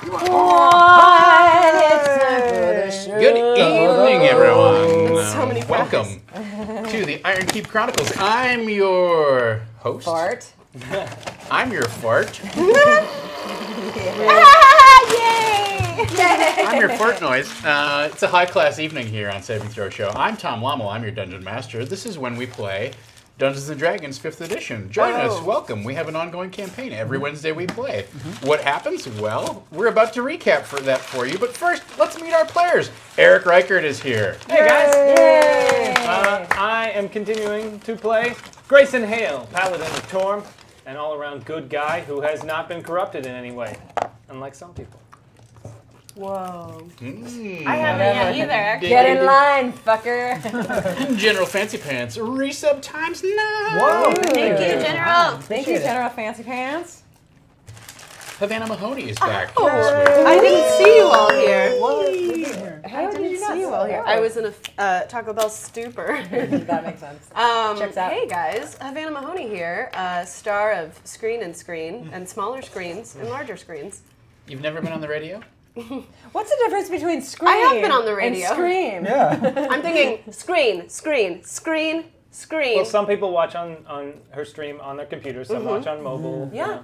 Good evening, everyone. So many Welcome to the Ironkeep Chronicles. I'm your host. Fart. I'm your fart. Yay! I'm your fart noise. Uh, it's a high class evening here on Saving Throw Show. I'm Tom Lommel. I'm your dungeon master. This is when we play Dungeons and Dragons 5th Edition. Join us. Oh. Welcome. We have an ongoing campaign. Every Wednesday we play. What happens? Well, we're about to recap for that for you. But first, let's meet our players. Eric Reichert is here. Hey guys! Yay! Uh, I am continuing to play Grayson Hale, Paladin of Torm, an all-around good guy who has not been corrupted in any way, unlike some people. Whoa. Mm. I haven't yet either. Actually. Get in line, fucker. General Fancy Pants, resub times nine. Whoa! Thank you, General. Thank you, General Fancy Pants. Havana Mahoney is back. Oh, I didn't see you all here. How I didn't see you all here. I was in a uh, Taco Bell stupor. that makes sense. Um, Checks out. Hey guys, Havana Mahoney here, uh, star of Screen and Screen, and smaller screens and larger screens. You've never been on the radio? What's the difference between scream I have been on the radio. and scream? Yeah. I'm thinking screen, screen, screen, screen. Well, some people watch on, on her stream on their computer, some watch on mobile. yeah,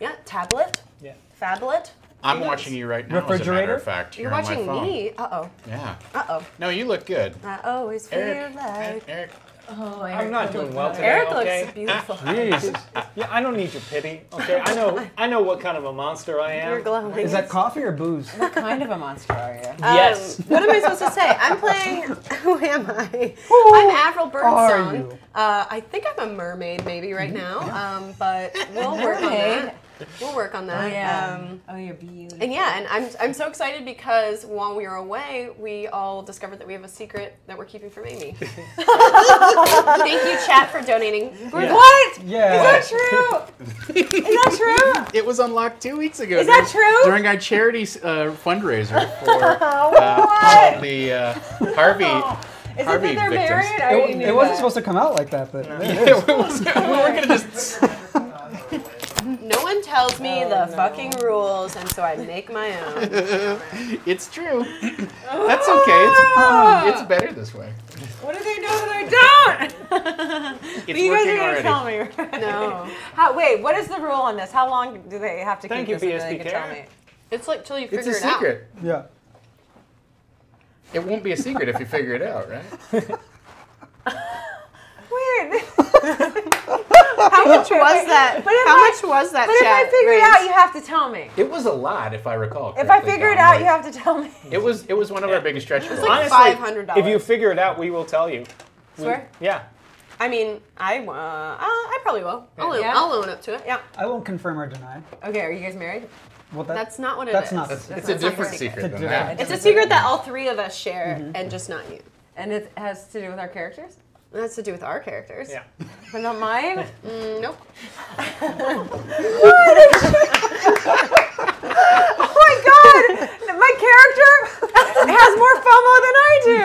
yeah, tablet, Yeah. phablet. I'm Who knows? watching you right now. As a matter Refrigerator? of fact, You're here on watching my phone. me. Uh oh. Yeah. Uh oh. No, you look good. I always feel Eric. like. Eric. Oh, I'm not doing well today, Eric okay? looks beautiful. Jeez. Yeah, I don't need your pity, okay? I know I know what kind of a monster I am. You're am. glowing. Is that coffee or booze? What kind of a monster are you? Um, Yes. what am I supposed to say? I'm playing. Who am I? I'm Avril are you? Uh, I think I'm a mermaid, maybe right now. Um, but we'll work on Mermaid? That. We'll work on that. Oh yeah. Um, oh, you're beautiful. and yeah, and I'm, I'm so excited because while we were away, we all discovered that we have a secret that we're keeping from Amy. Thank you, chat, for donating. Yeah. What? Yeah. Is that true? Is that true? It was unlocked two weeks ago. Is that during- true? During our charity uh, fundraiser for uh, the uh, Harvey. Is Harvey it that they're victims. married? I It, it wasn't that. supposed to come out like that, but it was, we were gonna just. No one tells me the oh, fucking rules, and so I make my own. It's true. That's okay. It's, ah! it's better this way. What do they know that I don't? It's But you guys are gonna already. tell me, right? No. How, wait, what is the rule on this? How long do they have to Thank keep you, this until they BSP can tell Care. me? It's like till you figure it out. It's a it out. secret. yeah. It won't be a secret if you figure it out, right? Weird. How much was that? But How I- much was that But if I chat? figure it out, you have to tell me. It was a lot, if I recall. If I figure it out, Like, you have to tell me. It was it was one of our biggest stretch goals. like Honestly, $500. if you figure it out, we will tell you. We- Swear? Yeah. I mean, I uh, uh, I probably will. I'll, own, Yeah? I'll own up to it. Yeah. I won't confirm or deny. Okay, are you guys married? Well, that, That's not what it That's is. not- It's, That's a not different a secret It's a than different- It's a secret that all three of us share, and just not you. And it has to do with our characters? It has to do with our characters. Yeah. But not mine? Mm, nope. Oh my god! My character has more FOMO than I do!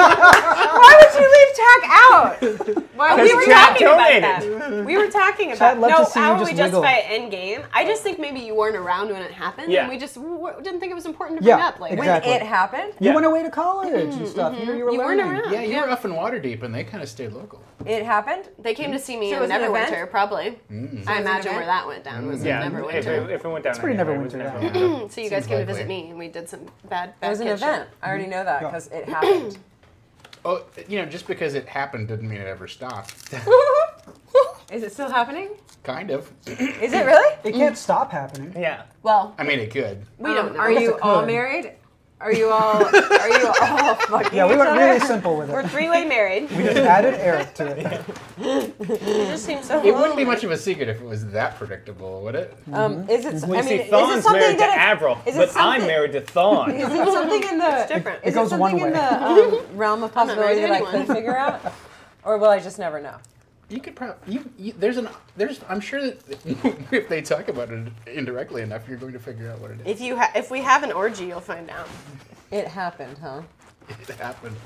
Why would you leave Tack out? Why We were Chad talking about that. We were talking Chad about loved no. to see How would we justify wiggle. it in game? I just think maybe you weren't around when it happened, Yeah. and we just w- didn't think it was important to bring Yeah, up. Like exactly. When it happened? you Yeah. went away to college and stuff. You, you were you weren't around. Yeah, you were off in Waterdeep, and they kind of stayed local. It happened? They came to see me So in it Neverwinter, probably. Mm. I imagine where that went down was Yeah. in If Neverwinter. it, if it went down, pretty anyway, Neverwinter, Neverwinter. So you guys came to visit me, and we did some bad. bad It was an kid event. I already know that Yeah. because it happened. Oh, you know, just because it happened didn't mean it ever stopped. Is it still happening? kind of. Is it really? It can't stop happening. Yeah. Well, I mean, it could. we don't Um, know. Are guess you it all could. married? Are you all? Are you all fucking Yeah, we each went other? really simple with it. We're three-way married. We just added Eric to it. It just seems so. It wouldn't be much of a secret if it was that predictable, would it? Um, is it? We I see mean, is it something married to that it- Avril, is it but I'm married to Thon. Is it something in the? It's different. Is It goes it one something in the um, realm of not possibility that I anyone. could figure out, or will I just never know? You could probably. You, you, there's an. There's. I'm sure that if they talk about it indirectly enough, you're going to figure out what it is. If you ha- if we have an orgy, you'll find out. It happened, huh? It happened.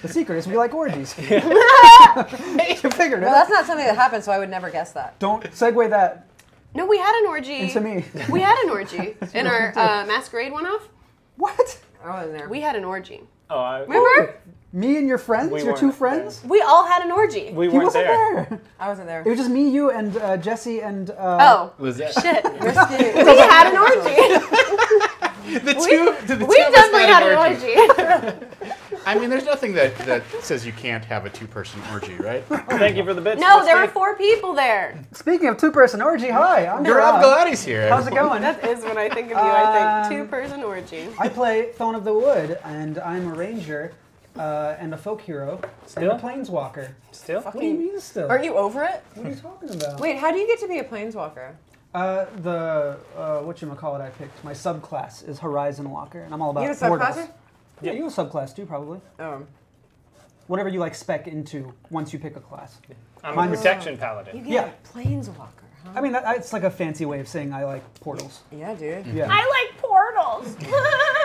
The secret is we like orgies. you figured it. Well, that's not something that happened, so I would never guess that. Don't segue that. No, we had an orgy. Into me. We had an orgy in our uh, masquerade one off. What? I wasn't there. We had an orgy. Oh, I, Remember? Me and your friends? We your two weren't friends? We all had an orgy. we He weren't wasn't there. there. I wasn't there. It was just me, you, and uh, Jesse and. Uh, oh, Was that shit. Risky. we had an orgy. the two? did the two of us definitely had had an orgy. I mean, there's nothing that, that says you can't have a two-person orgy, right? Thank you for the bits. no, there were four people there. Speaking of two person orgy, hi, I'm Gaurav Gaurav. Gulati's here. How's it going? That is when I think of you. I Um, think two-person orgy. I play Thorn of the Wood, and I'm a ranger uh, and a folk hero Still? and a planeswalker. Still? What do you mean still? Are you over it? What are you talking about? Wait, how do you get to be a planeswalker? Uh, the uh, what you call it? I picked my subclass is Horizon Walker, and I'm all about You a subclass? Yeah, you have a subclass too, probably. Oh. Whatever you like spec into once you pick a class. I'm a Mine's- protection paladin. You get Yeah. a planeswalker, huh? I mean, that, it's like a fancy way of saying I like portals. Yeah, dude. Yeah. I like portals.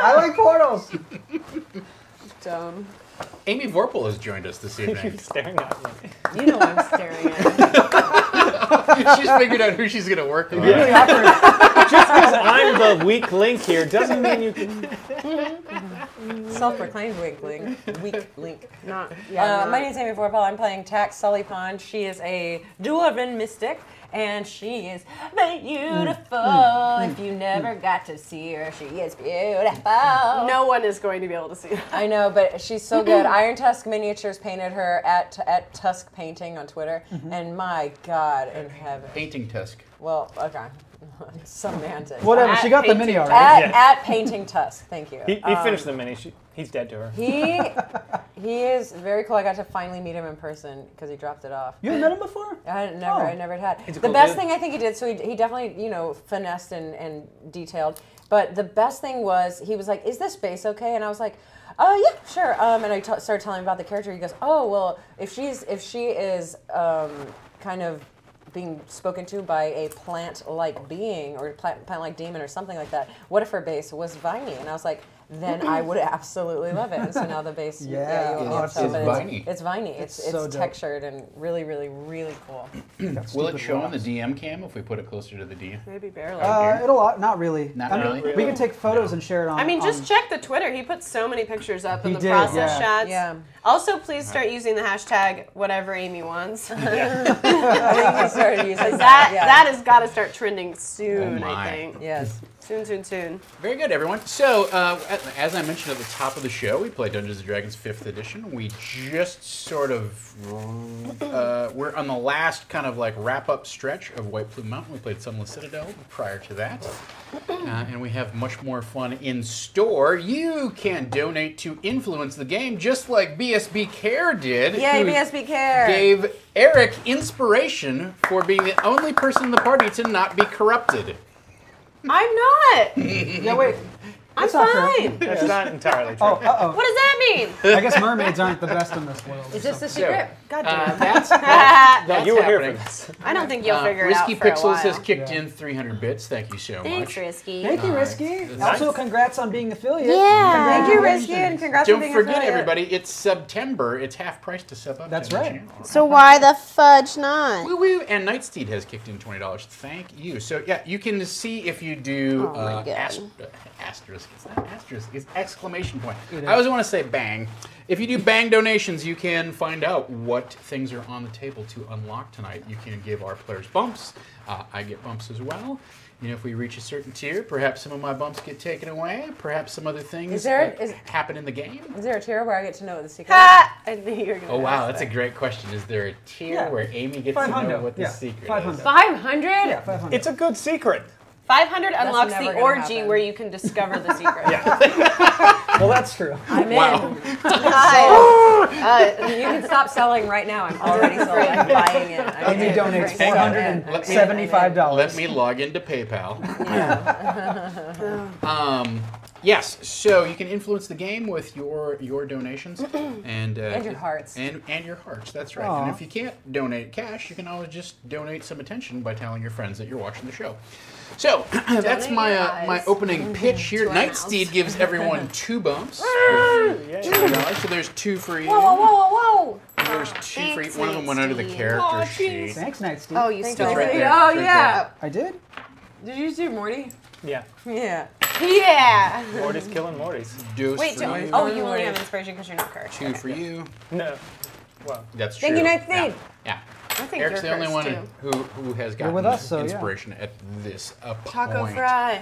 I like portals. Dumb. Amy Vorpahl has joined us this evening. Staring at me. You know I'm staring at. she's figured out who she's going to work with. Really awkward. Just because I'm the weak link here doesn't mean you can. Self-proclaimed weak link. Weak link. Not. Yeah. Uh, not. my name's Amy Vorpahl. I'm playing Tax Sully Pond. She is a dwarven mystic, and she is mm, mm, beautiful. Mm, if you never got to see her, she is beautiful. no one is going to be able to see that. I know, but she's so good. Iron Tusk Miniatures painted her at at Tusk Painting on Twitter, mm-hmm. and my God in heaven. Painting Tusk. Well, okay, semantics. Whatever. She got the mini already. At, Yeah. at Painting Tusk. Thank you. He, he Um, finished the mini. She, he's dead to her. He he is very cool. I got to finally meet him in person because he dropped it off. You met him before? I never, Oh. I never had. He's the cool best dude. thing I think he did, so he, he definitely, you know, finessed and, and detailed. But the best thing was he was like, "Is this base okay?" And I was like, "Oh yeah, sure." Um, and I t- started telling him about the character. He goes, "Oh well, if she's if she is um, kind of." being spoken to by a plant-like being or plant- plant-like demon or something like that. What if her base was viney? And I was like, then I would absolutely love it. And so now the base, Yeah. you- you have it's- some, it's viney. It's viney. It's It's it's, so dope. textured and really, really, really cool. Will it show on the DM cam if we put it closer to the DM? Maybe barely. Uh, it'll uh, not really. Not I mean, really? We can take photos and share it on. I mean, just on- check the Twitter. He put so many pictures up of He the did, process yeah. shots. Yeah. Also, please start using the hashtag whatever Amy wants. I think he started using that yeah. that has got to start trending soon. Oh. I think Yes. Soon, soon, soon. Very good, everyone. So, uh, as I mentioned at the top of the show, we play Dungeons and Dragons 5th edition. We just sort of, uh, we're on the last kind of like wrap up stretch of White Plume Mountain. We played Sunless Citadel prior to that. Uh, and we have much more fun in store. You can donate to influence the game just like BSB Care did. Yay, BSB Care. Gave Eric inspiration for being the only person in the party to not be corrupted. I'm not. Yeah, wait. I'm That's not fine. That's not entirely true. Oh, uh What does that mean? I guess mermaids aren't the best in this world. Is this the So, secret? God uh, damn. that's, I that's you were here happening. for this. I don't think you'll Uh, figure it Risky out for a Pixels while. has kicked Yeah. in 300 bits. Thank you so Thanks, much. Risky. Thank you, Uh, Risky. nice. Also, congrats on being affiliate. Yeah. Thank you, Risky, and congrats on being affiliate. Don't forget, everybody, it's September. It's half price to sub up. That's to the right. So why the fudge not? Woo woo! And Nightsteed has kicked in twenty dollars. Thank you. So yeah, you can see if you do Oh my God. ast- asterisk. It's not asterisk. It's exclamation point. I always want to say bang. If you do bang donations, you can find out what things are on the table to unlock tonight. You can give our players bumps. Uh, I get bumps as well. You know, if we reach a certain tier, perhaps some of my bumps get taken away. Perhaps some other things Is there- is- happen in the game. Is there a tier where I get to know the secret? Ha! I knew you were gonna Oh wow, ask that's a great question. Is there a tier Yeah. where Amy gets to know what the Yeah, secret five is? hundred. 500? Yeah, five hundred. It's a good secret. 500 unlocks the orgy happen. where you can discover the secret. Yeah. well, that's true. I'm Wow. in. Uh, You can stop selling right now. I'm already sold. I'm buying it. I'm Amy in. donates I'm four in. hundred I'm in. and seventy-five dollars. Let me log into PayPal. um, yes, so you can influence the game with your your donations and uh, And your hearts. and and your hearts. That's right. Aw. And if you can't donate cash, you can always just donate some attention by telling your friends that you're watching the show. So that's my uh, my opening pitch here. To Nightsteed gives everyone two bumps. for $2. so there's two for you. whoa, whoa, whoa, whoa, whoa! there's two for Thanks, One of them went under the character Aw, sheet. Thanks, Night Steve. Oh, you Thanks, stole Night it. Steve. there, Oh right yeah. I did. Did you just do Morty? Yeah. Yeah. Yeah. Morty's killing Morty's. Deuce Wait, for don't, you. oh, you only have inspiration because you're not cursed. Two for you. No. Well, That's true. Thank you, Night Yeah. Yeah. I think Eric's the you're only cursed, one too. who who has gotten with us, so yeah. inspiration at this uh, Taco point. fry.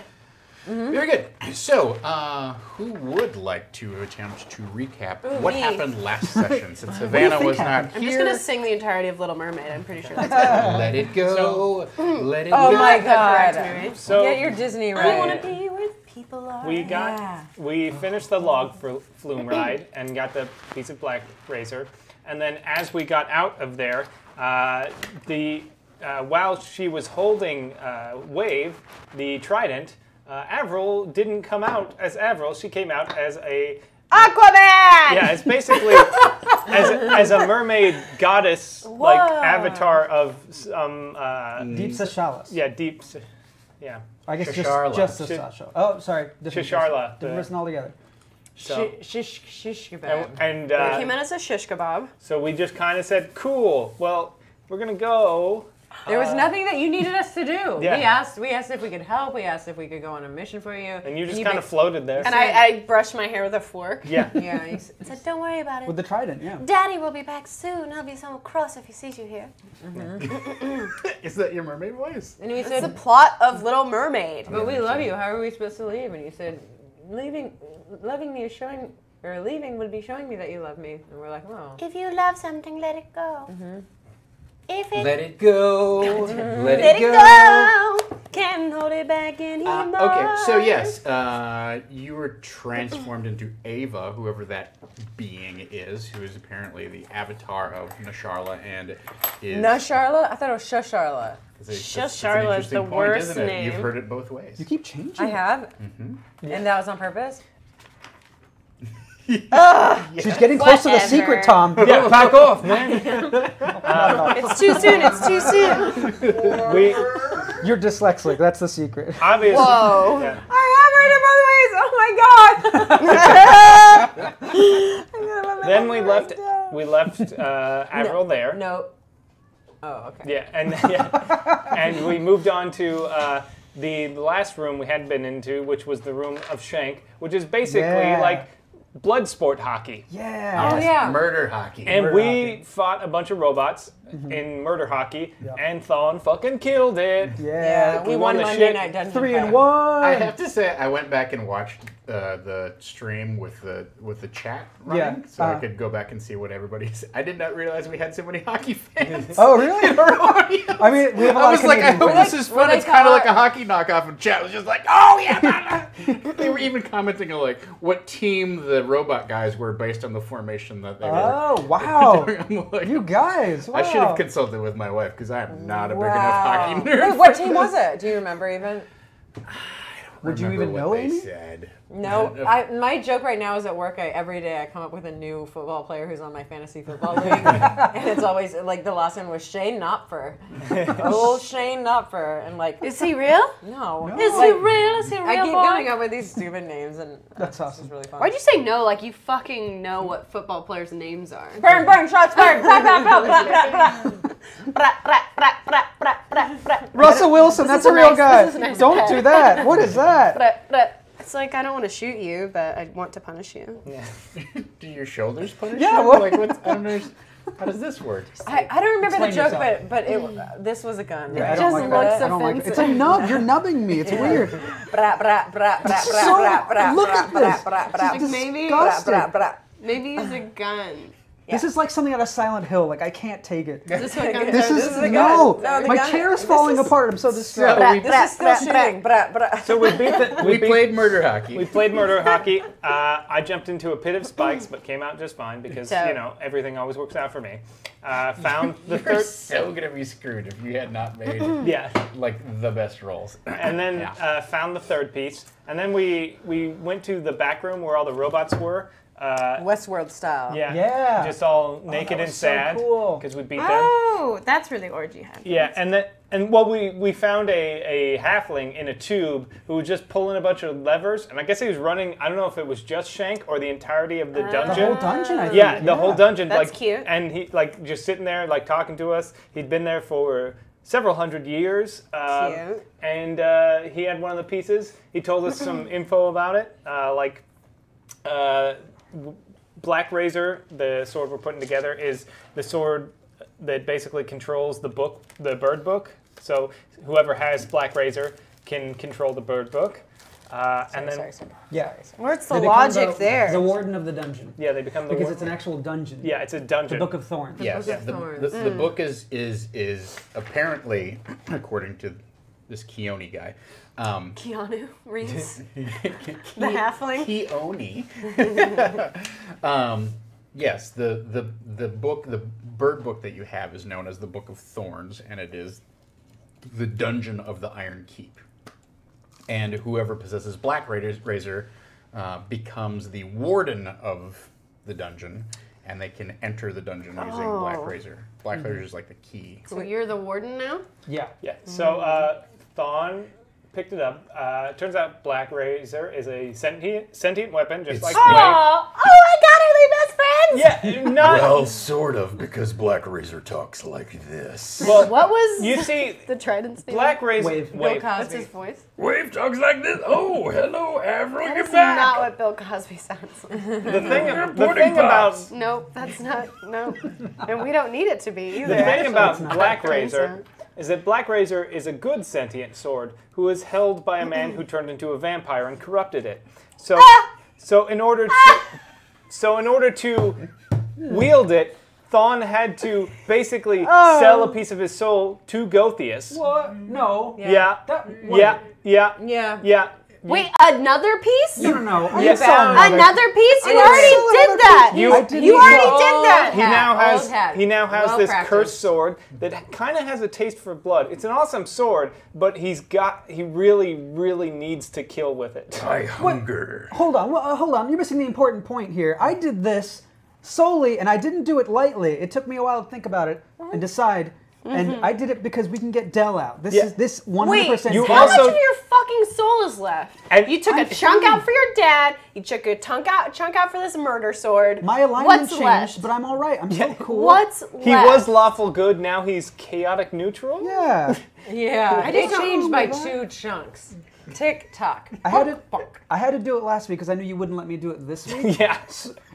Very good. So, uh, who would like to attempt to recap what me. happened last session since Savannah was not I'm here? just gonna sing the entirety of Little Mermaid. I'm pretty sure that's Let it go. let it go. Oh go. my god. so Get your Disney I want to be with people are. we got Yeah. we finished the log for flume ride and got the piece of black razor, and then as we got out of there, uh, the uh, while she was holding uh, Wave, the trident, uh, Avril didn't come out as Avril. She came out as a Aquaman. yeah, it's basically as, as a mermaid goddess, like Whoa. avatar of some uh, Deep Sashelas. yeah deep. s- Yeah, I guess Shasharla. just just Sh- Sasha. Oh, sorry. Different Shasharla, person. Different the- person altogether. So Shish, shish, shish and, kebab. and It uh, came in as a shish kebab. So we just kind of said, cool. Well, we're gonna go. There was nothing that you needed us to do. Yeah. We asked. We asked if we could help. We asked if we could go on a mission for you. And you just kind of floated there. And I, I brushed my hair with a fork. yeah. Yeah. You said, don't worry about it. With the trident, yeah. Daddy will be back soon. He'll be so cross if he sees you here. Is that your mermaid voice? and we said It's the plot of Little Mermaid. but we love you. How are we supposed to leave? And you said, leaving, loving me is showing, or leaving would be showing me that you love me. And we're like, oh. If you love something, let it go. If it Let it go. Let, let it it go. go, can't hold it back anymore. Uh, okay, so yes, uh, you were transformed into Ava, whoever that being is, who is apparently the avatar of Nasharla and is. No, Charlotte. I thought it was Shush Charlotte. It's a- that's- Shush that's an is the point, worst isn't it? You've heard it both ways. You keep changing. I have, Mm-hmm. and that was on purpose. She's getting close to the secret, Tom. Yeah, back off, man. It's too soon. It's too soon. We You're dyslexic. That's the secret. obviously. Whoa. Yeah. I have heard it both ways. Oh my god. Then we left. We left uh, Avril there. No. Oh, okay. Yeah, and yeah, and we moved on to uh, the last room we had been into, which was the room of Shank, which is basically Yeah. like blood sport hockey. Yeah. Oh yeah. Murder hockey. And Murder we hockey. fought a bunch of robots in murder hockey, Yeah. and Thon fucking killed it. Yeah. Yeah, we, We won won the Monday shit. Night Dungeon. Three Fight. and one. I have to say, I went back and watched uh, the stream with the with the chat running, Yeah, so I uh. could go back and see what everybody's. I did not realize we had so many hockey fans. Oh, really? in our. I mean, we have a I lot was of like, I hope this is fun. It's kind of like a hockey knockoff, and chat was just like, "Oh yeah!" they were even commenting on like what team the robot guys were based on the formation that they were. Oh, wow. Like, you guys. Wow. I should have consulted with my wife because I am not a big enough hockey nerd. Wait, what for team was it? Do you remember even? Would you even what know, they Amy? Said. No, I, my joke right now is at work. I every day I come up with a new football player who's on my fantasy football league, and it's always like the last one was Shane Knopfer, old Shane Knopfer, and like Is he real? no, Is Like, he real? Is he a I real keep boy? coming up with these stupid names, and That's uh, this awesome. is really fun. Why'd you say no? Like you fucking know what football players' names are. burn, burn, shots blah, blah, blah, blah, blah, blah. Bra, Russell Wilson, This that's is a a real nice- guy. this is a nice Don't pet. do that. What is that? bra, bra. It's like I don't want to shoot you, but I want to punish you. Yeah. Do your shoulders punish Yeah, you? what- Like, what's, I don't know. How does this work? I, I don't remember the joke, yourself. but but it, mm. this was a gun. Yeah, I right? don't just like looks that. I don't like it. It's a nub. You're nubbing me. It's weird. Bra, bra, bra, bra, So- bra, bra, bra, look bra, at bra, this. bra, bra, Like maybe, bra, disgusting. bra, bra. maybe use a gun. This is like something out of Silent Hill. Like I can't take it. this what gun This does? is the no. No, My gun- chair is falling is- apart. I'm so distraught. So we, This is still shooting. Bra, bra. So we beat the. we beat- played murder hockey. We played murder hockey. Uh, I jumped into a pit of spikes, but came out just fine because So- you know everything always works out for me. Uh, found the You're third. so gonna be screwed if you had not made Yeah, like the best rolls. and then Yeah. uh, found the third piece, and then we we went to the back room where all the robots were. Uh, Westworld style. yeah, Yeah. just all naked and was so sad cool. because we beat them. Oh, that's where the orgy happened. Yeah, and then and well, we we found a, a halfling in a tube who was just pulling a bunch of levers, and I guess he was running. I don't know if it was just Shank or the entirety of the The dungeon. The whole dungeon, I think. Yeah, the whole dungeon. That's like, cute. And he like just sitting there, like talking to us. He'd been there for several hundred years. Um, Cute. And uh, he had one of the pieces. He told us some info about it, uh, like uh, w- Black Razor, the sword we're putting together, is the sword that basically controls the book, the bird book. So whoever has Black Razor can control the bird book. Uh, and then Sorry, sorry. Yeah. Where's the logic the, there? The warden of the dungeon. yeah, they become the Because war- it's an actual dungeon. yeah, it's a dungeon. The. Book of Thorns. Yes, Book of the, Thorns. the, the book is is is apparently, according to this Keone guy, um, Keanu Reeves, the halfling. Keone. um, yes, the, the the book, the bird book that you have is known as the Book of Thorns, and it is the dungeon of the Iron Keep. And whoever possesses Black Razor, Razor uh, becomes the warden of the dungeon, and they can enter the dungeon using Black Oh. Razor. Black Razor is like the key. So you're the warden now? Yeah. Yeah. So uh, Thawne picked it up. Uh, turns out Black Razor is a sentient sentient weapon, just It's- like Oh, Wave. Oh, oh my god, are they best friends? Yeah, not. Well, sort of, because Black Razor talks like this. well, What was you see, the Trident Steel? Black Razor. Wave. Bill Wave. That's Cosby. his voice. Wave talks like this. Oh, hello, Avril, you're back. not what Bill Cosby sounds like. The thing, the thing about nope, that's not. No, and we don't need it to be either. the thing about. Black I think Razor is that Black Razor is a good sentient sword who is held by a man who turned into a vampire and corrupted it. So, so in order to, so in order to wield it, Thawne had to basically oh. sell a piece of his soul to Gulthias. What? No. Yeah, That, yeah, yeah, Yeah. yeah. Wait, another piece? No, no, no. I Yes. saw another- Another piece? You already did that. You- You already know. did that. He now has hat. he now has Well this practiced. cursed sword that kind of has a taste for blood. It's an awesome sword, but he's got he really really needs to kill with it. I hunger. Hold on, well, uh, hold on. You're missing the important point here. I did this solely, and I didn't do it lightly. It took me a while to think about it and decide. And mm-hmm. I did it because we can get Dell out. This Yeah. is this 100%. Wait, You how also- much of your fucking soul is left? And- you took a I'm chunk fine. out for your dad. You took a chunk out, chunk out for this murder sword. My alignment What's changed, left? but I'm all right. I'm Yeah. so cool. What's He was lawful good. Now he's chaotic neutral. Yeah. Yeah. I They just changed by two chunks. Tick tock. I had to, I had to do it last week because I knew you wouldn't let me do it this week. Yeah.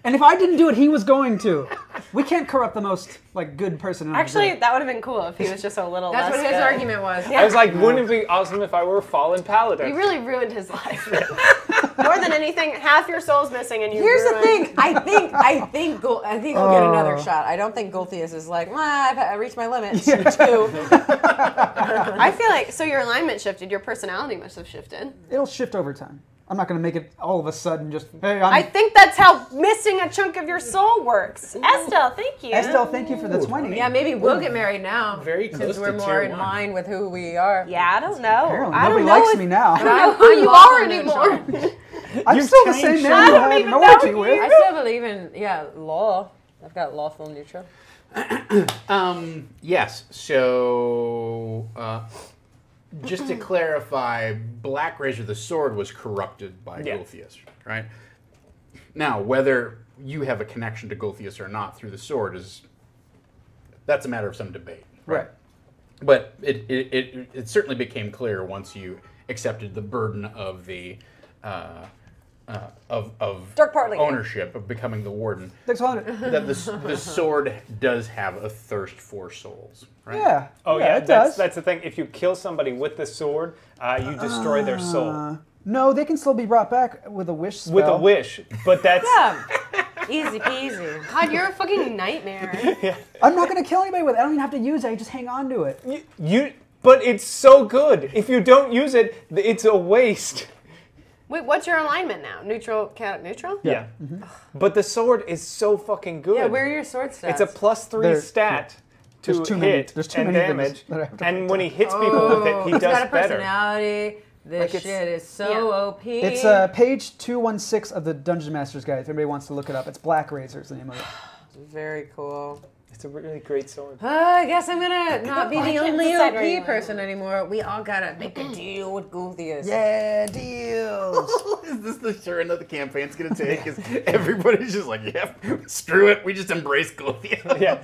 And if I didn't do it, he was going to. We can't corrupt the most like good person. in Actually, group. that would have been cool if he was just a little That's less what his good. argument was. Yeah. I was like, wouldn't it be awesome if I were a fallen paladin? You really ruined his life. More than anything, half your soul's missing, and you. Here's the thing. I think I think Gol- I think we'll get another Oh. shot. I don't think Gulthias is like, "Ah, I've, I reached my limit. Two. I feel like so your alignment shifted. Your personality must have shifted. it'll shift over time. I'm not going to make it all of a sudden just hey. I'm I think that's how missing a chunk of your soul works. Estelle, thank you. Estelle. Thank you for the 20. Yeah, maybe we'll get married now. Very close since to we're tier more in one. line with who we are. Yeah, I don't know. Apparently, I nobody don't know likes if- me now. I don't know who I'm you are anymore. I'm You've still the same man I you don't had even no know orgy you. with. I still believe in yeah law. I've got lawful neutral. Um, yes. So, uh, just to clarify, Black Razor the sword was corrupted by Yeah. Gulthias, right? Now, whether you have a connection to Gulthias or not through the sword is that's a matter of some debate, Right. But it it, it, it certainly became clear once you accepted the burden of the uh, uh, of of Dark Partly. ownership of becoming the warden Thanks a lot. that the, the sword does have a thirst for souls, right? Yeah. Oh yeah, it that's does. that's the thing. If you kill somebody with the sword, uh, you destroy their soul Uh, no, they can still be brought back with a wish spell. with a wish. But that's Yeah, easy peasy. God, you're a fucking nightmare. I'm not gonna kill anybody with it. I don't even have to use it. I just hang on to it. you, you. But it's so good. If you don't use it, it's a waste. Wait, what's your alignment now? Neutral, chaotic, neutral? Yeah. But the sword is so fucking good. Yeah, where are your sword stats? It's a plus three There- stat to There's too hit many- there's too and many damage. that I have to And when he hits people with it, he It's does got a better. personality. This Like it's- shit is so Yeah. OP. It's uh, page 216 of the Dungeon Master's Guide. If anybody wants to look it up, it's Black Razor is the name of it. very cool. It's a really great song. Uh, I guess I'm gonna not be the only decide where you OP went. person anymore. We all gotta make a deal with Gulthias. Yeah, deals. Is this the turn that the campaign's gonna take? Is everybody's just like, yep, screw it, we just embrace Gothia. Yeah.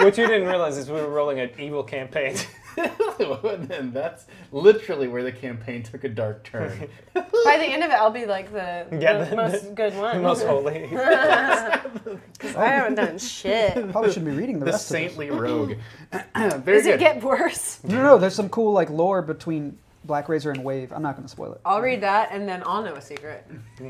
what you didn't realize is we were rolling an evil campaign. and that's literally where the campaign took a dark turn. By the end of it, I'll be like the, Yeah, the the- most good one. the most holy. I haven't done shit. Probably shouldn't be reading the, the rest saintly rogue. Very Does good. it get worse? of. No, no, there's some cool like lore between Black Razor and Wave. I'm not going to spoil it. I'll read that and then I'll know a secret.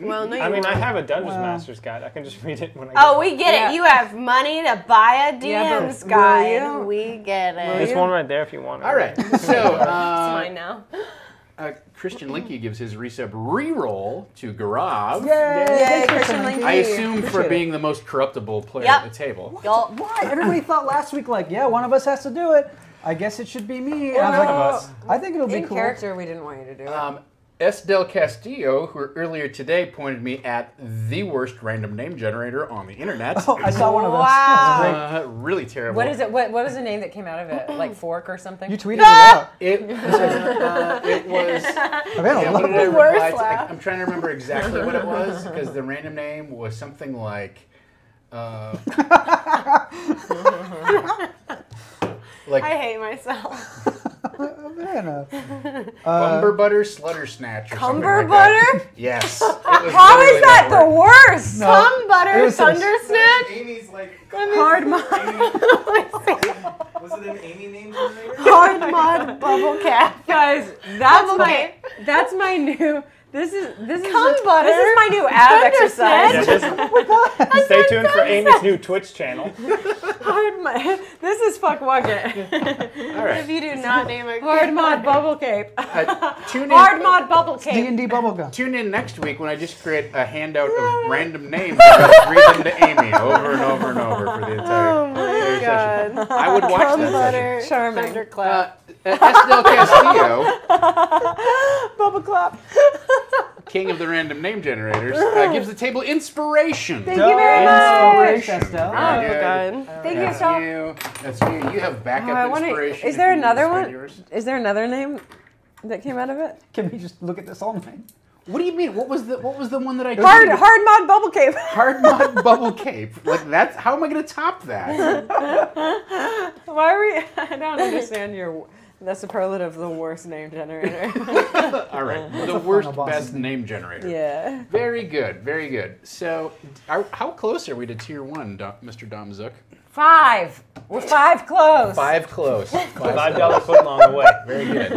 Well, no, you I mean, I won't. have a Dungeons Well. Master's guide. I can just read it when I. Oh, we get Yeah. it. You have money to buy a Yeah, but DM's will guide. you? We get it. There's one right there if you want it. All right, so It's uh, mine now. uh, Christian Linky gives his resub reroll to Gaurav. Yay! Yay, Christian Linky. Linky. I assume for Appreciate it. being the most corruptible player Yep. at the table. Y'all- Why? Everybody thought last week like, yeah, one of us has to do it. I guess it should be me. And I like, One of us. I think it'll be In cool. character, we didn't want you to do it. Um, S. Del Castillo, who earlier today pointed me at the worst random name generator on the internet. Oh, I saw one of those. Wow. Uh, really terrible. what is it? What, what was the name that came out of it? Like fork or something? You tweeted it out. It, uh, it was. Havana Yeah, what loved did I it. reply to? I, I'm trying to remember exactly what it was because the random name was something like. Uh, like I hate myself. Uh, Havana. Bumber Butter Slutter Snatch or something Cumber like that. butter? Yes. it was How literally is that the word. worst? No, Cum butter was a- thunder snatch. Amy's like. Hard mod. Was it an Amy name generator? Hard mod bubble cap. Guys, that's Bubble my cap. that's my new. This is this is Cum a- butter. This is my new ab Thunder exercise. Yeah, just stay tuned for Amy's new Twitch channel. Hard mod. This is fuck it. All right. If you do not name it Hard mod bubble cape. Uh, tune in. Hard mod bubble cape. D and D bubble bubblegum. Tune in next week when I just create a handout of random names and just read them to Amy over and over and over for the entire, Oh my entire session. god. I would watch Cum that butter session. Charming. thunderclap. Uh, S. Castillo, Bubble clap. King of the random name generators, uh, gives the table inspiration. Thank you very much. Inspiration, Estelle. Oh Very good. god. Thank you, That's Estelle. you. That's you. You have backup Oh, I wanna- inspiration. is there another one? yours. Is there another name that came out of it? Can we just look at this all night? What do you mean? What was the What was the one that I Hard hard mod bubble cape. Hard mod bubble cape. Like that's how am I going to top that? Why are we? I don't understand your the superlative, of the worst name generator. All right, the worst best name. name generator. yeah. Very good, very good. So, are, how close are we to tier one, Dom, Mr. Dom Zook? Five. We're five close. Five close. Five Five close. dollar foot long away. Very good.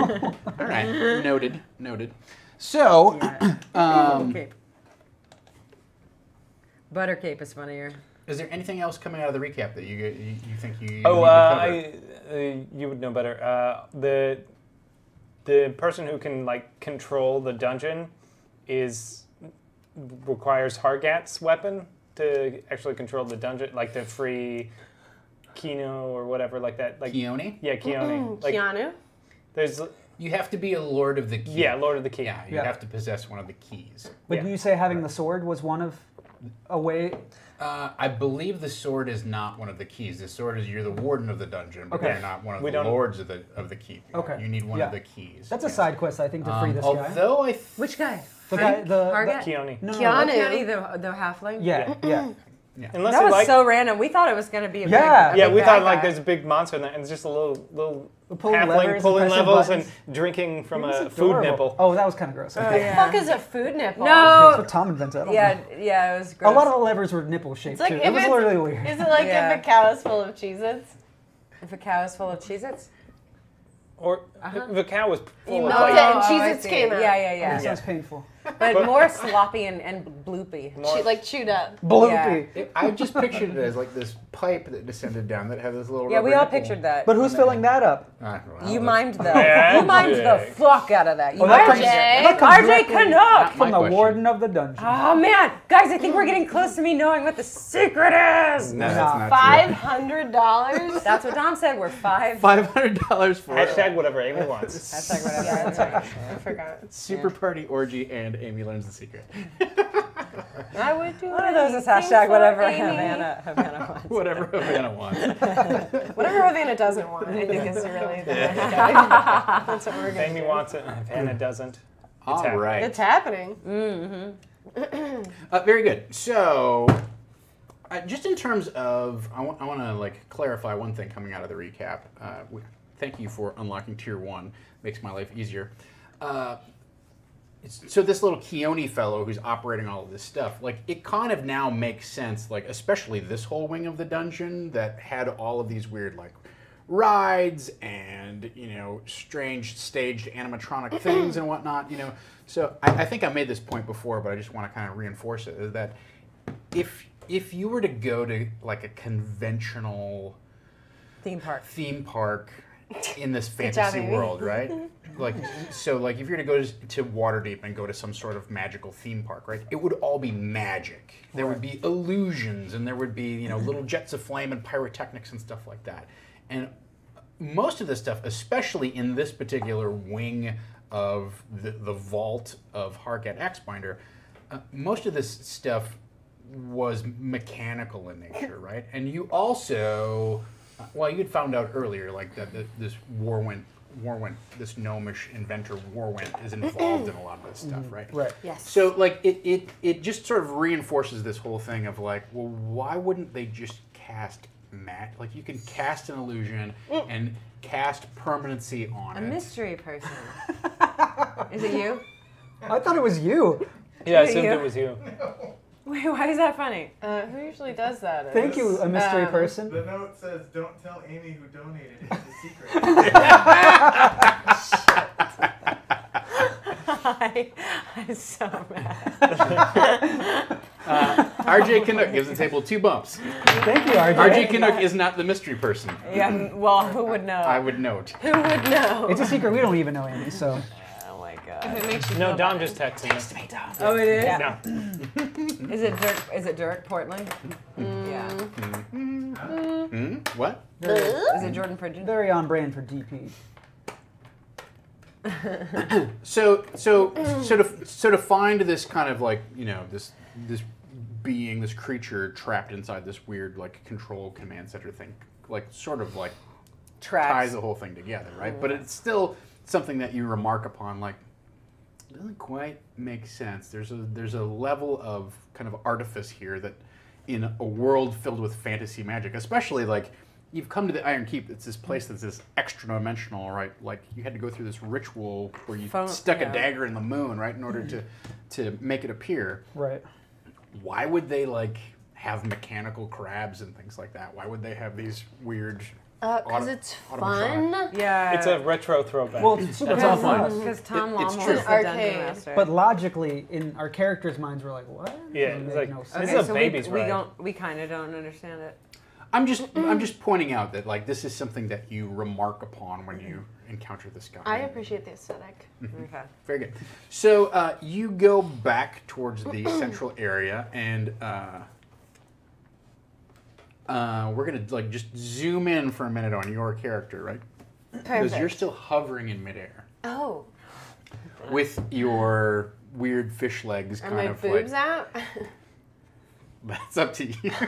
All right, noted, noted. So, um, cape. Butter cape is funnier. Is there anything else coming out of the recap that you you, you think you? Oh, need to uh. I, uh, you would know better. Uh, the the person who can like control the dungeon is requires Hargat's weapon to actually control the dungeon, like the free Kino or whatever, like that. Like Keone? yeah, Keone. Like Keanu. there's You have to be a Lord of the Key. yeah, Lord of the Key. Yeah, you Yeah. have to possess one of the keys. But Yeah. you say having the sword was one of a way? Uh, I believe the sword is not one of the keys. The sword is you're the warden of the dungeon, but Okay. you're not one of We the don't- lords of the of the keep. Okay. You need one Yeah. of the keys. That's a side quest, I think, to free Um, this guy. although I th- Which guy? The guy, the, Hargat? Keone. no, no, no, Keanu. The the halfling. Yeah, yeah. Unless That was like. so random. We thought it was gonna be a Yeah. big. a yeah, big we bad thought like there's a big monster in there, and it's just a little little Pulling halfling levers and pulling pressing levels buttons. and drinking from It was a food nipple. Oh, that was kind of gross. Oh, Okay. yeah. Fuck is a food nipple? No. That's No. what Tom invented. I don't Yeah, know. yeah, it was gross. A lot of the levers were nipple shaped It's like too. It was literally weird. Is it like Yeah. if a cow is full of Cheez-Its? if a cow is full of Cheez-Its. Or Uh-huh. the cow was full of milked like it and Oh, Cheez-Its see. came out. Yeah, yeah, That yeah. sounds painful. But more sloppy and, and bloopy. more- Che- like chewed up. Bloopy. it- I just pictured it as like this pipe that descended down that had this little. Yeah, we all nipple. pictured that. But who's filling that up? Well, You that's- mimed the you mimed the fuck out of that. You Oh, that mimed comes- that comes RJ Canuck. From the question. warden of the dungeon. Oh man, guys, I think we're getting close to me knowing what the secret is. No, that's Nah. not Five hundred dollars. That's what Dom said. We're five. Five hundred dollars for hashtag whatever Amy wants. Hashtag whatever. Yeah, that's right. I forgot. Super Party Orgy and Amy Learns the Secret. I would do One of those is hashtag whatever Amy. Havana, Havana wants. Whatever Havana wants. Whatever Havana doesn't want, I think is really the hashtag. That's what we're gonna Amy do. wants it, if Hannah doesn't. All happening. right. It's happening. Uh, very good. So, uh, just in terms of, I want to like clarify one thing coming out of the recap. Uh, we, thank you for unlocking tier one. Makes my life easier. Uh, so this little Keone fellow who's operating all of this stuff, like it kind of now makes sense. Like especially this whole wing of the dungeon that had all of these weird like rides and you know strange staged animatronic things and whatnot. You know, so I, I think I made this point before, but I just want to kind of reinforce it. Is that if if you were to go to like a conventional Theme park. theme park in this fantasy Amy. world, right? Like, so like if you're gonna go to, to Waterdeep and go to some sort of magical theme park, right? It would all be magic. There would be illusions, and there would be you know little jets of flame and pyrotechnics and stuff like that. And most of this stuff, especially in this particular wing of the, the vault of Harkat Axbinder, uh, most of this stuff was mechanical in nature, right? And you also, well, you'd found out earlier, like that, that this Warwent, Warwent, this gnomish inventor Warwent is involved in a lot of this stuff, mm-hmm. right? Right. Yes. So like it, it it just sort of reinforces this whole thing of like, well, why wouldn't they just cast mat? Like you can cast an illusion mm. and cast permanency on A it. mystery person. is it you? I thought it was you. Yeah, I assumed you? it was you. Wait, why is that funny? Uh, who usually does that? Thank you, a mystery Um, person. The note says, "Don't tell Amy who donated. It's a secret." I, I'm so mad. RJ Canuck gives the table two bumps. Thank you, RJ. RJ Canuck is not the mystery person. Yeah, well, who would know? I would note. Who would know? It's a secret we don't even know, Amy. So my If god. it makes you No, feel Dom bad. just texted me. Oh, it is. No. Is it Dirk? Is it Dirk Portland? Yeah. Hmm? What? Is it Jordan Pridgeon? very on brand for DP. So so so to so to find this kind of like you know this this being this creature trapped inside this weird like control command center thing like sort of like ties Tracks. the whole thing together right but it's still something that you remark upon like doesn't quite make sense there's a there's a level of kind of artifice here that in a world filled with fantasy magic especially like you've come to the iron keep it's this place that's this extra dimensional right like you had to go through this ritual where you Phone- stuck yeah. a dagger in the moon right in order to to make it appear Right. why would they like have mechanical crabs and things like that why would they have these weird Uh, cause auto- it's fun. Yeah. It's a retro throwback. Well, it's, it's all fun. Because Tom It- Lommel true. is the dungeon master. But logically, in our characters' minds, we're like, what? Yeah, Doesn't it's make like- no This sense. okay, is a so baby's we, we ride. don't. We kind of don't understand it. i'm just i'm just pointing out that like this is something that you remark upon when you encounter this guy I appreciate the aesthetic. Okay. Very good. So uh, you go back towards the central area, and uh, uh, we're gonna like just zoom in for a minute on your character, right? Perfect. Because you're still hovering in midair Oh, with your weird fish legs, are kind my of boobs like. out? That's up to you.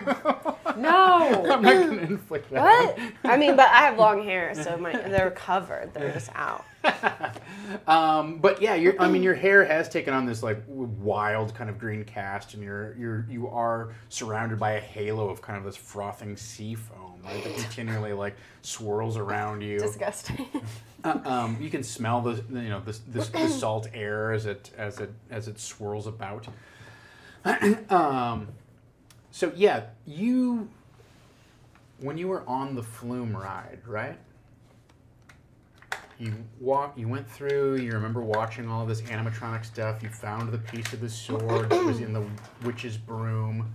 No. I'm not gonna inflict that. what? I mean, but I have long hair, so my they're covered. They're just out. Um, but yeah, you're, I mean, your hair has taken on this like wild kind of green cast, and you're you're you are surrounded by a halo of kind of this frothing sea foam, right? That continually like swirls around you. Disgusting. Uh, um, you can smell the you know this this the salt air as it as it as it swirls about. um, so yeah, you when you were on the flume ride, right? You walk. You went through. You remember watching all this animatronic stuff. You found the piece of the sword that was in the witch's broom,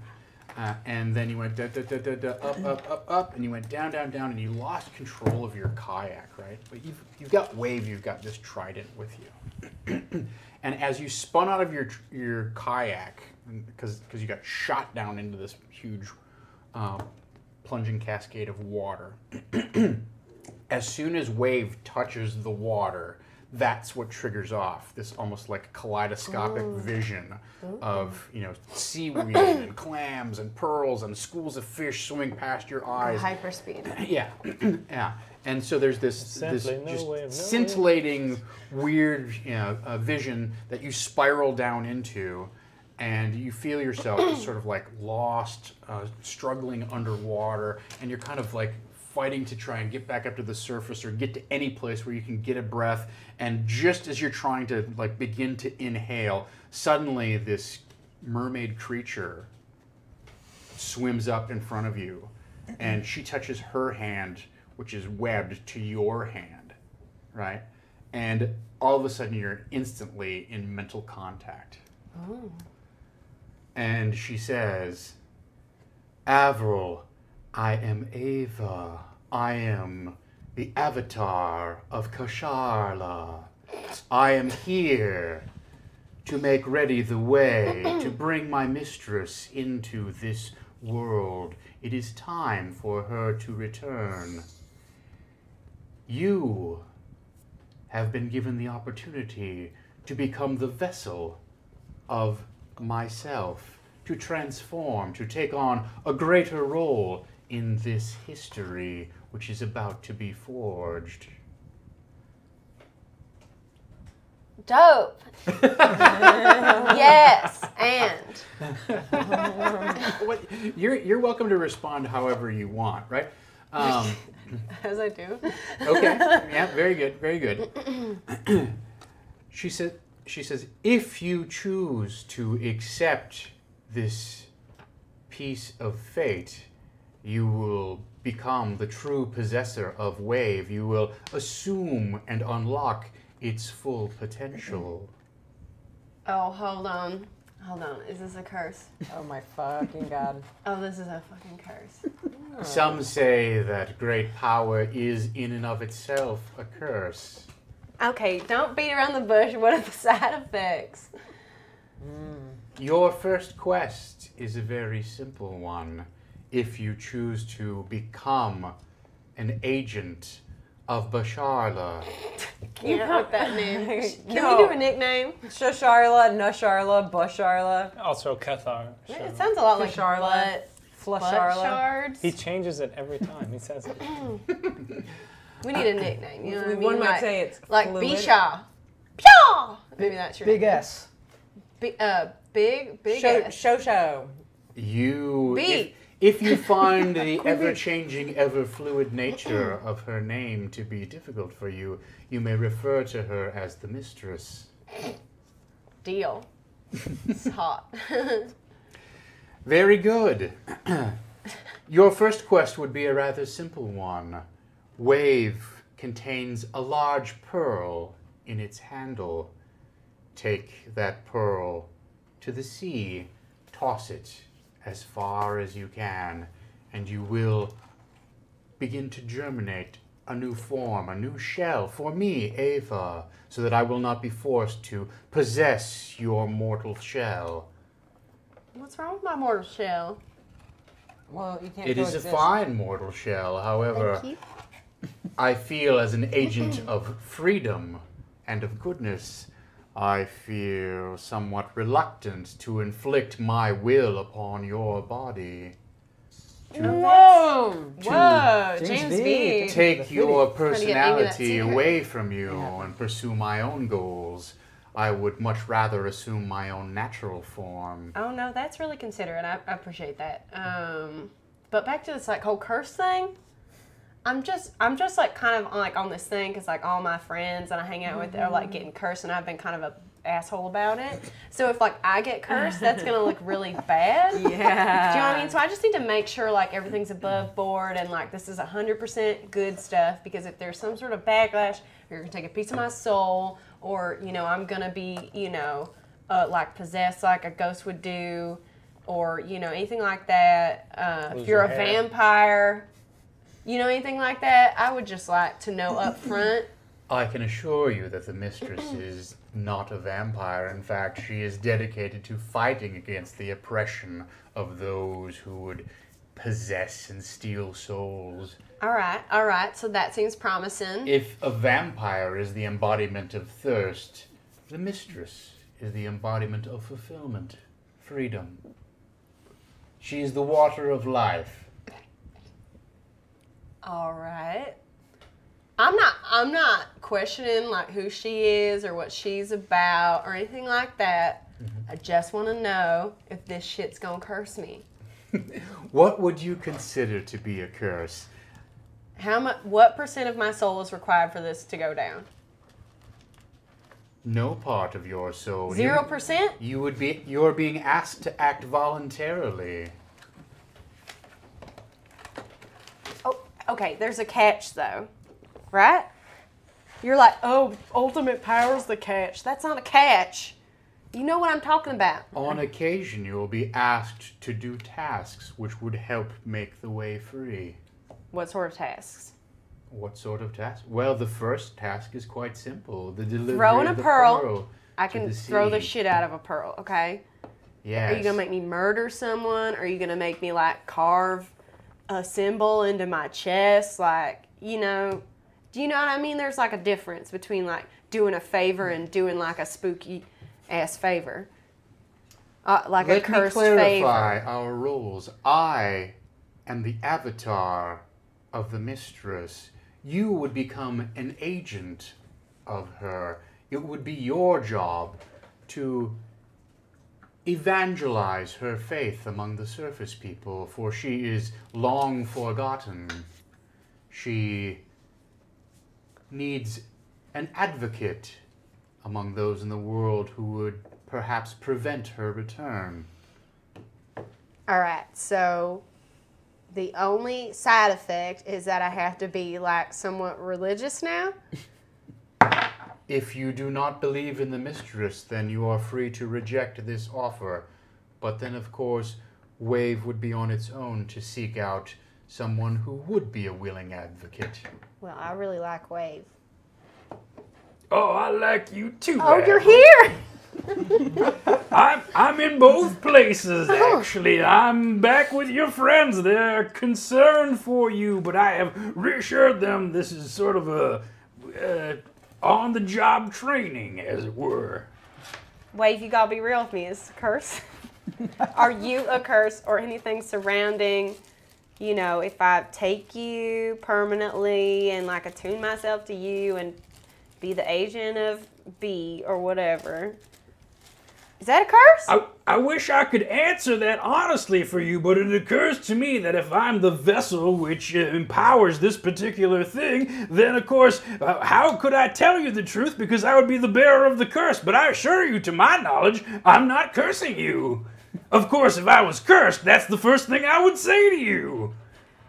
uh, and then you went da, da, da, da, da, up, up, up, up, and you went down, down, down, and you lost control of your kayak, right? But you've you've got wave. You've got this trident with you, and as you spun out of your your kayak, because because you got shot down into this huge, uh, plunging cascade of water. as soon as wave touches the water, that's what triggers off this almost like kaleidoscopic vision of you know seaweed and clams and pearls and schools of fish swimming past your eyes. Hyperspeed. Yeah, yeah. And so there's this, this no just way of knowing. scintillating, weird, you know, uh, vision that you spiral down into, and you feel yourself sort of like lost, uh, struggling underwater, and you're kind of like fighting to try and get back up to the surface or get to any place where you can get a breath. And just as you're trying to like begin to inhale, suddenly this mermaid creature swims up in front of you and she touches her hand which is webbed to your hand right and all of a sudden you're instantly in mental contact and she says avril i am ava i am the avatar of kasharla i am here to make ready the way to bring my mistress into this world. It is time for her to return. You have been given the opportunity to become the vessel of myself, to transform, to take on a greater role in this history which is about to be forged. Dope. yes, and What, you're, you're welcome to respond however you want, right? Um, as I do. Okay. Yeah, very good. Very good. she said she says if you choose to accept this piece of fate, you will become the true possessor of wave. You will assume and unlock its full potential. Oh, hold on. Hold on. Is this a curse? Oh my fucking god. Oh, this is a fucking curse. Some say that great power is in and of itself a curse. Okay, don't beat around the bush. What are the side effects? Mm. Your first quest is a very simple one. If you choose to become an agent of Basharla, Can you put that name? Can No. we do a nickname? Shasharla, Nusharla, Busharla, Also, Cathar. It sounds a lot like Charlotte. butt, butt Flusharla. He changes it every time. He says it. We need a nickname. You know what I mean? One might like, say it's like fluid. Bishaw. Pshaw! Maybe that's your Big name. S. Uh, big, big. Show, S. show, show. you B. if, if you find the ever-changing, ever-fluid nature of her name to be difficult for you, you may refer to her as the mistress. Deal. It's hot. Very good. Your first quest would be a rather simple one. Wave contains a large pearl in its handle. Take that pearl to the sea, toss it as far as you can, and you will begin to germinate a new form, a new shell for me, Ava, so that I will not be forced to possess your mortal shell. What's wrong with my mortal shell? Well, you can't It is a fine mortal shell, however, Thank you. I feel as an agent of freedom and of goodness, I feel somewhat reluctant to inflict my will upon your body. Whoa! Whoa! James James V. V. Take your to get into that personality away from you and pursue my own goals. I would much rather assume my own natural form. Oh no, that's really considerate. I, I appreciate that. Um, but back to this like whole curse thing. I'm just I'm just like kind of on, like on this thing because like all my friends that I hang out with are like getting cursed and I've been kind of a asshole about it. So if like I get cursed, that's gonna look really bad. Yeah. Do you know what I mean? So I just need to make sure like everything's above board and like this is 100% good stuff because if there's some sort of backlash, you're gonna take a piece of my soul or, you know, I'm gonna be, you know, uh, like possessed like a ghost would do or, you know, anything like that. Uh, if you're a hair. vampire, you know, anything like that, I would just like to know up front. I can assure you that the mistress is not a vampire. In fact, she is dedicated to fighting against the oppression of those who would possess and steal souls. All right, all right. So that seems promising. If a vampire is the embodiment of thirst, the mistress is the embodiment of fulfillment, freedom. She is the water of life. All right. I'm not I'm not questioning like who she is or what she's about or anything like that. Mm-hmm. I just want to know if this shit's going to curse me. What would you consider to be a curse? How much what percent of my soul is required for this to go down? No part of your soul. Zero You- percent? You would be you're being asked to act voluntarily. Oh, okay, there's a catch though. Right? You're like, "Oh, ultimate power's the catch." That's not a catch. You know what I'm talking about. On occasion you will be asked to do tasks which would help make the way free. What sort of tasks? What sort of task? Well, the first task is quite simple. The delivery Throwing of a the pearl. I can the throw the shit out of a pearl, okay? Yes. Are you gonna make me murder someone? Are you gonna make me like carve a symbol into my chest? Like, you know, do you know what I mean? There's like a difference between like doing a favor and doing like a spooky ass favor. Uh, like Let a cursed me clarify favor. our roles. I am the avatar of the mistress. You would become an agent of her. It would be your job to evangelize her faith among the surface people, for she is long forgotten. She needs an advocate among those in the world who would perhaps prevent her return. All right, so the only side effect is that I have to be like somewhat religious now. If you do not believe in the mistress, then you are free to reject this offer. But then, of course, Wave would be on its own to seek out someone who would be a willing advocate. Well, I really like Wave. Oh, I like you too. Oh, you're here! I'm I'm in both places actually. I'm back with your friends. They're concerned for you, but I have reassured them this is sort of a uh, on-the-job training, as it were. Wave, you gotta be real with me. Is a curse? Are you a curse or anything surrounding, you know, if I take you permanently and like attune myself to you and be the agent of B or whatever? Is that a curse? I, I wish I could answer that honestly for you, but it occurs to me that if I'm the vessel which uh, empowers this particular thing, then of course, uh, how could I tell you the truth? Because I would be the bearer of the curse. But I assure you, to my knowledge, I'm not cursing you. Of course, if I was cursed, that's the first thing I would say to you.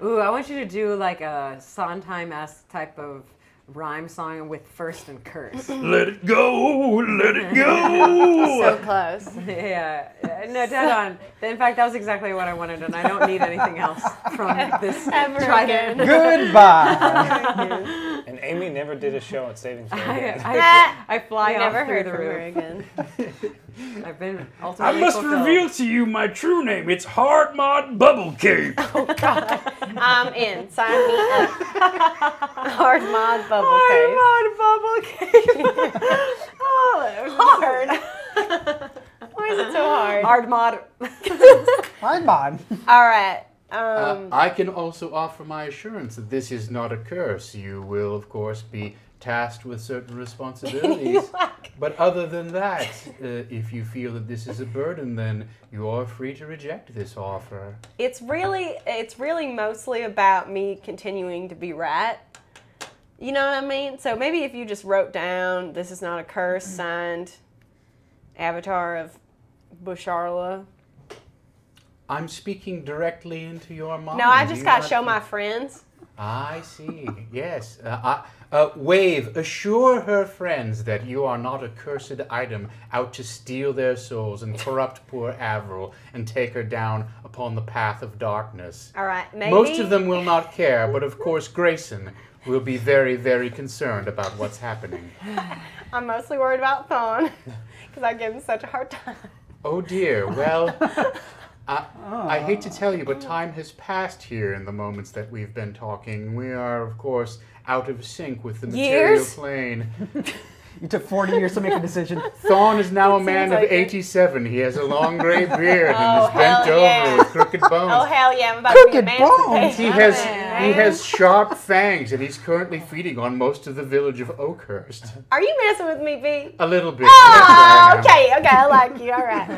Ooh, I want you to do like a Sondheim esque type of rhyme song with first and curse. Let it go, let it go. so close. yeah, yeah, no, dead on. In fact, that was exactly what I wanted, and I don't need anything else from this Ever trident. again. Goodbye. And Amy never did a show at Saving Fair I, again. I, I fly We off never through heard the from her roof. Again. I've been I must fulfilled. reveal to you my true name. It's Hard Mod Bubble Cape. I'm in. Sign me up. Hard mod bubble I'm case. on bubble cake. oh, that was Hard. Why is it so hard? hard mod. I'm on. All right. Uh, Um, I can also offer my assurance that this is not a curse. You will, of course, be tasked with certain responsibilities. but other than that, uh, if you feel that this is a burden, then you are free to reject this offer. it's really, it's really mostly about me continuing to be right. You know what I mean? So maybe if you just wrote down, "This is not a curse," signed, Avatar of Busharla. I'm speaking directly into your mind. No, I just you got to show my friends. I see. Yes. Uh, I, uh, Wave, assure her friends that you are not a cursed item out to steal their souls and corrupt poor Avril and take her down upon the path of darkness. All right, maybe. Most of them will not care, but of course Grayson will be very, very concerned about what's happening. I'm mostly worried about Thon because I give him such a hard time. Oh dear. Well, I, I hate to tell you, but time has passed here in the moments that we've been talking. We are, of course, out of sync with the material Years? plane. You took 40 years to make a decision. Thorn is now a man seems of like it. 87. He has a long gray beard Oh, and is bent hell over with crooked bones. Oh hell yeah! I'm about to be Crooked bones. He has he has sharp fangs, and he's currently feeding on most of the village of Oakhurst. Are you messing with me, B? A little bit. Oh, yes, I am. okay, okay, I like you. All right.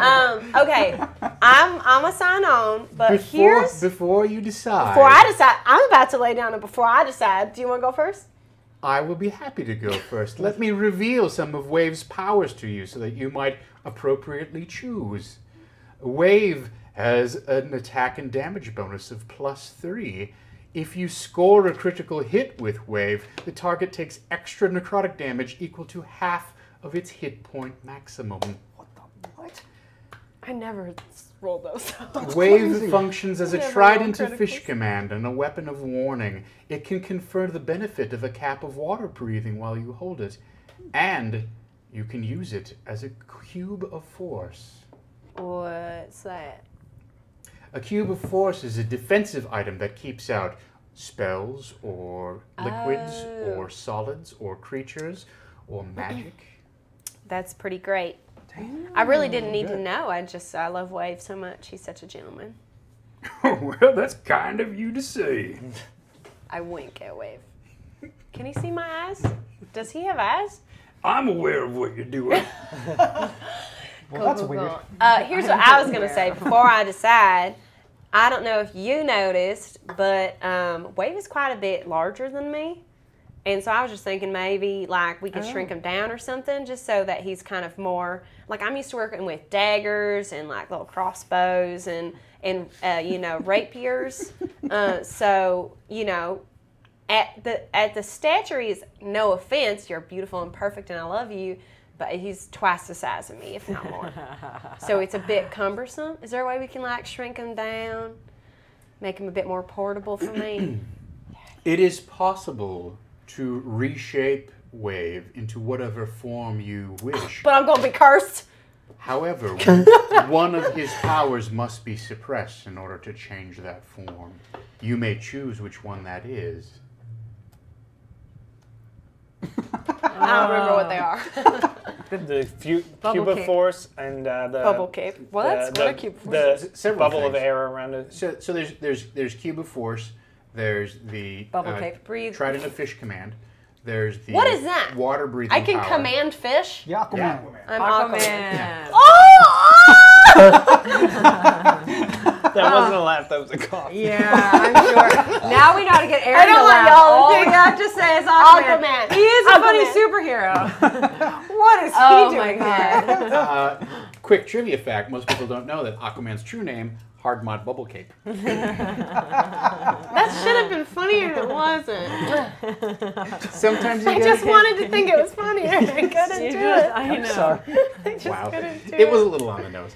Um, okay, I'm I'm gonna sign on, but Before, here's before you decide, before I decide. I'm about to lay down, and before I decide, do you want to go first? I will be happy to go first. Let me reveal some of Wave's powers to you so that you might appropriately choose. Wave has an attack and damage bonus of plus three. If you score a critical hit with Wave, the target takes extra necrotic damage equal to half of its hit point maximum. What the what? I never rolled those. Wave functions as a Never trident rolled of fish criticals. command and a weapon of warning. It can confer the benefit of a cap of water breathing while you hold it, and you can use it as a cube of force. What's that? A cube of force is a defensive item that keeps out spells or liquids Oh. or solids or creatures or magic. That's pretty great. I really didn't need to know. I just I love Wave so much. He's such a gentleman. well, that's kind of you to say. I wink at Wave. Can he see my eyes? Does he have eyes? I'm aware of what you're doing. Well, that's weird. Uh, here's what I was gonna say before I decide. I don't know if you noticed, but um, Wave is quite a bit larger than me, and so I was just thinking maybe like we could shrink him down or something, just so that he's kind of more like I'm used to working with daggers and like little crossbows and and uh, you know rapiers. Uh, so you know, at the at the stature he's no offense, you're beautiful and perfect, and I love you. But he's twice the size of me, if not more. so it's a bit cumbersome. Is there a way we can like shrink him down, make him a bit more portable for me? It is possible to reshape Wave into whatever form you wish. but I'm gonna be cursed. However, one of his powers must be suppressed in order to change that form. You may choose which one that is. I don't remember what they are. The fu- Bubble cube of cape. force and uh, the Bubble cape. Well, the- that's the, what a cube of force The Several bubble of air around it. So, so there's there's there's cube of force. There's the uh, Bubble cape. Breathe. trident of fish command. There's the What is that? water breathing. I can power. command fish. Yeah, Aquaman. Yeah. I'm Aquaman. Aquaman. Oh! That wasn't a laugh. That was a cough. Yeah, I'm sure. now we know how to get Aaron I don't to want y'all to All think- we have to say is Aquaman. Aquaman. He is a funny superhero. what is he Oh doing my here? god. Uh, quick trivia fact: Most people don't know that Aquaman's true name, Hardmod Bubble Cape. That should have been funnier than it wasn't. Sometimes you I get just wanted to think it was funnier. I couldn't You do it. I know. Sorry. I just wow. couldn't do It was a little on the nose.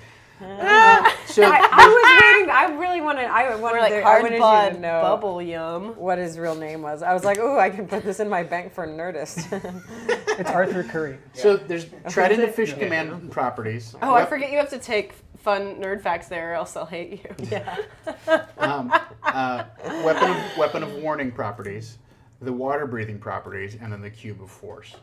So I, I was waiting. I really wanted. I wanted. We're like to, I wanted you to know bubble yum. what his real name was. I was like, oh, I can put this in my bank for Nerdist. It's Arthur Curry. So there's Trident of Fish Yeah. command properties. Oh, I forget you have to take fun nerd facts there, or else I'll hate you. yeah. um, uh, weapon of weapon of warning properties, the water breathing properties, and then the cube of force,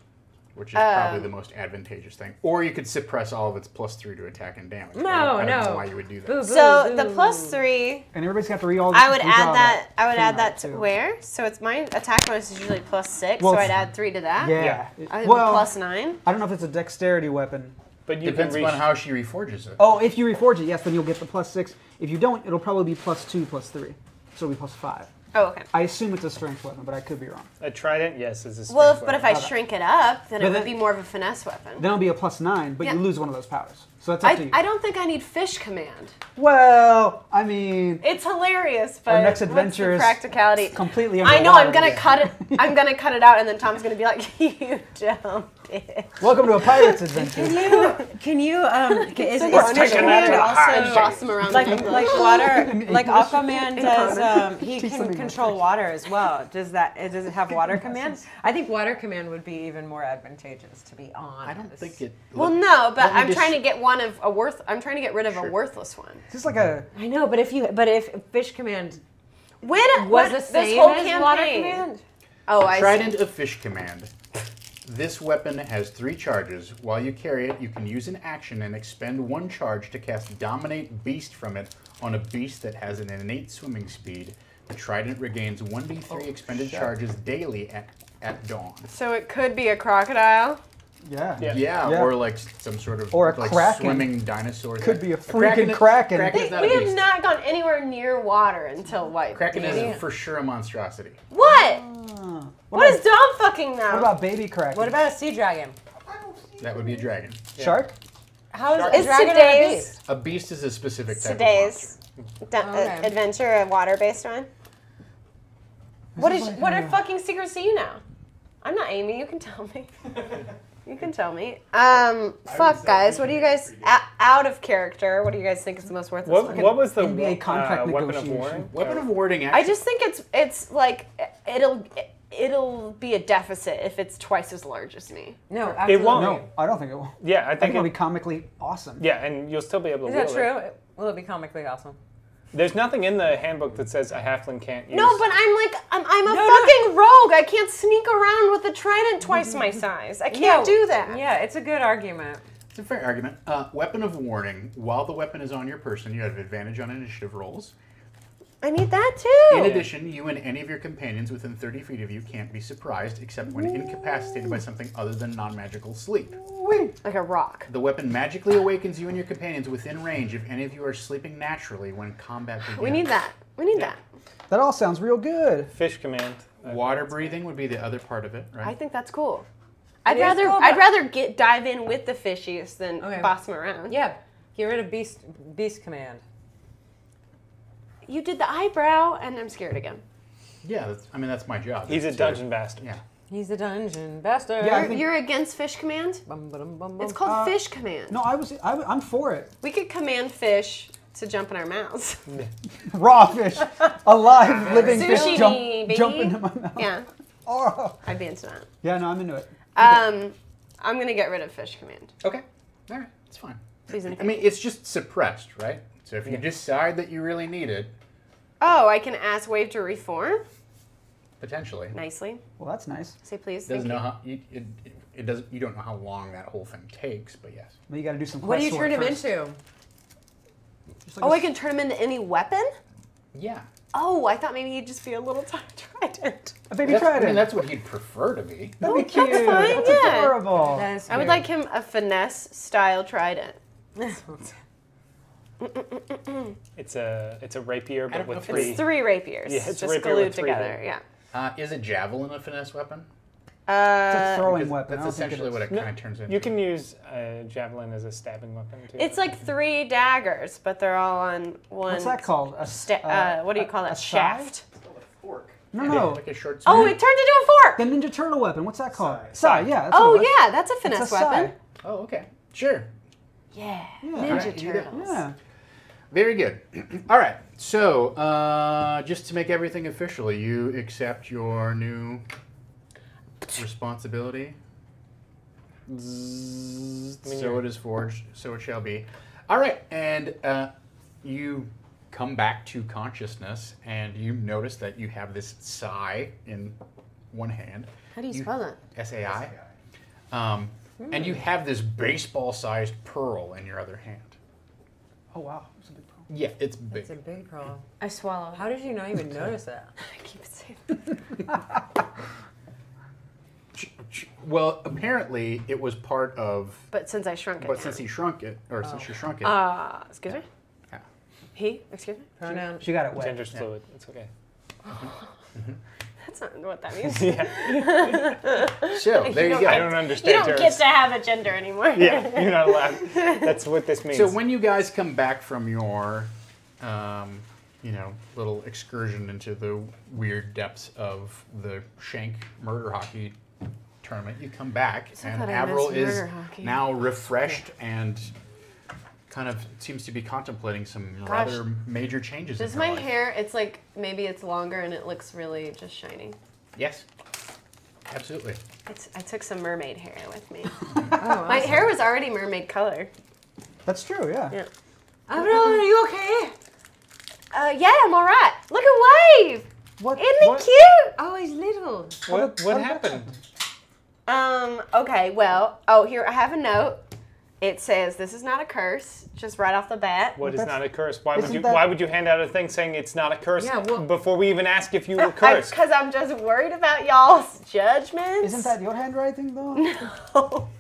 which is probably Um, the most advantageous thing. Or you could suppress all of its plus three to attack and damage. No, I don't, I don't no. know why you would do that. Boo, boo, So boo. the plus three, And everybody's got to read all I would add that. I would add that to too. where? So it's my attack bonus is usually plus six, Well, so I'd add three to that. Yeah. I Well, plus nine. I don't know if it's a dexterity weapon. But you Depends on how she reforges it. Oh, if you reforge it, yes, then you'll get the plus six. If you don't, it'll probably be plus two, plus three. So it'll be plus five. Oh, okay. I assume it's a strength weapon, but I could be wrong. A trident, yes, is a strength Well, if, but weapon. if I shrink it up, then But it would then- be more of a finesse weapon. Then it'll be a plus nine, but Yeah. you lose one of those powers. So that's up to I, you. I don't think I need fish command. well, I mean, It's hilarious, but Our next what's adventure the is practicality. completely I know I'm underwater. gonna cut it. I'm gonna cut it out, and then Tom's gonna be like, "You jumped Welcome to a pirate's adventure. Can you? Can you? Um, ca- is, is We're Fish taking that Command to the heart. and also boss them around like the table. like water? Like Aquaman does. common. Um, he Teach can something control else. water as well. Does that? Does it have water command? I think water command would be even more advantageous. To be honest. I don't think it. Well, no, but Let me I'm just- trying to get one of a worth. I'm trying to get rid of Sure. a worthless one. Is this like a I know, but if you, but if Fish Command When was what, the this same whole as water campaign. command, Oh, I see. Trident of Fish Command. This weapon has three charges. While you carry it, you can use an action and expend one charge to cast Dominate Beast from it on a beast that has an innate swimming speed. The Trident regains 1d3 expended charges daily at, at dawn. So it could be a crocodile. yeah? Yeah. Yeah, Yeah. or like some sort of Or a like kraken. swimming dinosaur. Could be a freaking is- kraken. Kraken We, is not we have beast. not gone anywhere near water until white. Kraken is for sure a monstrosity. What? What, What about, is Dom fucking now? what about baby kraken? what about a sea dragon? That would be a dragon. shark? How is Shark. a It's dragon a today's- beast? A beast is a specific type Today's d- uh, Okay. adventure, a water-based one. What is? like What are fucking secrets do you know? I'm not Amy. You can tell me. you can tell me. Um, fuck, guys. What do you guys out, out of character? What do you guys think is the most worthless What, what was the NBA uh, contract weapon of negotiation. war? of Weapon Uh, of warding action. I just think it's it's like it'll it'll be a deficit if it's twice as large as me. No, absolutely. It won't. No, I don't think it will. Yeah, I I think think it'll be comically awesome. yeah, and you'll still be able to Is that wield it. true? Will it be comically awesome? There's nothing in the handbook that says a halfling can't use. No, but I'm like I'm, I'm a No, no. fucking rogue. I can't sneak around with a trident twice my size. I can't do that. Yeah, it's a good argument. It's a fair argument. Uh, weapon of warning. While the weapon is on your person, you have advantage on initiative rolls. I need that too. In addition, you and any of your companions within 30 feet of you can't be surprised except when incapacitated by something other than non magical sleep. like a rock. The weapon magically awakens you and your companions within range if any of you are sleeping naturally when combat begins. We need that. We need that. That all sounds real good. Fish command. Water breathing would be the other part of it, right? I think that's cool. I'd is rather cool, I'd but- rather get dive in with the fishies than Okay. boss them around. Yeah, get rid of beast beast command. You did the eyebrow, and I'm scared again. yeah, that's, I mean, that's my job. He's a It's to- dungeon bastard. Yeah. He's a dungeon bastard. Yeah, I You're, think- you're against fish command? Bum, ba-dum, bum, It's called Uh, fish command. No, I was. I, am for it. We could command fish to jump in our mouths. Raw fish, alive, living Sushi, fish, jump, baby. jump into my mouth. yeah, Oh. I'd be into that. Yeah, no, I'm into it. Um, I'm gonna get rid of fish command. Okay. All right. It's fine. Please and I mean, it's just suppressed, right? So if you Yeah. decide that you really need it, Oh, I can ask Wave to reform potentially. nicely. Well, that's nice. Say please. Doesn't know you. how you, it, it doesn't. You don't know how long that whole thing takes, but yes. But you got to do some. What do you turn him first. into? Like Oh, a I can turn him into any weapon. Yeah. Oh, I thought maybe he'd just be a little t- trident. A baby That's, I trident. mean, that's what he'd prefer to be. That'd be oh, that's cute. fine, That's yeah. adorable. That is I would like him a finesse style trident. It's a it's a rapier, but with three. It's three rapiers. Yeah, it's a just rapier glued with three together. holes. Yeah. Uh, is a javelin a finesse weapon? It's a Uh, throwing weapon. That's don't it essentially what it No, kind of turns into. You can use a javelin as a stabbing weapon too. it's like three daggers, but they're all on one. What's that called? A Sta- uh, uh, what do you call a that? sai? Shaft. Fork. No, Yeah, no. like a short Oh, it turned into a fork. The Ninja Turtle weapon. What's that called? Sai. Sai. Yeah. That's Oh what it was. yeah, that's a It's finesse a sai. weapon. Oh, okay. Sure. Yeah. Yeah. Ninja Alright, you do that. turtles. Yeah. Very good. All right. So, uh, just to make everything official, you accept your new responsibility. So it is forged. So it shall be. All right, and uh, you come back to consciousness, and you notice that you have this sai in one hand. How do you You- spell that? S A I. Um, and you have this baseball-sized pearl in your other hand. Oh wow. Yeah, it's big. It's a big problem. I swallowed. How did you not even notice that? I keep it safe. Well, apparently it was part of, But since I shrunk it. but since he shrunk it, or since you shrunk it, Uh, excuse me? Yeah. He? Excuse me? Pronoun. She got it wet. gender's fluid. It's okay. That's not what that means. Yeah, so there you don't go. I don't understand. You don't terms. get to have a gender anymore. Yeah, you're not allowed. That's what this means. So when you guys come back from your, um, you know, little excursion into the weird depths of the Shank murder hockey tournament, you come back, I and Avril is hockey. now refreshed and kind of seems to be contemplating some Gosh. rather major changes Does in her my life. hair? It's like maybe it's longer and it looks really just shiny. Yes, absolutely. It's, I took some mermaid hair with me. Oh, My hair was already mermaid color. That's true. Yeah. Yeah. Avril, are you okay? Uh, yeah, I'm all right. Look at Wave. What? Isn't he What? cute? Oh, he's little. What, did- what how did that happened? Um. Okay. Well. Oh, here I have a note. It says this is not a curse. Just right off the bat. What is not a curse? Why would you that- Why would you hand out a thing saying it's not a curse Yeah, well- before we even ask if you were cursed? Because I'm just worried about y'all's judgments. Isn't that your handwriting though?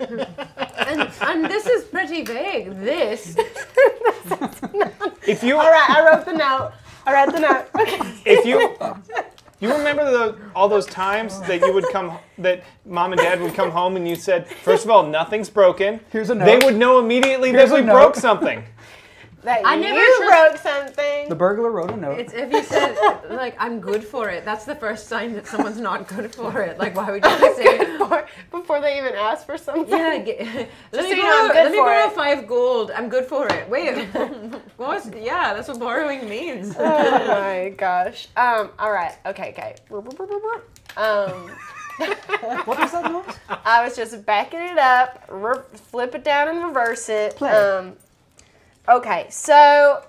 And, and this is pretty vague. This. if you All right. I wrote the note. I read the note. Okay. if you you remember the, all those times that you would come that mom and dad would come home and you said first of all nothing's broken. Here's a they would know immediately Here's that we note. broke something That I never you wrote something. The burglar wrote a note. It's if you said like I'm good for it. That's the first sign that someone's not good for it. Like why would you just say? before, before they even ask for something. Yeah, get, let me you know borrow, let me borrow it. five gold. I'm good for it. Wait, what? Yeah, that's what borrowing means. oh my gosh. Um. All right. Okay. Okay. Um. what was that note? I was just backing it up, re- flip it down and reverse it. Play. Um, okay, so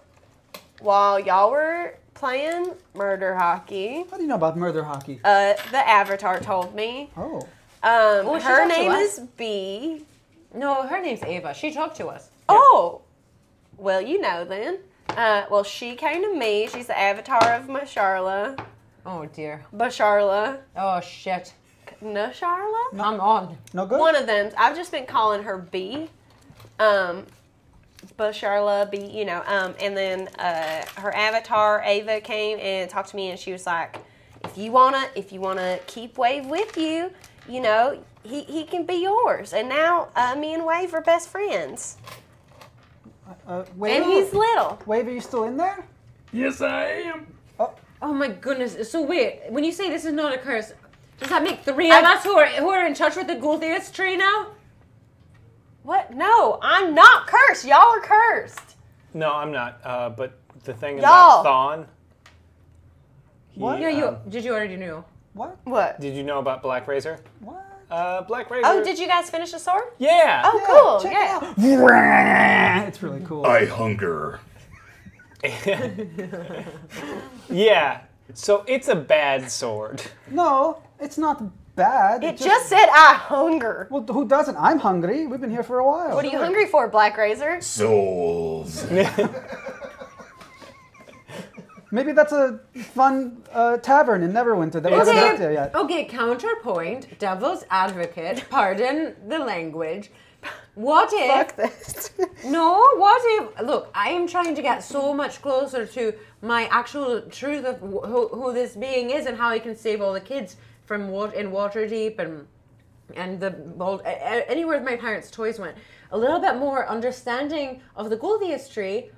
while y'all were playing murder hockey, How do you know about murder hockey? uh, the avatar told me. Oh. Um, Oh, she her talked to name us? is B. No, her name's Ava. She talked to us. Oh, well, you know then. Uh, well, she came to me. She's the avatar of Masharla. Oh dear. Basharla. Oh shit. Nasharla? I'm on. No good. One of them. I've just been calling her B. Um, Basharla B. You know. Um, and then uh, her avatar Ava came and talked to me, and she was like, "If you wanna, if you wanna keep Wave with you, you know, he he can be yours." And now uh, me and Wave are best friends, Uh, Wave, and he's little. Wave, are you still in there? Yes, I am. Oh my goodness. So wait, when you say this is not a curse, does that make three of us who are who are in touch with the Gulthias tree now? What? No, I'm not cursed. Y'all are cursed. no i'm not uh, but the thing Y'all. about thon he, What? Yeah, you um, did you already know? What? What? did you know about black razor What? uh, black razor Oh, did you guys finish the sword? yeah Oh, cool. check Yeah. it out. It's really cool. I hunger. yeah so it's a bad sword No, it's not bad. It just said I hunger. Well, who doesn't? I'm hungry. We've been here for a while. What are you hungry for, Black Razor? Souls. Maybe that's a fun uh, tavern in Neverwinter that we haven't got there yet. Okay, counterpoint, devil's advocate, pardon the language. What if this. No, what if look, I am trying to get so much closer to my actual truth of who, who this being is and how he can save all the kids from what in Waterdeep and and the bold, a- a- anywhere my parents' toys went. A little bit more understanding of the Gulthias tree,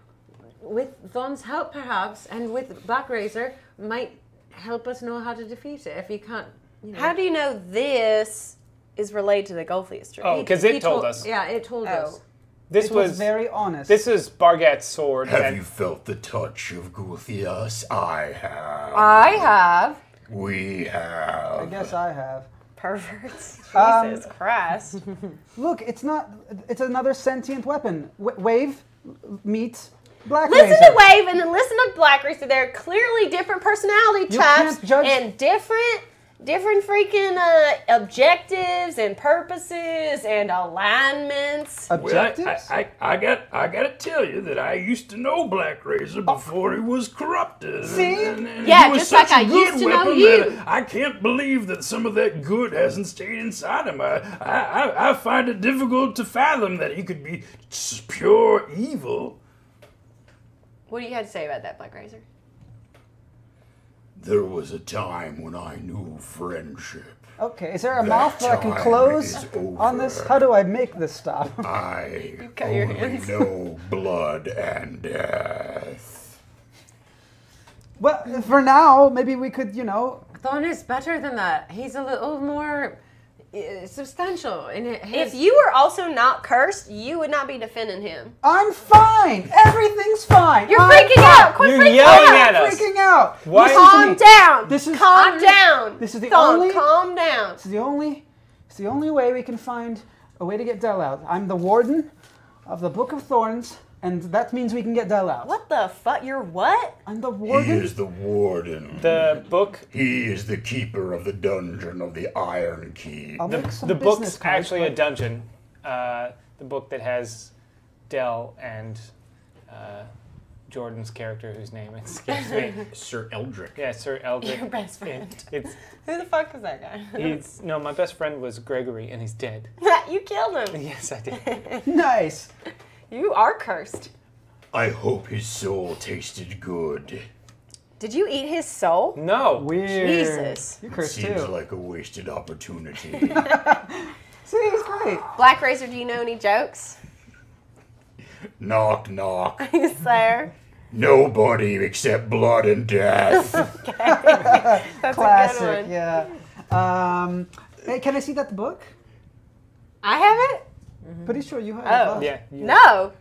with Thon's help perhaps, and with Black Razor might help us know how to defeat it. If you can't, you know. How do you know this is related to the Gulthias tree? Oh, because it He told us. Yeah, it told Oh. us. This It was, was very honest. this is Bargat's sword. Have and you felt the touch of Gulthias? I have. I have. We have. I guess I have. Perverts. Um, Jesus Christ. Look, it's not. It's another sentient weapon. W- wave meets black Listen razor. to Wave and then listen to Black Razor. They're clearly different personality types and different different freaking uh, objectives and purposes and alignments. Well, I, Objectives. I, I, I got I gotta tell you that I used to know Black Razor before he was corrupted. See? And- and Yeah, he was just like such a I good used to know weapon you. that I can't believe that some of that good hasn't stayed inside him. I, I, I- I find it difficult to fathom that he could be pure evil. What do you have to say about that, Black Razor? There was a time when I knew friendship. Okay, is there a That mouth that I can close on this? How do I make this stop? I you cut your only hands. know blood and death. well, for now, maybe we could, you know, Thon is better than that. He's a little more Uh, substantial in it. If you were also not cursed, you would not be defending him. I'm fine. Everything's fine. You're I'm freaking fine. out. Quit You're freaking yelling out. at us. Freaking out. Why- Listen to Calm down. This is- calm I'm- down. This is the Thorn, only- calm down. It's the only, it's the only way we can find a way to get Dell out. I'm the warden of the Book of Thorns, and that means we can get Dell out. What the fuck? You're what? I'm the warden. He is the warden. The book He is the keeper of the dungeon of the Ironkeep. I'll the, make some the business book's cards, actually a dungeon. Uh, the book that has Dell and uh, Jordan's character, whose name escapes me. Sir Eldrick. Yeah, Sir Eldrick. Your best friend. It- it's Who the fuck is that guy? he's no, my best friend was Gregory, and he's dead. you killed him. Yes, I did. Nice. You are cursed. I hope his soul tasted good. Did you eat his soul? No, Weird. Jesus. You're cursed Seems too. like a wasted opportunity. See, it's great. Black Razor, do you know any jokes? knock, knock. He's there. Nobody except blood and death. okay. That's Classic. a good one. Yeah. Um, hey, can I see that book? I have it? Pretty sure you have. Oh. it. yeah, you- No.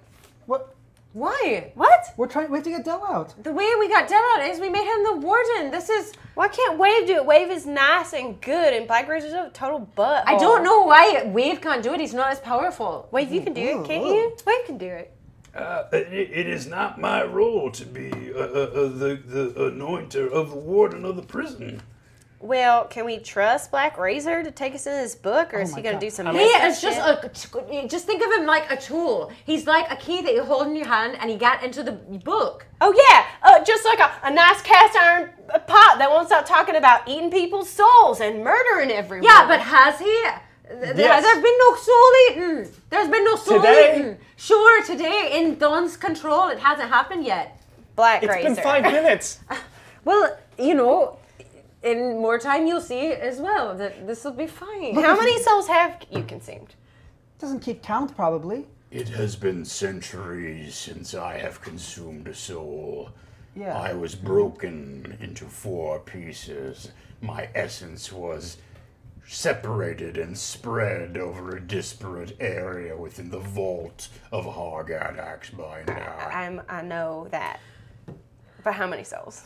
What? Why? What? We're trying. We have to get Dell out. The way we got Dell out is we made him the warden. This is. Why can't Wave do it? Wave is nice and good, and Black Razor's a total butt. I don't know why Wave can't do it. He's not as powerful. Wave, you can do it, can't you? Wave can do it. Uh, it, it is not my role to be uh, uh, uh, the, the anointer of the warden of the prison. Well, can we trust Black Razor to take us in this book, or is he gonna do some? He messed up is just shit? a. Just think of him like a tool. He's like a key that you hold in your hand, and he got into the book. Oh yeah, uh, just like a, a nice cast iron pot that won't stop talking about eating people's souls and murdering everyone. Yeah, but has he? Th- Yes. There's been no soul eaten. There's been no soul Today? eaten. Sure, today in Dawn's control, it hasn't happened yet. Black It's Razor. been five minutes. Well, you know, in more time you'll see as well that this will be fine. How many souls have you consumed? Doesn't keep count, probably. it has been centuries since I have consumed a soul. Yeah. I was broken into four pieces. My essence was separated and spread over a disparate area within the vault of Hargadax by now. I'm. I know that. But how many souls?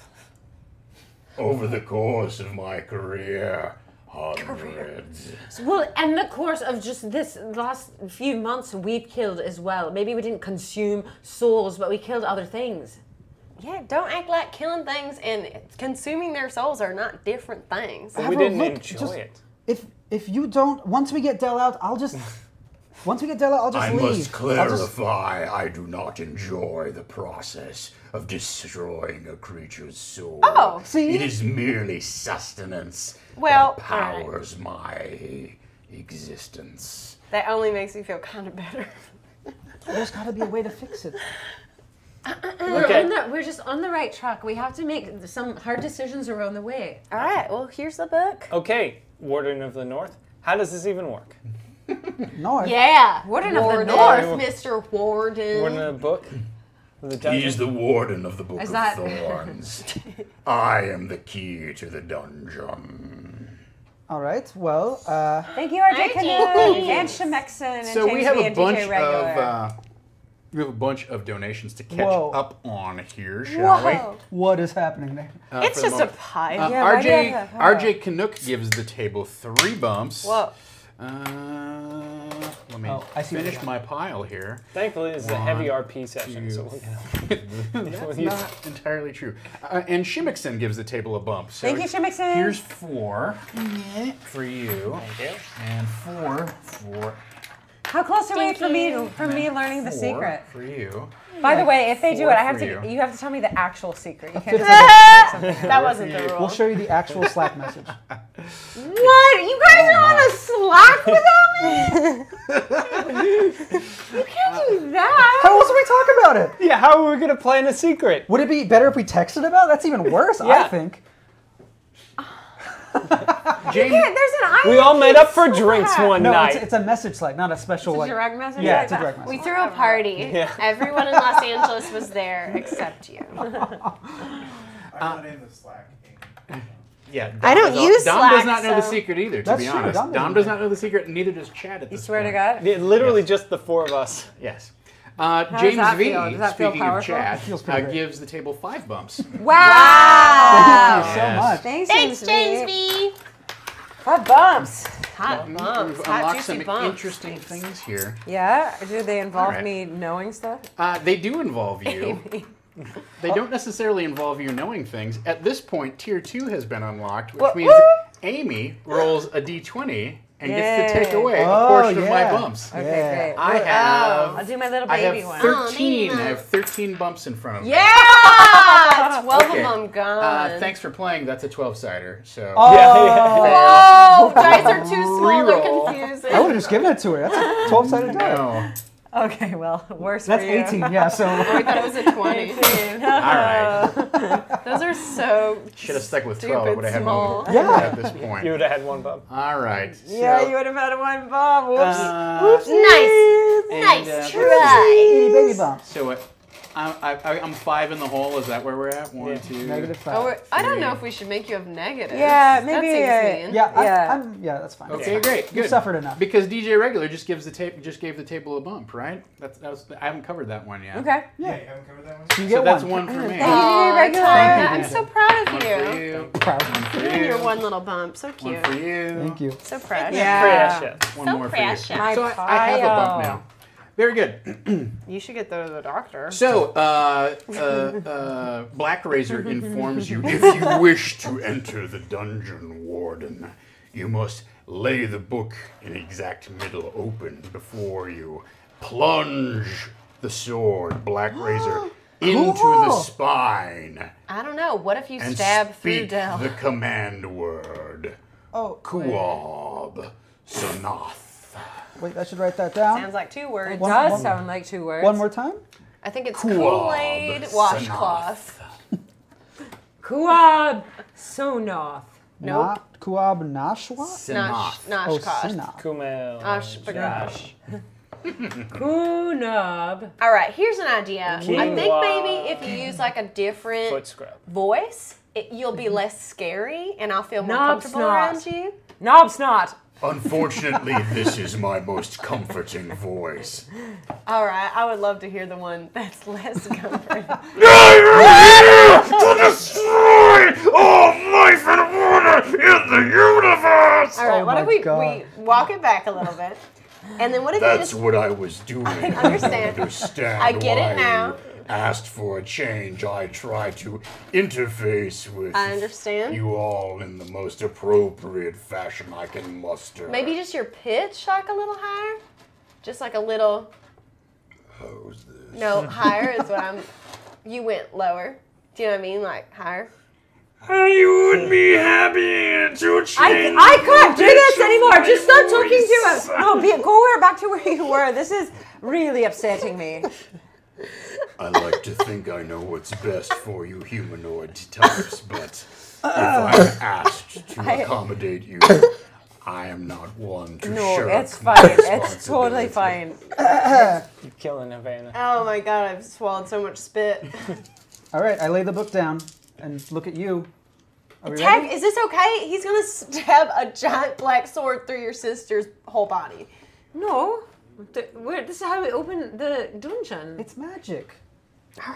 Over the course of my career, hundreds. Well, in the course of just this last few months, we've killed as well. Maybe we didn't consume souls, but we killed other things. Yeah, don't act like killing things and consuming their souls are not different things. we didn't look, enjoy just- it. If if you don't, once we get Dell out, I'll just. Once we get Dell out, I'll just I leave. must I'll just- clarify I do not enjoy the process of destroying a creature's soul. Oh. See? It is merely sustenance Well, that alright. powers my existence. That only makes me feel kind of better. There's got to be a way to fix it. We're, Okay. on the, we're just on the right track. We have to make some hard decisions around the way. All right, well, here's the book. Okay, Warden of the North. How does this even work? North. Yeah, Warden of the Warden, North. Mr. Warden. Warden of the book? Of the He dungeon? is the warden of the Book Is of that- Thorns. I am the key to the dungeon. All right. Well, uh, Thank you, RJ Thank Canuck you. and Shemexon and So we James have B a and bunch DJ of Regular. uh, we have a bunch of donations to catch Whoa. up on here, shall we? Whoa. what is happening there? Uh, It's for the just a moment. pie. Uh, Yeah, why do you RJ have that? RJ Canuck gives the table three bumps. Whoa. Uh, let me Oh, I see finish my pile here. Thankfully, this is a heavy RP session, so we can. That's not entirely true. Uh, and Shimmickson gives the table a bump. So Thank you, Shemexon. Here's four for you, Thank you. and four for How close are we Thank from me you. from me learning the secret? for you. By the way, if they do it, I have to. you. You have to tell me the actual secret. You can't just that wasn't the rule. We'll show you the actual Slack message. What? You guys are on a Slack without me? you can't do that. How else do we talk about it? Yeah, how are we going to plan a secret? Would it be better if we texted about it? That's even worse, I think. James, Yeah, there's an We all IRP met up for Slack. drinks one No, night. it's, it's a message Slack, not a special It's a like. direct message. Yeah, it's a direct message. We threw a party. Yeah. Everyone in Los Angeles was there except you. I'm not in the Slack. Amy. Yeah, Dom I don't does al- use Dom Slack, does not know the secret either. To That's be true, honest, Dom Dom, doesn't know. the secret. and Neither does Chad at You this swear to. God. Yeah, literally Yes. just the four of us. Yes. Uh, James V, feel? Does that feel speaking of powerful? Chad, uh, gives the table five bumps. Wow. Thank you so Yes. much. Thanks, Thanks, James James V. V. Five bumps. Hot bumps. We've Hot unlocked juicy some bumps. interesting things here. Yeah. Do they involve Alright. me knowing stuff? Uh, they do involve you. They don't necessarily involve you knowing things. At this point, tier two has been unlocked, which Wha- means Amy rolls a d20 and gets to take Yay. away a Oh, portion of my bumps. Okay, Yeah. great. I Well, have. I'll do my little baby I baby have one. 13. Oh, I have 13 bumps in front of me. Yeah! 12 Okay. of them gone. Uh, thanks for playing. That's a 12 sider. So. Oh, Oh, dice are too small. They're confusing. I would have just given it to her. That's a 12 sided die. No. Okay, well, worse That's for you. 18, yeah, so. I thought it was a 20. All right. Those are so. Should have stuck with 12. I Stupid would have had small. one Yeah. at this point. You would have had one bump. All right. Yeah, you would have had one bomb. Whoops. uh, Nice. and, nice uh, try. Itty baby bumps. So what? I'm, I, I'm five in the hole. Is that where we're at? One, Yeah. two. Negative five. Oh, we're- I don't know if we should make you have negatives. Yeah, That maybe, seems uh, mean. yeah, I, Yeah. I'm, yeah, that's fine. Okay, Yeah. great, You good. suffered enough. Because DJ Regular just gives the tape, just gave the table a bump, right? That's that was. I haven't covered that one yet. Okay. Yeah, you haven't covered that one? So you So get that's one. one for me. Aw, regular. Thank you, I'm so proud One of for you. you. Proud. For And your one little bump. So One cute. for you. Thank you. So precious. Yeah. Precious. One So more precious. for you. My So I, I have a bump pile. now. Very good. You should get to the doctor. So, uh, uh, uh, Black Razor informs you If you wish to enter the dungeon, Warden, you must lay the book in exact middle open before you plunge the sword, Black Razor, into the Cool. spine I don't know. What if you and stab through speak Dell? the command word, Oh, Kuab Sanath. Wait, I should write that down. Sounds like two words. It One- does one- sound like two words. One more time? I think it's Kuab Kool-Aid washcloth. Kuab Sonoth. Nope. Na- Kuab Nashwa? Nosh, Sinath. Oh, noshkosh. Sinath. Kumel. Osh bagosh. Kunab. All right, here's an idea. I think maybe if you use like a different Foot scrub. voice, it, you'll be less scary, and I'll feel more Knob comfortable snot. around you. Knob snot. Unfortunately, this is my most comforting voice. All right, I would love to hear the one that's less comforting. to destroy all life and order in the universe! All right, Oh what my if we, God. we walk it back a little bit, and then what if you That's just what I was doing. I understand. understand I get it now. Asked for a change. I try to interface with I understand. you all in the most appropriate fashion I can muster. maybe just your pitch like a little higher, just like a little How's this? no higher is what I'm. You went lower. Do you know what I mean? Like higher. You would be happy to change. I, I can't do this anymore. Just stop talking to us. No, be, go where, back to where you were. This is really upsetting me. I like to think I know what's best for you humanoid types, but if I'm uh, asked to I- accommodate you, I am not one to No, shirk it's my fine. It's totally responsibility. fine. You're killing Havana. Oh my god, I've swallowed so much spit. All right, I lay the book down and look at you. Are we Tag, ready? is this okay? He's gonna stab a giant black sword through your sister's whole body. No. Th- where- This is how we open the dungeon. It's magic.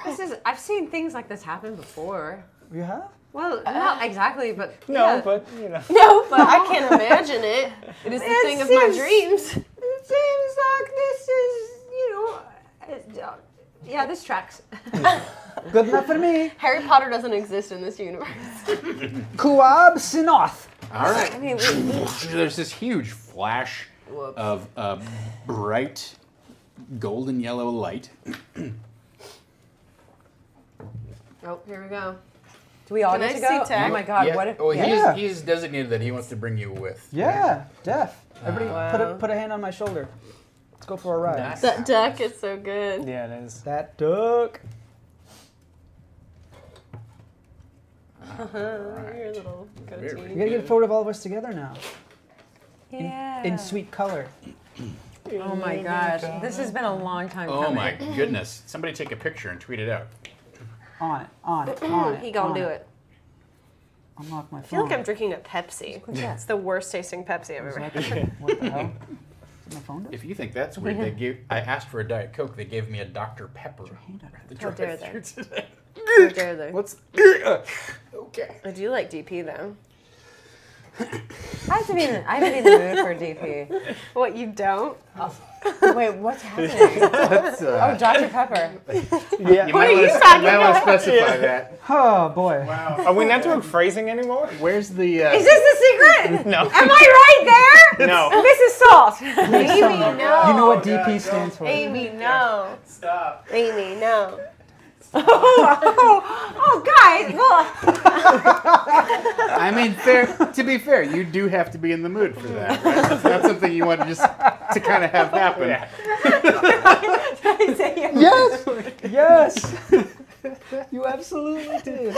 This is. I've seen things like this happen before. You have? Well, not exactly, but No, yeah. but you know. No, but I can't imagine it. It is the It thing of my seems- dreams. It seems like this is, you know, it- uh, yeah, this tracks. Good enough for me. Harry Potter doesn't exist in this universe. Kuab Sinoth. All right. I mean, we- There's this huge flash Whoops. of uh, bright golden yellow light. Oh, here we go. do we all Can need I to see go? Tag? Oh my god, yeah. what if? oh, Yeah. he's, he's designated that he wants to bring you with. Yeah, deaf. Everybody put, a, put a hand on my shoulder. Let's go for a ride. Nice. That duck is so good. Yeah, it is. That duck. Your little Very We goatee. gotta get a photo of all of us together now. In, Yeah. in sweet color. Oh my gosh, this has been a long time Oh my goodness! Somebody take a picture and tweet it out. On it, on it, on it. He gonna on do it. unlock my I feel like I'm drinking a Pepsi. that? It's the worst tasting Pepsi I've ever had. what the hell? Is my phone? If you think that's weird, they gave. I asked for a diet coke. They gave me a Dr Pepper. at the How dare they. How dare they? What's okay? I do like DP though. I have to be in. I have to be in the mood for DP. What you don't? Oh, Wait, what's happening? Let's, Oh, uh, Dr Pepper. Yeah. you might are you want talking to specify that. Oh boy. Wow. Are we not doing phrasing anymore? Where's the? Uh, Is this the secret? No. Am I right there? No. Mrs. Salt. Amy, no. You know what DP stands for? Amy, no. Stop. Amy, no. oh, oh, guys. Well, I mean, fair. To be fair, you do have to be in the mood for that. Right? It's not something you want to just to kind of have happen. Yeah. Yes. Yes. you absolutely did.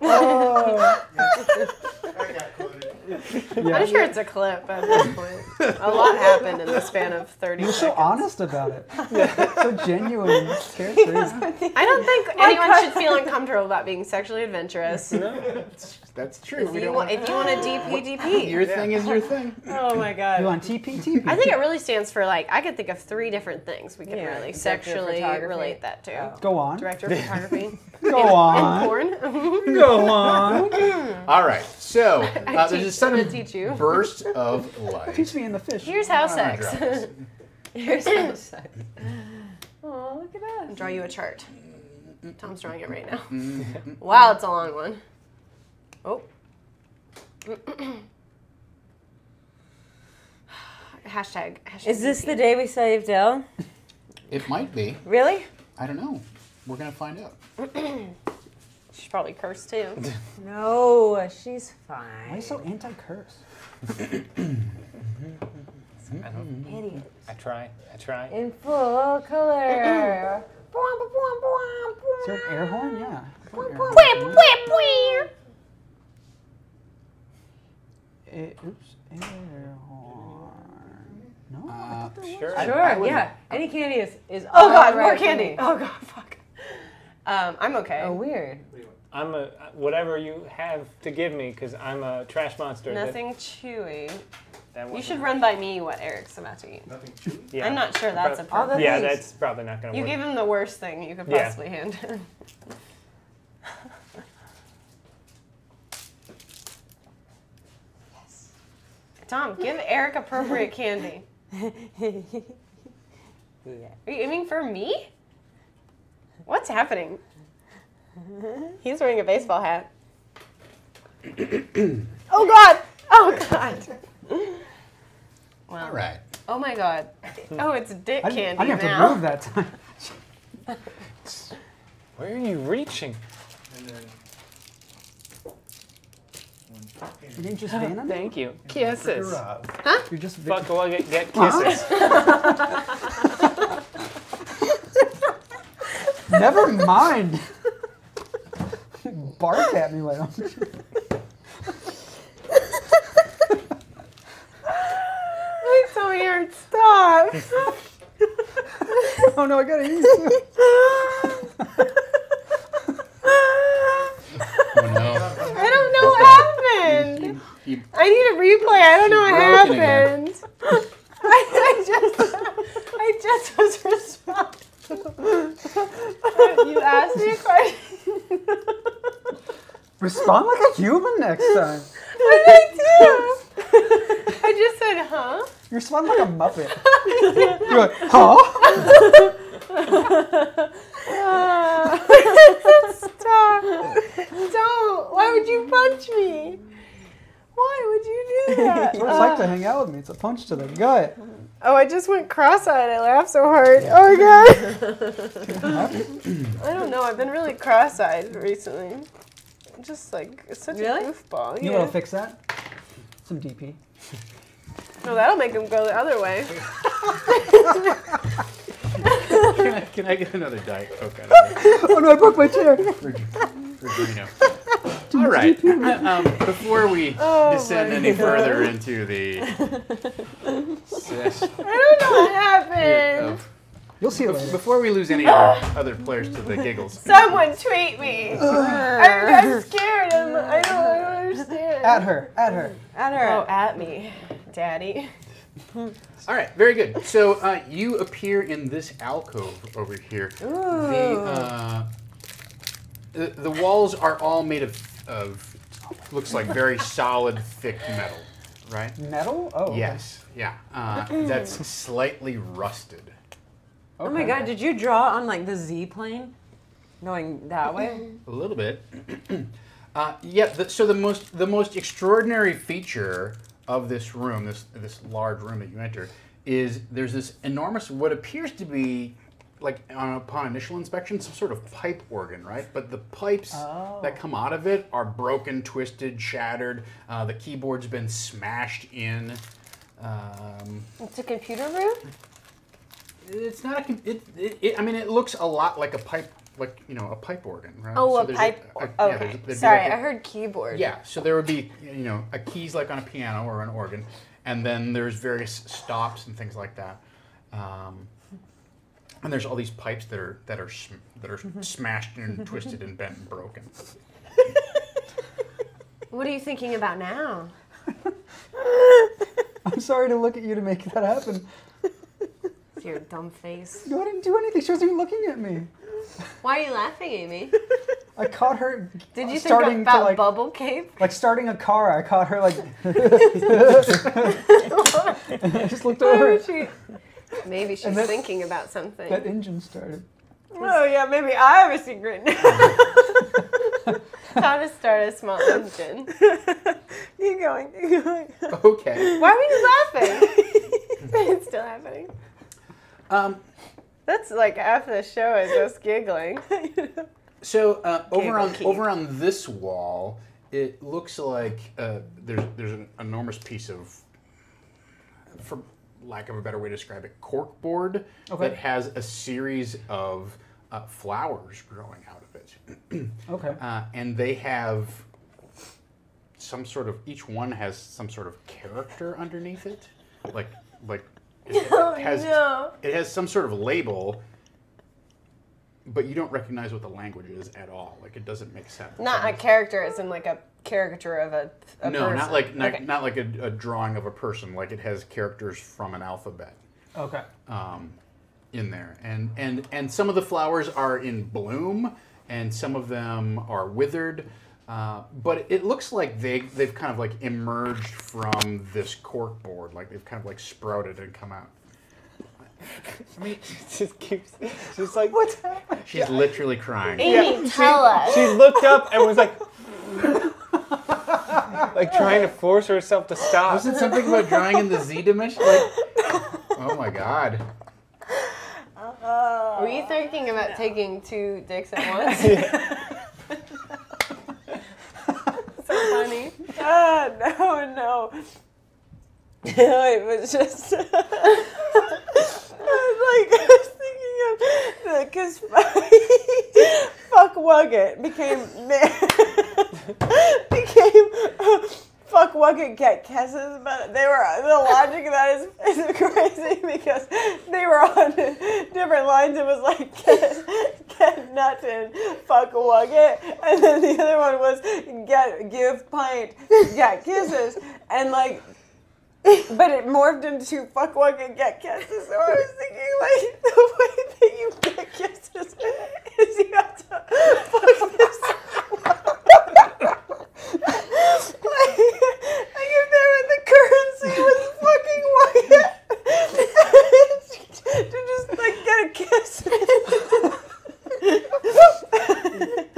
Oh. I got quoted. I'm sure it's a clip at this point. A lot happened in the span of 30 You're so honest about it. so genuine character. I don't think anyone should feel uncomfortable about being sexually adventurous. That's true. If you, want, want- if you want a DP, DP. your thing is your thing. Oh my You god. on TP TP? I think it really stands for like I could think of three different things we can Yeah, really director sexually relate that to. Go on. Director of photography Go and on. porn. Go on. All right. So uh, there's a teach- sudden I'm gonna teach you. burst of light. Teach me in the fish. Here's how sex. drugs. Here's how sex. oh, look at that. I'll draw you a chart. Tom's drawing it right now. wow, it's a long one. Oh. hashtag, hashtag. Is this the day we saved Elle? It might be. Really? I don't know. We're gonna find out. She's probably cursed too. No, she's fine. Why are you so anti-curse? I don't. Idiot. I try. I try. In full color. Is there an air horn? Yeah. Air horn. Eh, oops. Air horn. No. I thought there. Sure. I- Sure, I would- yeah. Any candy is, is Oh god, right more for candy. Oh god, fuck. Um, I'm okay. Oh, weird. I'm a whatever you have to give me because I'm a trash monster. that- Nothing chewy. That, You should run by me what Eric's about to eat. Nothing chewy. Yeah. I'm not sure that's Prob- All the appropriate. Yeah, things. that's probably not gonna You work. gave him the worst thing you could Yeah. possibly hand him. yes. Tom, give Eric appropriate candy. Yeah. Are you aiming for me? What's happening? He's wearing a baseball hat. oh God! Oh God! Wow. All right. Oh my God! Oh, it's dick I candy didn't, I didn't have to move that time. Where are you reaching? And. You didn't just stand on it? Thank you. Kisses. Rob. You're just Fuck, well, get, get kisses. Never mind. Bark at me, why don't you? My tummy hurts. Stop. Oh no, I gotta eat. a human next time. I do? I just said, huh? You respond like a muppet. You're like, huh? Stop. Don't. Why would you punch me? Why would you do that? That's what it's like to uh. hang out with me. It's a punch to the gut. Oh, I just went cross-eyed. I laughed so hard. Oh my god. I don't know. I've been really cross-eyed recently. I'm just like such Really? a goofball. You Yeah. want to fix that? Some DP. No, that'll make him go the other way. can, I, can I get another diet coke out of this? Oh no, I broke my chair. for, for All right. Um, before we Oh descend any God. further into the session I don't know what happened. Of, You'll see it later. before we lose any other, other players to the giggles, Someone tweet me. I'm, I'm scared. I'm, I don't. I don't At her. At her. At her. Oh, at me, Daddy. All right, very good. So uh, you appear in this alcove over here. The, uh, the the walls are all made of of looks like very solid, thick metal, right? Metal? Oh. Yes. Yeah. Uh, that's slightly rusted. Oh my god, did you draw on like the Z plane? Going that way? A little bit. uh, yeah. The, so the most the most extraordinary feature of this room, this this large room that you enter, is there's this enormous what appears to be like on, upon initial inspection some sort of pipe organ, right? But the pipes that come out of it are broken, twisted, shattered. Uh, the keyboard's been smashed in. Um, It's a computer room. It's not a. com- It, it, it. I mean, it looks a lot like a pipe, like you know, a pipe organ, right? Oh, So a there's pipe. a- yeah, okay. there's- there'd be Sorry, like a- I heard keyboard. Yeah, so there would be, you know, a keys like on a piano or an organ, and then there's various stops and things like that. Um, and there's all these pipes that are that are sm- that are smashed and twisted and bent and broken. What are you thinking about now? I'm sorry to look at you to make that happen. With your dumb face. No, I didn't do anything. She wasn't even looking at me. Why are you laughing, Amy? I caught her Did you starting think about to like bubble cape? like starting a car. I caught her like I just looked over. Oh, would she? Maybe she's And that- thanking about something. That engine started. Oh yeah, maybe I have a secret. How to start a small engine. keep going, keep going. Okay. Why were you laughing? it's still happening. Um, That's like half the show is just giggling. so uh, over on over on this wall, it looks like uh, there's there's an enormous piece of, for lack of a better way to describe it, cork board Okay. that has a series of uh, flowers growing out of it. Okay. uh, and they have some sort of each one has some sort of character underneath it, like like it has no. it has some sort of label, but you don't recognize what the language is at all. Like it doesn't make sense. Not a character, as in like a caricature of a, a no, person. not like not, Okay. not like a, a drawing of a person. Like it has characters from an alphabet Okay. um, in there, and and and some of the flowers are in bloom, and some of them are withered. Uh, but it looks like they they've kind of like emerged from this cork board, like they've kind of like sprouted and come out. I mean, just keeps. She's like, what's happening? she's literally crying. Amy, tell us. She looked up and was like, like trying to force herself to stop. Was it something about drawing in the Z dimension? Like, oh my god. Were you thinking about taking two dicks at once? so funny. Ah, no, no. it was just. I was like, I was thinking of because fuck Wugget became became fuck Wugget get kisses, but they were the logic of that is, is crazy because they were on different lines. It was like get, get nut and fuck Wugget, and then the other one was get give pint get kisses, and like but it morphed into fuck one and get kisses. So I was thinking like the way that you get kisses is you have to fuck this. Like, like if they were the currency was fucking white to just like get a kiss.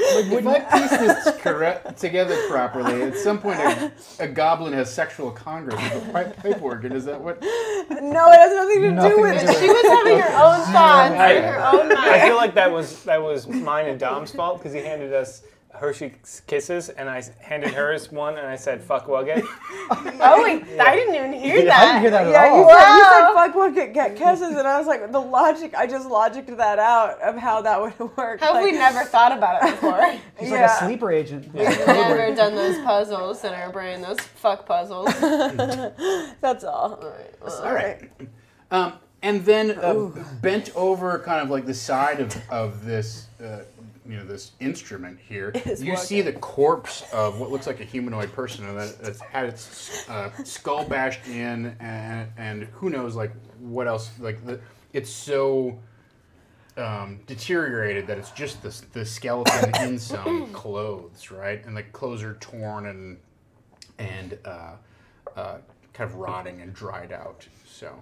If I piece this correct together properly, at some point a, a goblin has sexual congress with a pipe, pipe organ. Is that what? no, it has nothing to Nothing do to with do it. with She was having her own thoughts I- in her own I mind. feel like that was that was mine and Dom's fault because he handed us Hershey's Kisses and I handed hers one and I said fuck Wugget. Oh, wait, I didn't even hear I that. didn't hear that at Yeah, you all. said, you said fuck one get, get kisses, and I was like, the logic. I just logicked that out of how that would work. How have like, we never thought about it before? She's Yeah. like a sleeper agent. We've never done those puzzles in our brain, those fuck puzzles. That's all. All right. Um, and then uh, bent over, kind of like the side of, of this uh, you know this instrument here, Is you see the corpse of what looks like a humanoid person and that that's had its uh, skull bashed in, and, and who knows like what else. Like the, it's so um, deteriorated that it's just the the skeleton in some clothes, right? And the clothes are torn and and uh, uh, kind of rotting and dried out. So.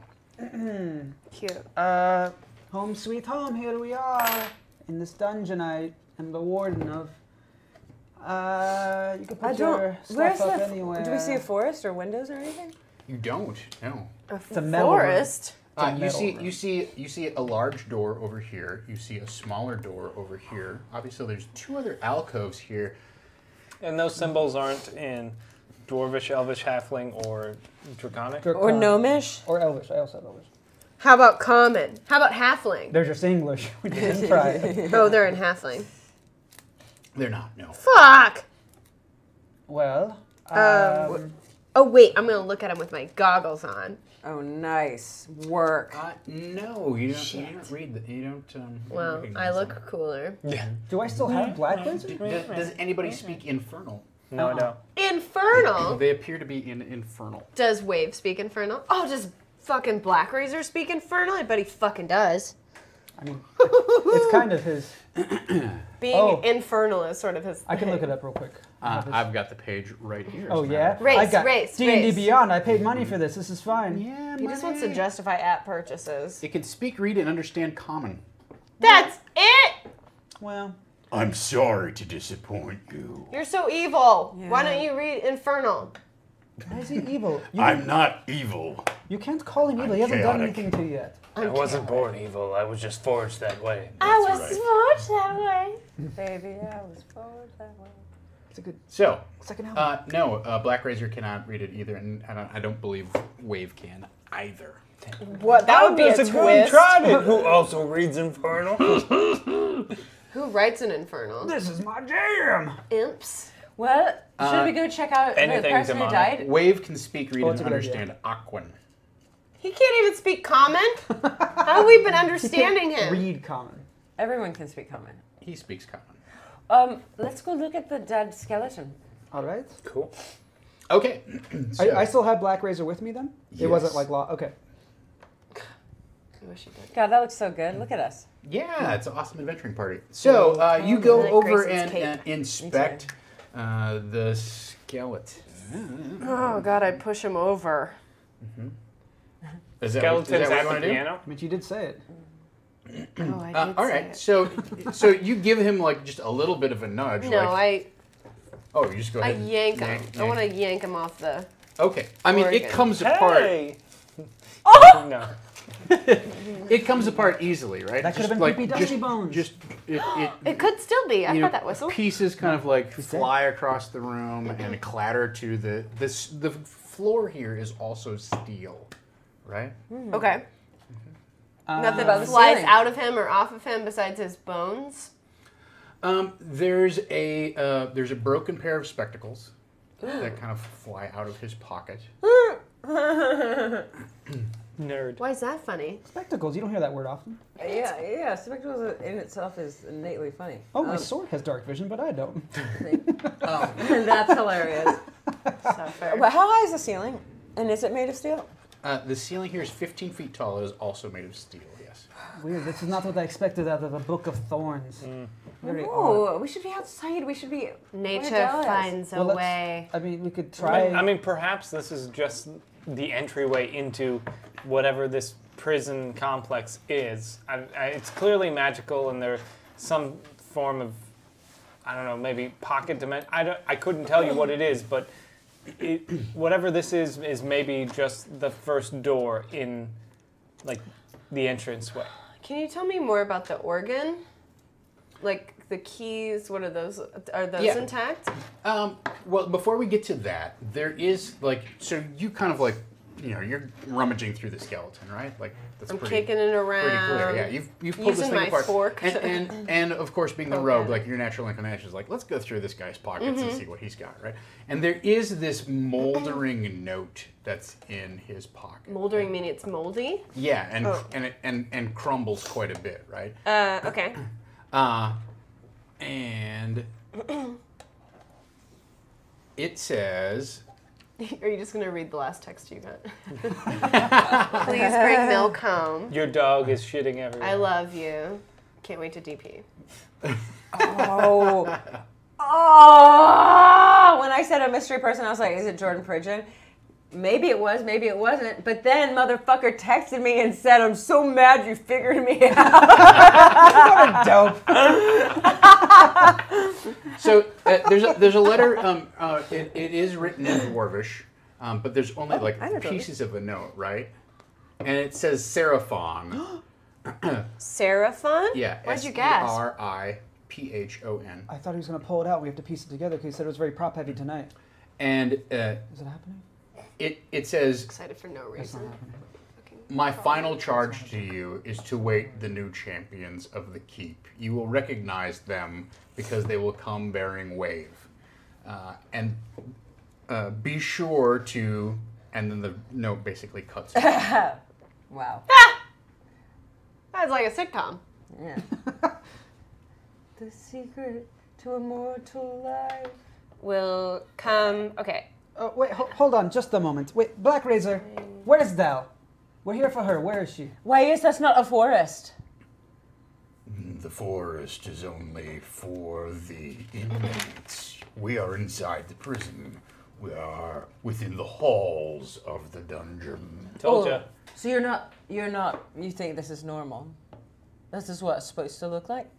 Cute. Uh, home sweet home. Here we are in this dungeon. I am the warden of. Uh, you can put I your don't. stuff Where's up the? anywhere. Do we see a forest or windows or anything? You don't, no. A a metal room. forest. Uh, you see, room. you see, you see a large door over here. You see a smaller door over here. Obviously, there's two other alcoves here. And those symbols aren't in Dwarvish, Elvish, Halfling, or Draconic. Dracon- Or gnomish? Or Elvish. I also have Elvish. How about common? How about halfling? They're just English. We didn't try. Oh, they're in halfling. They're not, no. Fuck. well, Um, um, Oh wait, I'm gonna look at them with my goggles on. Oh, nice work. Uh, no, you don't. You don't read the. You don't. Um, Well, I look them. cooler. Yeah. do I still have black Do- laser? does, does anybody speak infernal? No, I don't. Infernal. They appear to be in infernal. Does Wave speak infernal? Oh, does fucking Black Razor speak infernal? I bet he fucking does. I mean, it's kind of his. Being Oh. infernal is sort of his. I can look it up real quick. I Uh, have his- I've got the page right here. oh as a matter yeah, of Race, I got race, D and D race. Beyond. I paid money for this. This is fine. Yeah, He just wants to justify app purchases. It can speak, read, and understand common. That's it. Well, I'm sorry to disappoint you. You're so evil. Why don't you read infernal? Why is he evil? You, I'm not evil. you can't call him evil. I'm He hasn't done chaotic. anything to you yet. I wasn't born evil. I was just forged that way. I was right. forged that way. Baby, I was forged that way. It's a good So, second album. uh, no, uh, Black Razor cannot read it either, and I don't, I don't believe Wave can either. What? That would be a There's twist. good Trident who also reads Infernal. Who writes an infernal? this is my jam. Imps. Well, Uh, should we go check out the anything person who died? Wave can speak, read, Oh, and that's idea. understand Aquan. He can't even speak common. How have we been understanding him? Read common. Everyone can speak common. He speaks common. Um, let's go look at the dead skeleton. All right. cool. Okay. I, so- I still have Black Razor with me then. It wasn't like law. Okay. I wish he did. God, that looks so good. Look at us. Yeah, it's an awesome adventuring party. So uh, you go over Grayson's and cape. uh, inspect uh, the skeleton. Oh god, I push him over. Is that, what- is Skeletons that what at you the want to do? piano. I mean, you did say it. Oh, I did Uh, all say it. so so you give him like just a little bit of a nudge. No, like, I oh, you just go I ahead. and yank him. I want to yank him off the. Okay, I mean Oregon. it comes apart. Hey! Oh! No. It comes apart easily, right? That could have been like, creepy Dusty just, Bones. Just it, it, It could still be. I you know, thought that whistle. pieces kind of like fly across the room and clatter to the this the floor here is also steel, right? Okay. Nothing About the flies ceiling. out of him or off of him besides his bones. Um, there's a uh, there's a broken pair of spectacles that kind of fly out of his pocket. Nerd. Why is that funny? Spectacles. You don't hear that word often. Yeah, yeah. Spectacles in itself is innately funny. Oh, my Um, sword has dark vision, but I don't. That's hilarious. So fair. But how high is the ceiling? And is it made of steel? Uh, the ceiling here is 15 feet tall. It is also made of steel. Yes. Weird. This is not what I expected out of a book of thorns. Mm. Very odd. Oh, we should be outside. We should be. Nature jealous. finds a Well, let's- way. I mean, we could I try. mean, I mean, perhaps this is just the entryway into whatever this prison complex is. I, I, it's clearly magical, and there's some form of, I don't know, maybe pocket dimension. I, don't, I couldn't tell you what it is, but it, whatever this is, is maybe just the first door in, like, the entrance entranceway. Can you tell me more about the organ? Like the keys, what are those? Are those Yeah. intact? Um, well, before we get to that, there is like so you kind of like you know you're rummaging through the skeleton, right? Like that's I'm pretty, kicking it around. pretty clear. Yeah, you've you've pulled this thing my apart. fork And, and and of course, being the Poke rogue, like your natural inclination is like, let's go through this guy's pockets Mm-hmm. and see what he's got, right? And there is this moldering note that's in his pocket. Moldering meaning it's moldy. Yeah, and Oh. and it and and crumbles quite a bit, right? Uh, okay. Uh, and it says Are you just gonna read the last text you got? Please bring milk home. Your dog is shitting everywhere. I love you. Can't wait to DP. Oh. Oh, when I said a mystery person, I was like, is it Jordan Pridgeon? Maybe it was, maybe it wasn't. But then motherfucker texted me and said, I'm so mad you figured me out. Dope. so. Uh, there's a, there's a letter. Um, uh, it, it is written in Dwarvish, um, but there's only like I pieces of a note, right? And it says Seraphon. Seraphon? yeah. Why'd you guess? R I P H O N. I thought he was going to pull it out. We have to piece it together because he said it was very prop heavy tonight. And uh, Is it happening? It it says Excited for no reason. My final charge to you is to wait the new champions of the keep. You will recognize them because they will come bearing wave. Uh, and uh, be sure to. And then the note basically cuts. off. wow. That's like a sitcom. Yeah. the secret to immortal life. Will come. Okay. Oh, wait, ho- hold on just a moment. Wait, Black Razor, where's Dal? We're here for her. Where is she? Why is this not a forest? The forest is only for the inmates. We are inside the prison. We are within the halls of the dungeon. Told Oh, ya. So you're not, you're not, you think this is normal? This is what it's supposed to look like?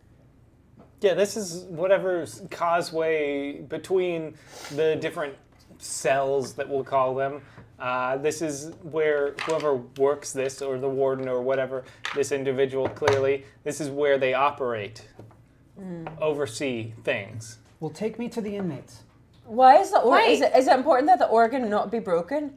Yeah, this is whatever causeway between the different cells that we'll call them. Uh, this is where whoever works this, or the warden, or whatever, this individual clearly, this is where they operate, oversee things. Well, take me to the inmates. Why is the or- Wait. is it is it important that the organ not be broken?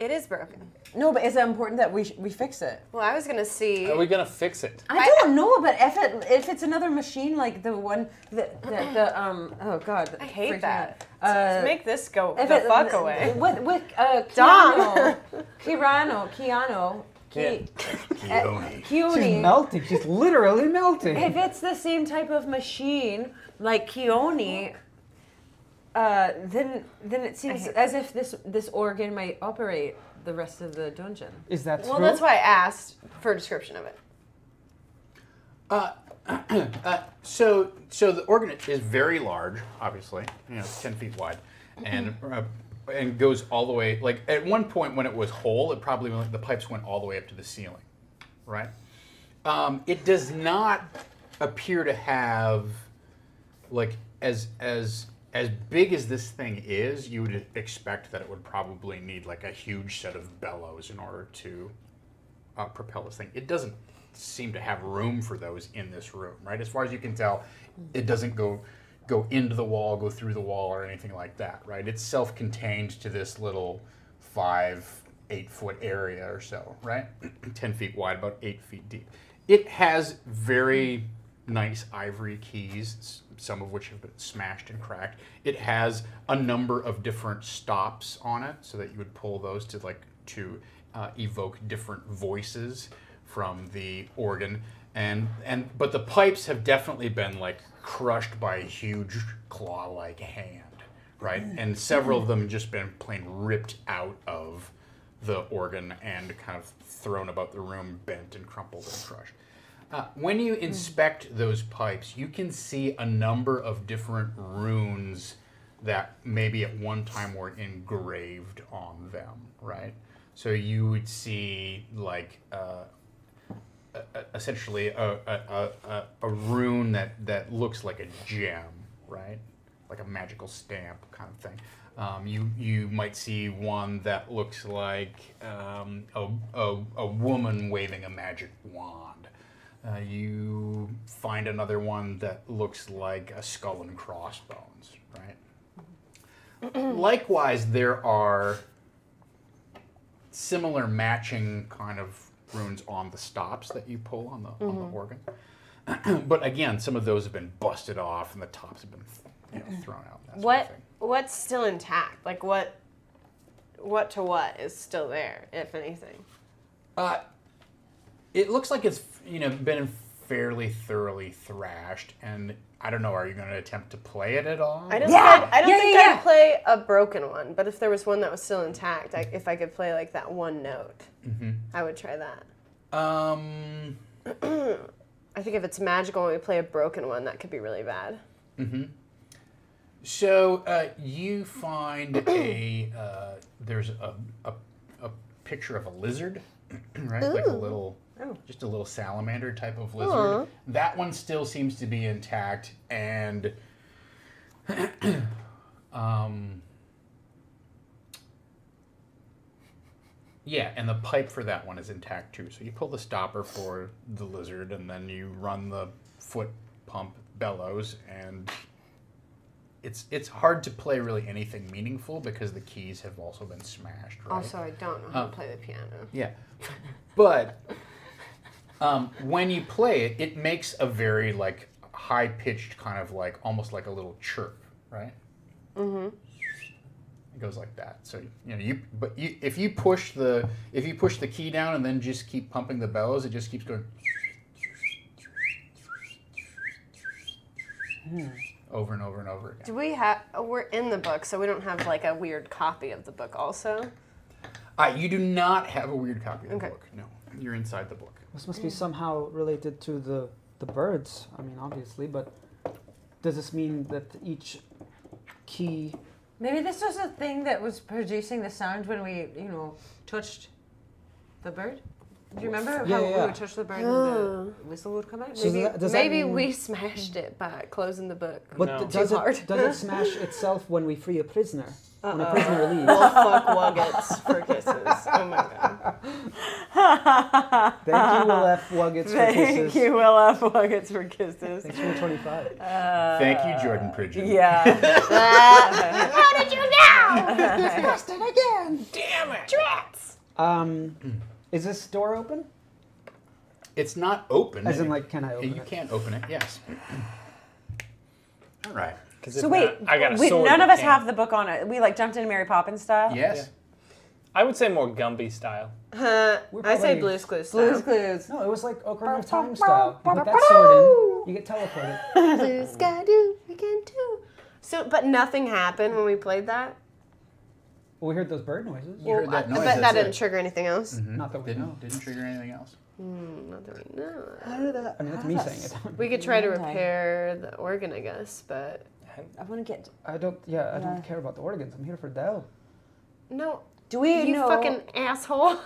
It is broken. No, but is it important that we sh- we fix it? Well, I was gonna see. Are we gonna fix it? I don't know, but if it if it's another machine like the one the the, the um oh god I hate freaks me that. out. Uh, Just make this go if the it- fuck away. with with uh Dom. Keanu Kirano Keanu Ki, Keone. She's Keone. melting. She's literally melting. If it's the same type of machine like Keone, uh, then then it seems as if this this organ might operate the rest of the dungeon. Is that true? Well, that's why I asked for a description of it. Uh, so, so the organ is very large, obviously. You know, it's ten feet wide, and uh, and goes all the way. Like at one point when it was whole, it probably went, the pipes went all the way up to the ceiling, right? Um, it does not appear to have like as as as big as this thing is. You would expect that it would probably need like a huge set of bellows in order to uh, propel this thing. It doesn't seem to have room for those in this room, right? As far as you can tell, it doesn't go go into the wall, go through the wall, or anything like that, right? It's self-contained to this little five, eight foot area or so, right? Ten feet wide, about eight feet deep. It has very nice ivory keys, some of which have been smashed and cracked. It has a number of different stops on it, so that you would pull those to like to uh, evoke different voices from the organ. And and but the pipes have definitely been like crushed by a huge claw-like hand, right? And several of them just been plain ripped out of the organ and kind of thrown about the room, bent and crumpled and crushed. Uh, when you inspect those pipes, you can see a number of different runes that maybe at one time were engraved on them, right? So you would see like uh, essentially a, a, a, a, a rune that, that looks like a gem, right? Like a magical stamp kind of thing. Um, you you might see one that looks like um, a, a, a woman waving a magic wand. Uh, you find another one that looks like a skull and crossbones, right? Likewise, there are similar matching kind of runes on the stops that you pull on the on the organ. but again, some of those have been busted off and the tops have been you know, thrown out. That sort of What what's still intact? Like what what to what is still there, if anything? Uh, it looks like it's you know been fairly thoroughly thrashed, and I don't know. Are you going to attempt to play it at all? I don't Yeah, think, I'd, I don't yeah, think yeah, I'd play a broken one, but if there was one that was still intact, I, if I could play like that one note, I would try that. Um. I think if it's magical and we play a broken one, that could be really bad. Mm-hmm. So uh, you find a uh, there's a, a a picture of a lizard, right? Like a little, just a little salamander type of lizard. That one still seems to be intact, and um, yeah, and the pipe for that one is intact too. So you pull the stopper for the lizard, and then you run the foot pump bellows, and it's it's hard to play really anything meaningful because the keys have also been smashed. Right? Also, I don't know how to play the piano. Yeah. But um, when you play it, it makes a very like high pitched kind of like almost like a little chirp, right? Mm-hmm. It goes like that. So you know you but you if you push the if you push the key down and then just keep pumping the bellows, it just keeps going over and over and over again. Do we have? We're in the book, so we don't have like a weird copy of the book. Also, Uh, you do not have a weird copy of the Okay. book. No, you're inside the book. This must be mm. somehow related to the the birds. I mean, obviously, but does this mean that each key? Maybe this was a thing that was producing the sound when we, you know, touched the bird. Do you remember Yeah, how yeah, we yeah. would touch the bird and the oh. whistle would come out? So Maybe- that- that maybe mean- we smashed it by closing the book. But No. th- Too does it hard. does it smash itself when we free a prisoner? When a prisoner leaves? Well, fuck Wuggets for kisses. Oh my god. Thank you, Will F. Wuggets, for kisses. Thank you, Will F. Wuggets, for kisses. Thanks for the 25. Thank you, Jordan Pridgeon. Yeah. How did you know? Um, is this door open? It's not open. As in, like, can I open You it? can't open it. Yes. All right. 'Cause so wait, not, I got a we, sword none of us can't. have the book on it. We like jumped into Mary Poppins style. Yes. I would say more Gumby style. Uh, I say probably- Blue's Clues. Blue's. Clues. No, it was like Ocarina of Time style. You put that sword in, you get teleported. Blue sky do we can do. So, but nothing happened when we played that. Well, we heard those bird noises. You heard that I noise. bet that didn't it. trigger anything else. Not that we know. Didn't, didn't trigger anything else. Not that we know. How did that? I mean, that's me saying it. We could try to repair the organ, I guess, but I want to get. I don't. Yeah, I Yeah. don't care about the organs. I'm here for Dell. no. Do we You know? fucking asshole.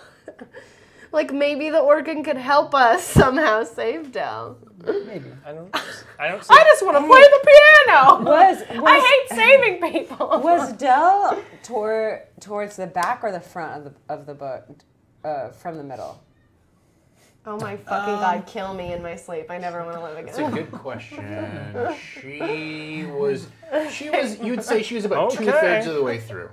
like maybe the organ could help us somehow save Dell. Maybe. I don't. I don't. See, I just want to play the piano. was, was I hate saving people. was Dell toward towards the back or the front of the of the book, uh, from the middle? Oh my fucking god, um, kill me in my sleep. I never want to live again. That's a good question. she was. She was. You'd say she was about Okay. two thirds of the way through.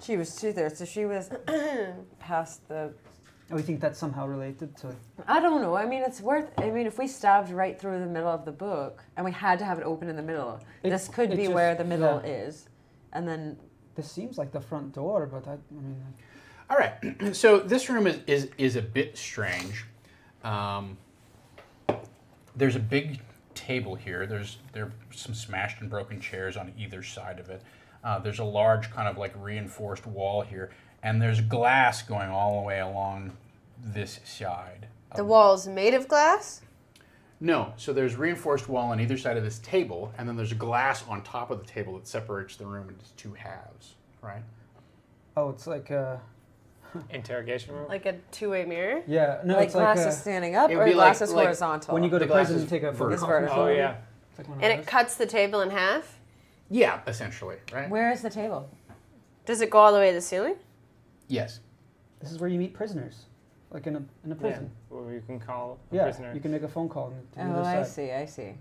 She was two thirds, so she was past the. Oh, and we think that's somehow related to. I don't know. I mean, it's worth. I mean, if we stabbed right through the middle of the book and we had to have it open in the middle, It- this could be just- where the middle yeah. is, and then This seems like the front door, but I, I mean, All right. So this room is is, is a bit strange. Um, there's a big table here. There's there are some smashed and broken chairs on either side of it. Uh, there's a large kind of like reinforced wall here, and there's glass going all the way along this side. The wall's made of glass? No, so there's reinforced wall on either side of this table, and then there's glass on top of the table that separates the room into two halves, right? oh, it's like uh, interrogation room. Like a two way mirror? yeah, no, like it's like glass uh, is standing up or would be glass like- is like horizontal. when you go to The glass prison is and take a vertical. coffee oh yeah. Like And it cuts the table in half? Yeah, essentially, right? Where is the table? Does it go all the way to the ceiling? Yes. This is where you meet prisoners, like in a in a Yeah. prison. Or you can call a Yeah, prisoner. you can make a phone call. And to the Oh, other I see. I see.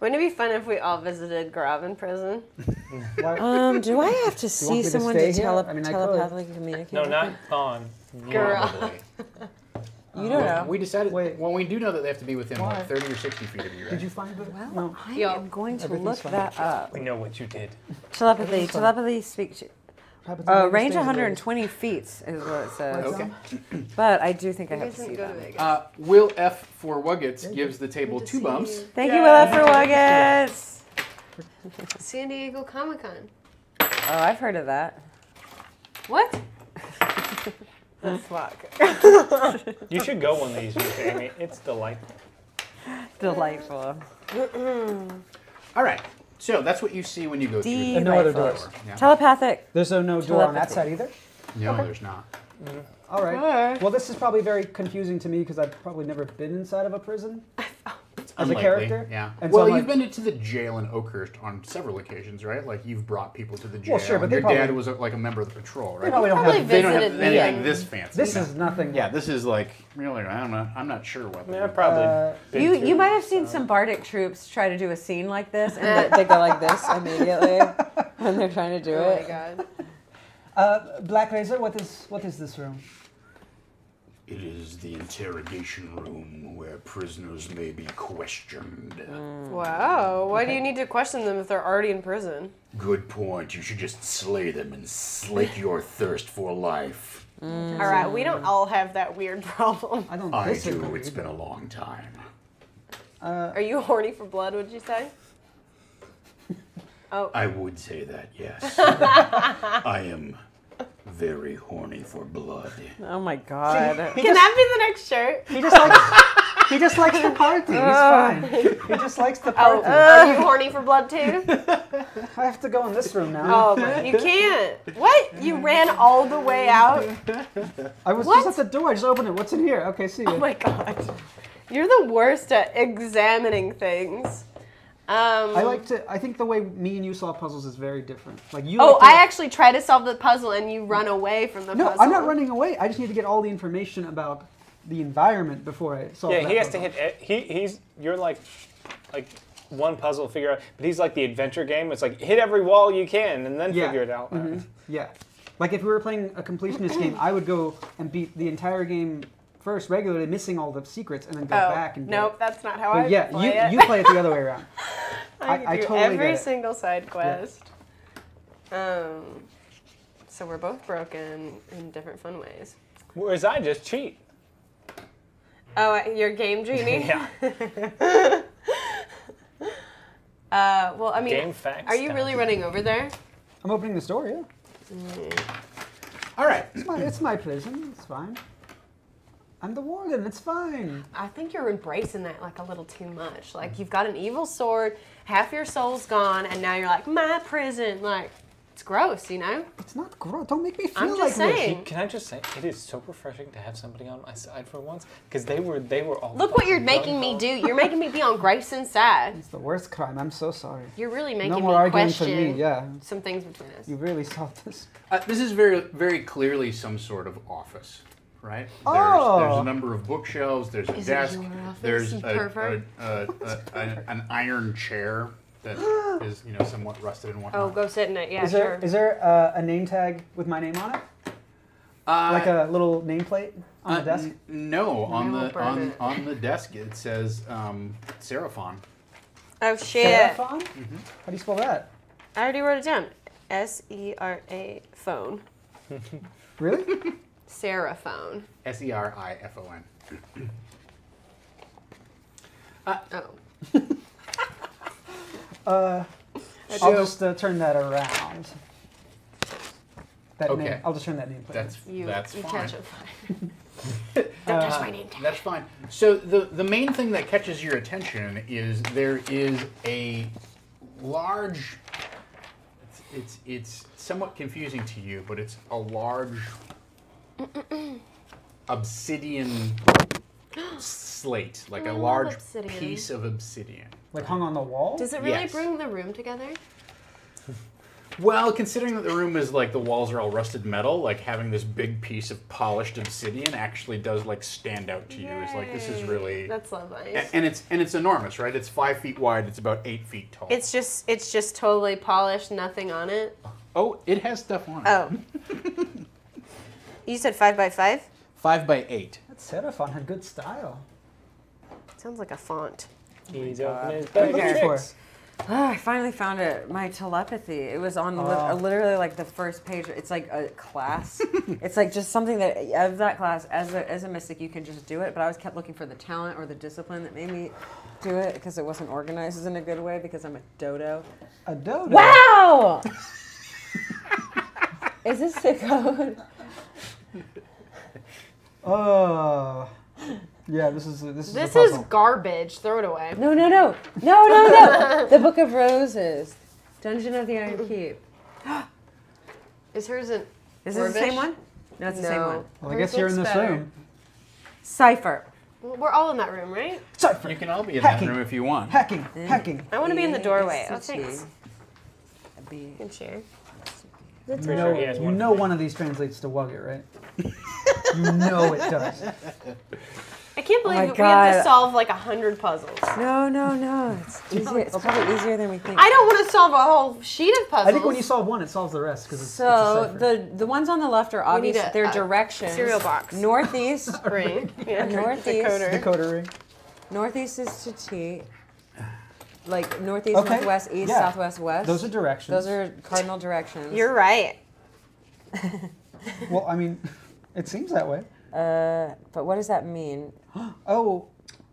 Wouldn't it be fun if we all visited Grav in prison? Um, do I have to see me to someone to tele- I mean, telepathically communicate? no, not them? Thon. Girl. Probably. You don't know. We decided. Wait. Well, we do know that they have to be within like 30 or 60 feet of you. Right? Did you find the? Well, no. I Yo, am going to look that up. We know what you did. Telepathy. Telepathy speak to. Happens Uh, range stays in 120 feet is what it says. Okay. But I do think I have to see didn't go to that. Vegas. Uh, Will F for Wuggets gives the table two bumps. you. Thank you, Willa, for Wuggets. San Diego Comic Con. Oh, I've heard of that. What? That's fuck. You should go one of these weeks, Amy. It's delightful. Delightful. All right. So that's what you see when you go through. D- the And no other Delightful. doors. Yeah. Telepathic. There's no, no door on that side either. No, there's not. All right. Well, this is probably very confusing to me because I've probably never been inside of a prison as a character. Yeah. And well, I'm you've like- been to the jail in Oakhurst on several occasions, right? Like you've brought people to the jail. Well, sure, but and they your dad was uh, like a member of the patrol, right? They probably don't Probably have. They don't have anything me. this fancy. This no. is nothing. Yeah, this is like really. I don't know. I'm not sure what. I mean, they're- probably Uh, You through you might have seen so. some Bardic troupes try to do a scene like this, and they, they go like this immediately when they're trying to do it. Oh my god. Uh, Black Razor, what is what is this room? It is the interrogation room where prisoners may be questioned. Hmm. Wow. Why do you need to question them if they're already in prison? Good point. You should just slay them and slake your thirst for life. Hmm. All right, we don't all have that weird problem. I don't. I disagree. do. It's been a long time. Uh, Are you horny for blood? Would you say? Oh, I would say that, yes. I am very horny for blood. Oh my god. can that be the next shirt? He just likes. he just likes the party. He's oh. fine. He just likes the Oh, party. Uh. are you horny for blood too? I have to go in this room now. Oh, my- you can't. What? You ran all the way out? I was what? just at the door. I just opened it. What's in here? Okay, see oh you. Oh my god. You're the worst at examining things. Um, I like to. I think the way me and you solve puzzles is very different. Like you. Oh, like to- I actually try to solve the puzzle and you run away from the No, puzzle. I'm not running away. I just need to get all the information about the environment before I solve. It. Yeah, that he has to hit. e- He he's you're like like one puzzle figure out, but he's like the adventure game. It's like hit every wall you can and then Yeah. figure it out. Mhm. Yeah. Like if we were playing a completionist game, I would go and beat the entire game first regularly, missing all the secrets, and then go Oh, back and get nope, it. that's not how I But yeah, play you it. you play it the other way around. I, I- can I do totally every get it. single side quest. Um, so we're both broken in different fun ways. Whereas I just cheat. Oh, uh, you're game genie. Yeah. Uh, well, I mean, GameFAQs. are you really running over there? I'm opening the store. Yeah, All right. it's my it's my prison. It's fine. I'm the warden. It's fine. I think you're embracing that like a little too much. Like you've got an evil sword, half your soul's gone, and now you're like my prison. Like it's gross, you know. It's not gross. Don't make me feel I'm like just this. saying. Can I just say it is so refreshing to have somebody on my side for once because they were they were all. Look what you're making me do. You're making me be on Grayson's side. It's the worst crime. I'm so sorry. You're really making No more me arguing for question me. Yeah, some things between us. you really solved this. Uh, this is very, very clearly some sort of office, right? There's, Oh. there's a number of bookshelves. There's a Is it desk. your office, there's you a, a, pervert? a, a, an, an iron chair that is, you know, somewhat rusted and whatnot. Oh, go sit in it. Yeah, is sure. there is there uh, a name tag with my name on it? Uh, Like a little nameplate on uh, the desk? n- no, on No, the on, it. on the desk it says um, Seraphon. oh shit! Seraphon? Mm-hmm. How do you spell that? I already wrote it down. S E R A phone. Really? Sarah phone. S e r i f o n. Oh. Uh, I'll just uh, turn that around. That Okay. name. I'll just turn that name. That's You, that's you fine. catch it fine. Don't touch my name tag. That's fine. So the the main thing that catches your attention is there is a large. It's it's, it's somewhat confusing to you, but it's a large obsidian slate, like a large obsidian. piece of obsidian. Like hung on the wall? Does it really Yes. bring the room together? Well, considering that the room is like the walls are all rusted metal, like having this big piece of polished obsidian actually does like stand out to you. It's like this is really. That's lovely. A- and it's and it's enormous, right? It's five feet wide. It's about eight feet tall. It's just it's just totally polished, nothing on it. oh, it has stuff on it. Oh. you said five by five? Five by eight. That Seraphon had good style. Sounds like a font. Oh He's opening his What are bag you of looking for? tricks. Oh, ah, I finally found it. My telepathy. It was on li- Oh. literally like the first page. It's like a class. it's like just something that of that class as a as a mystic you can just do it. But I always kept looking for the talent or the discipline that made me do it because it wasn't organized in a good way because I'm a dodo. A dodo. Wow. Is this the code? Oh. Yeah, this is this is This a is garbage. Throw it away. No, no, no, no, no, no. the Book of Roses, Dungeon of the Iron Keep. Is hers an Is this the same one? No, it's the same No. one. Well, I Hers guess you're in looks this better. room. Cipher. Well, We're all in that room, right? Cipher. You can all be in Hacking. that room if you want. Hacking, hacking. I want to be in the doorway. Oh, A-S-C-T. thanks. B. You can share. You Pretty know, sure he has you one. know one of these translates to Wugget, right? you know it does. I can't oh believe my that we have to God. solve like a hundred puzzles. No, no, no. It's easier. It's probably easier than we think. I don't want to solve a whole sheet of puzzles. I think when you solve one, it solves the rest because it's, So it's a cipher. the the ones on the left are We need obvious. a- They're a directions. cereal box. Northeast. ring. Yeah. Northeast. Decoder. decoder ring. Northeast is to T. Like northeast, Okay, northwest, east, yeah. southwest, west. Those are directions. Those are cardinal directions. You're right. Well, I mean, it seems that way. Uh, but what does that mean? Oh,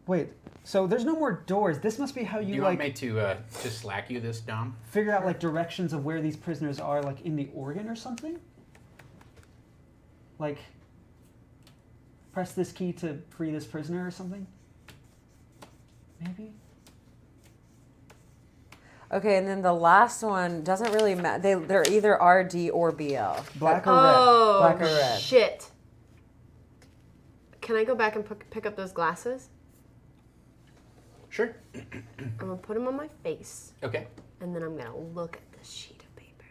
wait. So there's no more doors. This must be how Do you, you like want me to uh, to slack you this, Dom? figure out like directions of where these prisoners are, like in the organ or something. Like, press this key to free this prisoner or something. Maybe. Okay, and then the last one doesn't really matter. They they're either RD or BL. Black or Oh, Black or red? shit. Can I go back and pick, pick up those glasses? Sure. I'm gonna put them on my face, Okay. and then I'm gonna look at the sheet of paper.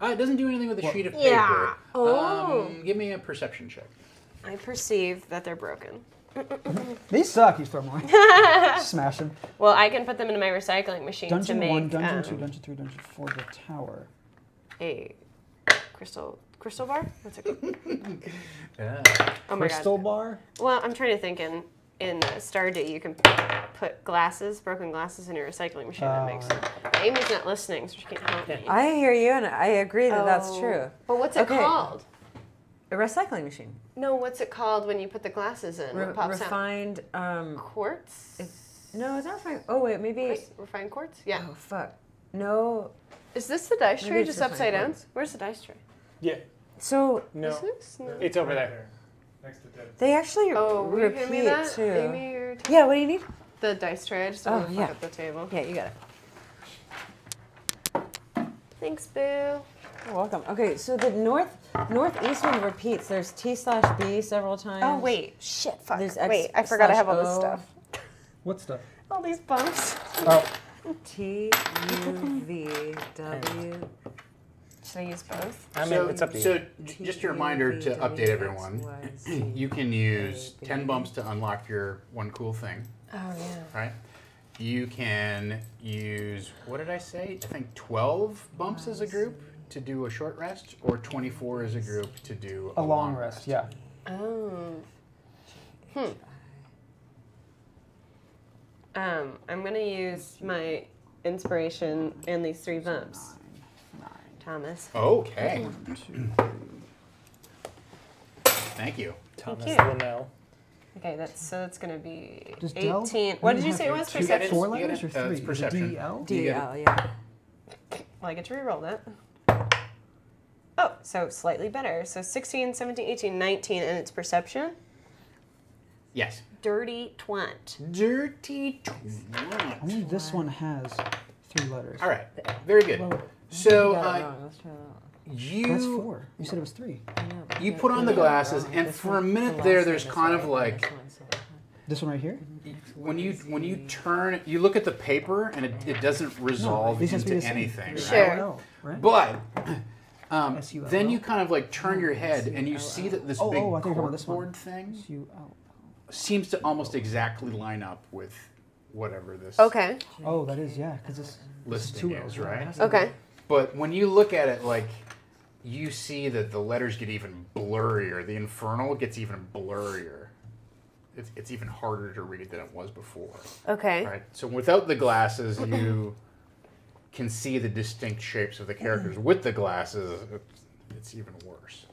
Uh, it doesn't do anything with a sheet of paper. Yeah. Oh. Um, give me a perception check. I perceive that they're broken. Red. These suck. You throw them away. Smash them. Well, I can put them into my recycling machine Dungeon to make one, dungeon um, two, dungeon three, dungeon four. The tower. a crystal crystal bar. What's it called? Yeah. Oh my Crystal god. bar. Well, I'm trying to think in in uh, Stardew you can put glasses, broken glasses, in your recycling machine. that makes Oh. sense. Amy's not listening, so she can't help me. I hear you, and I agree that that's Oh. true. But what's it Okay. called? A recycling machine. No, what's it called when you put the glasses in? Re- what pops out? refined. Um, Quartz. no, it's not refined. Oh wait, maybe. Right? Refined quartz. Yeah. Oh fuck. No. Is this the dice tray just upside down? Where's the dice tray? Yeah. So No. Is this? No. It's over there. Next to Deb. they actually Oh, will you repeat hand me that? too. Amy, you're t- Yeah. What do you need? the dice tray. I just don't Oh, want to yeah. fuck up the table. Yeah, you got it. Thanks, Boo. You're welcome. Okay, so the north northeast one repeats. There's T slash B several oh, times. Oh wait, shit, fuck. There's X wait, I forgot I have all this stuff. What stuff? All these bumps. Oh, T U V W. Should I use both? I mean, so, it's up to you. so j- just a reminder to update everyone. You can use 10 bumps to unlock your one cool thing, Oh yeah. right? You can use, what did I say? I think 12 bumps as a group to do a short rest, or 24 as a group to do a long rest. Yeah. Oh. Hmm. Um, I'm gonna use my inspiration and these three bumps. Thomas. Okay. Thank you. Thomas you. Linnell. Okay, that's so that's gonna be Does Del 18. What did you say it was? Perception. Four You letters or it? Uh, three? it's perception. D-E-L? Do you get DL, yeah. Well, I get to reroll that. Oh, so slightly better. So 16, 17, 18, 19, and it's perception. Yes. Dirty twat. Dirty twat. Only this one has three letters. All right. Very good. So You uh, wrong. Let's try that. you That's four. You said it was three. I know, but you put on the you got it glasses, wrong. and This for a minute the there, there's kind of and like this one's right. This one right here. when you when you turn, you look at the paper, and it, it doesn't resolve these must be into anything. right? Sure. L, right? But um, then you kind of like turn your head and you see that this Oh, big oh, I thought you were talking about this one. corkboard thing seems to almost exactly line up with whatever this Okay. Oh, that is yeah, because this, this is listing two is, L's, right? has to be. Okay. But when you look at it, like you see that the letters get even blurrier. The infernal gets even blurrier. it's, it's even harder to read than it was before. Okay. Right. So without the glasses, you can see the distinct shapes of the characters. With the glasses, it's, it's even worse.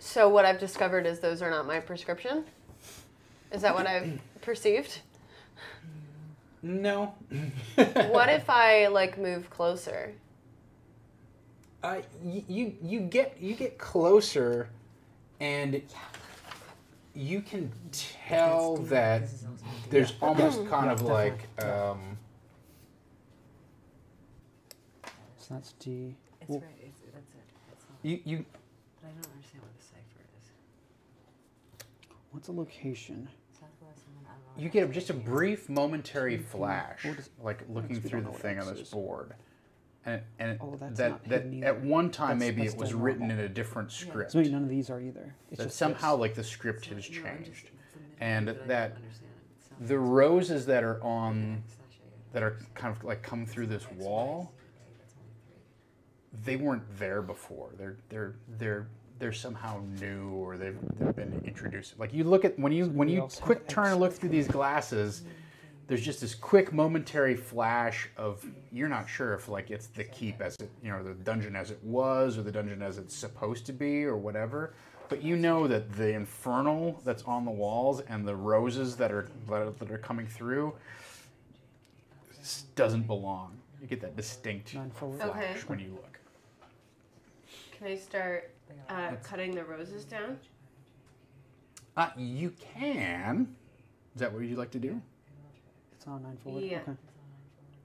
So what I've discovered is those are not my prescription. Is that what I've perceived? No. What if I like move closer? Uh, y- you you get you get closer, and you can tell that there's almost kind of like um, So that's D. It's Well, right. It's, that's it. It's not, you you but I don't understand what the cipher is. What's a location? Southwest and then I don't know. you get just a brief momentary flash, like looking through the thing on this is. board, and and Oh, that's that that at one time That's- maybe that's it was written normal. in a different script. So maybe none of these are either. It's that just somehow this. like the script has So, you know, I'm just- changed, it's a minute, and but I don't that understand it. It sounds the roses that are on that are kind of like come through this wall, that's only three. They weren't there before. They're they're they're they're somehow new or they've they've been introduced. Like you look at when you when you quick turn X. and look through these glasses, there's just this quick momentary flash of you're not sure if like it's the keep as it you know the dungeon as it was or the dungeon as it's supposed to be or whatever. But you know that the infernal that's on the walls and the roses that are that are, that are coming through doesn't belong. You get that distinct flash Okay. when you look. Can I start uh, cutting the roses down? Uh, you can. Is that what you'd like to do? It's on nine forward. Yeah.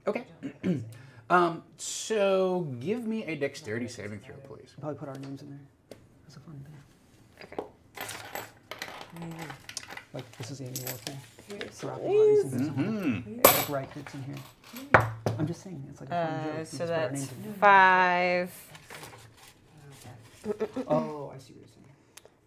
Okay. Okay. um, so give me a dexterity saving throw, please. Probably put our names in there. That's a fun thing. Okay. Like this is Amy Vorpahl. Here's Throughout the bodies and Mm-hmm. Like right clicks in here. I'm just saying, it's like a fun Uh, joke. So just put our that's names in there. five. Oh, I see what you're saying.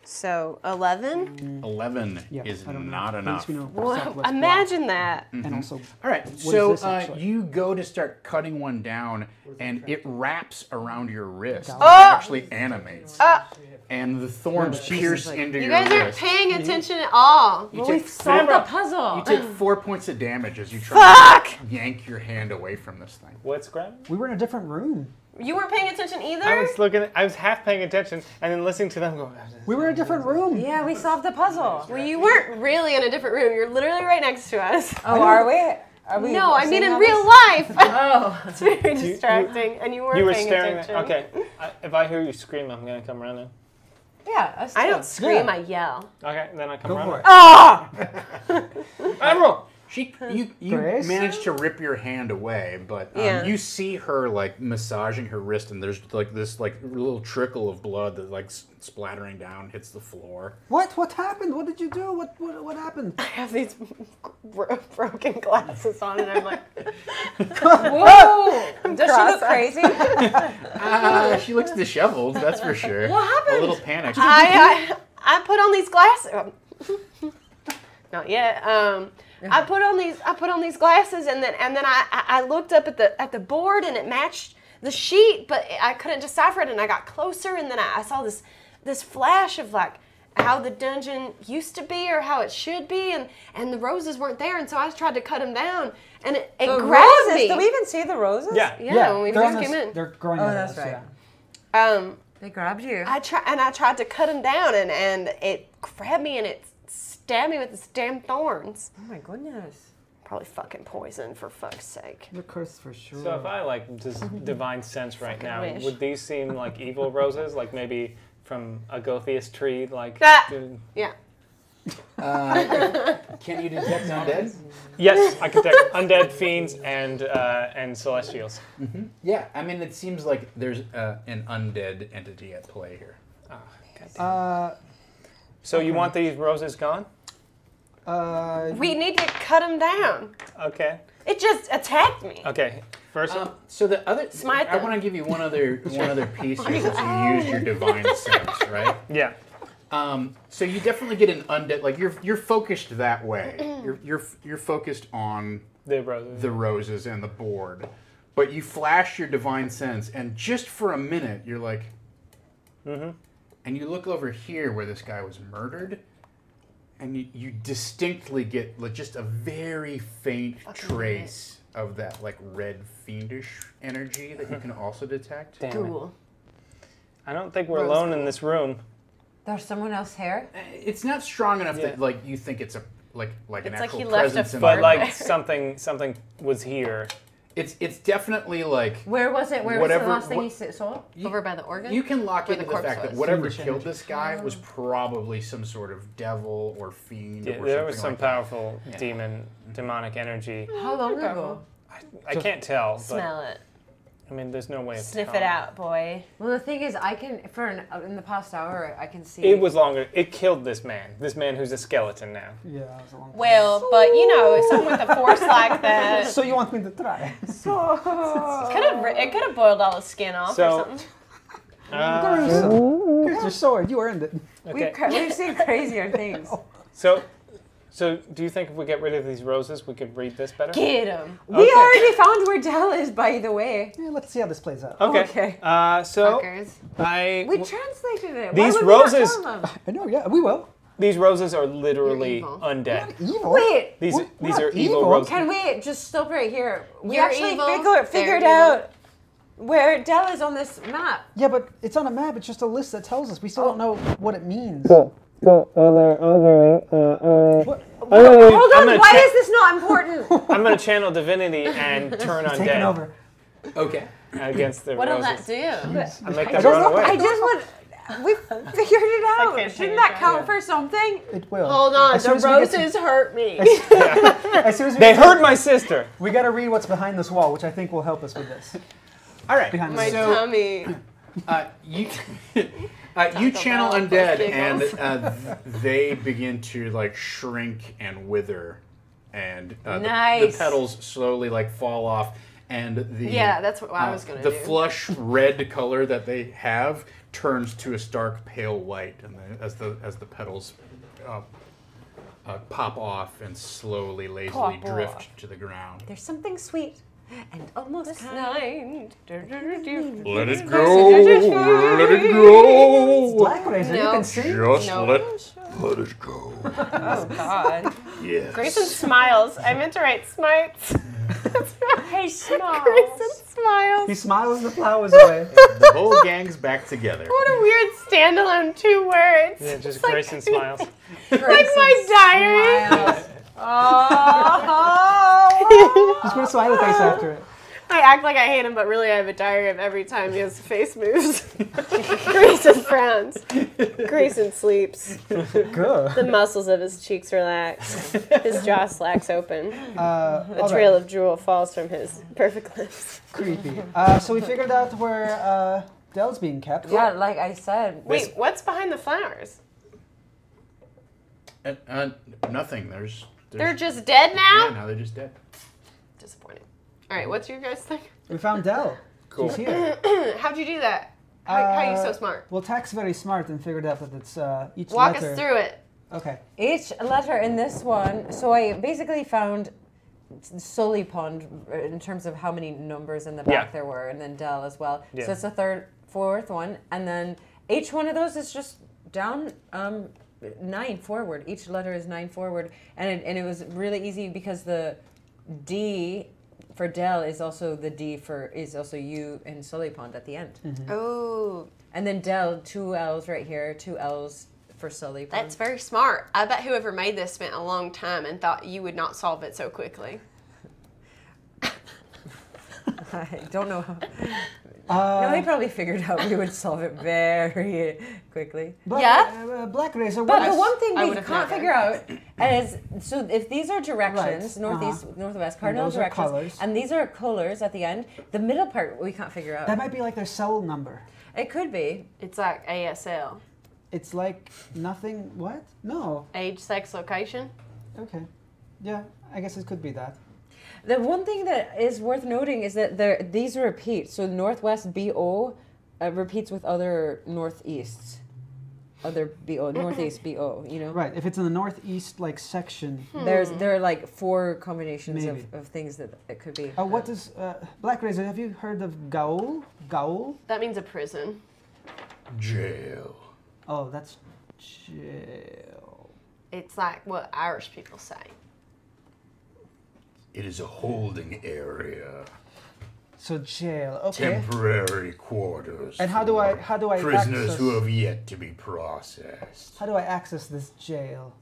So eleven. Eleven Yeah, is I don't know. not at enough. least we know Whoa, Southwest block. imagine that. And also, All right, What so is this, uh, you go to start cutting one down, and it wraps around your wrist. It Oh! actually animates, Uh, and the thorns she's pierce like- into you your wrist. You guys aren't paying attention at all. You Well, we solved four- the puzzle. You take four points of damage as you try to yank your hand away from this thing. What's grabbing? we were in a different room. You weren't paying attention either. I was looking. I was half paying attention and then listening to them go. We were in a different room. Yeah, we solved the puzzle. well, you weren't really in a different room. You're literally right next to us. Oh, are we? Are we? No, I mean in real this? life. Oh. it's very you- distracting, and you weren't You were paying staring. attention. At, okay, I, if I hear you scream, I'm gonna come running. Yeah, I don't scream. Yeah. I yell. Okay, then I come Go running. for it. Ah! Admiral, she you you Grace? managed to rip your hand away, but um, Yeah. you see her like massaging her wrist, and there's like this like little trickle of blood that like splattering down hits the floor. What? What happened? What did you do? What? What, what happened? I have these bro- broken glasses on, and I'm like, Whoa! Does she look crazy? Ah, she looks disheveled, that's for sure. What happened? A little panicked. I, I I put on these glasses. Not yet. Um, I put on these I put on these glasses, and then and then I, I I looked up at the at the board, and it matched the sheet, but I couldn't decipher it, and I got closer, and then I, I saw this this flash of like how the dungeon used to be or how it should be, and and the roses weren't there, and so I tried to cut them down, and it, it The grabbed roses. me. Did we even see the roses? Yeah. yeah, when we they're first came in. They're growing Oh, that's us, right. yeah. Um, They grabbed you. I try and I tried to cut them down, and and it grabbed me and it stabbed me with its damn thorns. oh my goodness. Probably fucking poison for fuck's sake. The curse for sure. So if I like just divine sense right now, wish. would these seem like evil roses? Like maybe from a Gulthias tree? Like Ah! dude- Yeah. Uh, can you detect undead? yes, I can detect undead fiends and uh, and celestials. Yeah, I mean, it seems like there's uh, an undead entity at play here. Oh, goddamn. Uh, so you want these roses gone? Uh, We need to cut him down. Okay. It just attacked me. Okay. First, Um, so the other, Smite I want to give you one other one other piece here since you used your divine sense, right? yeah. Um, so you definitely get an undead. Like you're you're focused that way. You're you're you're focused on The roses. the roses and the board, but you flash your divine sense, and just for a minute, you're like, Mm-hmm. and you look over here where this guy was murdered, and you, you distinctly get like just a very faint trace of that like red fiendish energy that you can also detect. Damn it. Cool. I don't think we're Rose alone in this room. There's someone else here. Uh, it's not strong enough that like you think it's a like like an It's like actual he left a presence in But there. like something something was here. It's it's definitely like Where was it? Where Whatever- was the last thing what- you saw? Over by the organ. you can lock Where into the the, corpse fact that whatever Fiendish killed this guy was oh. probably some sort of devil or fiend Yeah, or there something was some like that. powerful demon, demonic energy. How long ago? I can't tell, but Smell it. I mean, there's no way of Sniff it telling. out, boy. Well, the thing is, I can for an, in the past hour, I can see. It was longer. It killed this man. This man who's a skeleton now. Yeah, it was a long time. Well, but you know, someone with a force like that So you want me to try? So could have it could have boiled all the skin off So- or something. Uh, Here's your sword. You earned it. We've, cra- we've seen crazier things. So, so do you think if we get rid of these roses, we could read this better? Get him. We already found where Dell is, by the way. Yeah, let's see how this plays out. Okay. Okay. Uh, so Fuckers. I We translated it. These Why would roses- I know. Yeah, we will. these roses are literally evil. undead. Evil. Wait, These We're- we're these not are evil, evil. roses. can we just stop right here? We You're actually evil, figure, they're figured evil. out where Dell is on this map. Yeah, but it's on a map. It's just a list that tells us. We still don't know what it means. What? Hold I'm on, gonna why check- is this not important? I'm gonna channel divinity and turn It's on taking dead over. Okay. against the What'll roses. that do? I make I them run know. away. I just want. We figured it out. Shouldn't that that, count yeah. for something? It will. Hold on, As the as we get to- roses hurt me. As soon as we They get to- hurt my sister. We got to read what's behind this wall, which I think will help us with this. All right. Behind My this. So- tummy. Uh, you uh, you channel undead, and uh, they begin to like shrink and wither, and uh, the- the, petals slowly like fall off, and the Yeah, that's what I uh, was gonna the do. flush red color that they have turns to a stark pale white, and the, as the as the petals uh, uh, pop off and slowly lazily Pop drift off. to the ground. There's something sweet and almost kind. Nine. Let it go. Let it go. Blackrazor, you can see. Just No. let, let it go. Oh God. Yes. Grayson smiles. I meant to write smites. Hey, small. Grayson smiles. He smiles the flowers away. The whole gang's back together. What a weird standalone two words. Yeah, just It's like- Grayson smiles. Like my diary. Oh. Just put a smiley face after it. I act like I hate him, but really I have a diary of every time his face moves. Grayson frowns. Grayson sleeps. Good. The muscles of his cheeks relax. His jaw slacks open. Uh, A trail right. of drool falls from his perfect lips. Creepy. Uh, so we figured out where uh, Dell's being kept. Yeah, like I said. Wait, what's behind the flowers? Uh, uh, nothing. There's, there's They're just dead now? yeah. Now they're just dead. Disappointing. All right, what's your guys' thing? We found Dell. Cool. She's here. How'd you do that? How, how are you so Uh, smart? Well, Tack's very smart and figured out that it's uh, each Walk letter. Walk us through it. Okay. Each letter in this one, so I basically found Sully Pond uh, in terms of how many numbers in the back Yeah. there were, and then Dell as well. Yeah. So it's the third, fourth one, and then each one of those is just down um, nine forward. Each letter is nine forward, and it, and it was really easy because the D for Dell is also the D for is also you and Sully Pond at the end, mm-hmm. Oh, and then Dell two L's right here, two L's for Sully Pond. that's very smart. I bet whoever made this spent a long time and thought you would not solve it so quickly. I don't know. How, Uh, no, he probably figured out we would solve it very quickly. Black, Yeah? uh, Blackrazor. But the one thing we can't figure out is so if these are directions, Right, northeast, uh-huh. northwest, cardinal those are directions, colours. and these are colors at the end. The middle part we can't figure out. that might be like their cell number. it could be. It's like ASL. It's like nothing. What? No. Age, sex, location. Okay. Yeah, I guess it could be that. The one thing that is worth noting is that there these repeat. So northwest BO uh, repeats with other northeasts, other BO, northeast BO. You know. Right. If it's in the northeast like section. There's there are like four combinations Maybe. of, of things that it could be. Uh, what does uh, Blackrazor? Have you heard of Gaul? Gaul? That means a prison. Jail. Oh, that's jail. It's like what Irish people say. It is a holding area, So jail. Okay. temporary quarters. And how do I- how do I prisoners who have yet to be processed? How do I access this jail?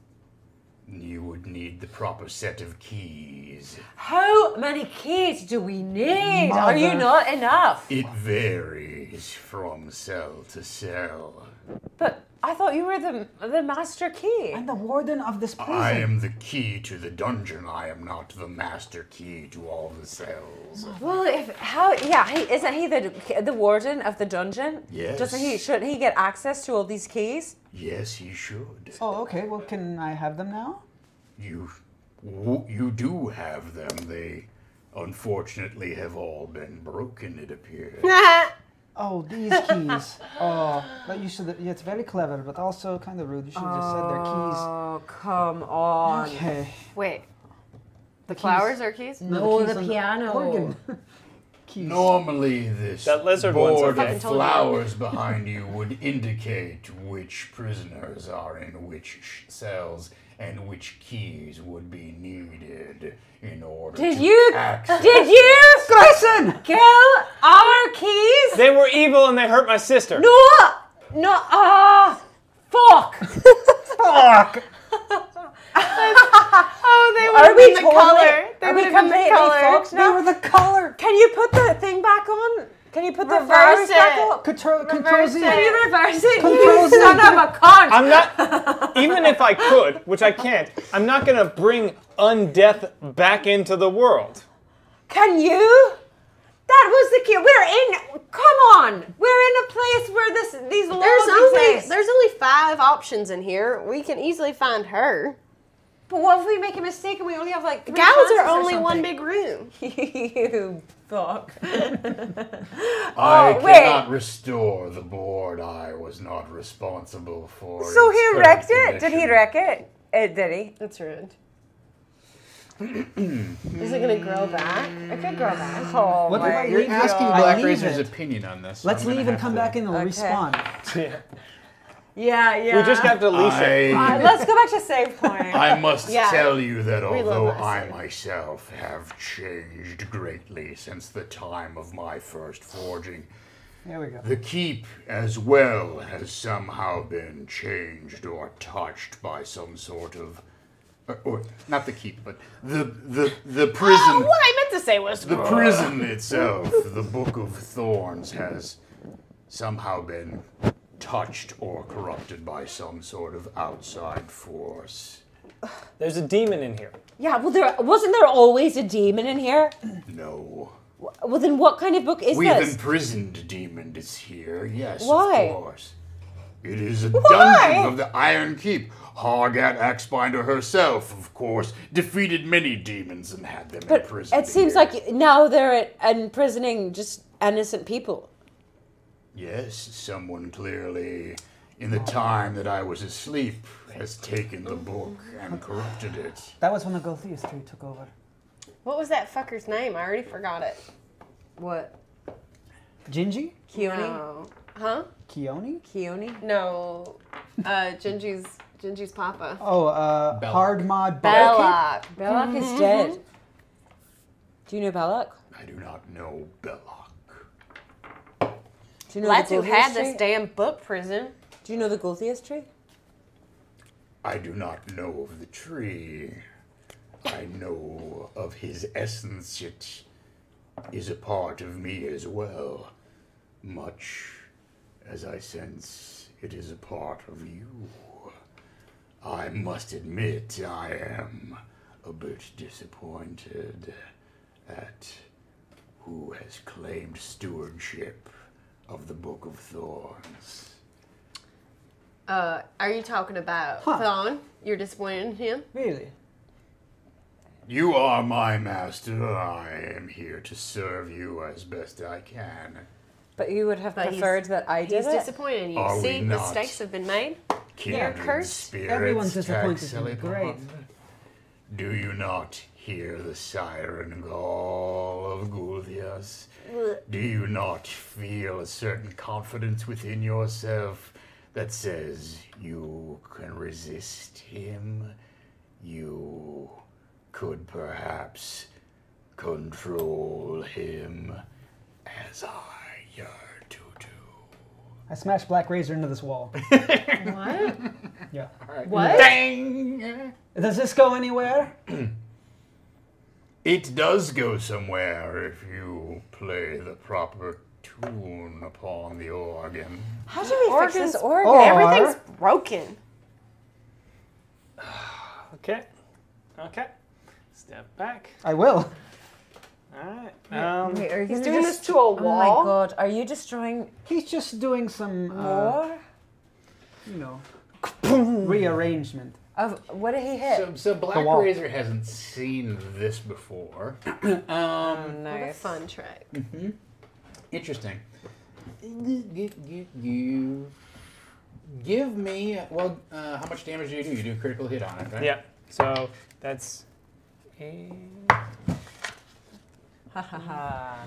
You would need the proper set of keys. How many keys do we need? Are you not enough? It varies from cell to cell. But I thought you were the the master key. I'm the warden of this prison. I am the key to the dungeon. I am not the master key to all the cells. Well, if how yeah, he, isn't he the the warden of the dungeon? Yes. Doesn't he? Should he get access to all these keys? Yes, he should. Oh, okay. Well, can I have them now? You, you do have them. They, unfortunately, have all been broken. It appears. Oh, these keys. oh, but you should. Yeah, it's very clever, but also kind of rude. You should have just said their keys. Oh come on! Okay. Wait, the flowers are keys? No, keys the on piano. organ. keys. Normally, this That lizard one's board of flowers behind you would indicate which prisoners are in which cells and which keys would be needed in order Did to you? access. Did you? Grayson! Kill our keys? They were evil and they hurt my sister. No! No! Ah! fuck! Fuck! Oh, they were Are we been the totally? color. They are we have been the completely color. fucked They were the color. Can you put the thing back on? Can you put the Reverse virus back it. on? Control, control Reverse Z. it. Can you reverse it? Control you Z. son of a cunt! I'm not, even if I could, which I can't, I'm not going to bring undeath back into the world. Can you? That was the key. We're in. Come on. We're in a place where this these laws There's only there's only five options in here. We can easily find her. But what if we make a mistake and we only have like three Gals chances are or only one big room. you fuck. I Oh, wait. cannot restore the board. I was not responsible for. so he wrecked it. Did he wreck it? Uh, did he? That's ruined. Is it gonna grow back? It could grow back. Oh What if my I You're leave asking it? Blackrazor's opinion on this. Let's I'm leave and come to- back in and we'll Okay. respawn. Yeah, yeah. We just have to leash it. Uh, let's go back to save point. I must Yeah. tell you that We love although I scene. myself have changed greatly since the time of my first forging, There we go. the keep as well has somehow been changed or touched by some sort of. Or, or not the keep, but the the the prison. Oh, what I meant to say was The prison itself, the Book of Thorns, has somehow been touched or corrupted by some sort of outside force. There's a demon in here. yeah, well, there wasn't there always a demon in here. No. Well, then what kind of book is We've this? imprisoned demons here, yes, Why? of course. It is a Why? dungeon of the Iron Keep. Hargat Axbinder herself, of course, defeated many demons and had them but imprisoned. it seems here. like now they're imprisoning just innocent people. Yes, someone clearly, in the time that I was asleep, has taken the book and corrupted it. That was when the Gulthias tree took over. What was that fucker's name? I already forgot it. What? Gingy? Keone? No. Huh? Keone? Keone? No. Uh, Gingy's Gingy's papa. Oh, uh, Belak. hard mod Belak. Belak is dead. Do you know Belak? I do not know Belak. Do you know That's the who had Gulthias this tree? damn book prison. Do you know the Gulthias tree? I do not know of the tree. I know of his essence. It is a part of me as well. Much as I sense it is a part of you. I must admit I am a bit disappointed at who has claimed stewardship of the Book of Thorns. Uh, are you talking about Huh. Thon? You're disappointed in him? Really? You are my master. I am here to serve you as best I can. But you would have But preferred that I did He's it? disappointed in you. Are we See, not? mistakes have been made. Kindred cursed. Everyone's disappointed in you. Great. Do you not hear the siren call of Gulthias? Do you not feel a certain confidence within yourself that says you can resist him. You could perhaps control him as I yearn to do. I smashed Blackrazor into this wall. What? Yeah. What? Dang! Does this go anywhere? It does go somewhere if you play the proper tune upon the organ. How do we fix this organ? Or- Everything's broken. Okay. Okay. Step back. I will. All right. Um, Wait, are you He's doing just- this to a wall. Oh my god, are you destroying He's just doing some, uh, you know, rearrangement. Of what did he hit? So, so Black. Razor hasn't seen this before. oh, nice. What a fun trick. Interesting. You, you, you give me well. Uh, how much damage do you do? You do a critical hit on it, right? yeah. So that's a Ha ha ha.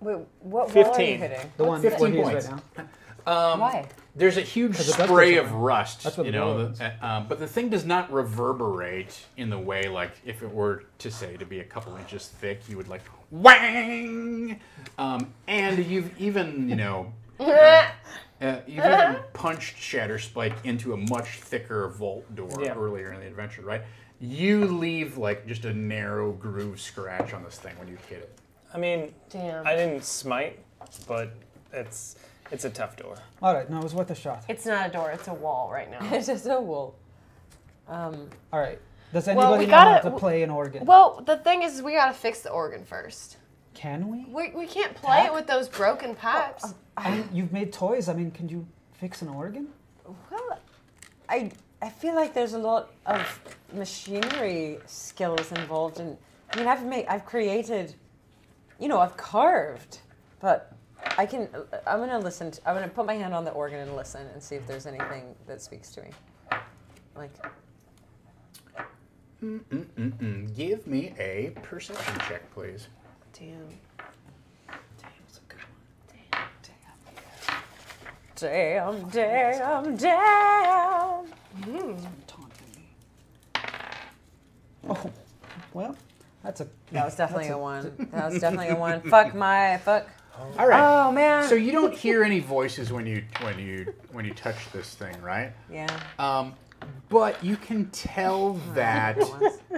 Wait, what wall are you 15. hitting? The one 15 where points. right now. Um, Why? There's a huge spray of rust, That's what you know, the, uh, um, but the thing does not reverberate in the way like if it were to say to be a couple inches thick, you would like wang, um, and you've even you know. Uh, uh, you've even punched Shatter Spike into a much thicker vault door Yeah. earlier in the adventure, right? You leave like just a narrow groove scratch on this thing when you hit it. I mean, Damn. I didn't smite, but it's it's a tough door. All right, no, it was worth a shot. It's not a door, it's a wall right now. It's just a wall. Um, All right. Does Well, anybody we know how gotta- to play an organ? Well, the thing is, we gotta fix the organ first. Can we? We, we can't play it with those broken pipes. I mean, you've made toys. I mean, can you fix an organ? well, I I feel like there's a lot of machinery skills involved in. I mean, I've made, I've created, you know, I've carved, but I can. I'm gonna listen. To, I'm gonna put my hand on the organ and listen and see if there's anything that speaks to me. Like, Mm-mm-mm. Give me a perception check, please. Damn. damn, So good. damn, damn. Mm. Taunting me. Oh, well, that's a. That was definitely a one. That was definitely a one. Fuck my fuck. All right. Oh man. So you don't hear any voices when you when you when you touch this thing, right? yeah. Um, but you can tell that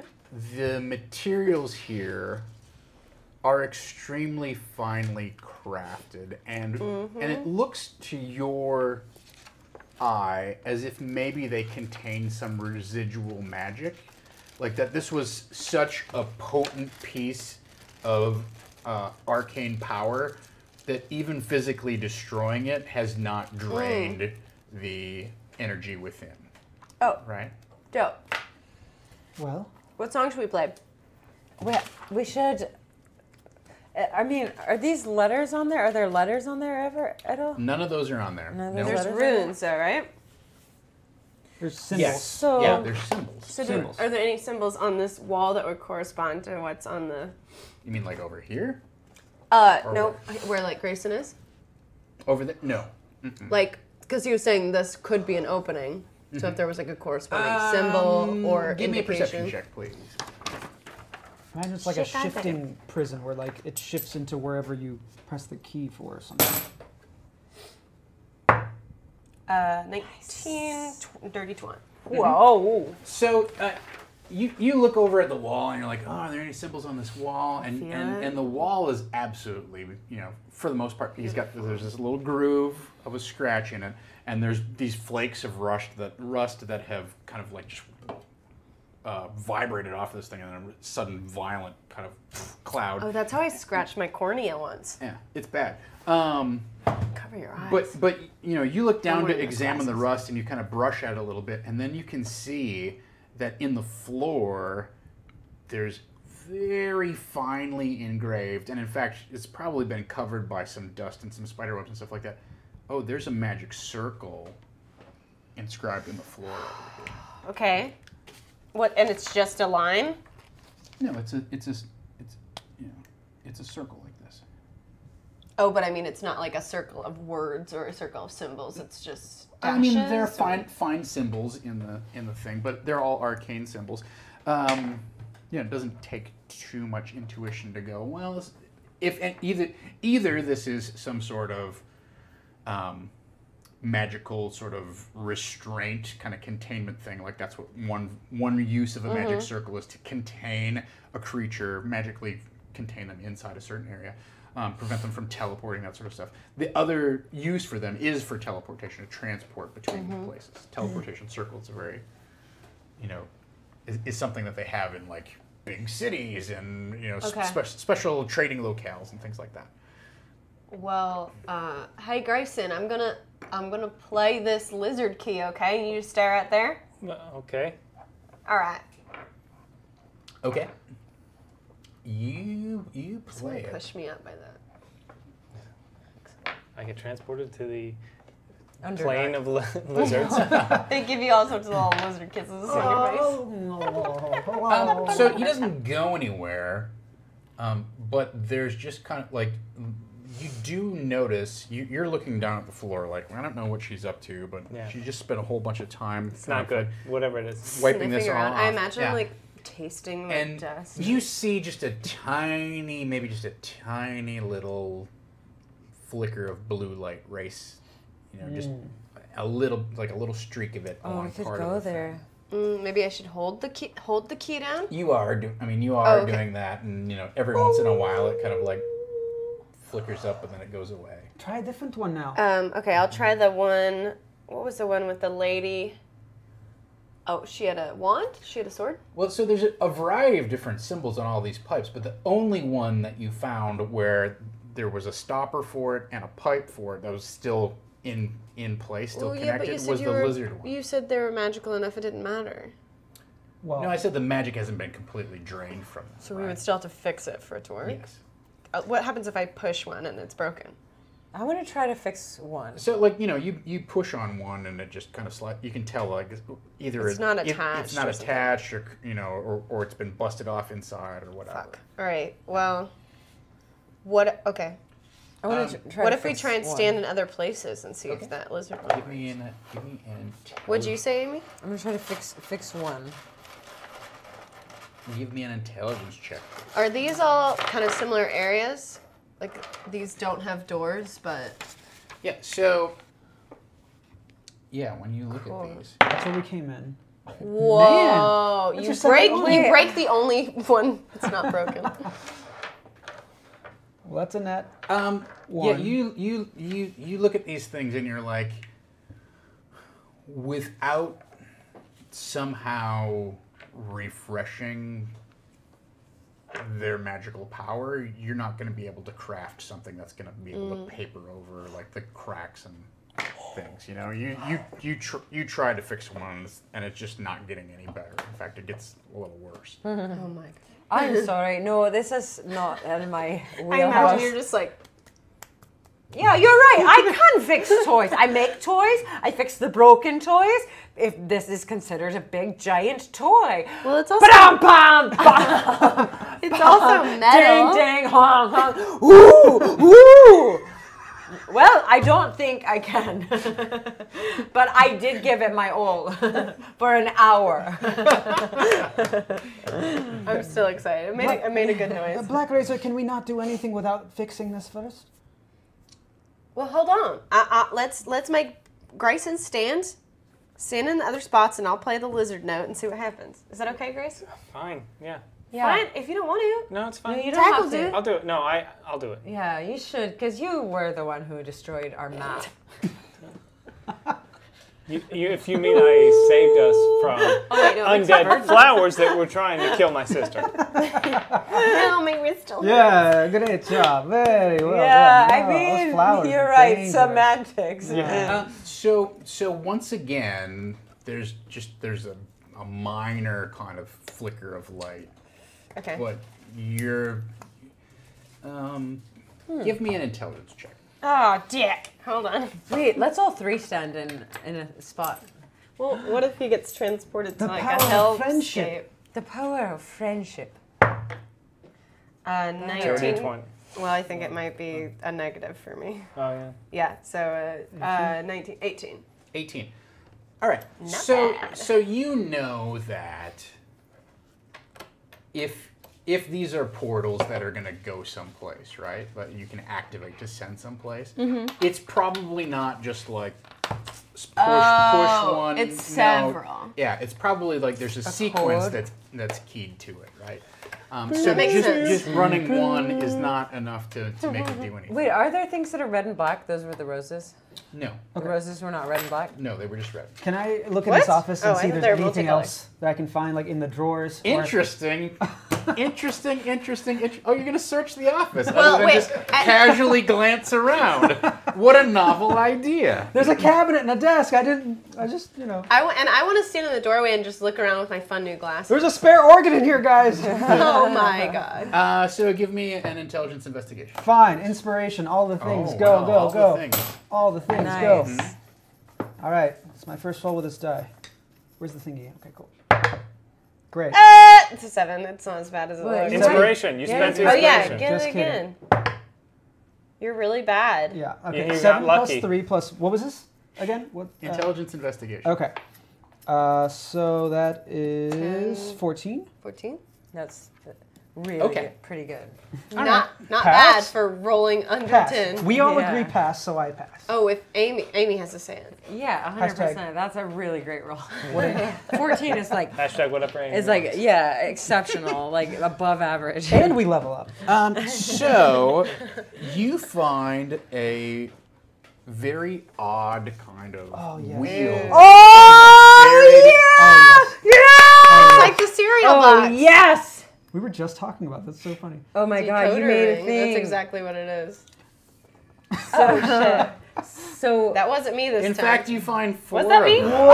the materials here are extremely finely crafted, and and it looks to your eye as if maybe they contain some residual magic, like that. This was such a potent piece of uh, arcane power that even physically destroying it has not hmm. drained the energy within. Oh, Right. dope. Well, What song should we play? We, we should. I mean, are these letters on there? Are there letters on there ever at all? None of those are on there. None of No. those There's runes, though, right? there's symbols. Yes. So- yeah, there's symbols. So, do, Symbols. are there any symbols on this wall that would correspond to what's on the? You mean like over here? Uh, Or no, where like Grayson is. Over there? No. Like, because he was saying this could be an opening. So if there was like a corresponding symbol or Um, Give me a perception check, please. Imagine it's like a Shit, I bet. shifting prison where like it shifts into wherever you press the key for or something. Uh, 19, tw- dirty 20. Whoa. So uh, you you look over at the wall and you're like, oh, are there any symbols on this wall? And Feel and, and the wall is absolutely, you know, for the most part, he's got there's this little groove of a scratch in it, and there's these flakes of rust that rust that have kind of like just uh, vibrated off this thing, and then a sudden violent kind of cloud. Oh, that's how I scratched my cornea once. Yeah, it's bad. Um, Cover your eyes. But but you know, you look down to examine the rust and you kind of brush at it a little bit, and then you can see that in the floor there's very finely engraved, and in fact, it's probably been covered by some dust and some spider webs and stuff like that. Oh, there's a magic circle inscribed in the floor. over here. okay. What? And it's just a line. No, it's a it's a it's you know it's a circle like this. Oh, but I mean, it's not like a circle of words or a circle of symbols. It's just. I mean, there are fine fine symbols in the in the thing, but they're all arcane symbols. Um, you know, it doesn't take too much intuition to go. Well, if and either either this is some sort of um, magical sort of restraint kind of containment thing like that's what one one use of a magic circle is to contain a creature magically contain them inside a certain area um, prevent them from teleporting that sort of stuff the other use for them is for teleportation to transport between places teleportation circles are very you know is, is something that they have in like big cities and you know Okay. spe- special trading locales and things like that Well, uh, hey Grayson, I'm gonna I'm gonna play this lizard key. Okay, you just stay right there. Uh, Okay. All right. okay you you Someone play it. push me up by that. I get transported to the Underdark. plane of li- lizards. They give you all sorts of little lizard kisses on your face. Um, so he doesn't go anywhere, um, but there's just kind of like you do notice you, you're looking down at the floor like I don't know what she's up to, but Yeah. she just spent a whole bunch of time. it's not good. Whatever it is. Wiping this Sniffing all around. I imagine Yeah. Like tasting the and dust. you see just a tiny, maybe just a tiny little flicker of blue light race. You know, just a little, like a little streak of it. Oh, along we could part go of the thing. there. Mm, maybe I should hold the key. Hold the key down. You are do. I mean, you are Oh, okay. doing that, and you know, every once in a while, it kind of like flickers up, and then it goes away. Try a different one now. Um, okay, I'll try the one. What was the one with the lady? Oh, she had a wand. She had a sword. Well, so there's a, a variety of different symbols on all these pipes, but the only one that you found where there was a stopper for it and a pipe for it that was still in in place, still Well, Oh, yeah, but connected, you said was you the were. lizard one. You said they were magical enough; it didn't matter. Well, No, I said the magic hasn't been completely drained from them. So we would still have to fix it for it to work. Yes. Uh, what happens if I push one and it's broken? I want to try to fix one. So like you know you you push on one and it just kind of slide. You can tell like either It's it- not it- attached it's not or something. attached, or you know, or, or it's been busted off inside or whatever. Fuck. All right. Well, what? Okay. I want Um, to try what to if we try and one. stand in other places and see Okay. if that lizard one? Give me an give me an. What'd you say, Amy? I'm gonna try to fix fix one. Give me an intelligence check. Are these all kind of similar areas? Like these don't have doors, but Yeah. So. Yeah, when you look Cool. at these, that's where we came in. whoa! that's you break one. you break the only one that's not broken. Well, that's a net. um, yeah, you you you you look at these things and you're like, without somehow refreshing their magical power, you're not going to be able to craft something that's going to be able to mm. paper over like the cracks and things. You know, you you you tr- you try to fix one and it's just not getting any better. In fact, it gets a little worse. oh my god! I'm sorry. No, this is not in my I wheelhouse. imagine you're just like Yeah, you're right. I can fix toys. I make toys. I fix the broken toys. If this is considered a big giant toy. well, it's also Bam, bam, bam. it's also metal. ding, ding, hong, hong. Ooh, ooh. Well, I don't think I can. but I did give it my all for an hour. I'm still excited. I made a, I made a good noise. Blackrazor, can we not do anything without fixing this first? Well, hold on. I, I, let's let's make Grayson stand, stand in the other spots, and I'll play the lizard note and see what happens. Is that okay, Grayson? Fine. Yeah. Fine. If you don't want to. No, it's fine. you don't Tackle, have to. dude. I'll do it. No, I I'll do it. Yeah, you should, because you were the one who destroyed our map. You, you, if you mean I saved us from wait, no, undead flowers that were trying to kill my sister. No, my wrist still. Yeah, great job. Very well yeah, done. I No, those mean, you're right. dangerous. Semantics. Uh, so so once again, there's just there's a, a minor kind of flicker of light, Okay. but you're. Um, Give me an intelligence check. Oh, dick. Hold on. Wait, let's all three stand in in a spot. Well, what if he gets transported to The like power a of hell friendship. The power of friendship. Uh, Dirty 19. twenty. Well, I think it might be a negative for me. Oh yeah. Yeah, so uh, uh, 19, 18. 18. All right. Not so bad. so you know that if if these are portals that are going to go someplace, right? But you can activate to send someplace. Mm-hmm. It's probably not just like s- push Oh, push one. it's no. several. Yeah, it's probably like there's a, sequence code? that's that's keyed to it, right? Um, That so makes just, sense. just running one is not enough to, to make it do anything. Wait, are there things that are red and black? Those were the roses. No, The roses were not red and black. no, they were just red. Can I look in this office and Oh, see if there's anything else that I can find, like in the drawers? or- Interesting. interesting, interesting, int- Oh, you're going to search the office Well, other than wait, just I- casually glance around. What a novel idea. There's a cabinet and a desk. I didn't. I just, you know. I w- and I want to stand in the doorway and just look around with my fun new glasses. There's a spare organ in here, guys. oh my god. Uh, so give me an intelligence investigation. Fine. Inspiration. All the things. Oh, go, wow, go, all the go. things. All the things. Go. Nice. All right. It's my first roll with this die. Where's the thingy? Okay, cool. Great. Uh, it's a seven. It's not as bad as it Wait, looks. Inspiration. You Yeah, spent you- Oh yeah, inspiration. get Just it kidding. again. You're really bad. Yeah. Okay. got Seven three plus. What was this again? What? uh, Intelligence investigation. okay. Uh, so that is Ten. 14. 14? That's really Okay. pretty good. Not not bad for rolling under Pass. 10. We all Yeah. agree pass, so I pass. Oh, if Amy Amy has to say it. Yeah, hundred percent. That's a really great roll. Fourteen is like Hashtag what up rain. is like yeah, exceptional, like above average. And we level up. Um, so you find a very odd kind of Oh, yes. wheel. Oh Buried- It's like the cereal Oh box. yes! We were just talking about. That's so funny. Oh my god, you made a thing. That's exactly what it is. so shit. So That wasn't me this In time. fact, you find four Was that of me? them. Oh!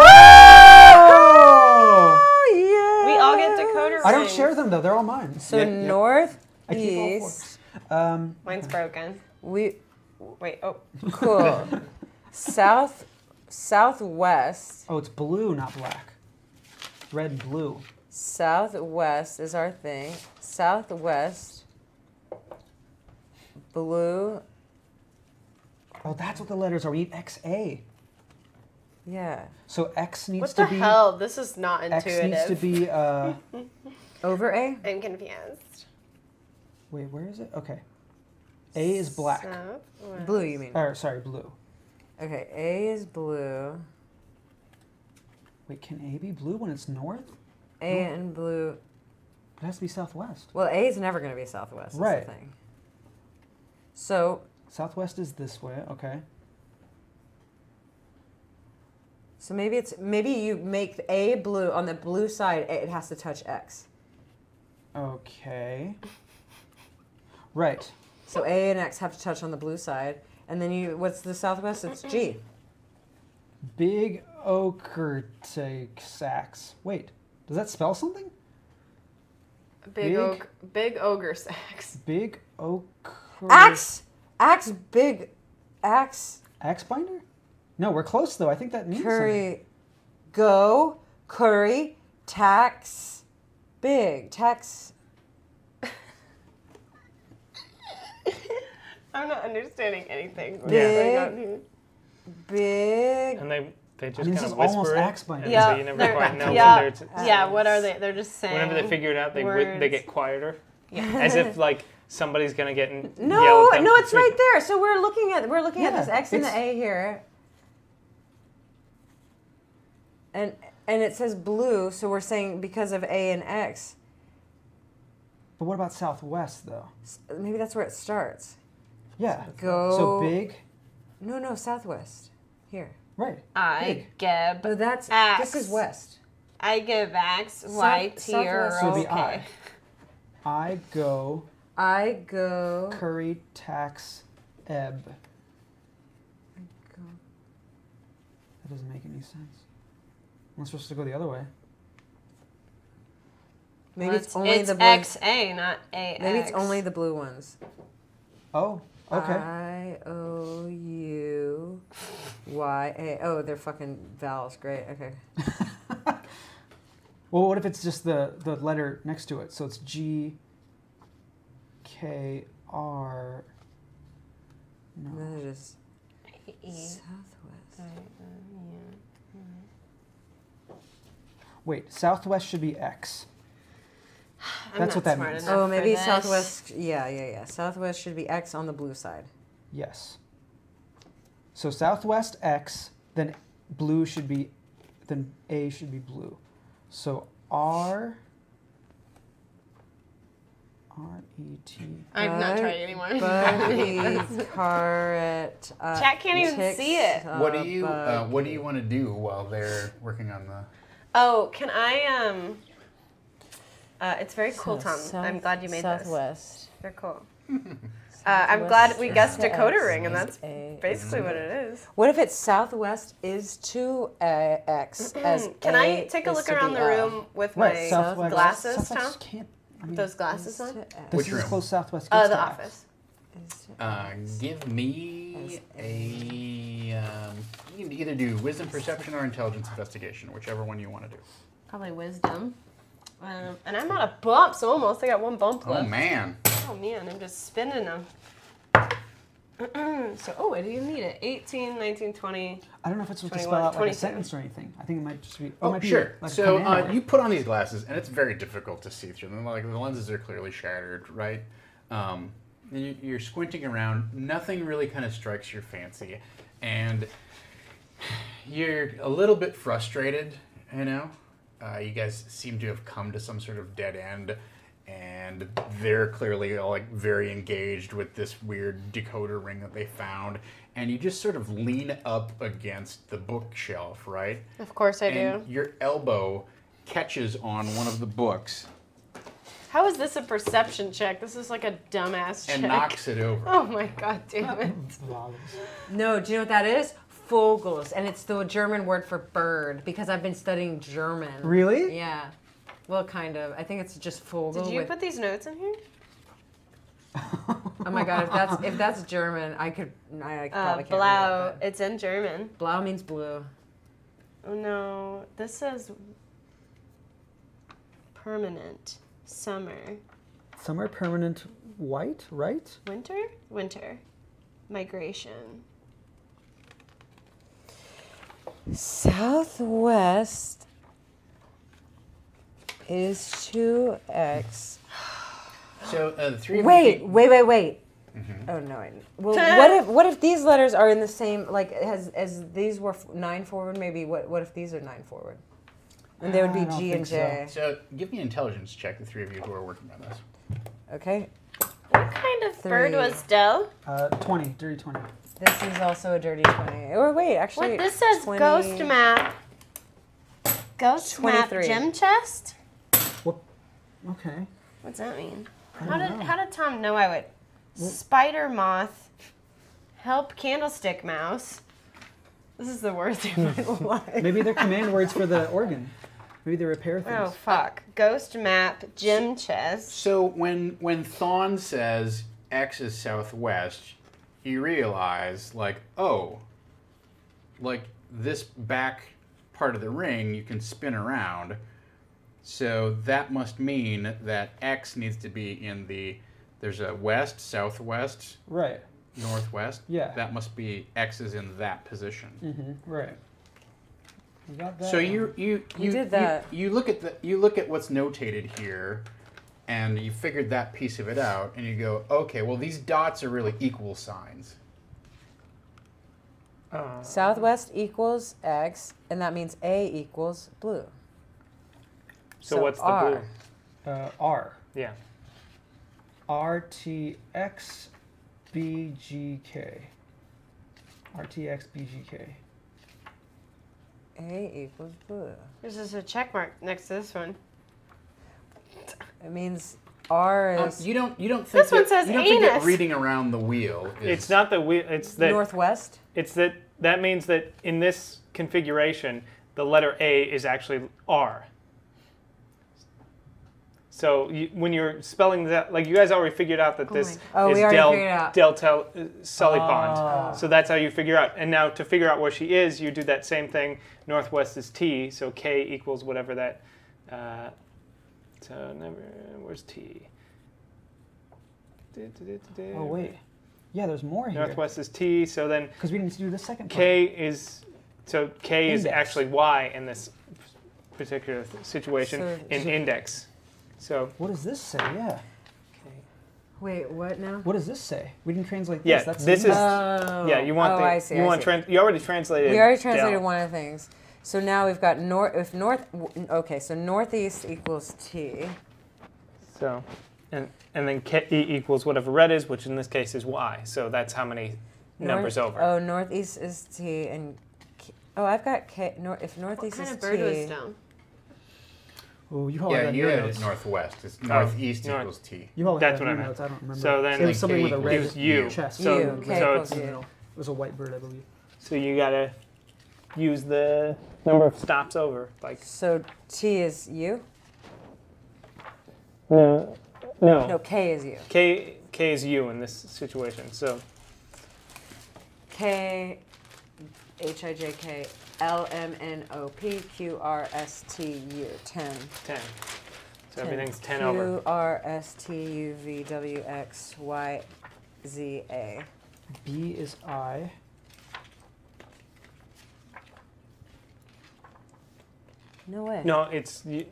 Oh yeah. we all get decoder I don't share them though. They're all mine. So Yeah, yeah. north, I keep all four. east. Um, Mine's broken. We Wait, oh. cool. South, southwest, oh, it's blue, not black. Red and blue. Southwest is our thing. Southwest, blue. Oh, that's what the letters are. We need XA. Yeah. So X needs What to be. What the hell? This is not intuitive. X needs to be. Uh, Over A. I'm confused. wait, where is it? Okay. A is black. Southwest. Blue, you mean? Or sorry, blue. Okay, A is blue. Wait, can A be blue when it's north? A and blue. It has to be southwest. Well, A is never going to be southwest. That's Right. The thing. So, Southwest is this way. Okay. so maybe it's maybe you make A blue on the blue side. It has to touch X. Okay. Right. So A and X have to touch on the blue side, and then you. What's the southwest? It's G. Big ochre take sacks. Wait, does that spell something? Big, Big? og- big ogre sacks. Big ochre. Axe. Axe. Hmm. Big. Axe. Axe binder? No, we're close though. I think that means something. Curry. Go. Curry. Tax. Big. Tax. I'm not understanding anything. What's Big. going? Big. And they they just mean, this kind is of whisper almost it, axe and Yeah, so you never quite know yeah. whether it's. Yeah, what are they? They're just saying. Whenever they figure it out, they wi- they get quieter, Yeah. as if like somebody's gonna get n- No, yell at them. no, it's right there. So we're looking at we're looking at this X and the A here, and and it says blue. So we're saying because of A and X, But what about southwest though? s- maybe that's where it starts. Yeah. Go. So big. No, no, southwest. Here. Right. I Big. give. But that's Axe. this is west. I give X, Y, T, or Southwest So the okay. I. I go I go. curry tax ebb. go. That doesn't make any sense. I'm supposed to go the other way. Maybe it's, only the blue. XA, not AX. Maybe it's only the blue ones. Oh, okay. I O U Y A. Oh, they're fucking vowels. Great. Okay. well, what if it's just the the letter next to it? So it's G K R. And then it is E. southwest. Wait, southwest should be X. I'm That's not what that smart means. Oh, for maybe this. southwest. Yeah, yeah, yeah. Southwest should be X on the blue side. Yes. So southwest X, then blue should be, then A should be blue. So R. R E T. I've not But- tried it anymore. Buddy, carrot. Uh, Chat can't even see it. What do you uh. What do you want to do while they're working on the? oh, can I um? Uh, it's very cool, So Tom. south- I'm glad you made this. Southwest. They're cool. Uh, I'm glad we guessed Dakota is ring, and that's A. basically what it is. What if it's southwest is to uh, X as Can A I take a look around the O? room with Right, my southwest. glasses, southwest Tom? can't. I mean, Those glasses on? to X. this Which room? close southwest Uh, the office. Uh, give me a. Um, you can either do wisdom perception or intelligence investigation, whichever one you want to do. Probably wisdom. Um, and I'm not a bump, so almost I got one bump left. Oh man. Oh man, I'm just spinning them. so, oh, I didn't need it. 18, 19, 20. I don't know if it's supposed to spell out like a sentence or anything. I think it might just be. Oh, Oh, might be sure. like so uh, you put on these glasses, and it's very difficult to see through them. Like the lenses are clearly shattered, right? Um, and you- you're squinting around. Nothing really kind of strikes your fancy, and you're a little bit frustrated. You know, uh, you guys seem to have come to some sort of dead end, and they're clearly all, like very engaged with this weird decoder ring that they found. And you just sort of lean up against the bookshelf, right? Of course I and do. your elbow catches on one of the books How is this a perception check? This is like a dumbass check. and knocks it over. Oh my god damn it. No, do you know what that is? Vogels, and it's the German word for bird because I've been studying German. Really? Yeah. Well, kind of. I think it's just Vogel. Did you with, put these notes in here? oh my god, if that's if that's German, I could. I, I could Uh, probably can't read blau. it, but- It's in German. Blau means blue. Oh no. This says permanent. Summer. Summer permanent white, right? Winter? Winter. Migration. Southwest is 2x. So uh, the three of you Wait, wait, wait, wait. Oh no! I, well, what if what if these letters are in the same like as as these were f- nine forward? Maybe what what if these are nine forward? And they would be G and J. So give me an intelligence check, the three of you who are working on this. Okay, What kind of bird was Dell? Uh, 20, dirty 20. This is also a dirty twenty. Or wait, actually, What this says 20 ghost map. Ghost map 23. gem chest? What? Okay. What's that mean? I How don't did know. how did Tom know I would? Spider moth. Help candlestick mouse. This is the worst day of my life. Maybe they're command words for the organ. Maybe they repair oh, things. Oh fuck. Ghost map gem chest. So when when Thon says X is southwest, you realize like, oh, like this back part of the ring you can spin around. So that must mean that X needs to be in the there's a west, southwest, Right. northwest. Yeah. That must be X is in that position. Mm-hmm. Right. You got that So one. you you you, did that. You, you look at the you look at what's notated here, and you figured that piece of it out, and you go, okay, well these dots are really equal signs. Uh, Southwest equals X, and that means A equals blue. so, So what's the R. blue? Uh, R. Yeah. RTX BGK. RTX BGK. A equals blue. There's just a check mark next to this one. It means R Um, you don't you don't think This one says you don't think that reading around the wheel is It's not the wheel. It's that. northwest. It's that. That means that in this configuration, the letter A is actually R. So you, when you're spelling that, like you guys already figured out that Oh this Oh, is we already Del figured it out. Del Tel, uh, Sully Oh. Pond. So that's how you figure out. And now to figure out where she is, you do that same thing. Northwest is T, so K equals whatever that. Uh, so never. Where's T? Oh wait. Yeah, there's more here. Northwest is T. So then Because we didn't do the second part. K is so K is actually Y in this particular situation So- in index. So What does this say? Yeah. Okay. Wait, what now? What does this say? We didn't translate Yeah, this. That's this is- Oh. yeah, you want oh, the I see, you I want see. trans- you already translated. We already translated down. one of the things. So now we've got north. If north, okay, so northeast equals T. So, and and then K E equals whatever red is, which in this case is Y. So that's how many numbers North- over. Oh, northeast is T, and K, oh, I've got K. Nor, if What northeast kind is of bird T, was down? Oh, you all Yeah, had you your had notes. northwest. It's Oh, northeast north. equals T. You all That's had what I your meant. notes. I don't remember. So then it was something with a K red Use U. chest. So, U, K so equals it's U. It was a white bird, I believe. so you gotta use the number of stops over. Like So T is U. no, no, No, K is you. K K is you in this situation. So K, H I J K, L M N O P Q R S T U. Ten. ten. So everything's ten over. Q R S T U V W X Y Z A. B is I. No way. No, it's. You,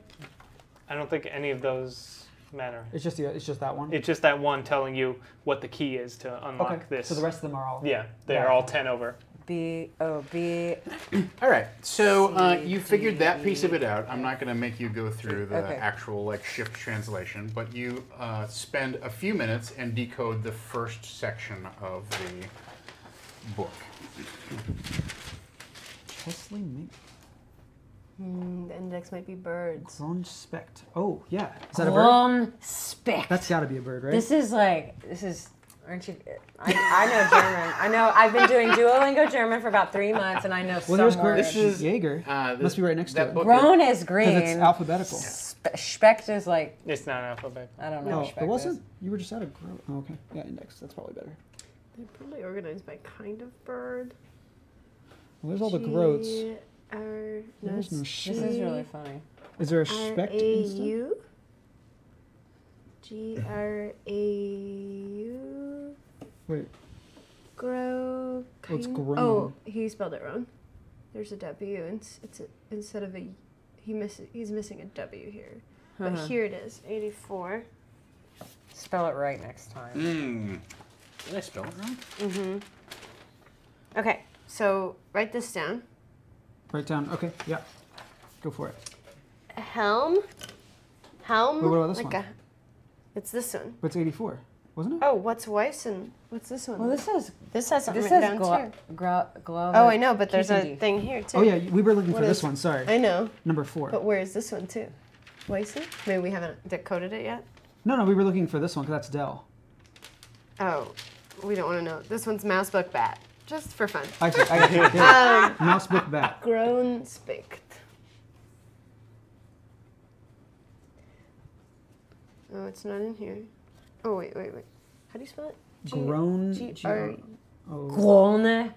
I don't think any of those matter. It's just the, it's just that one. It's just that one telling you what the key is to unlock okay. this. So the rest of them are all. Yeah, they're Yeah. all ten over. B O B. All right, so uh, you figured that piece of it out. I'm not going to make you go through the Okay. actual like shift translation, but you uh, spend a few minutes and decode the first section of the book. Chesley Mink. Mm, the index might be birds. Kronspect. Oh, yeah. Is that a bird? Spec. That's got to be a bird, right? This is like this is. Aren't you? I, I know German. I know. I've been doing Duolingo German for about three months, and I know well, some there's words. This is- Jaeger. Uh, this- Must be right next to it. book Grown is green. Because it's alphabetical. Spe- Specht is like It's not alphabetical. I don't know. No, Specht it wasn't. is. You were just out of growth. Oh, okay. Yeah, index. That's probably better. They're probably organized by kind of bird. Well, there's all the groats. G R no, There's no it's. This is really funny. Is there a spect A instead? U. G R A U. Wait. Grow. Oh, it's kind- grown. Oh, he spelled it wrong. There's a W. and It's, it's a, instead of a. He miss, He's missing a W here. But Uh-huh. here it is. 84. Spell it right next time. Mm. Did I spell it wrong? Mm-hmm. Okay, so write this down. Write down. Okay. Yeah. Go for it. A Helm. Helm. Wait, what about this like one? A, it's this one. But it's 84, wasn't it? Oh, what's Weiss and what's this one? Well, this is this has something this written down glo- too. glo- Oh, I know, but there's a thing here too. Oh yeah, we were looking What for this one. Sorry. I know, Number four. but where is this one too? Weissen? Maybe we haven't decoded it yet. No, no, we were looking for this one because that's Dell. Oh, we don't want to know. This one's Mousebook Bat, just for fun. I see. I got you. Yeah. Um, Mouse book bat. grown spikt. Oh, it's not in here. Oh wait, wait, wait. How do you spell it? G- Grown. G G- R. oh. Grone,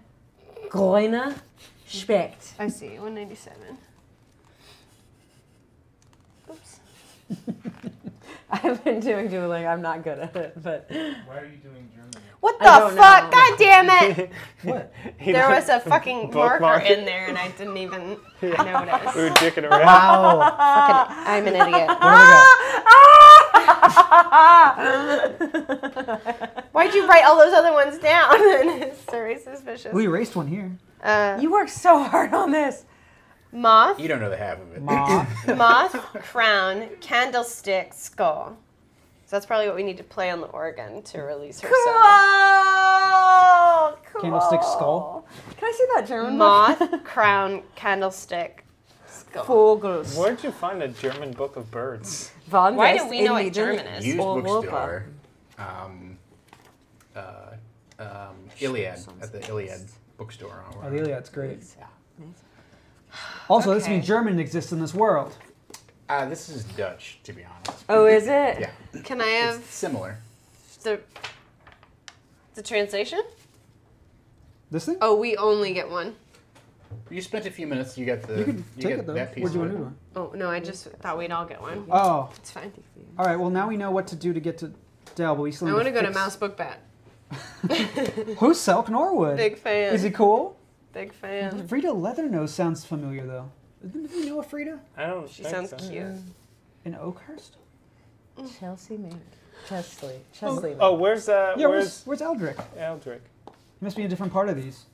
Groine, Specht. I see. 197. Oops. I've been doing Duolingo. I'm not good at it, but Why are you doing German? What the fuck? know. God damn it! What? There was a fucking marker bookmark. in there and I didn't even notice. We were notice. dicking around. Wow. Fucking, I'm an idiot. what do we got? Why'd you write all those other ones down? it's very suspicious. We erased one here. Uh, you worked so hard on this. moth, You don't know the half of it. Moth. moth, crown, candlestick, skull. So that's probably what we need to play on the organ to release her soul. Cool. Candlestick skull. Can I see that German? book? Moth, crown, candlestick, skull. Vogels. Where'd you find a German book of birds? Von Why do West we know what in German is? Used Europa. bookstore. Um, uh, um, Iliad at the Iliad bookstore. Oh, the Iliad's great. Also, this means German exists in this world. Uh, this is Dutch, to be honest. Oh, is it? Yeah, Can I have it's similar. the the translation? This thing? Oh, we only get one. You spent a few minutes. You got the. you can take get it though. that piece Where'd you want to do one? Oh no, I just thought we'd all get one. Oh, It's fine. all right. Well, now we know what to do to get to Dell, but we still I need want to go to fix- Mouse Book Bat. Who's Selk Norwood? Big fan. Is he cool? Big fan. Frida Leathernose sounds familiar though. Didn't you know a Frida I don't. She think sounds so. cute. in Oakhurst? Chelsea Mink. Chesley. Chesley. Mink. Oh, where's uh, Yeah, where's where's where's Eldrick? Eldrick? He must be in a different part of these.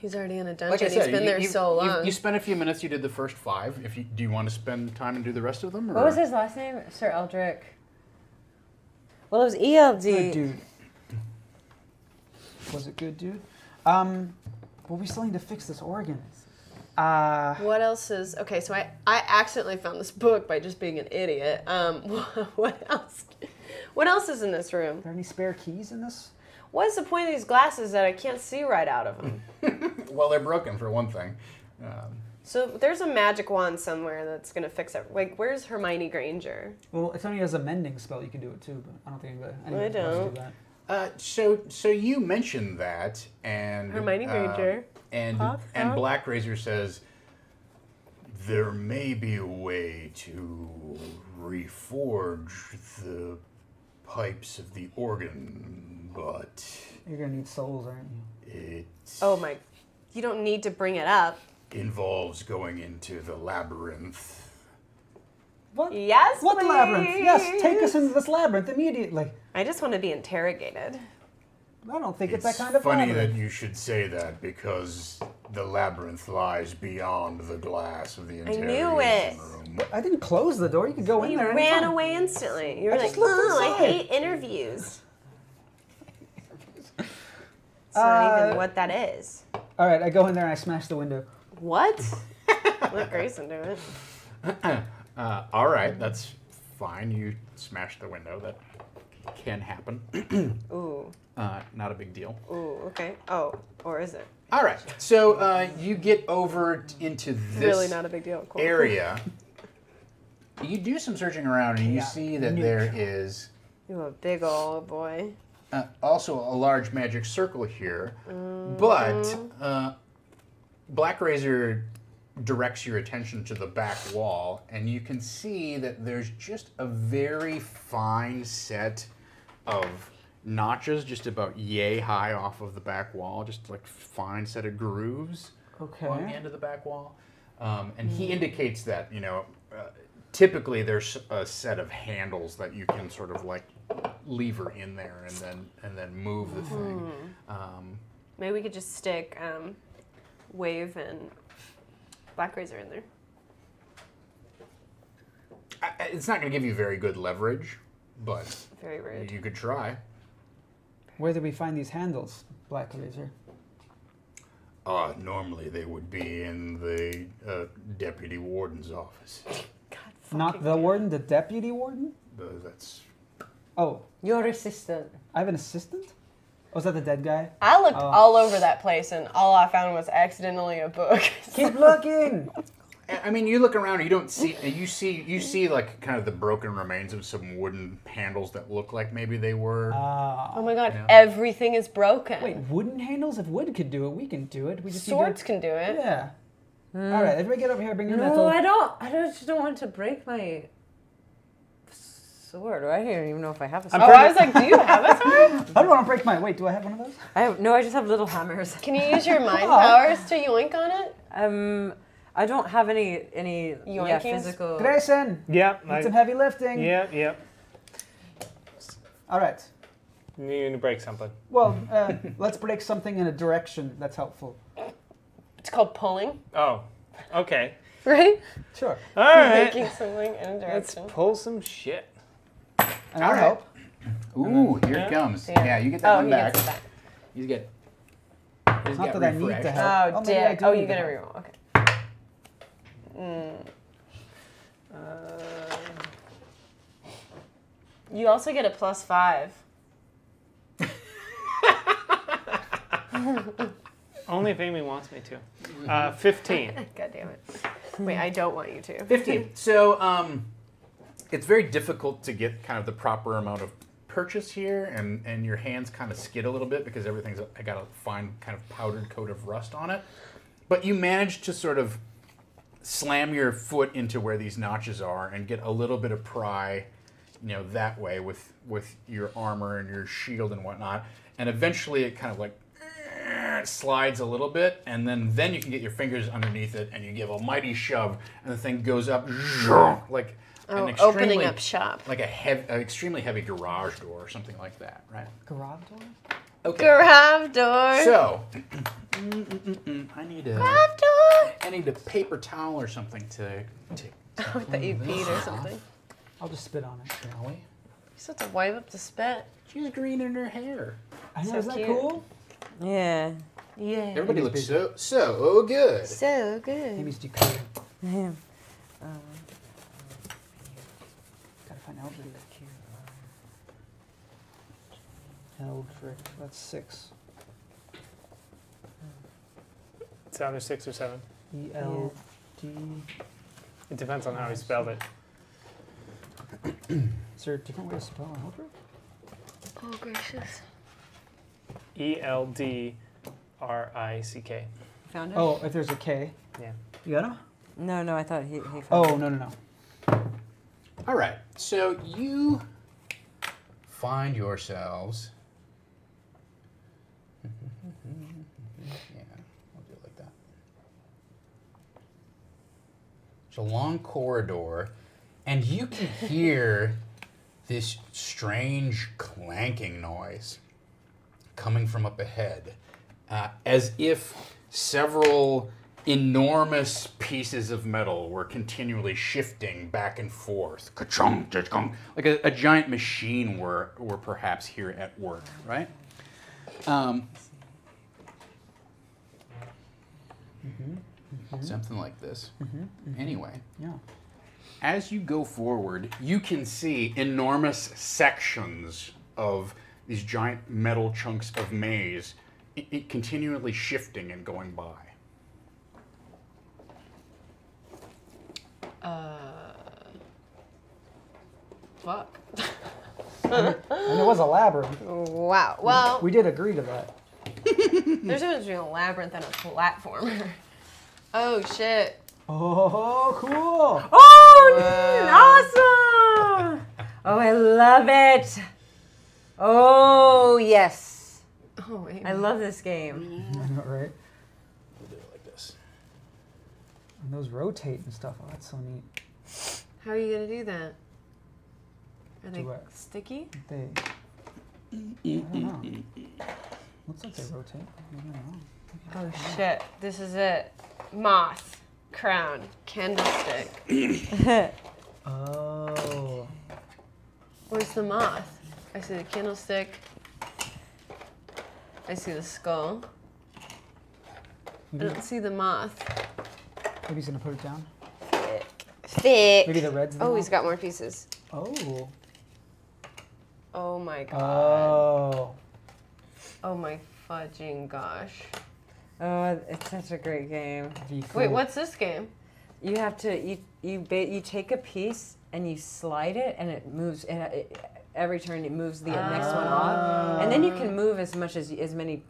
He's already in a dungeon. Like I He's said, been you, there you- so long. You, spent a few minutes. You did the first five. If you do, you want to spend time and do the rest of them? Or? What was his last name? Sir Eldrick. Well, it was E ELD. Good dude. Was it good, dude? Um, well, we still need to fix this organ. Uh, What else is okay? So I I accidentally found this book by just being an idiot. Um, what else? What else is in this room? are there any spare keys in this? What's the point of these glasses that I can't see right out of them? Well, they're broken for one thing. Um, so there's a magic wand somewhere that's gonna fix it. Like, where's Hermione Granger? Well, if only has a mending spell, you can do it too. But I don't think anybody I wants to don't. do that. Uh, so, so you mentioned that, and Hermione uh, Granger. And Hawk, and Hawk. Blackrazor says there may be a way to reforge the pipes of the organ, but You're gonna need souls, aren't you? it Oh my! You don't need to bring it up. involves going into the labyrinth. What? Yes, What please. labyrinth? Yes, take us into this labyrinth immediately. I just want to be interrogated. I don't think it's, It's that kind of funny labyrinth. that you should say that because the labyrinth lies beyond the glass of the knew interrogation it. room. I didn't close the door. You could go in there. You ran anytime. away instantly. You were I like, just "Oh, I hate interviews." It's Uh, not even what that is. All right, I go in there and I smash the window. What? Let Grayson do it. Uh, all right, that's fine. You smash the window. That can happen. Ooh, Uh, not a big deal. ooh, okay. Oh, or is it? All right, so uh, you get over t- into this Really not a big deal. Cool. area. You do some searching around, and you Yeah, see that nuke. there is You a big old boy. uh, also a large magic circle here, but uh, Blackrazor directs your attention to the back wall, and you can see that there's just a very fine set of notches, just about yay high off of the back wall, just like fine set of grooves Okay. on the end of the back wall. Um, and he indicates that, you know, uh, typically there's a set of handles that you can sort of like lever in there and then and then move the thing. Um, Maybe we could just stick um, Wave and Blackrazor in there. I, I- it's not going to give you very good leverage, but Very rude. you could try. Where do we find these handles, Blackrazor? Uh, normally they would be in the uh, deputy warden's office. Not the warden, the deputy warden? Uh, that's Oh, Your assistant. I have an assistant? Oh, that the dead guy? I looked Oh. all over that place, and all I found was accidentally a book. Keep looking! I I mean, you look around, you don't see. You see, you see, like kind of the broken remains of some wooden handles that look like maybe they were. Ah. oh my god, Yeah. everything is broken. Wait, wooden handles? If wood could do it, we can do it. We just Swords Need can do it. Yeah. All right, everybody get over here. Bring your No, metal. I don't. I don't, just don't want to break my sword. I don't even know if I have a sword. Oh, I was like, do you have a sword? I don't want to break my. Wait, do I have one of those? I have, no, I just have little hammers. Can you use your mind on. powers to yoink on it? Um, I don't have any any yeah, physical. Grayson, Yeah. need some heavy lifting. yeah. Yeah. All right. You need to break something. Well, uh, let's break something in a direction that's helpful. It's called pulling, Oh. Okay. right? Sure. All right. Making something in a Let's direction. pull some shit. And I'll All right. help. Ooh, here Yeah. it comes. Damn. Yeah, you get that Oh, one he back. gets it back. You get. He's Not got that I need to help. Oh, maybe I dick. Oh, you get a help. reroll. Okay. Uh, You also get a plus five. only if Amy wants me to. Uh, 15. God damn it. Wait, I don't want you to. 15. So, um, it's very difficult to get kind of the proper amount of purchase here, and, and your hands kind of skid a little bit because everything's I got a fine kind of powdered coat of rust on it. But you manage to sort of slam your foot into where these notches are and get a little bit of pry you know that way with with your armor and your shield and whatnot, and eventually it kind of like eh, slides a little bit, and then then you can get your fingers underneath it, and you give a mighty shove, and the thing goes up like Oh, an opening up shop. like a heavy, an extremely heavy garage door or something like that, right? Garage door? Okay. Garage door. So, mm, mm, mm, I need a, Garage door. I need a paper towel or something to, to I thought you peed or something. I'll just spit on it. shall we? You still have to wipe up the spit. She's green in her hair. I know, So is that cute. cool? Yeah. Yeah. Everybody looks so so good. So good. Amy's decoding. Yeah. Gotta find Eldrick. Eldrick, that's six. It's either six or seven. E L D. It depends on how he spelled it. Is there a different way to spell Eldrick? Oh gracious. E L D R I C K. Found it? Oh, if there's a K. Yeah. You got him? No, no, I thought he, he found Oh, it. no, no, no. All right. So you find yourselves. yeah, we'll do it like that. It's a long corridor, and you can hear this strange clanking noise coming from up ahead, uh, as if several enormous pieces of metal were continually shifting back and forth. Ka-chunk, ka-chunk, like a, a giant machine were, were perhaps here at work, right? Um, Mm-hmm. Something like this. Mm-hmm. Mm-hmm. Anyway, Yeah. as you go forward, you can see enormous sections of these giant metal chunks of maze i i- continually shifting and going by. Uh, Fuck. And it was a labyrinth. Wow. Well, We did agree to that. there's a difference between a labyrinth and a platformer. Oh shit. Oh, cool. Oh, awesome! Oh, I love it. Oh, yes. Oh wait. I love this game. I know, right? We'll do it like this. And those rotate and stuff. Oh, that's so neat. How are you gonna do that? Are they what? sticky? They. I don't know. Looks like they rotate. I don't know. Oh shit. This is it. Moth. Crown. Candlestick. Oh. Where's the moth? I see the candlestick. I see the skull. I don't see the moth. maybe he's gonna put it down. Thick. Maybe the red's the Oh, moth? he's got more pieces. Oh. Oh my oh. god. Oh. Oh my fudging gosh. Oh, it's such a great game. V Wait, what's this game? You have to you you ba- you take a piece and you slide it and it moves and it, every turn it moves the next one off and then you can move as much as as many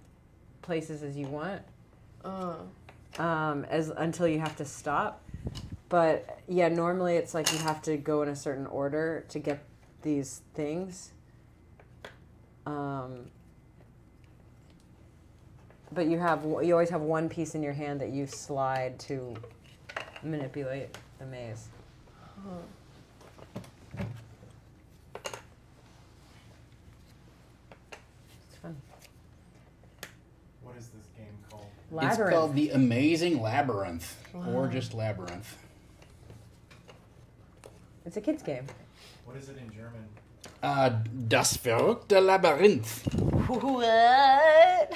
places as you want Oh. um, as until you have to stop. But yeah, normally it's like you have to go in a certain order to get these things. Um, but you have you always have one piece in your hand that you slide to manipulate the maze. It's fun. What is this game called? It's called the Amazing Labyrinth, or just Labyrinth. It's a kids game. What is it in German? Uh, das verrückte Labyrinth. What?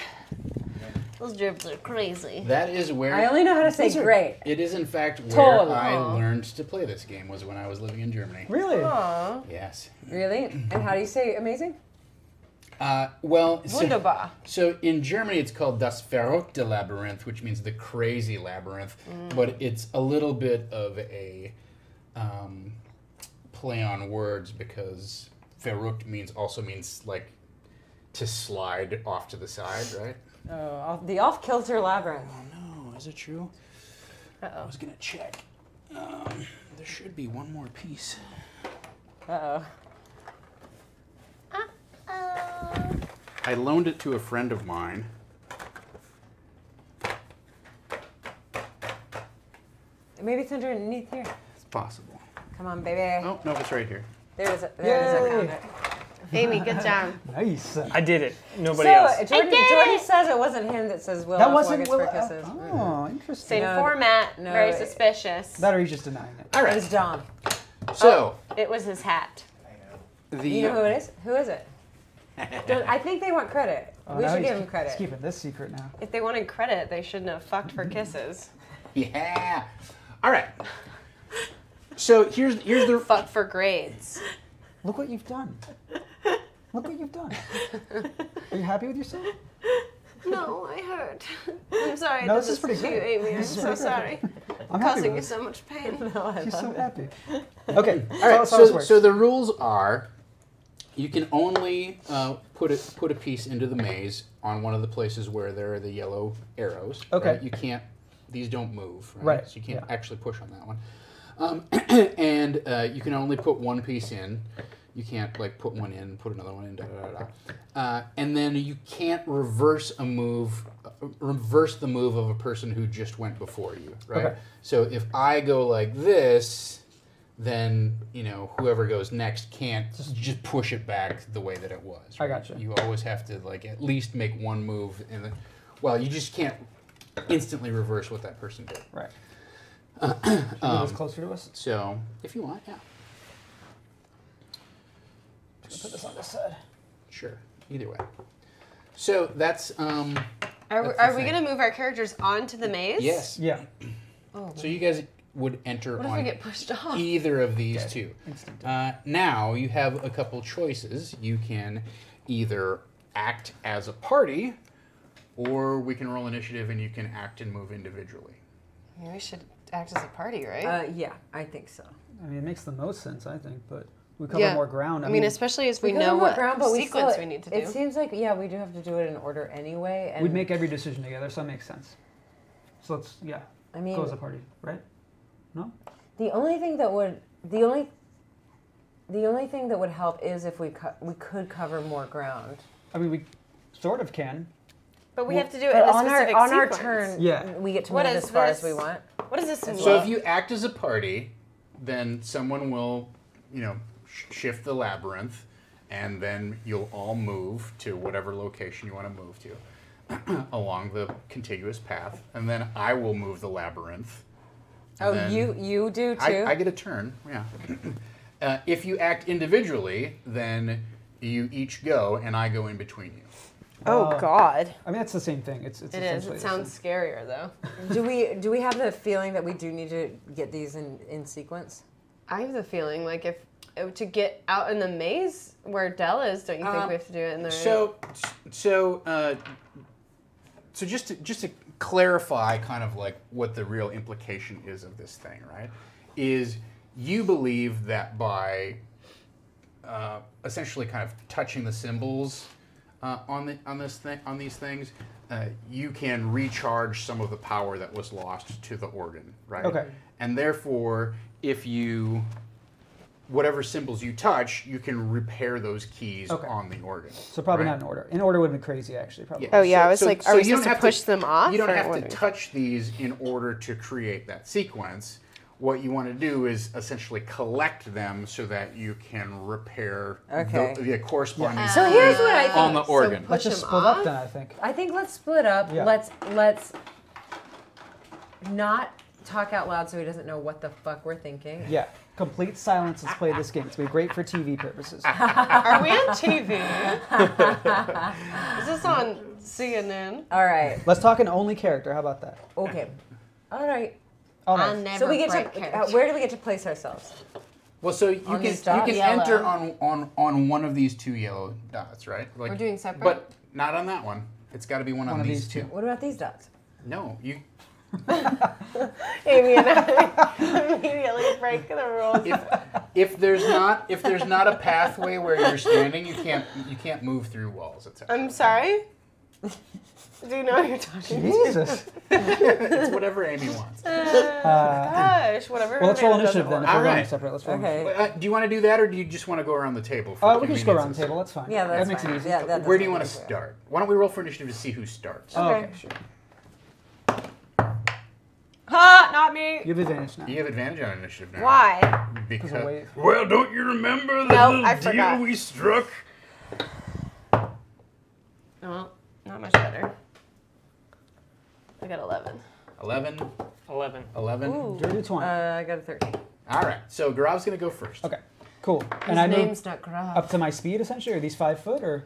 Those drips are crazy. That is where I only know how to say great. it is. In fact, where Totally. I Aw. learned to play this game was when I was living in Germany. Really? Aw. Yes. Really? And how do you say amazing? Uh, well, so, Wunderbar. so in Germany it's called Das verrückte Labyrinth, which means the crazy labyrinth, but it's a little bit of a um, play on words because verrückt means also means like to slide off to the side, right? Oh, off, the off kilter labyrinth. Oh no, is it true? Uh oh. I was gonna check. Um, there should be one more piece. Uh oh. Uh oh. I loaned it to a friend of mine. Maybe it's underneath here. It's possible. Come on, baby. Oh no, it's right here. There's a, there Yay. a Amy, good job. Nice. I did it. Nobody so else. Jordan, did Jordan it! says it wasn't him that says Will that wasn't Will. for kisses. Mm-hmm. Oh, interesting. Same No, format. no, very it- suspicious. That or he's just denying it. All right. It right. was Dom. So oh, It was his hat. the You know who it is? Who is it? I think they want credit. Oh, we should give him keep- credit. He's keeping this secret now. If they wanted credit, they shouldn't have fucked for kisses. yeah. All right. So here's here's the Fuck for grades. Look what you've done. Look what you've done. Are you happy with yourself? No, I hurt. I'm sorry. No, I this is pretty to you, good. Amy. I'm so sorry. I'm Causing you so much pain. No, I She's so happy. Okay. All right. So, So, so the rules are, you can only uh, put a put a piece into the maze on one of the places where there are the yellow arrows. Okay. right? You can't. These don't move. Right. Right, So you can't yeah. actually push on that one. Um, and uh, you can only put one piece in. You can't like put one in, put another one in, da da da. da. Uh, and then you can't reverse a move, uh, reverse the move of a person who just went before you, right? Okay. So if I go like this, then you know whoever goes next can't just push it back the way that it was. I gotcha. You always have to like at least make one move, and then, well, you just can't instantly reverse what that person did. Right. Move Um, closer to us? So if you want, yeah, Put this on this side. sure. Either way. So that's um Are, we- That's are we going to move our characters onto the maze? yes. Yeah. Oh, So you guys would enter what if on we get pushed off? either of these Okay. two. Instant. Uh, now you have a couple choices. You can either act as a party, or we can roll initiative and you can act and move individually. Maybe we should act as a party, right? Uh, yeah, I think so. I mean, it makes the most sense, I think, but we cover Yeah. more ground. I mean, especially as we, cover know what ground, but we sequence still- we need to do. It seems like yeah, we do have to do it in order anyway. And we'd make every decision together, so that makes sense. So let's, yeah, I mean, go as a party, right? No? the only thing that would the only the only thing that would help is if we co- we could cover more ground. I mean, we sort of can. but we have to do it in a on our specific on our turn, Yeah. we get to What move as far as we want. What does this mean? So if you act as a party, then someone will, you know, sh- shift the labyrinth, and then you'll all move to whatever location you want to move to along the contiguous path, and then I will move the labyrinth. and Oh, you you do too. I, I get a turn, yeah. uh, if you act individually, then you each go, and I go in between you. oh Uh, God, I mean, that's the same thing. It's, it's it is. It sounds scarier though. do we do we have the feeling that we do need to get these in in sequence? I have the feeling like if to get out in the maze where Dell is, don't you think Um, we have to do it in the So, so, uh, so just to, just to clarify, kind of like what the real implication is of this thing, right? Is you believe that by uh, essentially kind of touching the symbols uh, on the on this thing on these things, uh, you can recharge some of the power that was lost to the organ, right? Okay. And therefore, if you whatever symbols you touch, you can repair those keys Okay. on the organ. So probably right? not in order. In order would have been crazy, actually. Probably. Oh, yeah, I was like, are we supposed to have push them off, You don't have to touch these in order to create that sequence. What you want to do is essentially collect them so that you can repair Okay. the, the corresponding So here's what I think. on the So organ. push Let's just them split off? up then, I think. I think let's split up. Yeah. Let's let's not talk out loud so he doesn't know what the fuck we're thinking. Yeah. Complete silence. Let's play this game. It's going to be great for TV purposes. Are we on TV? is this on CNN? All right. Let's talk an only character. How about that? Okay. All right. I nice. never So we get break to uh, character. where do we get to place ourselves? Well, so you On can you can Yellow. enter on, on on one of these two yellow dots, right? Like, We're doing separate? but not on that one. It's got to be one, on of these, these two. two. What about these dots? No, you. Amy and I immediately break the rules. If, if there's not if there's not a pathway where you're standing, you can't you can't move through walls, etc. I'm sorry. Do you know who you're talking to? Jesus. It's whatever Amy wants. Uh, Gosh, whatever. well, let's roll initiative then. If want. we're going separate, let's roll. Okay. Uh, do you want to do that, or do you just want to go around the table? For Uh, we can just go around the table. That's fine. Yeah, that's that makes fine. it easy. Yeah, that Where do you want to start? Why don't we roll for initiative to see who starts? Okay. okay, sure. Ha! Not me. You have advantage now. You have advantage on initiative now. Why? Because Because. Well, don't you remember the No, little I deal forgot. we struck? Well, not much better. I got 11. 11, 11. 11. Dirty 20. Uh, I got a 13. All right. So Gaurav's going to go first. okay, cool. His And I name's not Graf. up to my speed essentially. Are these five foot or?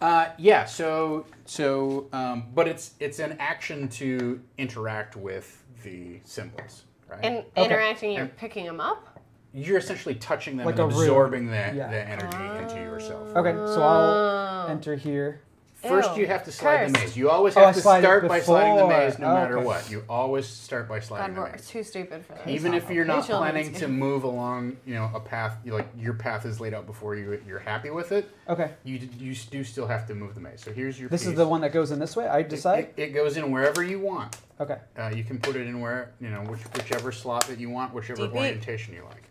Uh, yeah. So so, um, but it's it's an action to interact with the symbols, right? And Okay. interacting, you're And- picking them up? You're essentially touching them Like and absorbing the, Yeah. the energy into yourself. Okay, so I'll enter here. First, Ew. you have to slide the maze. You always Oh, have I to slide it start by sliding the before. maze, no matter Okay. what. You always start by sliding God, the we're maze. too stupid for this. Even if you're not Hey, planning to move along, you know, a path, you like your path is laid out before you, you're happy with it. Okay, You d- you s- do still have to move the maze. So here's your. this is piece. the one that goes in this way. I It- decide. It, it goes in wherever you want. Okay. Uh, you can put it in where you know which, whichever slot that you want, whichever DP. orientation you like.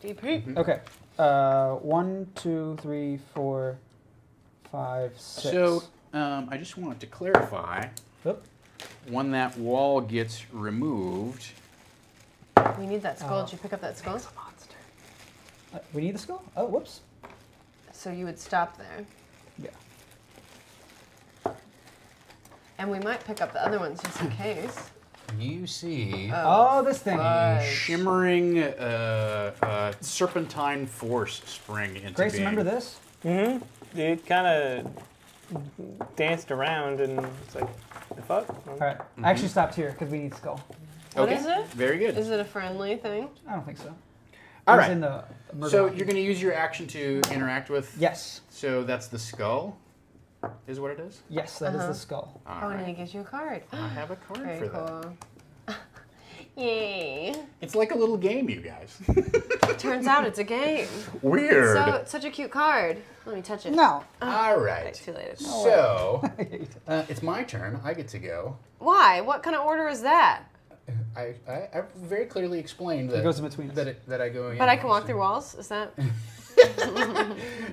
DP. Okay. Uh, one, two, three, four, five, six. So um, I just wanted to clarify. Oop. When that wall gets removed, We need that skull. Oh. Did you pick up that skull? Uh, we need the skull. Oh, whoops. So you would stop there. Yeah. And we might pick up the other ones just in case. you see Oh, this thing. Fudge. shimmering uh, uh, serpentine force spring into Grace, being. remember this? Mm-hmm. It kind of danced around and it's like, the fuck? All right. I actually stopped here because we need skull. What okay. is it? Very good. Is it a friendly thing? I don't think so. All It was right. In the So room. you're going to use your action to interact with. Yes. So that's the skull, is what it is. Yes, that is Uh-huh. the skull. All oh, and right. then it gives you a card. I have a card Very for that. Cool. Yay. It's like a little game, you guys. Turns out it's a game. Weird. So it's such a cute card. Let me touch it. No. All Okay, right. too late. So uh, it's my turn. I get to go. Why? What kind of order is that? I, I, I very clearly explained that it goes in between us. that, it, that I go in. But I can walk through walls. Is that?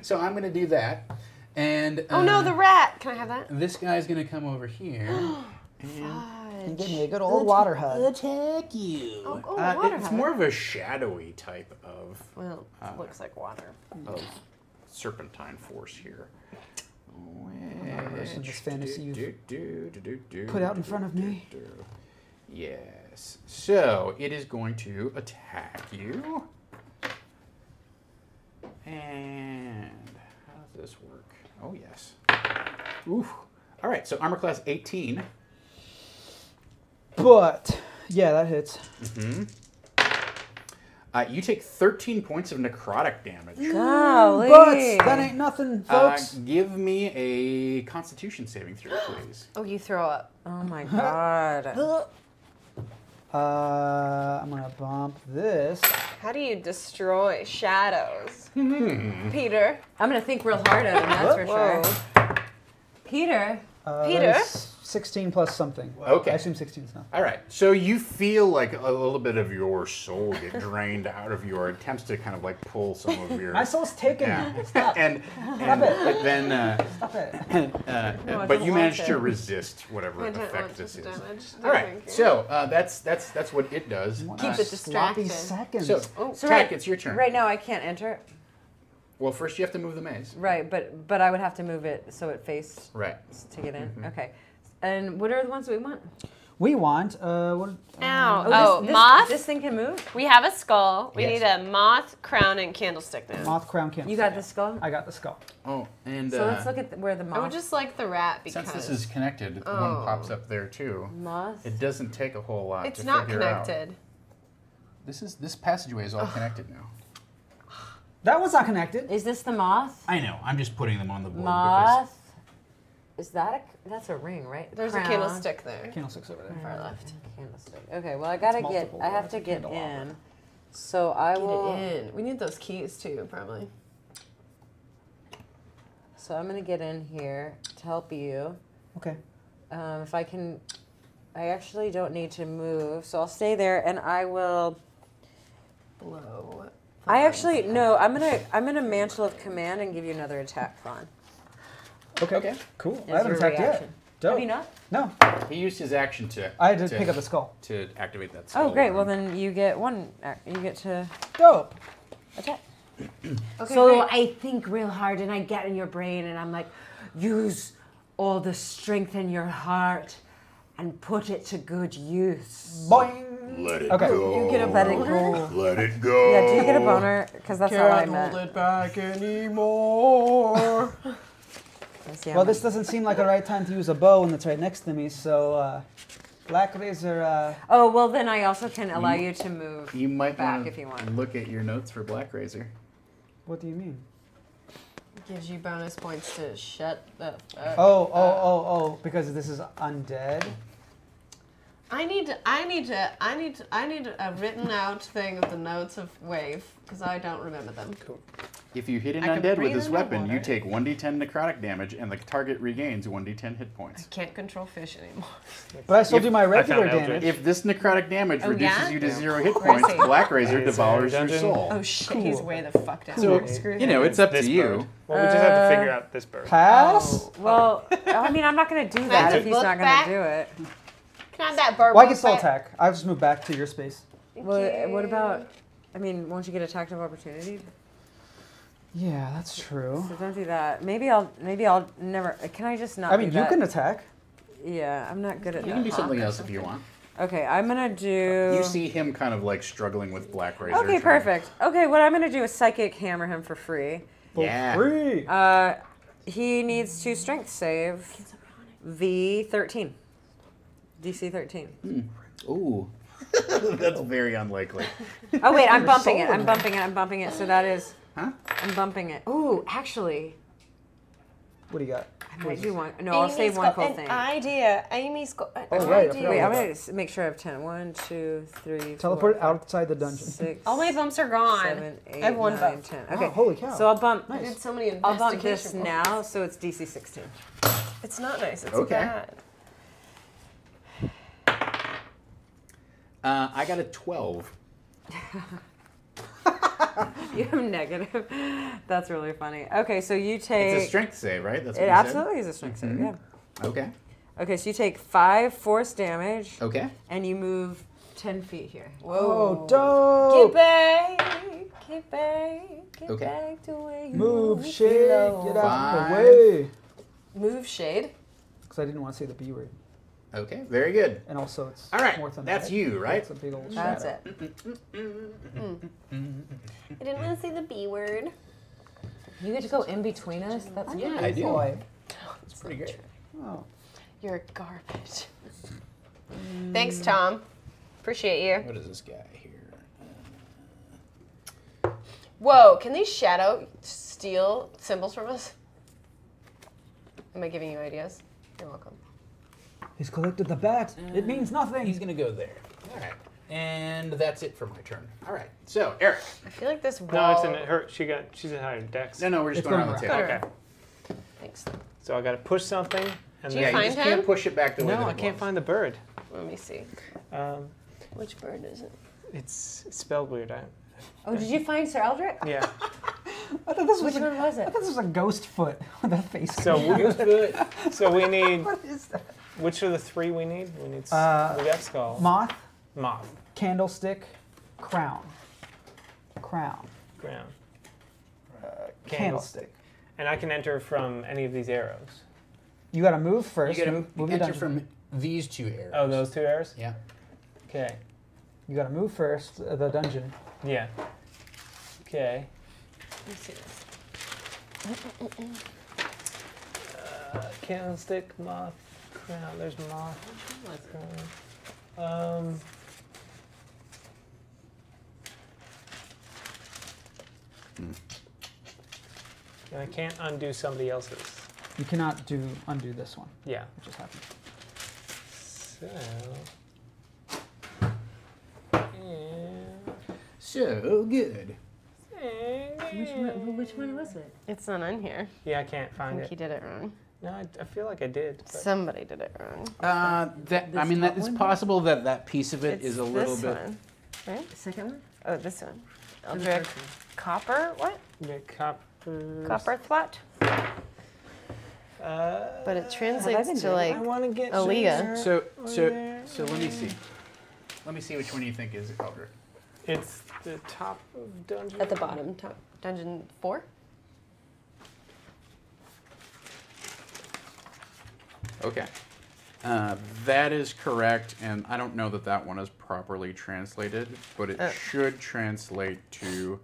So I'm going to do that, and Oh no, uh, the rat. Can I have that? this guy's going to come over here And give me a good old water hug. attack you. Oh, oh, Uh, water it's hug. more of a shadowy type of Well, it looks like water. of serpentine force here. Listen to this fantasy you've Do, do, do, do, do, put out in front of me. Yes. So it is going to attack you. And how does this work? Oh yes. Oof. All right. So armor class 18. But yeah, that hits. hmm Uh, you take 13 points of necrotic damage. Golly. But that ain't nothing, Uh, folks. give me a Constitution saving throw, please. Oh, you throw up. Oh my god. Uh, I'm gonna bump this. How do you destroy shadows? Peter. I'm gonna think real hard at him, that's for Whoa. sure. Peter. Uh, Peter? That is 16 plus something. Okay. I assume 16 is enough. All right. So you feel like a little bit of your soul get drained out of your attempts to kind of like pull some of your. My soul's taken. Yeah. Stop. and and but then, uh, Stop it. uh, No, but you want managed to to. resist whatever I effect this is. damage. All right. thank. So uh, that's that's that's what it does. Keep Uh, it distracted. seconds. So, Oh. So Tack, right- it's your turn. Right now I can't enter. Well, first you have to move the maze. Right, but but I would have to move it so it faces Right. to get in. Mm-hmm. Okay. And what are the ones we want? we want. Uh, what? Ow. this- Oh, this, moth. This thing can move. We have a skull. We Yes. need a moth, crown, and candlestick now. Moth crown candle. You got the skull. I got the skull. Oh, and So uh, let's look at the, where the moth. I would just like the rat because since this is connected, Oh. one pops up there too. moth. It doesn't take a whole lot it's to not figure out. connected. This is this passageway is all connected now. That one's not connected. Is this the moth? I know. I'm just putting them on the board Moth. Is that a? That's a ring, right? There's Crown. a candlestick there. Candlestick's over there. Far left. Candlestick. Okay. Well, I gotta get. I have to get in. So I Get will. it in. We need those keys too, probably. So I'm gonna get in here to help you. Okay. Um, if I can, I actually don't need to move, so I'll stay there, and I will. Blow. I actually no. I'm gonna I'm gonna mantle of command and give you another attack, Fawn. Okay. Okay. Cool. As I haven't your attacked reaction. yet. Dope. Have you not? No. He used his action to. I had to pick up the skull. To activate that. Oh, skull great. Well, then you get one. ac- You get to Dope. attack. so I think real hard and I get in your brain and I'm like, use all the strength in your heart and put it to good use. Boing. Let it Okay. go. You get a let it go. Let it go. Yeah. Do you get a boner? Because that's not what I meant. it back anymore. Let's Well, this doesn't seem like the right time to use a bow when it's right next to me. So, uh, Blackrazor. Uh, Oh well, then I also can allow you to move. You might back if you want. Look at your notes for Blackrazor. what do you mean? It gives you bonus points to shut the. fuck Oh, oh, up. oh, oh! Because this is undead. I need to. I need to. I need to. I need a written out thing of the notes of Wave because I don't remember them. Cool. If you hit an I undead with breathe this weapon, you take 1d10 necrotic damage, and the target regains 1d10 hit points. I can't control fish anymore. But I still If- do my regular damage. If this necrotic damage Oh, reduces yeah? you to Yeah. zero hit points. Blackrazor devours your soul. Oh shit! He's way the fuck down. So, Screw you know, it's up to you. bird. Well, we just have to figure out this bird. Pass. Oh, oh, well, I mean, I'm not gonna do that if he's not gonna do it. Can I have that bird? Well, I can still back? attack. I'll just move back to your space. What, what about? I mean, won't you get attack of opportunity? Yeah, that's true. So don't do that. Maybe I'll. Maybe I'll never. Can I just not? I mean, do you that? can attack. Yeah, I'm not good at You that. can do something else if you want. Okay, I'm gonna do. You see him kind of like struggling with Blackrazor. Okay, trying- perfect. Okay, what I'm gonna do is psychic hammer him for free. Yeah. Free. Uh, he needs to strength save. V 13. DC 13. Ooh. That's very unlikely. Oh wait, I'm bumping it. I'm bumping it. I'm bumping it. So that is. Huh? I'm bumping it. Ooh, actually, What do you got? I might do one. No, I'll save one cool thing. idea. Amy's got an Oh, right, I idea. forgot Wait, I'm gonna make sure I have 10. 1, 2, 3, Teleport four, outside the dungeon. six, All my bumps are gone. seven, eight, I have one nine, bump. 10. Wow, Okay, oh, holy cow. so I'll bump. I did so many I'll bump this investigation now, so it's DC 16. It's not nice. It's Okay. bad. Uh, I got a 12. You have negative. That's really funny. Okay, so you take. It's a strength save, right? That's what It you said? absolutely is a strength save. Yeah. Okay. Okay, so you take five force damage, Okay. and you move 10 feet here. Whoa! Oh, Get dope. back. Get back. Get Okay. back to where you Move, shit. belong. Get out of the way. Move shade. Because I didn't want to say the B word. Okay. Very good. And also, it's All right. more than That's that. you, right? It's a big old That's shadow. it. I didn't want to say the B word. You get to go in between us? That's Yeah, I do. Boy. It's pretty great. Oh. You're garbage. Thanks, mm. Tom. Appreciate you. What is this guy here? Whoa, can these shadow steal symbols from us? Am I giving you ideas? You're welcome. He's collected the bat. It means nothing. He's gonna go there. All right. And that's it for my turn. All right. So Eric. I feel like this wall. No, wall. it's in her. She got. She's in higher dex. No, no, we're just It's going going around the table. Okay. Thanks. So I got to push something, and Do you Yeah, then. you find just can't push it back the way No, that I can't was. find the bird. Let me see. Um, Which bird is it? it's, it's spelled weird. I, Oh, did you find Sir Eldrick? yeah. I thought this was Which a, one was I thought this was a ghost foot with a face. So coming out. we, so we need. what is that? Which are the three we need? We need. s- Uh, we got skull. Moth, moth. candlestick, crown. Crown. Ground. Candlestick. And I can enter from any of these arrows. You got to move first. You first. gotta move, move enter from these two arrows. Oh, those two arrows? Yeah. Okay. You got to move first. Uh, the dungeon. Yeah. Okay. Let me see this. Uh, candlestick, moth, crown. There's moth. Crown. Um. And I can't undo somebody else's. You cannot do undo this one. Yeah. It just happened. So. Yeah. So good. Which one, which one was it? It's not on here. Yeah, I can't find I find think it. he did it wrong. No, I, I feel like I did. but- Somebody did it wrong. Uh, that I mean, that it's possible that that piece of it It's is a little this bit. one. Right? The second one? Oh, this one. Eldrick Copper. What? The copper. Copper Thwat. Uh, But it translates to doing like I want to get Aaliyah. So so so let me see. Let me see which one you think is Eldrick. It's the top of dungeon. at the bottom, top dungeon four. Okay. Uh, that is correct, and I don't know that that one is properly translated, but it Oh. should translate to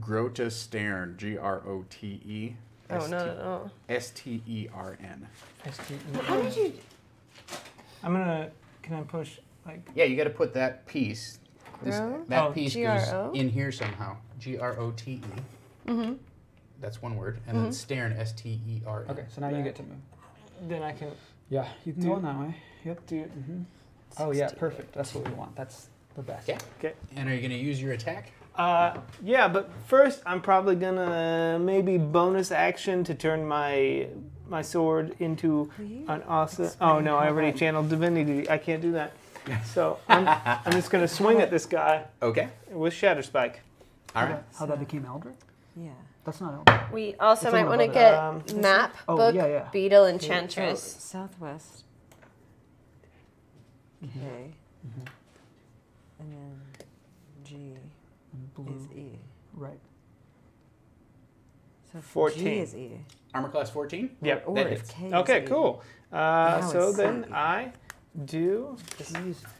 Grota Stern, G R O T E Oh no no no. S T E R N. How did you? I'm gonna. Can I push like? Yeah, you got to put that piece. This, Gro? that Oh. piece G-R-O? goes in here somehow. G R O T E. Mm-hmm. That's one word, and then Stern, S T E R N. Okay, so now you get to move. Then I can Yeah, you can Do- go on that way. Yep. do. it Oh yeah, perfect. That's what we want. That's the best. Yeah. Okay. And are you going to use your attack? Uh, yeah, but first I'm probably gonna maybe bonus action to turn my my sword into an awesome. Oh no, I already channeled divinity. I can't do that. So I'm, I'm just gonna swing at this guy Okay. with shatter spike. All How right. that, how became Eldrick? Yeah. That's not Eldrick. We also It's might want to get. Um, map, Oh, book, yeah, yeah. beetle, So enchantress. southwest. K. And then G and Blue. is E. Right. So 14. G is E. Armor class 14? Yep. Or That if. K is Okay, E. cool. Uh, so it's then C. I do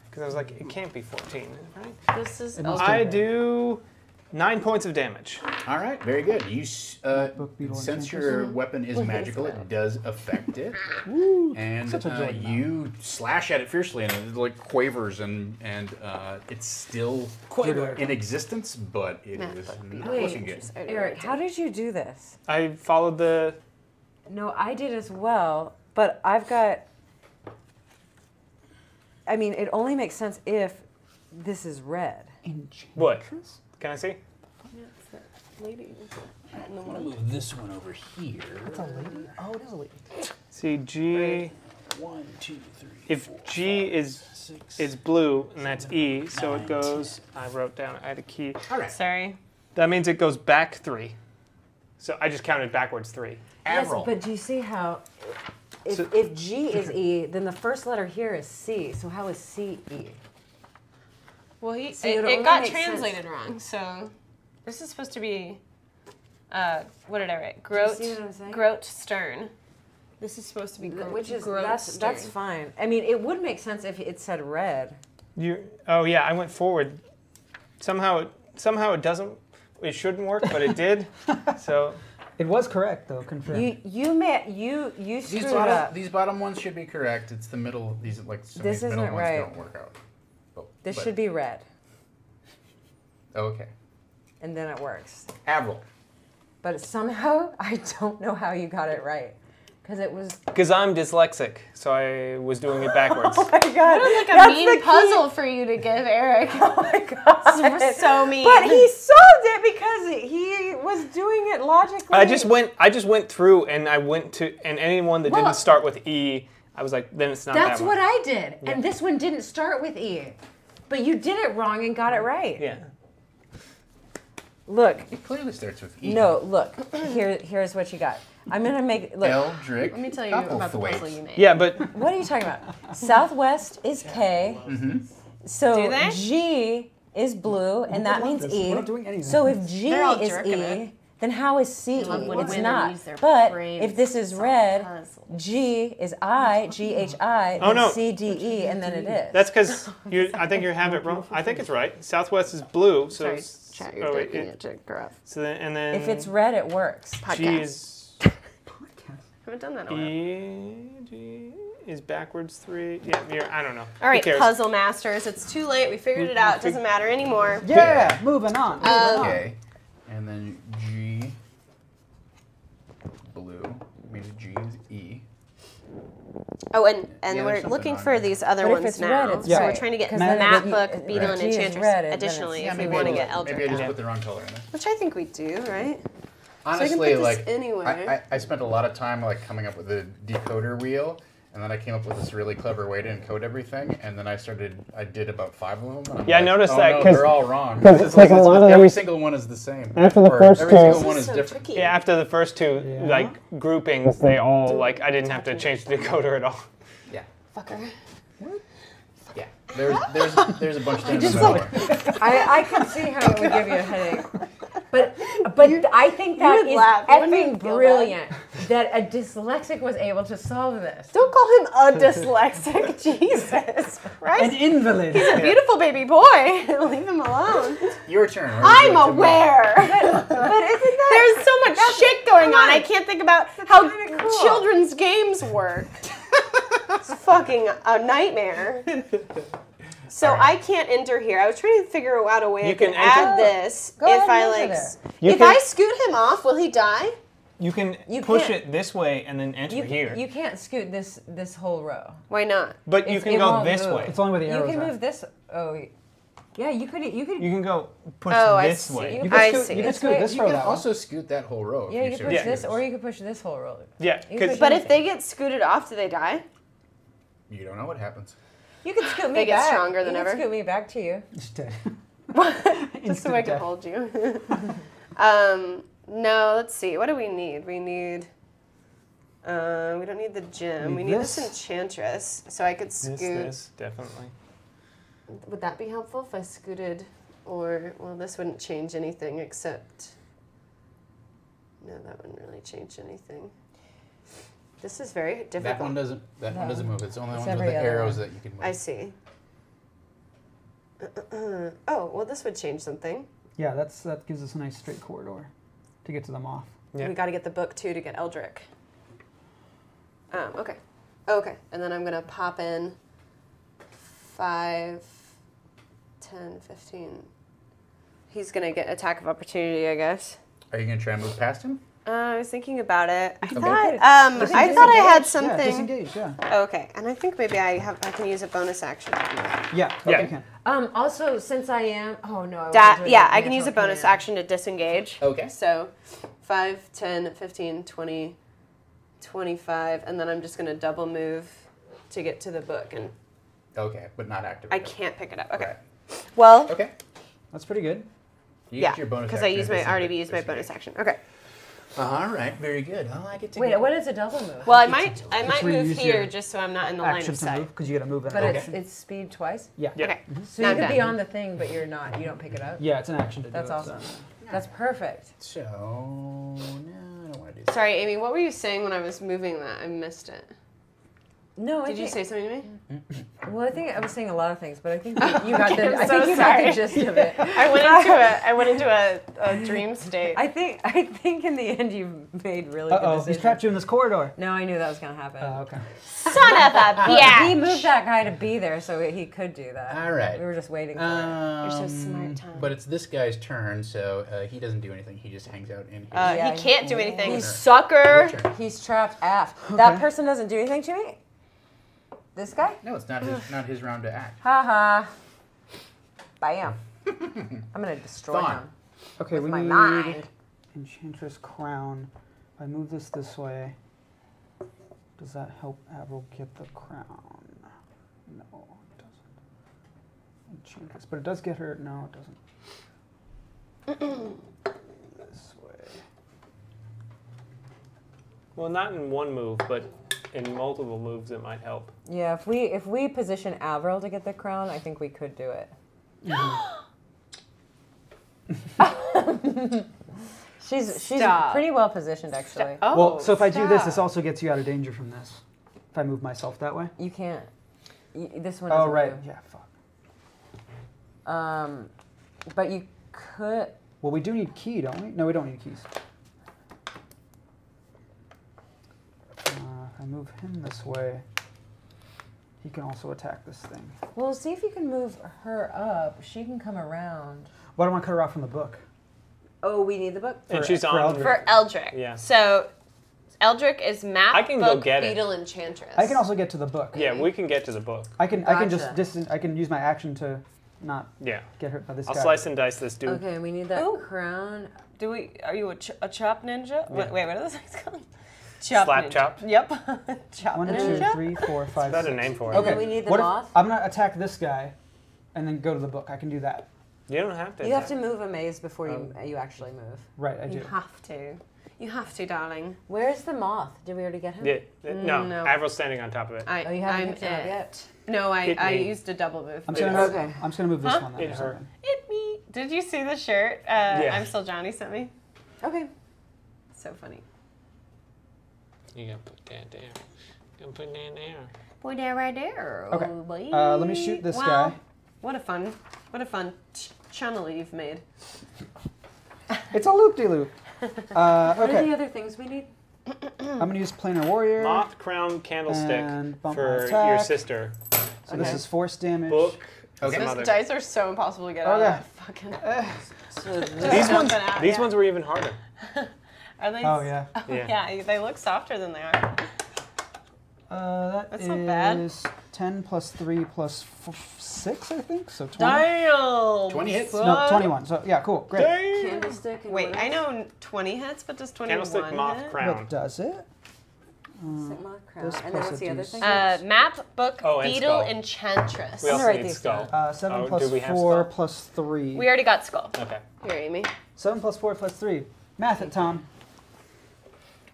because I was like, it can't be 14, right? This is It must Eldrick. I do nine points of damage. All right, very good. You uh, since your weapon is magical, it does affect it, and Such uh, you slash at it fiercely, and it like quavers, and and uh, it's still Quaver. in existence, but it Map, not looking good. enchantress. I already Eric, how did you do this? I followed the. No, I did as well, but I've got. I mean, it only makes sense if this is red. In what? Can I see? down. Yeah, it's that lady. I'm gonna move this one over here. That's a lady? Oh, it is a lady. See, G. One, two, three. If four, G five, is six, is blue and that's E, so it nine, goes. I wrote down. I had a key. All right, Sorry. That means it goes back three. So I just counted backwards three. Avril. Yes, but do you see how? If, So- if G is E, then the first letter here is C. So how is C E? Well, he See, it, it it got makes sense. translated wrong. So this is supposed to be. Uh, what did I write? you Groat. see what I'm saying? Groat Stern. This is supposed to be gro- Which is Groat that's that's fine. I mean, it would make sense if it said red. You. Oh yeah, I went forward. Somehow, it, somehow it doesn't. It shouldn't work, but it did. So It was correct though, confirmed. You you met you you These bottom, up. these bottom ones should be correct. It's the middle. These like some of This these middle isn't ones right. don't work out. This but- should be red, oh, okay. and then it works. Avril. But somehow I don't know how you got it right, because it was. because I'm dyslexic, so I was doing it backwards. Oh my god! What a that's mean the key. puzzle for you to give Eric. Oh my god! This so mean. But he solved it because he was doing it logically. I just went. I just went through, and I went to, and anyone that Well- didn't start with E, I was like, then it's not That's that what. I did, and this one didn't start with E, but you did it wrong and got it right. Yeah. Look, It clearly starts with E. no, look. Here, here's what you got. I'm gonna make look. Eldrick. Let me tell you about the Couplethwaite. puzzle you made. Yeah, but What are you talking about? Southwest is K. Mm-hmm. So Do they? G is blue, and that means this. E. We're not doing anything. So if G is E, it. Then how is C? when It's not. use their But if this is red. G is I, G H I, Oh, no. C D E, and then it is. that's because you. I think you have it wrong. I think it's right. Southwest is blue, so. Sorry, it's- chat. You're oh, wait, taking it- it to corrupt. So then, and then. if it's red, it works. G Podcast. I haven't done that in a while. E. G is backwards three. Yeah, you're, I don't know. All right, puzzle masters. It's too late. We figured it out. It doesn't matter anymore. yeah, moving on. Um, on. Okay. And then G. Blue means G is E. Oh, and, and Yeah, we're there's something looking on for there. these other But if ones it's now. red, it's so we're right. trying to get 'Cause the then map it- book, it- beetle, and G is enchantress. red, and then additionally, it's- if we maybe want I to just, get Eldritch. maybe I just out. put the wrong color in there. Which I think we do, right? honestly, put this like anywhere. I, I, I spent a lot of time like coming up with a decoder wheel, and then I came up with this really clever way to encode everything, and then I started. I did about five of them. And I'm Yeah, I noticed oh, that, No, 'cause- they're all wrong. 'cause It's like a it's- lot of every single one is the same. After the Or first every two- single one is is so different. tricky. Yeah, after the first two Yeah. like groupings, they all like I didn't have to change the decoder at all. Yeah, Fucker. yeah. There's there's there's a bunch of in the just like- I, I can see how it would give you a headache. But but I think that is would laugh. Effing brilliant that a dyslexic was able to solve this. Don't call him a dyslexic. Jesus Right? An invalid. He's a beautiful baby boy. Leave him alone. Your turn. Where I'm like to move? aware. But isn't that There's so much shit going on. I can't think about how cool. children's games work. it's fucking a nightmare. So I can't enter here. I was trying to figure out a way I You can can add enter- this Go if ahead I like. You if can- I scoot him off, will he die? You can You push it this way and then enter You, here. you can't scoot this this whole row. Why not? but you It's- can go this move. way. It's only where the arrows. You can are. move this. Oh, yeah. You could. You could. You can go push Oh, I this see. way. You can I scoot, see. You can This scoot this you row can that way. Also scoot that whole row. yeah, you so could push Yeah. this, or you could push this whole row. Yeah, You because could- But if they get scooted off, do they die? You don't know what happens. You can scoot me They get back. stronger than you ever. Can scoot me back to you. Just dead. Just so I can hold you. um, no, let's see. What do we need? We need. Uh, we don't need the gym. Need we need this. this enchantress, so I could this, scoot. this, definitely. Would that be helpful if I scooted, or well, this wouldn't change anything except. No, that wouldn't really change anything. This is very difficult. That one doesn't. That one doesn't move. It's only It's ones with the other arrows one. that you can move. I see. oh well, this would change something. Yeah, that's that gives us a nice straight corridor to get to them off. Yeah. We got to get the book too to get Eldrick. Um, okay. Okay. And then I'm going to pop in 5, 10, 15. He's going to get attack of opportunity, I guess. Are you gonna try and move past him? Uh, I was thinking about it. I Okay. thought um, Just I thought I had Yeah, something. disengage. Yeah. okay, and I think maybe I have I can use a bonus action. to do that. Yeah. Yeah. Um also since I am oh no I wasn't Da- yeah, I can use a bonus command. action to disengage. Okay. So 5, 10, 15, 20, 25, and then I'm just going to double move to get to the book, and Okay, but not activate. I it. can't pick it up. Okay. Right. Well, Okay. That's pretty good. You yeah, get your bonus because I action used my already used my bonus action. Okay. All right, very good. Oh, I get to Wait, go. what is a double move? Well, I might I might where you move use here just so I'm not in the line Action of to sight. move because you got to move that. but okay. it's it's speed twice. yeah. Yeah. Okay. So Now you I'm could be done. on the thing, but you're not. You don't pick it up. Yeah, it's an action to That's do it. awesome. So. That's perfect. So no, I don't want to do that. Sorry, Amy. What were you saying when I was moving that? I missed it. No, I Did you think- say something to me? Well, I think I was saying a lot of things, but I think you, you got the. I'm I so think you got the gist of it. I went into a I went into a, a dream state. I think I think in the end you made really Uh good oh, decisions. he's trapped you in this corridor. No, I knew that was gonna happen. Oh, okay. Son of a bitch. He moved that guy to be there, so he could do that. All right. We were just waiting for it. Um, You're so smart, Tom. But it's this guy's turn, so uh, he doesn't do anything. He just hangs out in here. Uh, Yeah, he can't do anything. He's- sucker. He's trapped F. That person doesn't do anything to me. This guy? No, it's not his not his round to act. Ha ha. Bam. I'm gonna destroy Thawne. him Okay, with we my need mind. Enchantress Crown. If I move this this way, does that help Avril get the crown? No, it doesn't. Enchantress, but it does get her. No, it doesn't. this way. Well, not in one move, but in multiple moves, it might help. Yeah, if we if we position Avril to get the crown, I think we could do it. she's she's Stop. pretty well positioned actually. Oh, well, so if I do this, this also gets you out of danger from this. If I move myself that way. You can't. You, this one. Oh doesn't right, move. yeah, fuck. Um, but you could. Well, we do need key, don't we? No, we don't need keys. Uh, if I move him this way, he can also attack this thing. Well, see if you can move her up. She can come around. Why don't I cut her off from the book? Oh, we need the book. And For- she's for on. Eldritch. for Eldrick. Yeah. So Eldrick is map, I can go book, get it. beetle, enchantress. I can also get to the book. Yeah, we can get to the book. I can. I can just. Gotcha. Dis- I can use my action to not Yeah. get hurt by this I'll guy. slice and dice this dude. Okay, we need that Ooh. crown. Do we? Are you a, ch- a chop ninja? Wait, wait, what are those things called? Chop Slap ninja. chop? Yep. chop One, two, ninja. three, four, five, That's a six. name for it. Okay. then we need the what if moth? I'm gonna attack this guy, and then go to the book. I can do that. You don't have to. You have to move a maze before you you actually move. Right, I do. You have to. You have to, darling. Where's the moth? Did we already get him? Yeah, uh, no, No. Avril's standing on top of it. I, Oh, you haven't I'm picked it up it. yet. No, I, Hit I me. used a double move. I'm just gonna. Okay. I'm just gonna move this Huh? one. Then It or hurt. something. Hit me. Did you see the shirt? Uh, Yeah. I'm still Johnny sent me. Okay. So funny. You gotta put that there. You gotta put that there. Put that right there. Okay. Oh, boy. Uh, let me shoot this Wow. guy. What a fun, what a fun ch- channel you've made. It's a loop de loop. Uh, What are the other things we need? I'm gonna use planar warrior. Moth crown candlestick And bump for attack. your sister. So this is force damage. Book. Okay. some Those other- dice are so impossible to get Okay. out of. Fucking. These ones. Out, These yeah. ones were even harder. Are they? Oh yeah. Yeah. Yeah, they look softer than they are. Uh, that That's not bad. 10 plus 3 plus f- 6, I think. So 20. Damn. 20 hits? No, 21. So yeah, cool. Great. Candlestick. And Wait, I know 20 hits, but does 21 Candlestick moth hit? crown. What does it? Candlestick moth crown. And then what's the other thing? Uh, map, book, Oh, and beetle, skull. enchantress. We I'm also gonna write need these skull. down. Uh, 7 Oh, plus do we have 4 plus 3. We already got skull. Okay. Here, Amy. 7 plus 4 plus 3. Math it, Tom.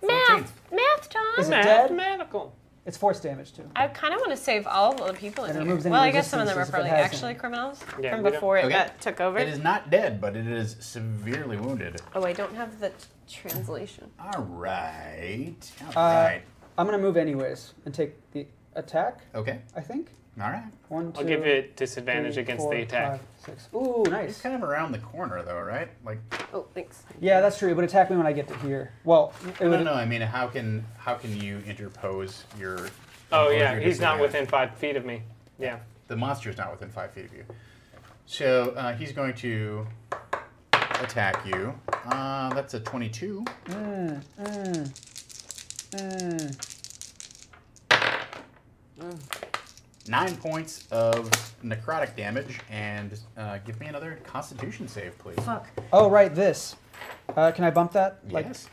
Math, math, Tom. Is it dead? Mathematical. It's force damage too. I kind of want to save all the people in And it here. removes any Well, I guess some of them are resistances if probably has actually any. criminals Yeah, from we don't- before it Okay. got took over. It is not dead, but it is severely wounded. Oh, I don't have the translation. All right. All Uh, right. I'm going to move anyways and take the attack, Okay. I think. All right. One, two, I'll give it disadvantage three, against four, the attack. five, six. Ooh, It's kind of around the corner, though, right? Like, Oh, thanks. Yeah, that's true. It would attack me when I get to here. Well, it no, would. no. I mean, how can how can you interpose your? Oh yeah, your he's not within five feet of me. Yeah. The monster is not within five feet of you. So uh, he's going to attack you. Uh, that's a 22. Mm, mm, mm. Nine points of necrotic damage, and uh, give me another Constitution save, please. Fuck. Oh, right, this. Uh, can I bump that? Like, Yes.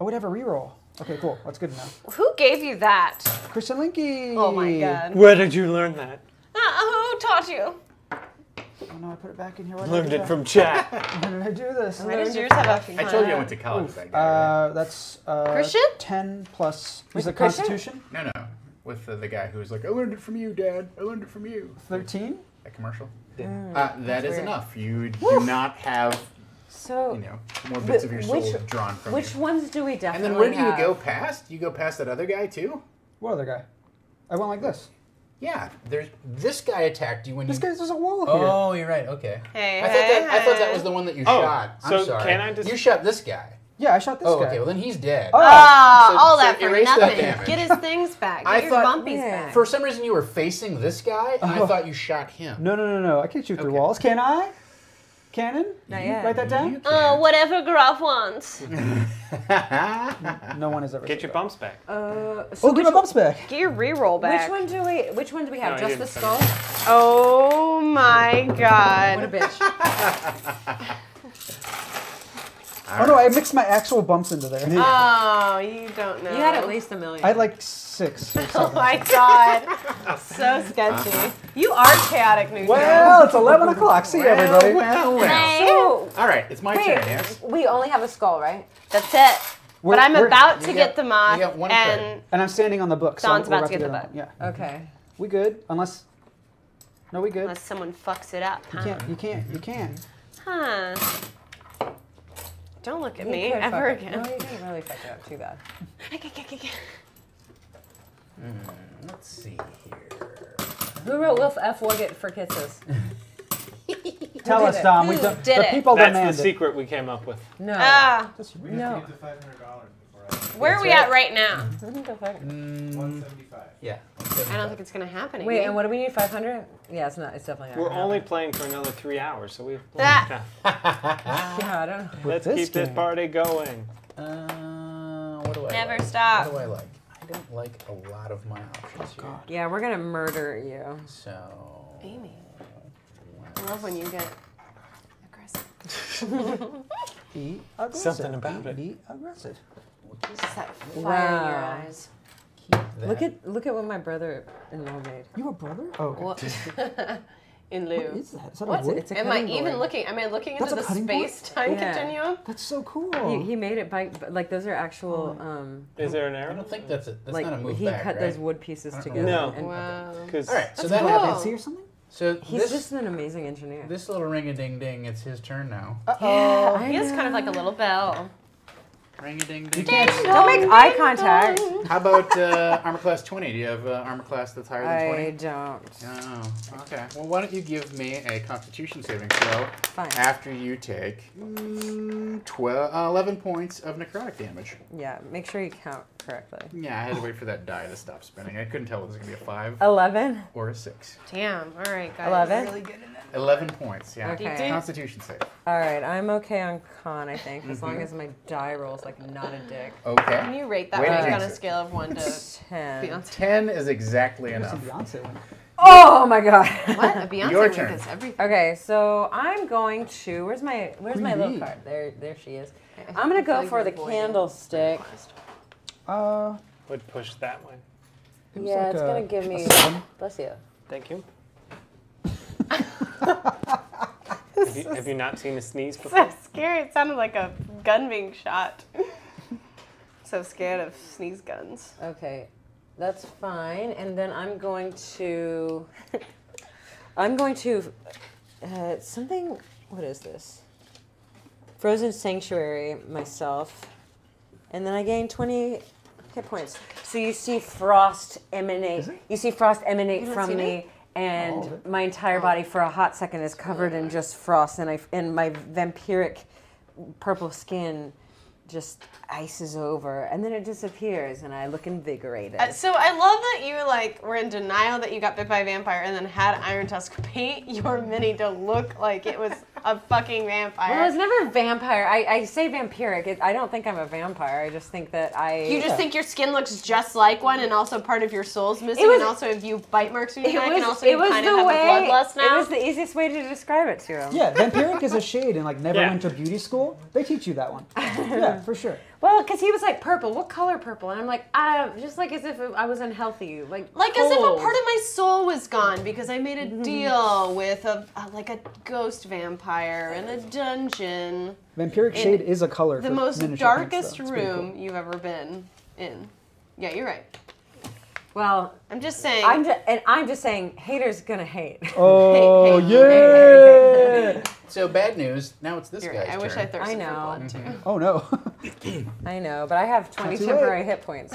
oh, we'd have a reroll. Okay, cool. That's good to know. Who gave you that? Christian Linky. Oh my god. Where did you learn that? Uh, who taught you? Oh no, I put it back in here. Why Learned it that? from chat. Why did I do this? Why does yours have a I told you I went to college with that guy. Uh, that's uh, Christian? Ten plus. Was it it Christian? Constitution? No, no. With the, the guy who was like, I learned it from you, Dad. I learned it from you. Thirteen. That commercial. Mm, Uh, that is weird. enough. You do not have, So, you know, more bits of your soul which- drawn from which you. ones do we definitely? And then where do you go past? You go past that other guy too? What other guy? I went like this. Yeah. There's this guy attacked you when This you. guy's there's a wall here. Oh, you're right. Okay. Hey, I thought that I thought that was the one that you Oh, shot. I'm so sorry. can I just- You shot this guy. Yeah, I shot this oh, guy. okay. Well, then he's dead. Oh. Ah, So- all so that for erase that nothing. damage. Get his things back. Get I your thought- bumpies Yeah. back. For some reason, you were facing this guy, and I Oh. thought you shot him. No, no, no, no. I can't shoot through walls. Can I? Cannon? Not yet. Write that down. Oh, can't. whatever Graf wants. No one has ever. Get your bumps back. Uh, so Oh, give which, my bumps back. Get your reroll back. which one do we? Which one do we have? No, Just the didn't skull? Oh my god! What a god. Bitch. Oh no, I mixed my actual bumps into there. Oh, you don't know. You had at least a million. I had like six. Or Oh seven. my god. so sketchy. Uh-huh. You are chaotic news. Well, it's eleven o'clock. See you, everybody. Well, well. Hey, Oh. All right, it's my Wait, turn. Yes. we only have a skull, right? that's it. We're- but I'm about to you get got- the moth, you one and And I'm standing on the book. So Don's we're about to get do the book. Yeah. Okay. Mm-hmm. We good? Unless. No, we good. unless someone fucks it up, You can't. You can't. You can. Huh. Don't look at You me ever fuck it- again. No, you didn't really fuck it up too bad. Let's see here. Who wrote Wolf F. Woggett for kisses? Tell us, it? Dom. We Who don't, did the it? people That's demand the secret we came up with. No. Ah, Just We have No. To get to five hundred dollars before I. where are we That's at right now? What the fuck? One seventy-five. Yeah. I don't think it's gonna happen. Wait, Amy. and what do we need? 500? Yeah, it's not. It's definitely not. We're only happen. playing for another three hours, so we've. Ah. Yeah, I don't know. Let's this keep this party going. Uh, what do I Never like? stop. What do I like? I don't like a lot of my options here. Yeah, we're gonna murder you. So. Amy. I love when you get aggressive. Be aggressive. Something about be, it. Be aggressive. It's just that fire in your Wow. eyes. Look at look at what my brother-in-law made. You have a brother? Oh, okay. What? in lieu. What is that? Is that What? a wood? It's a Am I cutting even board. looking? Am I looking That's into a the cutting board? space-time Yeah. continuum? That's so cool. He, he made it by but, like those are actual um Is there an arrow? I arrow? don't think that's it. That's like not a move he back, cut right? those wood pieces I don't together. know. and- Wow. Because All right, so That's that cool. Fancy or something? so He's this just an amazing engineer. this little ring a ding ding. It's his turn now. yeah, I He is kind of like a little bell. Ring a ding ding. Don't make eye contact. How about uh, armor class 20? Do you have uh, armor class that's higher than 20? I don't. Oh, okay. Well, why don't you give me a Constitution saving throw Fine. after you take mm, 12, uh, 11 points of necrotic damage? Yeah, make sure you count correctly. Yeah, I had to wait for that die to stop spinning. I couldn't tell if it was going to be a 5 Eleven. or a 6. Damn. All right, guys. Eleven? Really good in it. 11 points, yeah. Okay. Constitution save. All right, I'm okay on con. I think as long as my die rolls like not a dick. Okay. Can you rate that Way to like on a it. scale of one to Ten. Beyonce? 10 is exactly There's some enough. Beyonce one. Oh my god. What? A Beyonce Your wink turn. is everything. Okay, so I'm going to. Where's my Where's my little card? There, there she is. Okay, I'm gonna feel go like for you're the avoiding candlestick. Uh, would push that one. it Yeah, like it's a- gonna give me. seven. Bless you. Thank you. have, you have you not seen a sneeze before? So scary. It sounded like a gun being shot. so scared of sneeze guns. Okay, that's fine. And then I'm going to. I'm going to. Uh, something. What is this? Frozen Sanctuary myself. And then I gain 20 hit points. So you see frost emanate. You see frost emanate from seen me. And my entire body for a hot second is covered in just frost, and I and my vampiric purple skin just ices over, and then it disappears, and I look invigorated. Uh, so I love that you like were in denial that you got bit by a vampire and then had Iron Tusk paint your mini to look like it was a fucking vampire. well, it's never vampire. I, I say vampiric. It, I don't think I'm a vampire. I just think that I. you just think your skin looks just like one, and also part of your soul's missing, was- and also if you bite marks in your It neck, was, and also it you kind the of have way. a bloodlust now. It was the easiest way to describe it to him. Yeah, vampiric is a shade in like Neverwinter Yeah. Went to beauty School. They teach you that one. Yeah, for sure. Well, because he was like purple. What color purple? And I'm like, uh, just like as if I was unhealthy, like like as if a part of my soul was gone because I made a Mm-hmm. deal with a, a like a ghost vampire in a dungeon, Vampiric In shade is a color. the for most darkest prints, though. It's pretty room you've ever been in. Yeah, you're right. Well, I'm just saying. I'm just and I'm just saying, haters gonna hate. Cool. Oh Hey, yeah! So bad news. Now it's this you're guy's right. I wish turn. I thirsted I know. for blood too. Oh no. I know, but I have 20 too temporary hit points.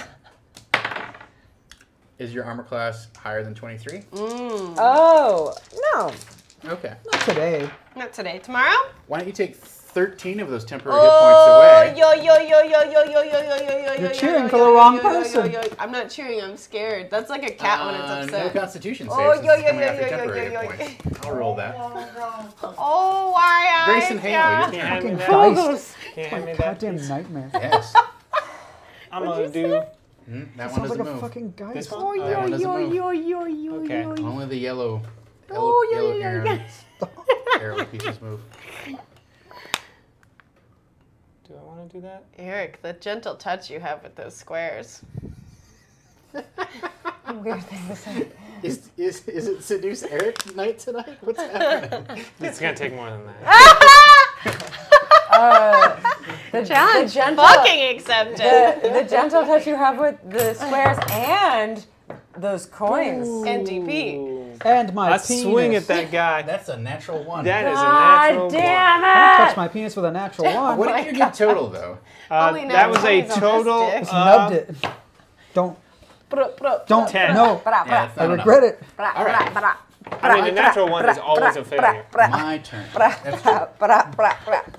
Is your armor class higher than 23? Mm. Oh no! Okay. Not today. Not today. Tomorrow? Why don't you take 13 of those temporary Oh, hit points away? yo, yo, yo, yo, yo, yo, yo, yo, yo, yo, You're yo, cheering yo, for yo, the wrong yo, yo, yo, person. yo. I'm not cheering. I'm scared. That's like a cat when Uh, it's no constitution saves. Oh, since yo, yo, yo, yo, yo, yo, yo. I'll roll that. Oh, why? Grayson Haley, Can't you're hand me Fucking that. Christ. Can't hand me that. Goddamn nightmare. Yes. I'm gonna do. Hmm, that one Sounds like doesn't a move. fucking guy. This Oh, one? That one doesn't move. yo, yo, yo, Okay. yo. Only the yellow, yellow, Oh, yeah, yellow yeah, arrow, arrow pieces move. Do I want to do that? Eric, the gentle touch you have with those squares. Weird thing to say. Is, is, is it seduce Eric night tonight? What's happening? It's gonna take more than that. Uh, the Challenge the gentle, fucking accepted. the, the gentle touch you have with the squares and those coins. NDP. And my I penis. swing at that guy. That's a natural one. That is a God natural one. damn Touch it! my penis with a natural one. What did you get total though? Uh, Only that was a nine total. points on this Just uh, nubbed it. Don't. Don't. Ten. No. Bra, Yeah, it's I not regret it. bra, All right. bra, bra, I mean, the natural one is always a failure. My turn.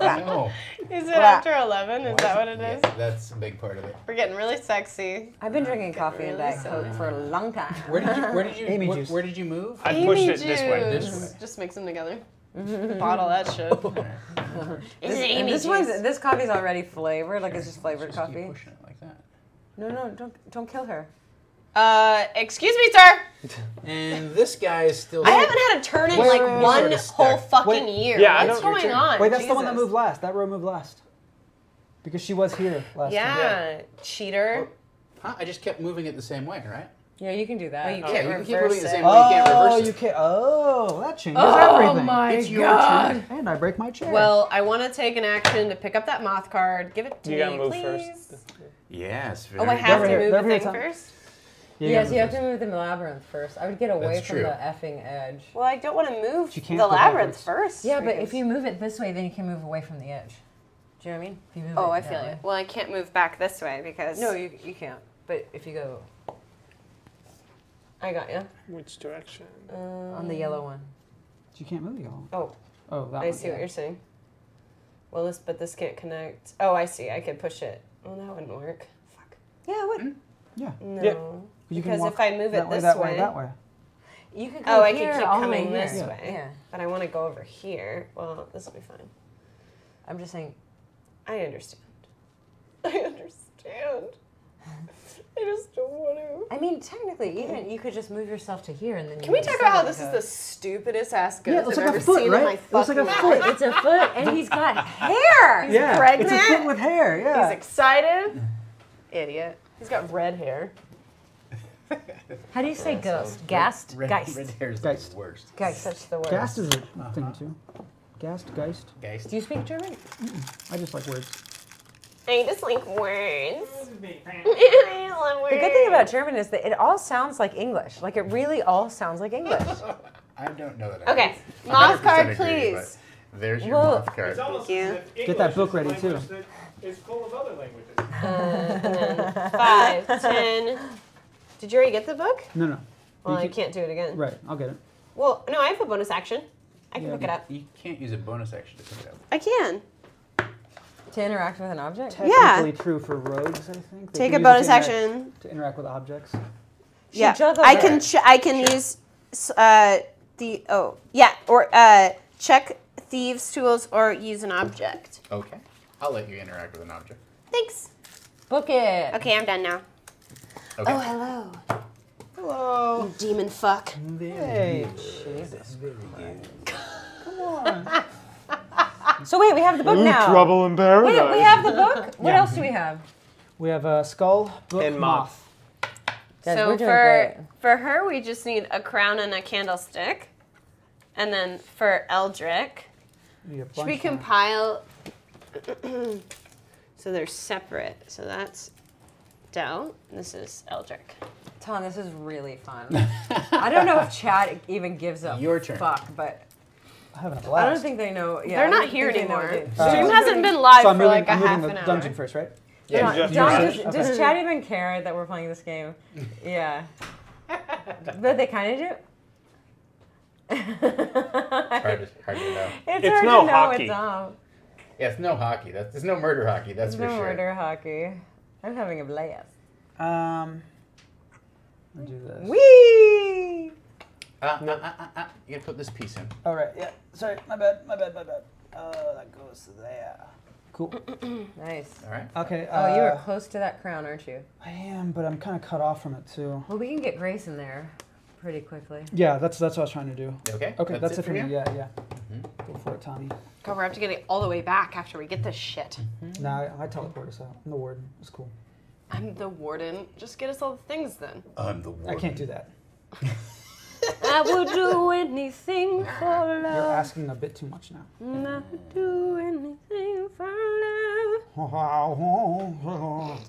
No. Is it after 11? Is that what it is? Yeah, that's a big part of it. We're getting really sexy. I've been drinking coffee and really Diet Coke for a long time. Where did you? Where did you? Amy where, juice. where did you move? I pushed Amy it this way. This way. Just mix them together. Bottle that shit. This is Amy this one's this coffee's already flavored, like it's just flavored Just keep coffee. pushing it like that. No, no, don't don't kill her. Uh, excuse me, sir. And this guy is still. I haven't had a turn in Wait, like wait, wait, one whole fucking Wait. year. Yeah, I What's don't- your going turn. on? Wait, that's the one that moved last. That row moved last. Because she was here last time. Yeah, cheater. Huh? I just kept moving it the same way, right? Yeah, you can do that. Oh, you Yeah, can't you can keep reverse moving it the it. same way. You can't Oh, reverse you can't. Oh, that changes Oh everything. my It's your god. And I break my chair. Well, I want to take an action to pick up that moth card. Give it to You me, gotta move please. first. Yes. Oh, I have Over to here, move over the thing first. Yeah, yes, yeah, you have to move the labyrinth first. I would get away That's from true. the effing edge. Well, I don't want to move You can't the go labyrinth first. Yeah, but if you move it this way, then you can move away from the edge. Do you know what I mean? If you move Oh, it I feel way. it. Well, I can't move back this way because. No, you, you can't. But if you go I got you. Which direction? Um, on the yellow one. You can't move y'all. Oh, Oh, that I one. see what you're saying. Well, this, but this can't connect. Oh, I see. I could push it. Oh, that wouldn't work. Fuck. Yeah, it would. Mm, yeah. No. Yeah. You Because if I move that it way, this that way, way- that way. You could Oh, go I could keep all the coming oh, this here. way. Yeah. But I want to go over here. Well, this will be fine. I'm just saying. I understand. I understand. I just don't want to. I mean, technically, even you could just move yourself to here and then. Can we talk about how this is the stupidest ass ghost Yeah, it I've like a ever foot, seen right? in my It looks like a foot. life? It's a foot, and he's got hair. yeah, pregnant? it's a foot with hair. Yeah. He's excited. Idiot. He's got red hair. How do you say ghost? Gast? Red, Geist. red hair is Geist. the worst. Geist. That's the worst. Gast is a uh-huh. thing too. Gast, Geist. Geist. Do you speak German? I just like words. I just like words. I love words. The good thing about German is that it all sounds like English. Like it really all sounds like English. I don't know that. I Okay, would moth card, agree, please. There's your Well- moth card. It's Thank you. as if Get that book ready, too. that is full of other languages. Uh, five, ten. Did you already get the book? No, no. Well, I You can- can't do it again. Right, I'll get it. Well, no, I have a bonus action. I can Yeah, pick it up. You can't use a bonus action to pick it up. I can. to interact with an object? Technically true for rogues, I think. They Take can a use it bonus to interact- action. To interact with objects. Yeah, juggled I it. can. Ch- I can use s- uh, the oh yeah or uh, check thieves' tools or use an object. Okay. I'll let you interact with an object. Thanks. Book it. Okay, I'm done now. Okay. Oh hello. Hello. You demon fuck. Hey. Jesus Come on. So wait, we have the book now. Trouble in paradise. Wait, we have the book. What Yeah. else do we have? We have a skull, book, And moth. Guys, so for great. for her, we just need a crown and a candlestick, and then for Eldrick, We have a should we compile? so they're separate. So that's Dell. This is Eldrick. Tom, this is really fun. I don't know if Chad even gives a Your turn. fuck, but I'm having a I blast. don't think they know. Yeah, They're not here think they know anymore. they- Stream Uh, hasn't been live so I'm for moving, like a I'm moving half the an hour. dungeon first, right? Yeah. John, you- John, does, Okay. does Chad even care that we're playing this game? Yeah. but they kind of do. hard, to, hard to know. It's, It's hard no to know hockey. It's um, Yeah, it's no hockey. That's, there's no murder hockey. That's no for sure. No murder hockey. I'm having a blast. Um, I'll do this. Whee! Uh, uh, uh, uh, uh. You gotta put this piece in. All right, yeah. Sorry, my bad, my bad, my bad. Oh, that goes there. Cool. Nice. All right. Okay. Oh, you are uh, close to that crown, aren't you? I am, but I'm kind of cut off from it too. Well, we can get Grace in there pretty quickly. Yeah, that's that's what I was trying to do. Okay. Okay, that's, it for me. you? Yeah, yeah. Mm-hmm. Go for it, Tommy. God, we're have to get it all the way back after we get this shit. Mm-hmm. Nah, I, I teleport us out. I'm the warden. It's cool. I'm the warden. Just get us all the things then. I'm the warden. I can't do that. I will do anything for You're love. asking a bit too much now. I would mm-hmm. do anything for love. Whoa.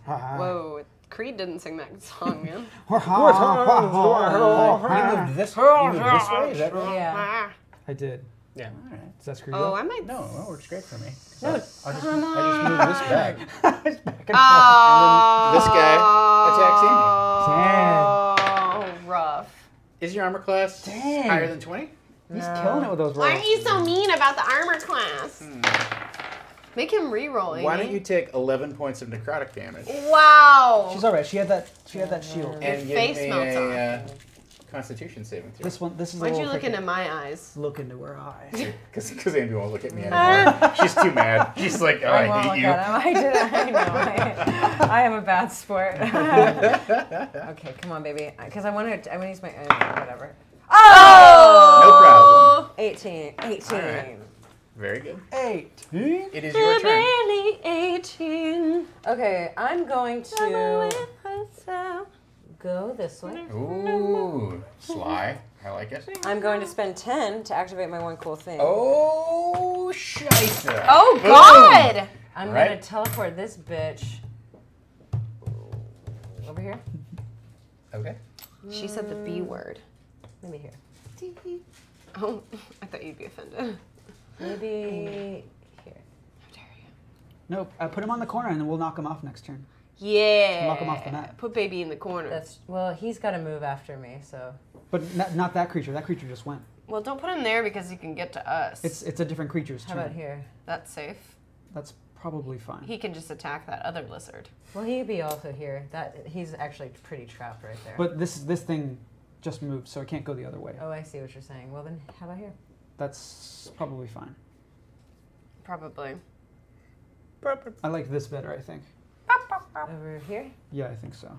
Whoa, Creed didn't sing that song, man. You moved this, you moved this way? Is that right? Yeah. I did. Yeah. All right. Does that screw you Oh, up? I might. No, that works great for me. No, I just, I just moved this back. and Oh, this guy Oh, rough. Is your armor class Dang. higher than 20? He's killing it with those Why rolls. are you so mean about the armor class? Make him re-roll. Why don't you take 11 points of necrotic damage Wow. She's all right. She had that. She had that shield. and give face me melts a uh, Constitution saving throw? This one. This is. a Why'd you look into my eyes? Look into her eyes. Because because Andrew won't look at me anymore. She's too mad. She's like, oh, I I, hate you. I did. I know. I, I am a bad sport. okay, come on, baby. Because I want to. I want to use my. Uh, whatever. Oh! No problem. 18. 18. Alright. Very good. Eighteen. It is your turn. Barely 18. Okay, I'm going to go this way. Ooh, sly. I like it. I'm going to spend 10 to activate my one cool thing. Oh, scheisse. Oh, Boom. God! I'm Right. going to teleport this bitch over here. Okay. She said the B mm. word. Let me hear. Oh, I thought you'd be offended. Maybe here. Nope. I put him on the corner and then we'll knock him off next turn. Yeah. Knock him off the map. Put baby in the corner. That's well, he's got to move after me, so But not, not that creature. That creature just went. well, don't put him there because he can get to us. It's it's a different creature's turn. how about here? That's safe. That's probably fine. He can just attack that other lizard. Well, he could be also here. That he's actually pretty trapped right there. But this this thing just moved, so it can't go the other way. oh, I see what you're saying. Well, then how about here? That's probably fine. Probably. Probably. I like this better. I think. Over here. Yeah, I think so.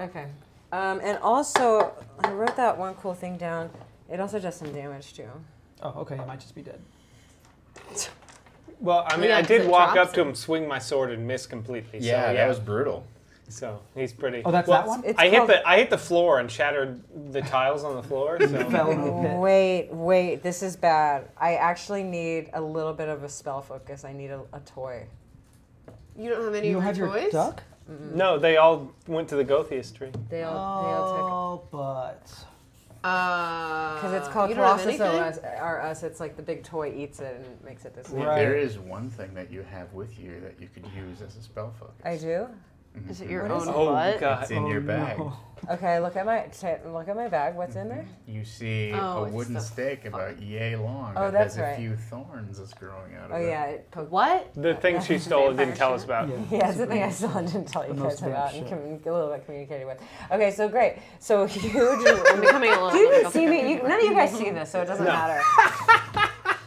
Okay. Um, and also, I wrote that one cool thing down. It also does some damage too. Oh, okay. It might just be dead. Well, I mean, Yeah, I 'cause did walk up to him, swing my sword, and miss completely. so, Yeah, yeah, that was brutal. So he's pretty. Oh, that's well, that one? It's I hit the I hit the floor and shattered the tiles on the floor. So Fell in the pit. Wait, wait, this is bad. I actually need a little bit of a spell focus. I need a, a toy. You don't have any You of have your your toys? duck. no, they all went to the Gulthias tree. They all, they all Oh, but Uh, Because it's called you don't have Colossus or anything? us, or us. It's like the big toy eats it and makes it this way. Right. There is one thing that you have with you that you could use as a spell focus. I do. Mm-hmm. Is it your What own is it? Oh, butt? God. It's in your Oh, bag. no. Okay, look at my ta- look at my bag. What's in mm-hmm. there? You see Oh, a it's wooden the stake about yay long Oh, that that's has a right. few thorns that's growing out of Oh it. yeah, it poked. What? The thing she stole and didn't tell us about. Yeah. Yeah, it's the thing I still didn't tell you The guys most about and shit. commu- a little bit communicated with. Okay, so great. So huge. I'm becoming a little Do you even difficult see me? You, none of you guys see this, so it doesn't matter.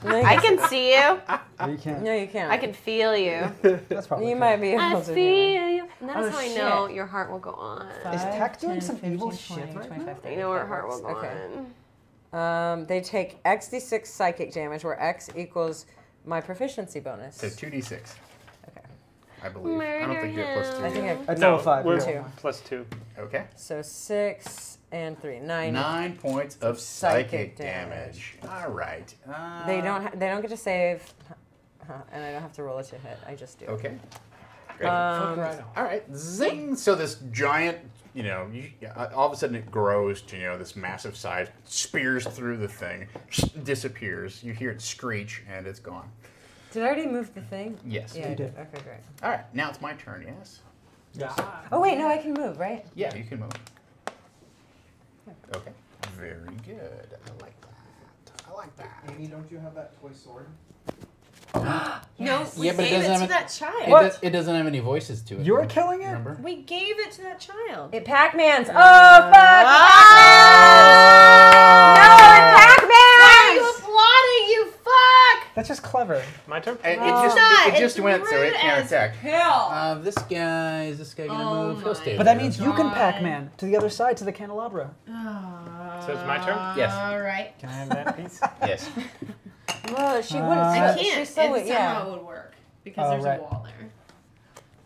No, I can see you. No, you can't. No, you can't. I can feel you. That's probably. You true. might be able I to. feel hear you. And that is Oh, how I shit. know your heart will go on. Is Tech doing 10, some 15, evil 20, shit right 25, now? 30, You know where that heart will go Okay. on. Um, they take X d6 psychic damage, where X equals my proficiency bonus. So 2d6. Okay. I believe. I don't think you have plus two. I think. I. It's no, all five. we're. Two. plus two. Okay. So six and three, nine. Nine points of Psychic psychic, damage. damage. All right. Uh, They don't. Ha- they don't get to save, huh, and I don't have to roll it to hit. I just do. Okay. Great. Um, All right, zing. So this giant, you know, you, yeah, all of a sudden it grows to you know this massive size, spears through the thing, disappears. You hear it screech, and it's gone. Did I already move the thing? Yes. Yeah, You I did. did. Okay, great. All right, now it's my turn. Yes. Yeah. Oh wait, no, I can move, right? Yeah, you can move. Okay. Very good. I like that. I like that. Amy, don't you have that toy sword? No, we Yeah, but it gave doesn't it have to a- that child. It, What? does, it doesn't have any voices to it. You're killing it. Remember? We gave it to that child. It Pac-Man's. Oh, oh. fuck! Oh. no, it Why are you Pac-Man's. applauding, you fuck? That's just clever. My turn. And It's it just not. it, it just It's went, so it rude can't as attack. hell. Uh, this guy is this guy gonna Oh move? He'll stay. But that there. means you can God. Pac-Man to the other side to the candelabra. So it's my turn. Yes. All right. Can I have that piece? Yes. Well, she wouldn't. Uh, I Uh, she can't. still and would- somehow yeah. it would work because Oh, there's right. a wall there.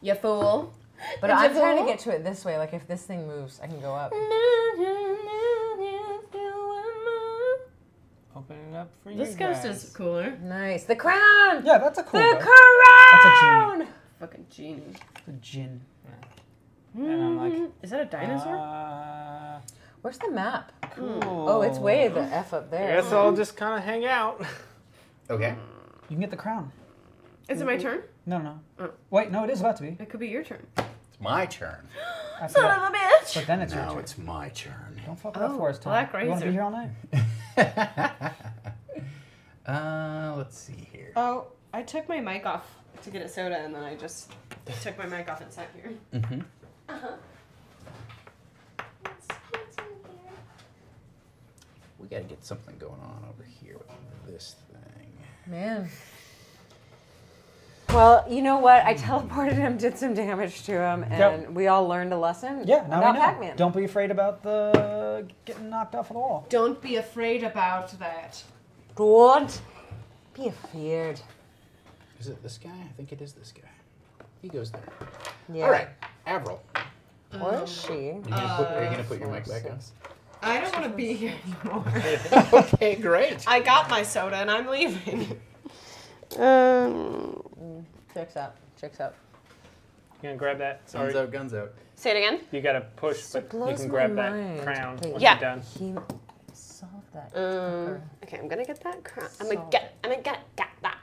You fool. But It's a I'm trying to get to it this way. Like if this thing moves, I can go up. Open it up for you. This ghost guys. is cooler. Nice. The crown. Yeah, that's a cool. The guy. crown. Fucking genie. The gin. And I'm like, Is that a dinosaur? uh, Where's the map? cool. Oh, it's way the f up I there. guess I'll just kind of hang out. Okay. You can get the crown. Is it my turn? No, no. Oh. Wait, no, it is about to be. It could be your turn. It's my turn. After Son of a bitch. But then it's your turn. it's my turn. Don't fuck it up Oh, for us, Tom. Black You want to be here all night? uh, let's see here. Oh, I took my mic off to get a soda, and then I just took my mic off and sat here. Mm-hmm. Uh-huh. We gotta get something going on over here with this thing. Man. Well, you know what? I teleported him, did some damage to him, and Yep. we all learned a lesson Yeah, now about we know. Pac-Man. Don't be afraid about the getting knocked off of the wall. Don't be afraid about that. Don't be afeared. Is it this guy? I think it is this guy. He goes there. Yeah. All right, Avril. Or she. You gonna put, are you gonna put your mic back on? I don't want to be here anymore. okay, great. I got my soda and I'm leaving. Um, Checks out. Checks out. You gonna grab that? Sorry. Guns out, guns out. say it again. You gotta push, but you can my grab that mind crown that once Yeah. you're done. He solved that. Um, okay, I'm gonna get that crown. I'm gonna Solve get. I'm gonna get, get that.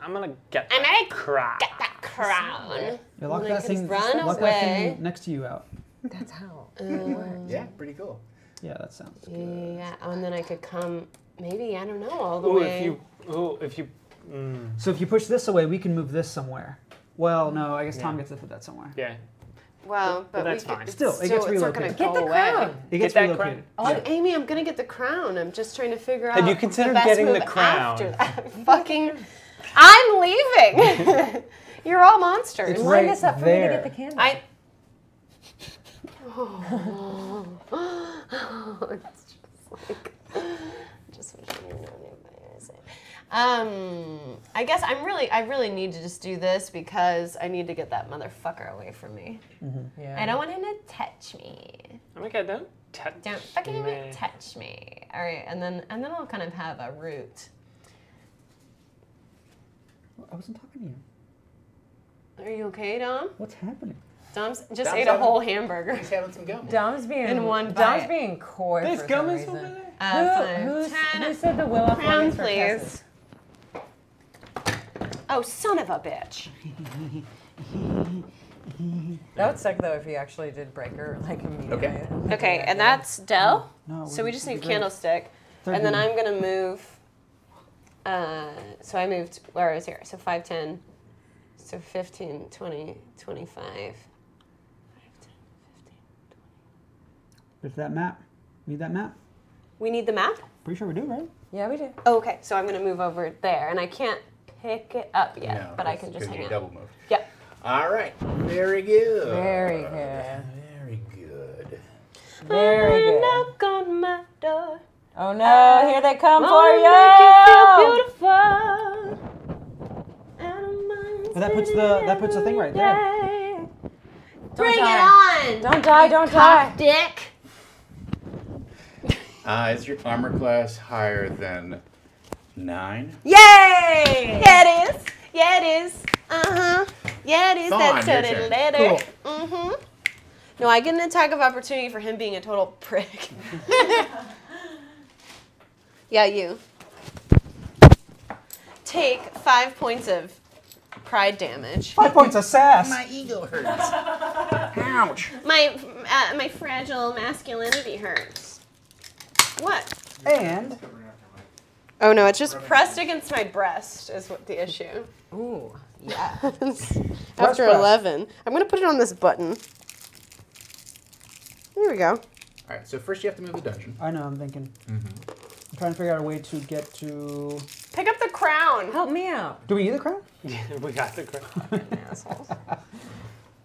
I'm gonna get I'm that gonna crown. get that crown. Yeah, lock that thing. run lock away. that thing next to you out. That's how. Yeah, pretty cool. Yeah, that sounds good. Yeah, and then I could come. Maybe I don't know all the Ooh, way. if you, ooh, if you, mm, So if you push this away, we can move this somewhere. Well, no, I guess Tom gets to put that somewhere. yeah. well, but, that's we could- fine. it's Still, it gets it's not gonna relocated. go Get the away. crown. It gets that relocated. Oh, Amy, I'm gonna get the crown. I'm just trying to figure Have out. you considered the best getting the move crown? After that. Fucking, I'm leaving. You're all monsters. It's Line right this up for there. me to get the candle. I. Oh, it's just like, I just wish I knew anybody was it. Um, I guess I'm really, I really need to just do this because I need to get that motherfucker away from me. yeah. I don't want him to touch me. Oh my god, don't touch Don't fucking me. touch me. All right, and then and then I'll kind of have a root. I wasn't talking to you. Are you okay, Dom? What's happening? Dom's just Dom's ate a having- whole hamburger. He's having some gum. Dom's being In one Dom's bite. being coy There's for gum some is over there. Uh, Who, who's- ten. who said the will of Crown, Flemings for please. Kisses? Oh, son of a bitch. That would suck though if he actually did break her like immediately. Okay. Okay, and that's Dell. No, So we just need it'd be great. candlestick. Third And then. I'm gonna move. Uh, so I moved where I was here. So 5, 10. So 15, 20, 25. 5, 10, 15. There's that map. Need that map? We need the map? Pretty sure we do, right? Yeah, we do. Oh, okay, so I'm gonna move over there, and I can't pick it up yet, No, but I can just because hang you out. double move. Yep. All right. Very good. Very good. Very good. Very good. Knock on my door. Oh no, here they come for you! make you feel beautiful. Out of mind Oh, that puts the that puts the thing right there. today. Bring die. it on, Don't die, don't die. cock dick. Uh, is your armor class higher than nine? Yay! Yeah, it is. Yeah, it is. Uh huh. Yeah, it is. Fawn, That's your a turn. letter. Mm-hmm. No, I get an attack of opportunity for him being a total prick. yeah, you. Take five points of pride damage. Five points of sass. My ego hurts. Ouch. My uh, my fragile masculinity hurts. What? And Oh no, it's just pressed against my breast is what the issue. Ooh, yeah. After press. 11. I'm going to put it on this button. There we go. All right. So first you have to move the dungeon. I know I'm thinking. Mm-hmm. I'm trying to figure out a way to get to. Pick up the crown. Help me out. Do we need the crown? Yeah, we got the crown. Assholes.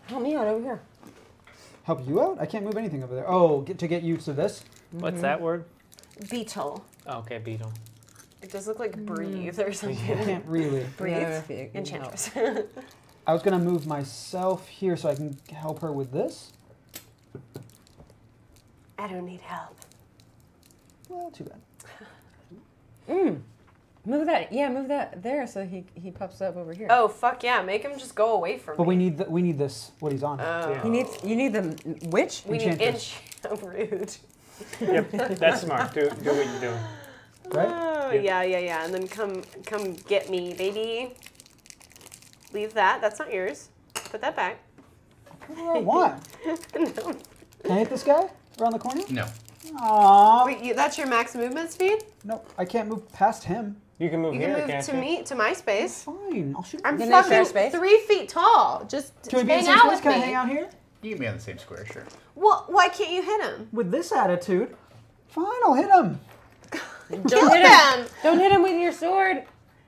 Help me out over here. Help you out? I can't move anything over there. Oh, get to get used to this. What's that mm-hmm. word? Beetle. Oh, okay, beetle. It does look like breathe or I something. can't really. breathe. Yeah, if you- you Enchantress. I was gonna move myself here so I can help her with this. I don't need help. Well, too bad. Mm. Move that. Yeah, move that there so he he pops up over here. Oh, fuck yeah. Make him just go away from But me. we need the, we need this. What he's on. Oh. You need you need the which? We need inch. So rude. Yep, that's smart. Do, do what you're doing. Right? Oh, yeah, yeah, yeah. And then come come get me, baby. Leave that. That's not yours. Put that back. What I want? no. Can I hit this guy around the corner? No. Aww. Wait, you, that's your max movement speed? No, I can't move past him. You can move You here, can move can't to you? me, to my space. Fine, I'll shoot. I'm Can they share fucking space? three feet tall. Just Can we be hang the same out space? with Can I hang out here? You can be on the same square, sure. Well, why can't you hit him? With this attitude, fine, I'll hit him. Kill him. Don't hit him with your sword.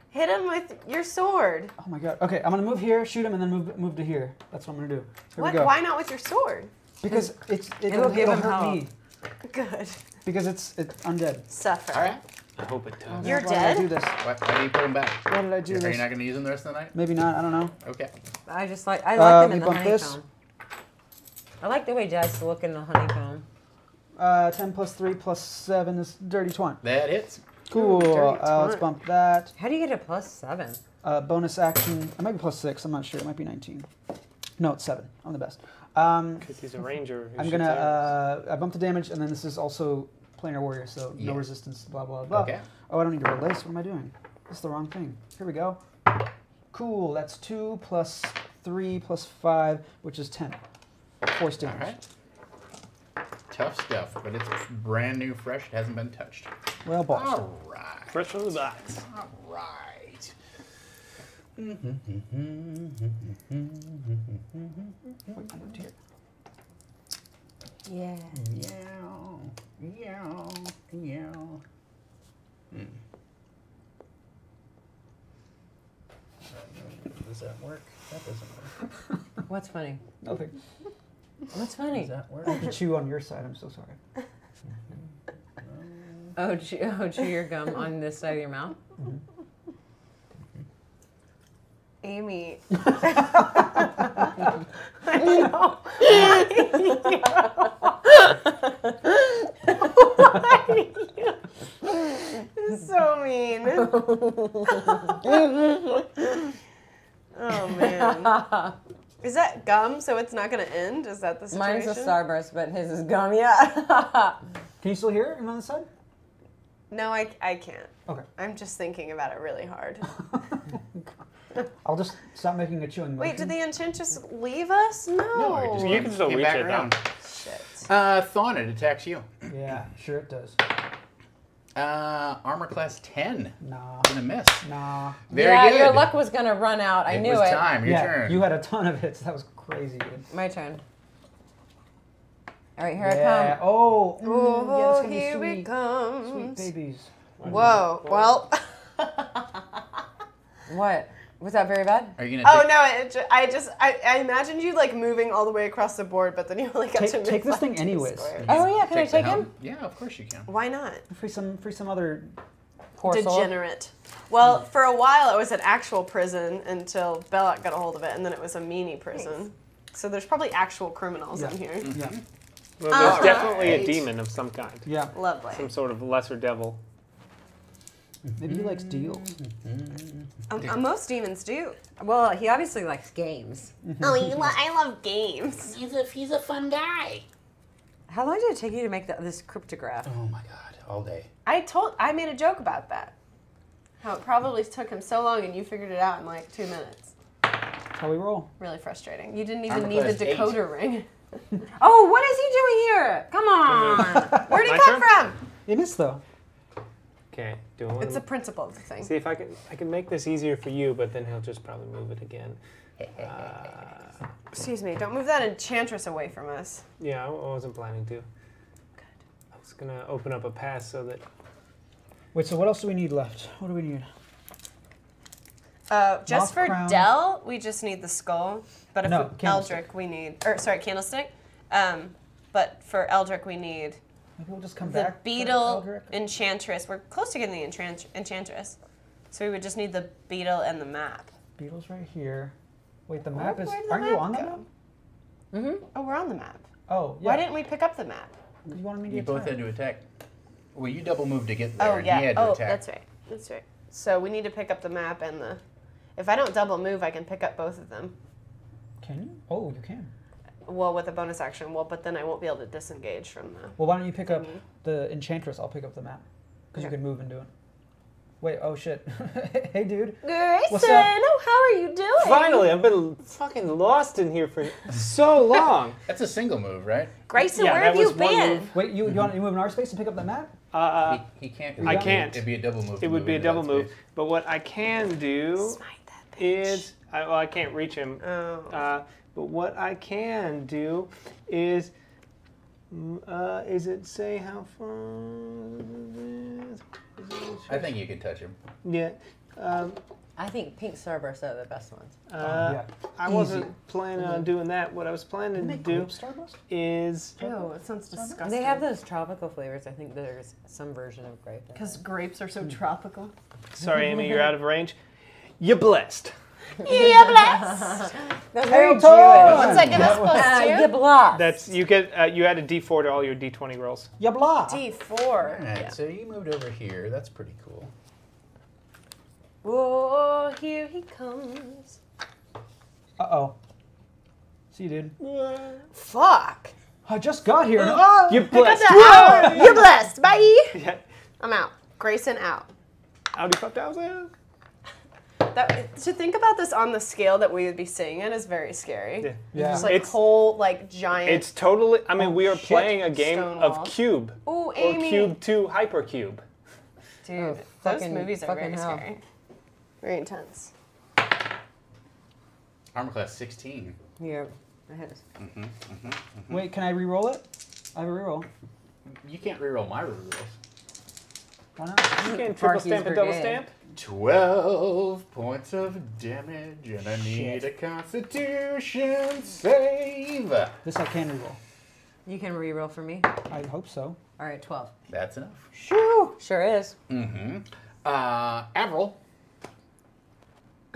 Hit him with your sword. Oh my god. Okay, I'm gonna move here, shoot him, and then move move to here. That's what I'm gonna do. Here What? we go. Why not with your sword? Because it's it'll, It'll give it'll him hurt help. me. Good. Because it's it's undead. Suffer. All right. I hope it does. You're Why did I do this? Why, why do you put them back? Why did I do Are this? you not going to use them the rest of the night? Maybe not. I don't know. Okay. I just like I Uh, like them we in the bump this? honeycomb. I like the way Dice look in the honeycomb. Uh, 10 plus 3 plus 7 is dirty 20. That hits. Cool. dirty Uh, let's bump that. How do you get a plus seven? Uh, bonus action. It might be plus 6. I'm not sure. It might be 19. No, it's 7. I'm the best. Um, Because he's a ranger. who I'm gonna. Uh, I bump the damage, and then this is also planar warrior, so no resistance. Blah blah blah. Okay. Oh, I don't need to roll this. What am I doing? This is the wrong thing. Here we go. Cool. That's two plus three plus five, which is ten. Force All damage. Right. Tough stuff, but it's brand new, fresh. It hasn't been touched. Well, boss. All right. Fresh from the box. All right. Wait, I moved here. Yeah. Meow, meow, meow. Does that work? That doesn't work. What's funny? Nothing. What's funny? Does that work? I have to chew on your side. I'm so sorry. Oh, chew, oh, chew your gum on this side of your mouth. Mm-hmm. Amy. I know. so mean. oh man. Is that gum? So it's not going to end? Is that the situation? Mine's a starburst, but his is gum. Yeah. Can you still hear it on the other side? No, I, I can't. Okay. I'm just thinking about it really hard. I'll just stop making a chewing motion. Wait, motion. did the Enchantress leave us? No. No, just You can still reach it, though. around. Shit. Uh, Thawne, it attacks you. Yeah, sure it does. Uh, armor class 10. Nah. Gonna miss. Nah. Very yeah, good. your luck was gonna run out. I it knew was it. time. Your yeah, turn. you had a ton of hits. That was crazy. Good. My turn. All right, here yeah. I come. Oh. mm, yeah, Oh, that's here sweet. it comes. Sweet babies. Whoa. Well. What? Was that very bad? Are you gonna Oh take, no! It, ju- I just I, I imagined you like moving all the way across the board, but then you only got Take- to move take this like thing two anyways. squares. Oh yeah, can I take the take helm? him? Yeah, of course you can. Why not? Free some. Free some other. Poor soul. Degenerate. Well, for a while it was an actual prison until Belak got a hold of it, and then it was a meanie prison. So there's probably actual criminals in here. Yeah. Well, there's All definitely right. a demon of some kind. Yeah. Lovely. Some sort of lesser devil. Maybe he likes deals. Um, uh, most demons do. Well, he obviously likes games. Oh, you lo- I love games. He's a he's a fun guy. How long did it take you to make the, this cryptograph? Oh my god, all day. I told I made a joke about that. How it probably took him so long, and you figured it out in like two minutes. That's how we roll. Really frustrating. You didn't even Armor need the class eight. decoder ring. Oh, what is he doing here? Come on. Where'd he My come turn? from? It is though. Okay, do one. It's the principle of the thing. See if I can I can make this easier for you, but then he'll just probably move it again. Uh, Excuse me. Don't move that enchantress away from us. yeah, I I wasn't planning to. Good. I was gonna open up a pass so that Wait. So what else do we need left? What do we need? Uh, just Moth for crown. Dell, we just need the skull. But if No, for candlestick. Eldrick, we need, or sorry, candlestick. Um, but for Eldrick, we need Maybe we'll just come the back. for beetle enchantress. We're close to getting the enchant- enchantress, so we would just need the beetle and the map. Beetle's right here. Wait, the map is. where Aren't you map on the map? Mm-hmm. Oh, we're on the map. Oh, yeah. Why didn't we pick up the map? You wanted me to You get both tired. had to attack. Well, you double moved to get there. Oh and yeah. He had to Oh, attack. that's right. That's right. So we need to pick up the map and the. If I don't double move, I can pick up both of them. Can you? Oh, you can. Well, with a bonus action. Well, but then I won't be able to disengage from the. Well, why don't you pick up the enchantress? I'll pick up the map because you Okay. can move and do it. Wait. Oh shit. hey, dude. Grayson, What's up? oh, how are you doing? finally I've been fucking lost in here for so long. That's a single move, right? Grayson, Yeah, where that have you was one been? move. Wait, you you want you move in our space and pick up that map? Uh, he, he can't. I can't. It'd be a double move. to it would move be a into double that move, space. but what I can do Smite that bitch. is I, well, I can't reach him. Oh. Uh, but what I can do is, mm, uh, is it say how far? it is? I think you can touch him. Yeah. Um, I think pink starbursts are the best ones. Uh, yeah. I wasn't planning on doing that. What I was planning to do is oh, it sounds disgusting. They have those tropical flavors. I think there's some version of grape. because grapes are so tropical. sorry, Amy, you're out of range. You're blessed. Yeah, bless. That's very Hey, Jewish. Todd! What's that give us plus Uh, two? you blah. That's you get. Uh, you add a D4 to all your D20 rolls. Yeah, blah. D four. All right, so you moved over here. That's pretty cool. Whoa, here he comes. Uh oh. See you, dude. Fuck. I just got here. and- Ah! You're blessed. Out. You're blessed. Bye. Yeah. I'm out. Grayson out. Howdy, fuck thousand. That, to think about this on the scale that we would be seeing it is very scary. Yeah. Yeah. Just like It's- whole like giant. It's totally. I mean, Oh, we are shit. playing a game Stone of. Cube Ooh, or Cube Two Hypercube. Dude, Oh, those fucking- movies are fucking very hell. scary. Very intense. Armor class 16. Here, I had Wait, can I re-roll it? I have a re-roll. You can't re-roll my rerolls. Why not? You can triple Parky's stamp and double stamp. 12 points of damage, and I need a constitution save. This I can re-roll. You can re-roll for me. I hope so. All right, twelve. That's enough. Shoo! Sure is. Mm-hmm. Uh, Avril.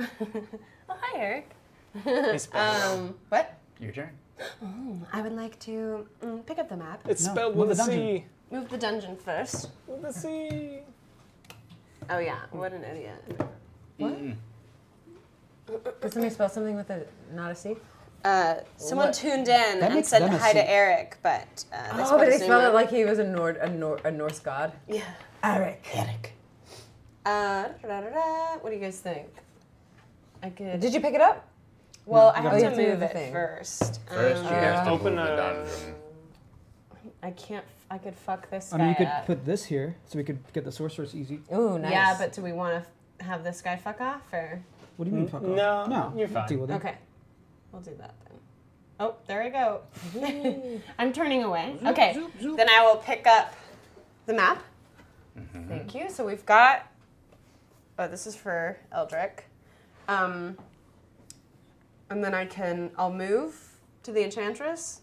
Oh, hi, Eric. It's spelled, Um, what? Your turn. I would like to mm, pick up the map. it's No, spelled with a the C. dungeon. Move the dungeon first. With a C. Oh yeah, what an idiot. Mm. Did somebody spell something with a not a C? Uh, someone What? tuned in and said hi to Eric, but uh, they Oh, but they spelled it wrong. like he was a Nord, a, Nor, a Norse god. yeah. Eric. Eric. Uh. What do you guys think? I could. Did you pick it up? well, No, I you have gotta to do move it thing. first. First, Um, you have to Open move the dungeon. I can't. I could fuck this I guy mean, you could up. put this here, so we could get the sorceress easy. Ooh, nice. Yeah, but do we want to f- have this guy fuck off or? What do you mean, fuck off? no, no, you're fine. Deal with it. Okay, we'll do that then. Oh, there we go. I'm turning away. Okay, then I will pick up the map. Thank you. So we've got. Oh, this is for Eldrick. Um, and then I can. I'll move to the Enchantress.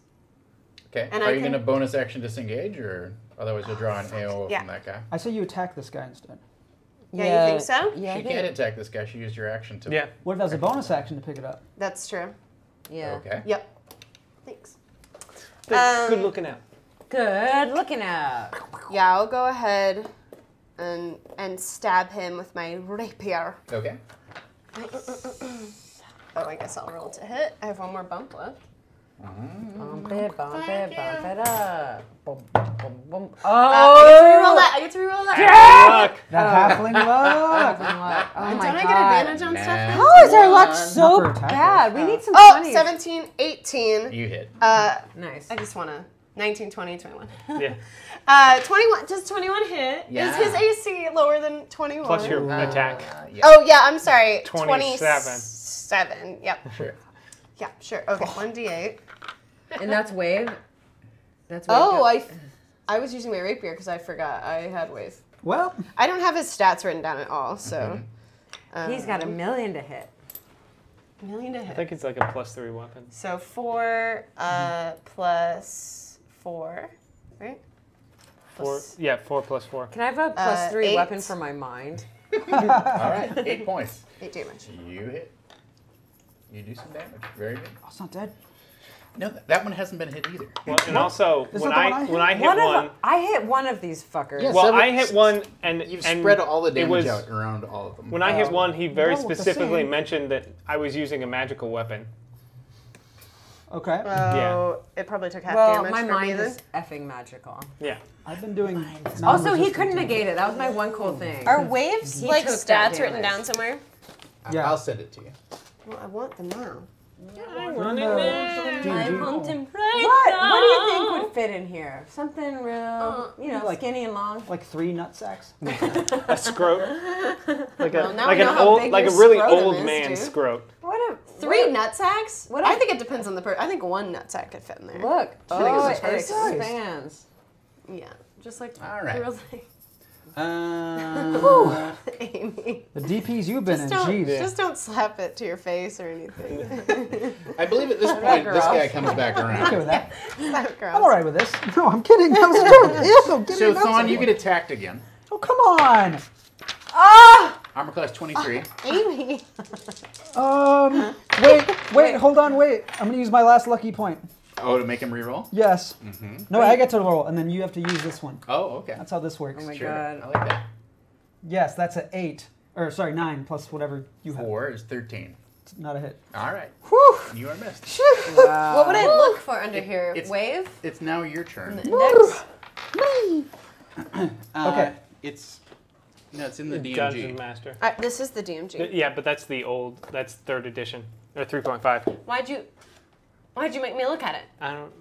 Okay. And Are I you can- going to bonus action disengage, or otherwise you'll draw an AO Yeah. from that guy? I say you attack this guy instead. Yeah, you think so? Yeah, I she can't attack this guy. She used your action to. Yeah. What if that was a bonus action to pick it up? That's true. Yeah. Okay. Yep. Thanks. Good, Um, good looking out. Good looking out. Yeah, I'll go ahead and and stab him with my rapier. Okay. Oh, I guess I'll roll to hit. I have one more bump left. Bump it, bump it, bump it up. Boom, boom, boom. Uh, I get to reroll Oh! that. I get to reroll that. Fuck. That halfling luck. Oh And my don't I god. get advantage on stuff? Nah. now? How is our luck One. so Not for attack bad? rolls. We need some Oh, funnies. 17, 18. You hit. Uh, Nice. I just want to. 19, 20, 21. Yeah. Uh, 21. Does 21 hit? Yeah. Is his AC lower than 21? Plus your attack. Uh, yeah. Oh, yeah, I'm sorry. 27. 27. Yep. Sure. Yeah, sure. Okay, 1d8. And that's wave. That's wave. Oh, go- I, I was using my rapier because I forgot I had wave. Well, I don't have his stats written down at all, so. um, He's got a million to hit. million to hit. I think it's like a plus three weapon. So four uh, plus four, right? Four. Plus- Yeah, four plus four. Can I have a plus Uh, three eight. weapon for my mind? All right. Eight points. Eight damage. You hit. You do some damage. Very good. oh, it's not dead. No, th- that one hasn't been hit either. Well, and also Is when I, I when I hit One one, of I hit one of these fuckers. Yes. well Seven- I hit one and You've and spread all the damage was- out around all of them. When I hit Oh. one, he very Well, with the specifically mentioned that I was using a magical weapon. Okay. Yeah. it probably took half Well, damage my for me mind then. is effing magical. Yeah. I've been doing. Also, he couldn't to- negate it. That was my one cool thing. Are waves He like stats written down somewhere? Yeah. I'll send it to you. Well, I want them now. I want it I dude. want them What? right What do you think would fit in here? Something real, uh, you know, like- skinny and long. Like three nut sacks. A scrote. Like a Well, like an old big like a really old is, man dude. scrote. What a Three nut sacks? What I think it depends on the person. I think one nut sack could fit in there. Look. I think Oh, it's it just expands. Yeah, just like All right. The real. Uh, Amy. The DPs you've been Just in, don't, jeez. just don't slap it to your face or anything. I believe at this point, this guy comes back around. I'm Okay with that. Slap. I'm all right with this. No, I'm kidding. That was terrible. Ew, get So, me Thon, you get attacked again. Oh, come on. Armor class 23. Amy. Um, wait, wait, hold on, wait. I'm gonna use my last lucky point. Oh, to make him reroll? Yes. Mm-hmm. No, I get to roll, and then you have to use this one. Oh, okay. That's how this works. Oh my Sure. god. I like that. Yes, that's an eight. Or sorry, nine plus whatever you have. Four is 13. It's not a hit. All right. Whew. You are missed. Wow. What would I look for under here? it's- Wave? It's now your turn. Index? Uh, Okay. It's no, it's in the DMG. Dungeon Master. Uh, this is the DMG. Th- Yeah, but that's the old. That's third edition or 3.5. Why'd you Why'd you make me look at it? I don't.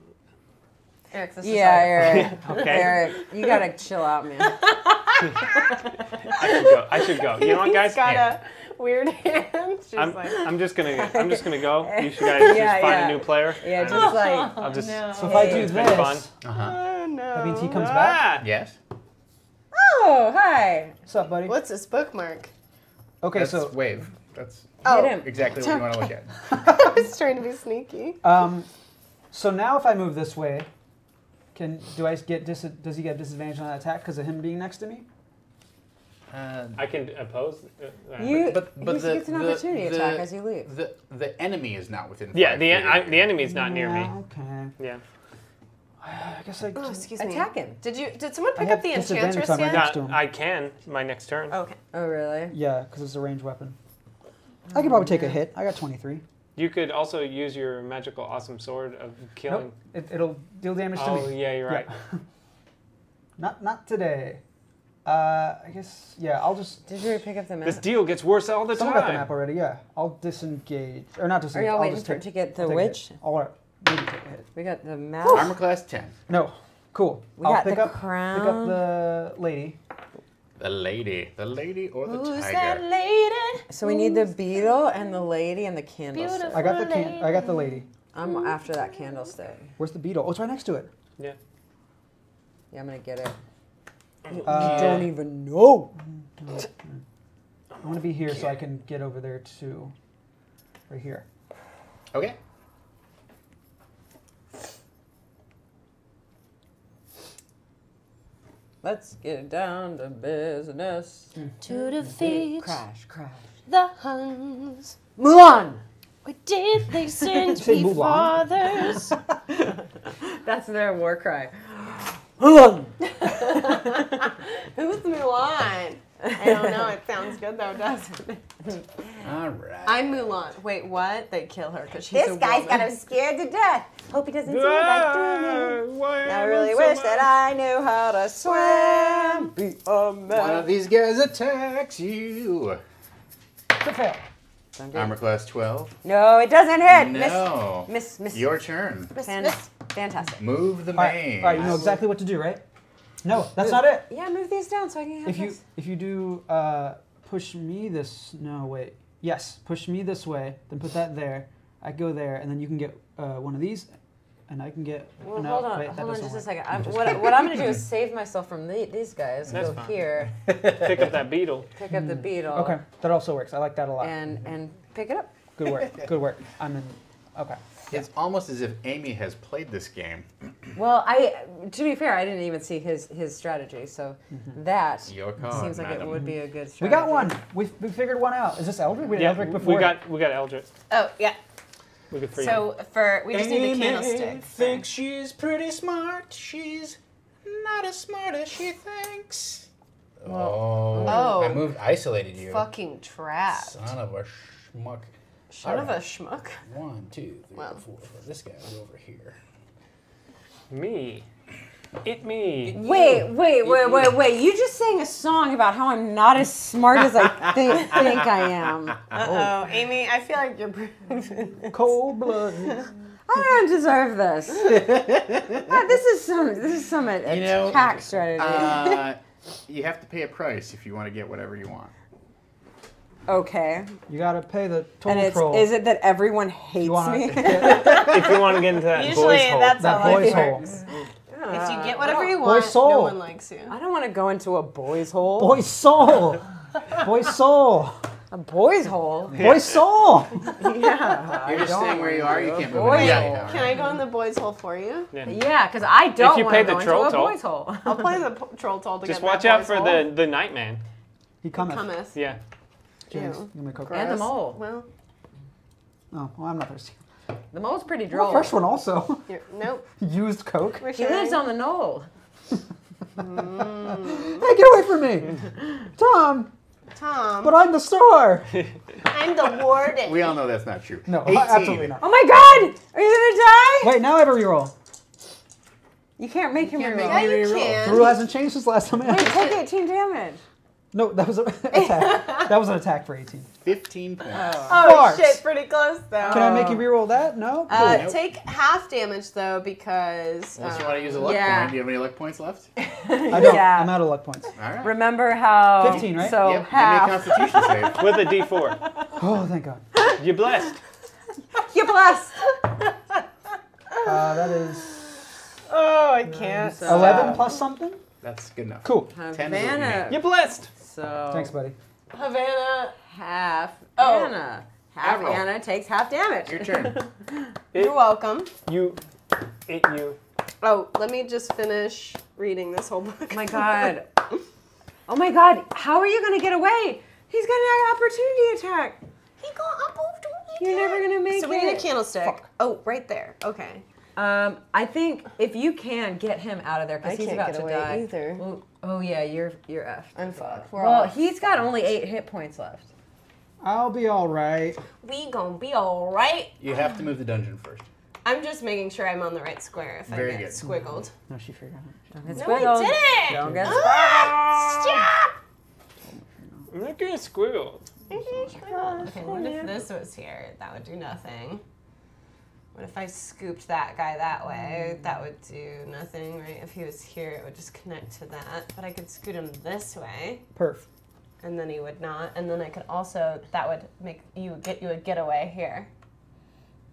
Eric, this Yeah, hard. Eric. Okay. Eric, you gotta chill out, man. I should go. I should go. You know what, guys? He's got Yeah. a weird hand. She's I'm, like, I'm just gonna. I'm just gonna go. You should guys Yeah, just find yeah. a new player. Yeah, and just like I'll just. no. So if I do It's this, fun. Uh huh. Oh, no. that means he comes back. Ah! Yes. Oh, hi. What's up, buddy? What's this bookmark? Okay, That's so wave. That's Oh, Hit him. exactly what you want to look at. I was trying to be sneaky. um, so now if I move this way, can do I get dis- does he get disadvantage on that attack because of him being next to me? Uh, I can oppose. uh, uh, You, but but he the, gets an the- opportunity the- attack as you leave. The the enemy is not within. Yeah, five the feet en- I, you. the enemy's not near me. Okay. Yeah. I guess I. Oh, excuse me. Attack him. Did you? Did someone pick up the disadvantage enchantress yet? next Yeah. I can my next turn. Okay. Oh, really? Yeah, because it's a ranged weapon. I could probably take a hit. I got 23. You could also use your magical awesome sword of killing. Nope. It, it'll deal damage to me. Oh yeah, you're right. Not not today. Uh, I guess yeah. I'll just. Did you pick up the map? This deal gets worse all the Someone got the map already. Yeah. I'll disengage or not disengage. Are y'all waiting just for, take, to get the I'll take a hit. witch? All right. Maybe take a hit. We got the map. Armor class 10. No. Cool. We I'll got pick the up pick crown. up the lady. The lady. The lady or the Who's tiger. that lady? So we need the beetle and the lady and the candlestick. Beautiful. I got the can- I got the lady. I'm after that candlestick. Where's the beetle? Oh, it's right next to it. Yeah. Yeah, I'm gonna get it. You Uh, don't even know. I want to be here so I can get over there too. Right here. Okay. Let's get down to business. To defeat Crash, crash. the Huns. Mulan! Where did they send Say me fathers? That's their war cry. Mulan! Who's Mulan? I don't know. It sounds good though, doesn't it? All right. I'm Mulan. Wait, what? They kill her because she's This a guy's woman. got him scared to death. Hope he doesn't see me like doing I really so wish much- that I knew how to swim. Be a One of these guys attacks you. Good. Armor class 12. No, it doesn't hit. No. Miss, miss, miss. Your turn. Fan- fantastic. Move the All right, main. all right, you know exactly what to do, right? No, that's not it. Yeah, move these down so I can have If you this. if you do uh, push me this no wait yes push me this way then put that there I go there and then you can get uh, one of these and I can get Well, no, hold on, wait, that hold on doesn't just a work. second. I'm, what, what I'm gonna do is save myself from the, these guys. That's go fine. here, Pick up that beetle. pick up the beetle, okay that also works I like that a lot and and pick it up. good work good work I'm in okay It's almost as if Amy has played this game. Well, I to be fair, I didn't even see his his strategy, so mm-hmm. that Your card, seems like madam. it would be a good strategy. we got one we, we figured one out is this Eldrick we had Yeah, Eldrick before we got we got Eldritch. Oh yeah. We could free him. So for we just need the candlestick. thinks she's pretty smart. She's not as smart as she thinks. oh. Oh. I moved, isolated you. Fucking trap. Son of a schmuck. Son of a schmuck. One, two, three, Wow. four. This guy was over here. Me. It me. Wait, wait, wait, wait, wait! You just sang a song about how I'm not as smart as I think, think I am. Uh oh, Amy. I feel like you're. cold blood I don't deserve this. Ah, this is some this is some a- You know, attack strategy. Uh, you have to pay a price if you want to get whatever you want. Okay, you gotta pay the and toll it's troll is it that everyone hates you wanna me? if you want to get into that Usually boys hole. that's that how boy's it hole works. If you get uh, whatever you Boy want, soul. no one likes you. I don't want to go into a boy's hole. Boy soul. Boy soul. A boy's hole. Boy soul. Yeah. You're just staying where you are. You can't move boy yeah, Can I go in the boys' hole for you? Yeah, because I don't want to go troll into a toll. boy's hole. I'll play the p- troll toll to Just get watch out for hole. the the Nightman. He cometh. cometh. Yeah. James, Ew. give me a coke. And the mole. Well, Oh, well, I'm not thirsty. The mole's pretty droll. first one also. you're, nope. Used coke. We're He lives sharing. on the knoll. Mm. Hey, get away from me, Tom. Tom. But I'm the star. I'm the warden. We all know that's not true. No, 18. absolutely not. Oh my god! Are you gonna die? Wait, now I have a reroll. You can't make him can't reroll. yeah, you The can. rule hasn't changed since last time I Wait, take 18 damage. No, that was an attack. that was an attack for 18. 15 points. Oh Farts. shit, pretty close though. Can I make you reroll that? No? Cool. Uh, Nope. take half damage though because. Unless you um, want to use a luck yeah. point. Do you have any luck points left? I don't. yeah. I'm out of luck points. All right. Remember how. 15, right? So yep. Give me a. Constitution save. With a D4. Oh, thank God. You're blessed. You're blessed. Uh, that is Oh, I can't. 11 plus something? That's good enough. Cool. Ten is what we Havana. You blessed. So. Thanks, buddy. Havana. Half Oh. Anna. Half Avril. Anna takes half damage. Your turn. You're welcome. You. It you. Oh, let me just finish reading this whole book. Oh my god. Oh my god. How are you gonna get away? He's got an opportunity attack. He got up over You're never gonna make it. So we need a it. candlestick. Oh, right there. Okay. Um, I think if you can get him out of there because he's can't about get to away die. either. Well, oh yeah, you're you're effed. I'm fucked. We're Well, all. he's got only eight hit points left. I'll be all right. We gonna be all right. You have to move the dungeon first. I'm just making sure I'm on the right square if Very I get good. squiggled. No, she figured out. Don't get No, squiggled. I didn't. Don't get Ah, I'm not getting squiggled. Okay, what if this was here? That would do nothing. What if I scooped that guy that way? That would do nothing, right? If he was here, it would just connect to that. But I could scoot him this way, Perf. and then he would not. And then I could also that would make you get you a get away here.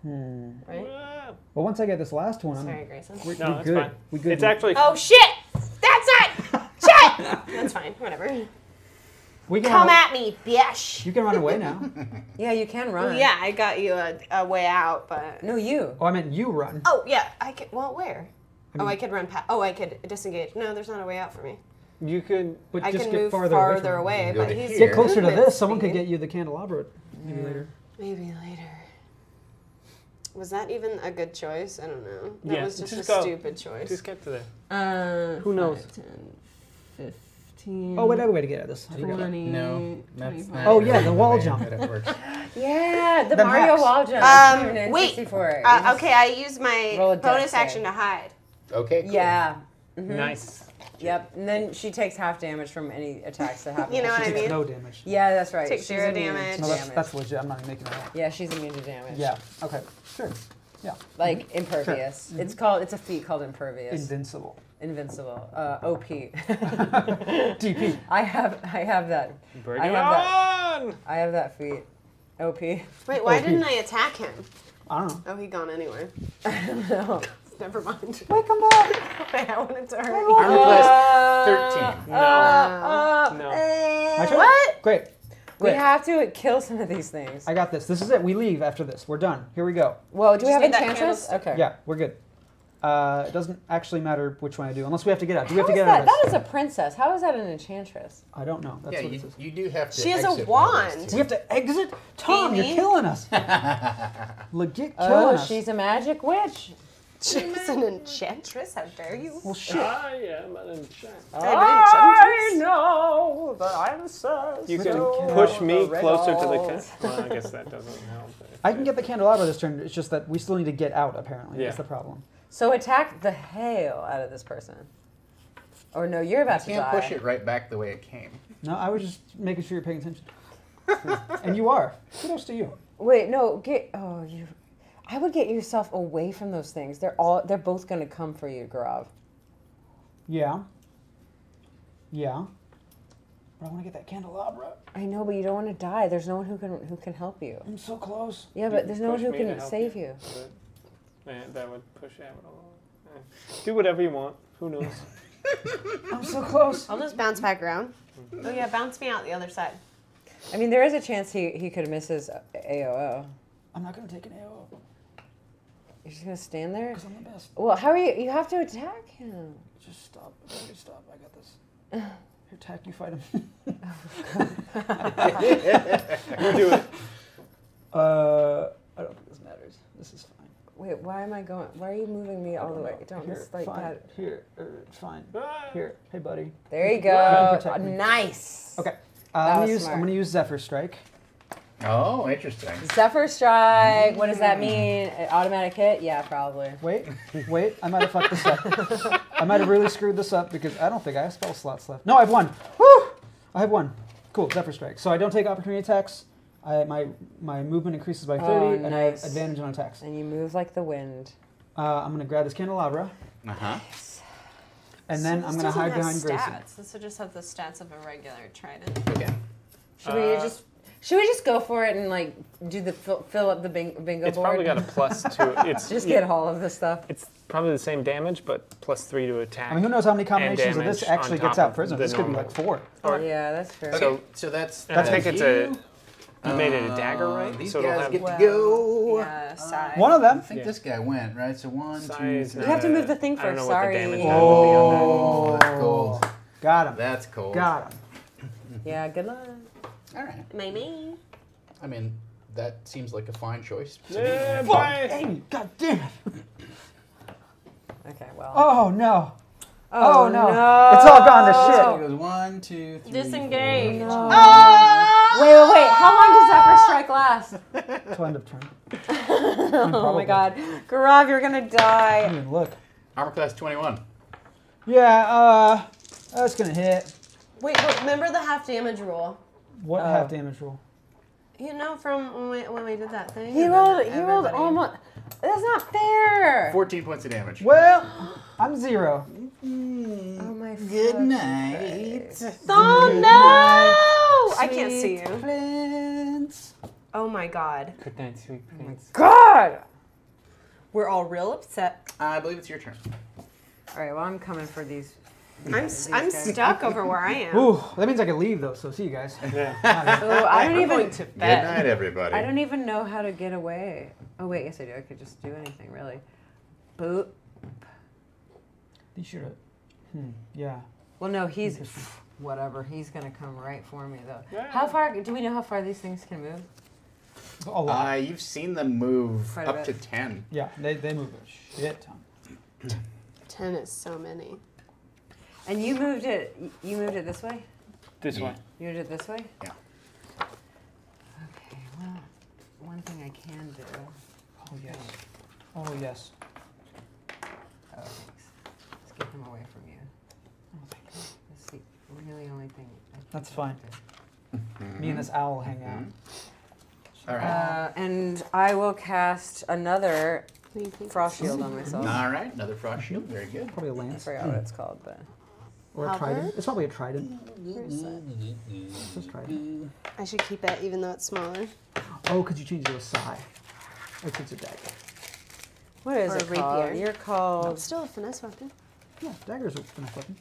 Right? Ah. Well, once I get this last one, I'm Sorry, Grayson. we, No, we that's good. fine. We good. It's actually. Oh shit! That's it! Shit! That's fine. Whatever. We can Come run- at me, bitch. You can run away now. Yeah, you can run. Yeah, I got you a, a way out, but No, you. oh, I meant you run. oh yeah, I could. Well, where? oh, I could run past. Oh, I could disengage. No, there's not a way out for me. You could. But I just can get move farther, farther, away. away, but he's. Get closer to this. Someone could get you the candelabra maybe later. Maybe later. Was that even a good choice? I don't know. That Yeah, was just, just a go. stupid choice. Just get to there. Uh, Who knows? 10, 15. Oh, wait, I have a way to get out of this. How do you go? 20, No, that's not. Oh, yeah, the the wall jump. that it. Yeah, the The Mario maps. wall jump. Um, wait. Uh, okay, I use my Roll a dex bonus action to hide. Okay. Cool. Yeah. Nice. Yep. And then she takes half damage from any attacks that happen. You know while what she's I mean? no damage. Yeah, that's right. Take She's zero damage. No, that's, that's legit. I'm not even making that up. Yeah, she's immune to damage. Yeah. Okay. Sure. Yeah. Like impervious. It's called. It's a feat called impervious. Invincible. Invincible. Uh, OP. DP. I have. I have that. Bring I it have that. on! I have that feat. OP. Wait, why Oh, didn't I attack him? I don't know. Oh, he gone anyway. no. Never mind. Wait, come back. Wait, I wanted to hurt Armor class 13. No. Uh, No. My turn? What? Great. We have to kill some of these things. I got this. This is it. We leave after this. We're done. Here we go. Well, do we have need that enchantress? Okay. Yeah, we're good. Uh, it doesn't actually matter which one I do, unless we have to get out. Do we How have to is get out that? of That this? is a princess. How is that an enchantress? I don't know. That's Yeah, what you, says. you do have to. She has a exit one of those wand. two. We have to exit? Tom, you're killing us. Legit killing Oh, us. she's a magic witch. She's an enchantress. How dare you? Well, shit. I am an enchant. I know the answers. You can push me closer to the riddles. Well, I guess that doesn't help. I can get the candelabra this turn. It's just that we still need to get out, apparently. Yeah. That's the problem. So attack the hail out of this person. Or no, you're about to. You can't push it right back the way it came. No, I was just making sure you're paying attention. and you are. Kudos to you. Wait, no, get oh you I would get yourself away from those things. They're all they're both gonna come for you, Grav. Yeah. Yeah. But I want to get that candelabra. I know, but you don't want to die. There's no one who can who can help you. I'm so close. Yeah, but there's no one who can help save you. But, man, that would push Abbott along. Do whatever you want. Who knows? I'm so close. I'll just bounce back around. Oh yeah, bounce me out the other side. I mean, there is a chance he, he could miss his AOO. I'm not gonna take an AO You're just gonna stand there? because I'm the best. Well, how are you? You have to attack him. Just stop. Everybody stop. I got this. Here, attack. You fight him. You do it. uh, I don't think this matters. This is fine. Wait, why am I going? Why are you moving me all the way? Don't Here, just like fine. that. Here, er, it's fine. Ah. Here, hey buddy. There you You go. protect. Nice. Okay. Uh, I'm, gonna use, I'm gonna use Zephyr Strike. Oh, interesting. Zephyr strike. What does that mean? An automatic hit? Yeah, probably. Wait, wait. I might have fucked this up. I might have really screwed this up because I don't think I have spell slots left. No, I have one. Woo! I have one. Cool, Zephyr Strike. So I don't take opportunity attacks. I, my my movement increases by 30, Oh, and I have advantage on attacks. And you move like the wind. Uh, I'm gonna grab this candelabra, Uh huh. and then So I'm gonna hide have behind Grayson. stats. This would just have the stats of a regular trident. Okay. Should we just should we just go for it and like do the fill, fill up the bing, bingo It's board? probably got a two. It's just yeah, get all of the stuff. It's probably the same damage, but plus three to attack. I mean, who knows how many combinations of this actually gets out of prison? the This could be like four. Or- yeah, that's fair. So- Okay, so that's. that's I think that's it's a. you. You made it a dagger, Uh, right? These so it'll guys have get Well, to go. Yeah, side. One of them. I think this guy went right. So one, two, Size, three. you have to move the thing I don't first. know what the Sorry. damage is. Oh, that's cold. Got him. That's cold. Got him. Yeah, good luck. All right. Maybe. I mean, that seems like a fine choice. to. Yeah, Fuck, bye. Amy, God damn it. Okay, well. Oh no. Oh, Oh, no. no. It's all gone So to it goes one, two, three. Disengage. Wait, wait, wait. How long does Zephyr Strike last? shit. Till end of turn. Oh my god. Gaurav, you're gonna die. didn't even look. Armor class 21. Yeah, uh, that's gonna hit. Wait, but remember the half damage rule? What Oh. half damage rule? You know from when we, when we did that thing? He rolled, then he rolled everybody- almost. That's not fair. 14 points of damage. Well, I'm zero. Mm. Oh my Good fuck. night. Oh no! I can't see you. Flint. Oh my god. Good night, sweet oh prince. God! We're all real upset. I believe it's your turn. All right, well, I'm coming for these. I'm s- I'm stuck over where I am. Ooh, that means I can leave though. So see you guys. Yeah. Oh, I don't I'm even. going to Good night, everybody. I don't even know how to get away. Oh wait, yes I do. I could just do anything really. Boot. You should have. Hmm. Yeah. Well, no, he's whatever. He's gonna come right for me though. Yeah. How far? Do we know how far these things can move? A lot. Uh, you've seen them move Quite a up to bit. 10. yeah, they, they move a shit ton. Ten is so many. And you moved it. You moved it this way. This Yeah. way. You moved it this way. Yeah. Okay. Well, one thing I can do. Oh yes. Oh yes. Oh, thanks. Let's get him away from you. Oh thank God. That's the really only thing. I can That's fine. do. Me and this owl hang out. All right. Uh, and I will cast another What do you think? frost shield on myself. All right. Another frost shield. Very good. Probably a I lance forgot what it's called, but or a trident. It's probably a trident. Where's that? It's just trident. I should keep it even though it's smaller. Oh, could you change it to a sai? It's, it's a dagger. what is Or it a called? rapier. You're It's called still a finesse weapon. Yeah, daggers are gonna weapon.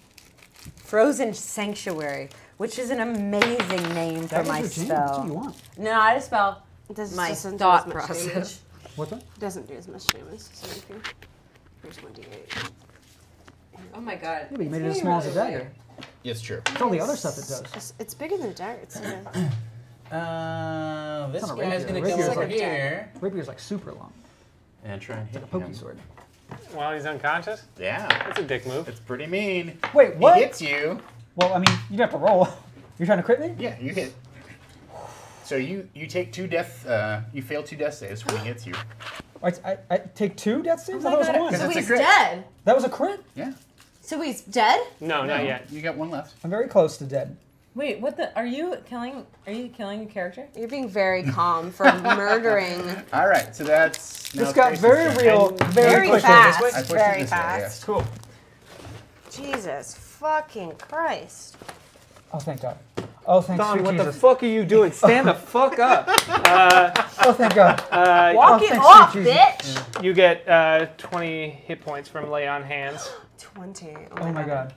Frozen Sanctuary, which is an amazing name for my are jam. That's what you spell. want. No, I just spell It does, my doesn't thought do process. damage. What's that? Doesn't do as much damage as anything. Here's one d8. Oh my god. Yeah, but you made it as small as a dagger. Yes, true. It's all the other stuff it does. It's, it's bigger than a dagger. It's like a, Uh, this not a guy's going to Rapier's come over like- here Rapier's like super long. and try and It's hit like a pokey him. sword. While he's unconscious? Yeah. That's a dick move. It's pretty mean. Wait, what? He hits you. Well, I mean, you have to roll. You're trying to crit me? Yeah, you hit. So you you take two death. Uh, you fail two death saves when he hits you. I, I, I take two death saves? Oh I my thought it was Because so one. it's a he's crit. dead. That was a crit? Yeah. So he's dead? No, not yet. You got one left. I'm very close to dead. Wait, what the? Are you killing? Are you killing a character? You're being very calm for murdering All right. So that's. now This got very turn. real very, very fast. I pushed it Very this way, fast. yes. Cool. Jesus fucking Christ. Oh, thank God. Oh, thank Don, sweet what the fuck are you doing? Stand the fuck up. Uh, Oh, thank God. Uh, Walk Oh, it off, sweet Jesus. bitch. you get uh, 20 hit points from lay on hands. Twenty. Oh my God.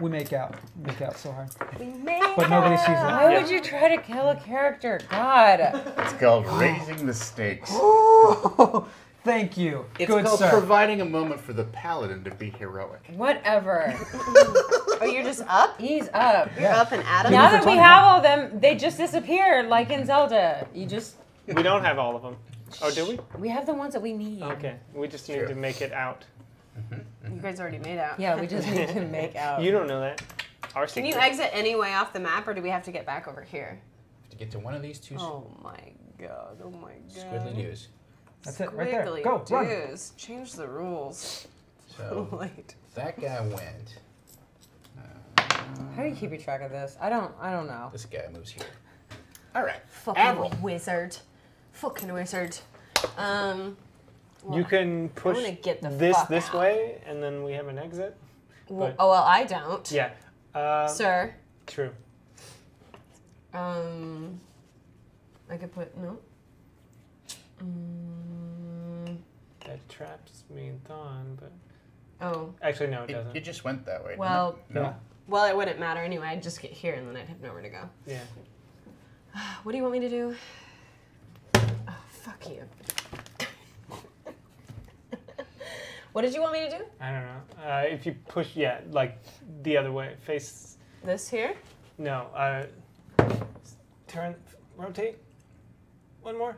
We make out. We make out so hard. We made But nobody sees it. Why Yeah. would you try to kill a character? God. It's called raising the stakes. Thank you. It's Good called sir. providing a moment for the paladin to be heroic. Whatever. Oh, you're just up. He's up. You're up and at 'em? Now that we have all of them, they just disappear like in Zelda. You just We don't have all of them. Oh, do we? we have the ones that we need. Okay. We just need True. to make it out. You guys already made out. Yeah, we just need to make out. You don't know that. Our Can you exit any way off the map, or do we have to get back over here? Have to get to one of these two. Oh my god! Oh my god! squiddly doos. That's it, right there. Squiggly Go, run. doos. Change the rules. So Late. that guy went. How do you keep your track of this? I don't. I don't know. This guy moves here. All right. Fucking Avril. wizard. Fucking wizard. Um. You can push get the this this out. way, and then we have an exit. Well, But- oh well, I don't. Yeah. Uh, Sir. True. Um. I could put no. Mm, That traps me in Thon, but oh actually no, it It, doesn't. it just went that way. didn't well. it? no. Yeah. Well, it wouldn't matter anyway. I'd just get here and then I'd have nowhere to go. yeah. What do you want me to do? Oh, fuck you. What did you want me to do? I don't know. Uh, if you push, yeah, like the other way, face. This here? No. Uh, turn, rotate. One more.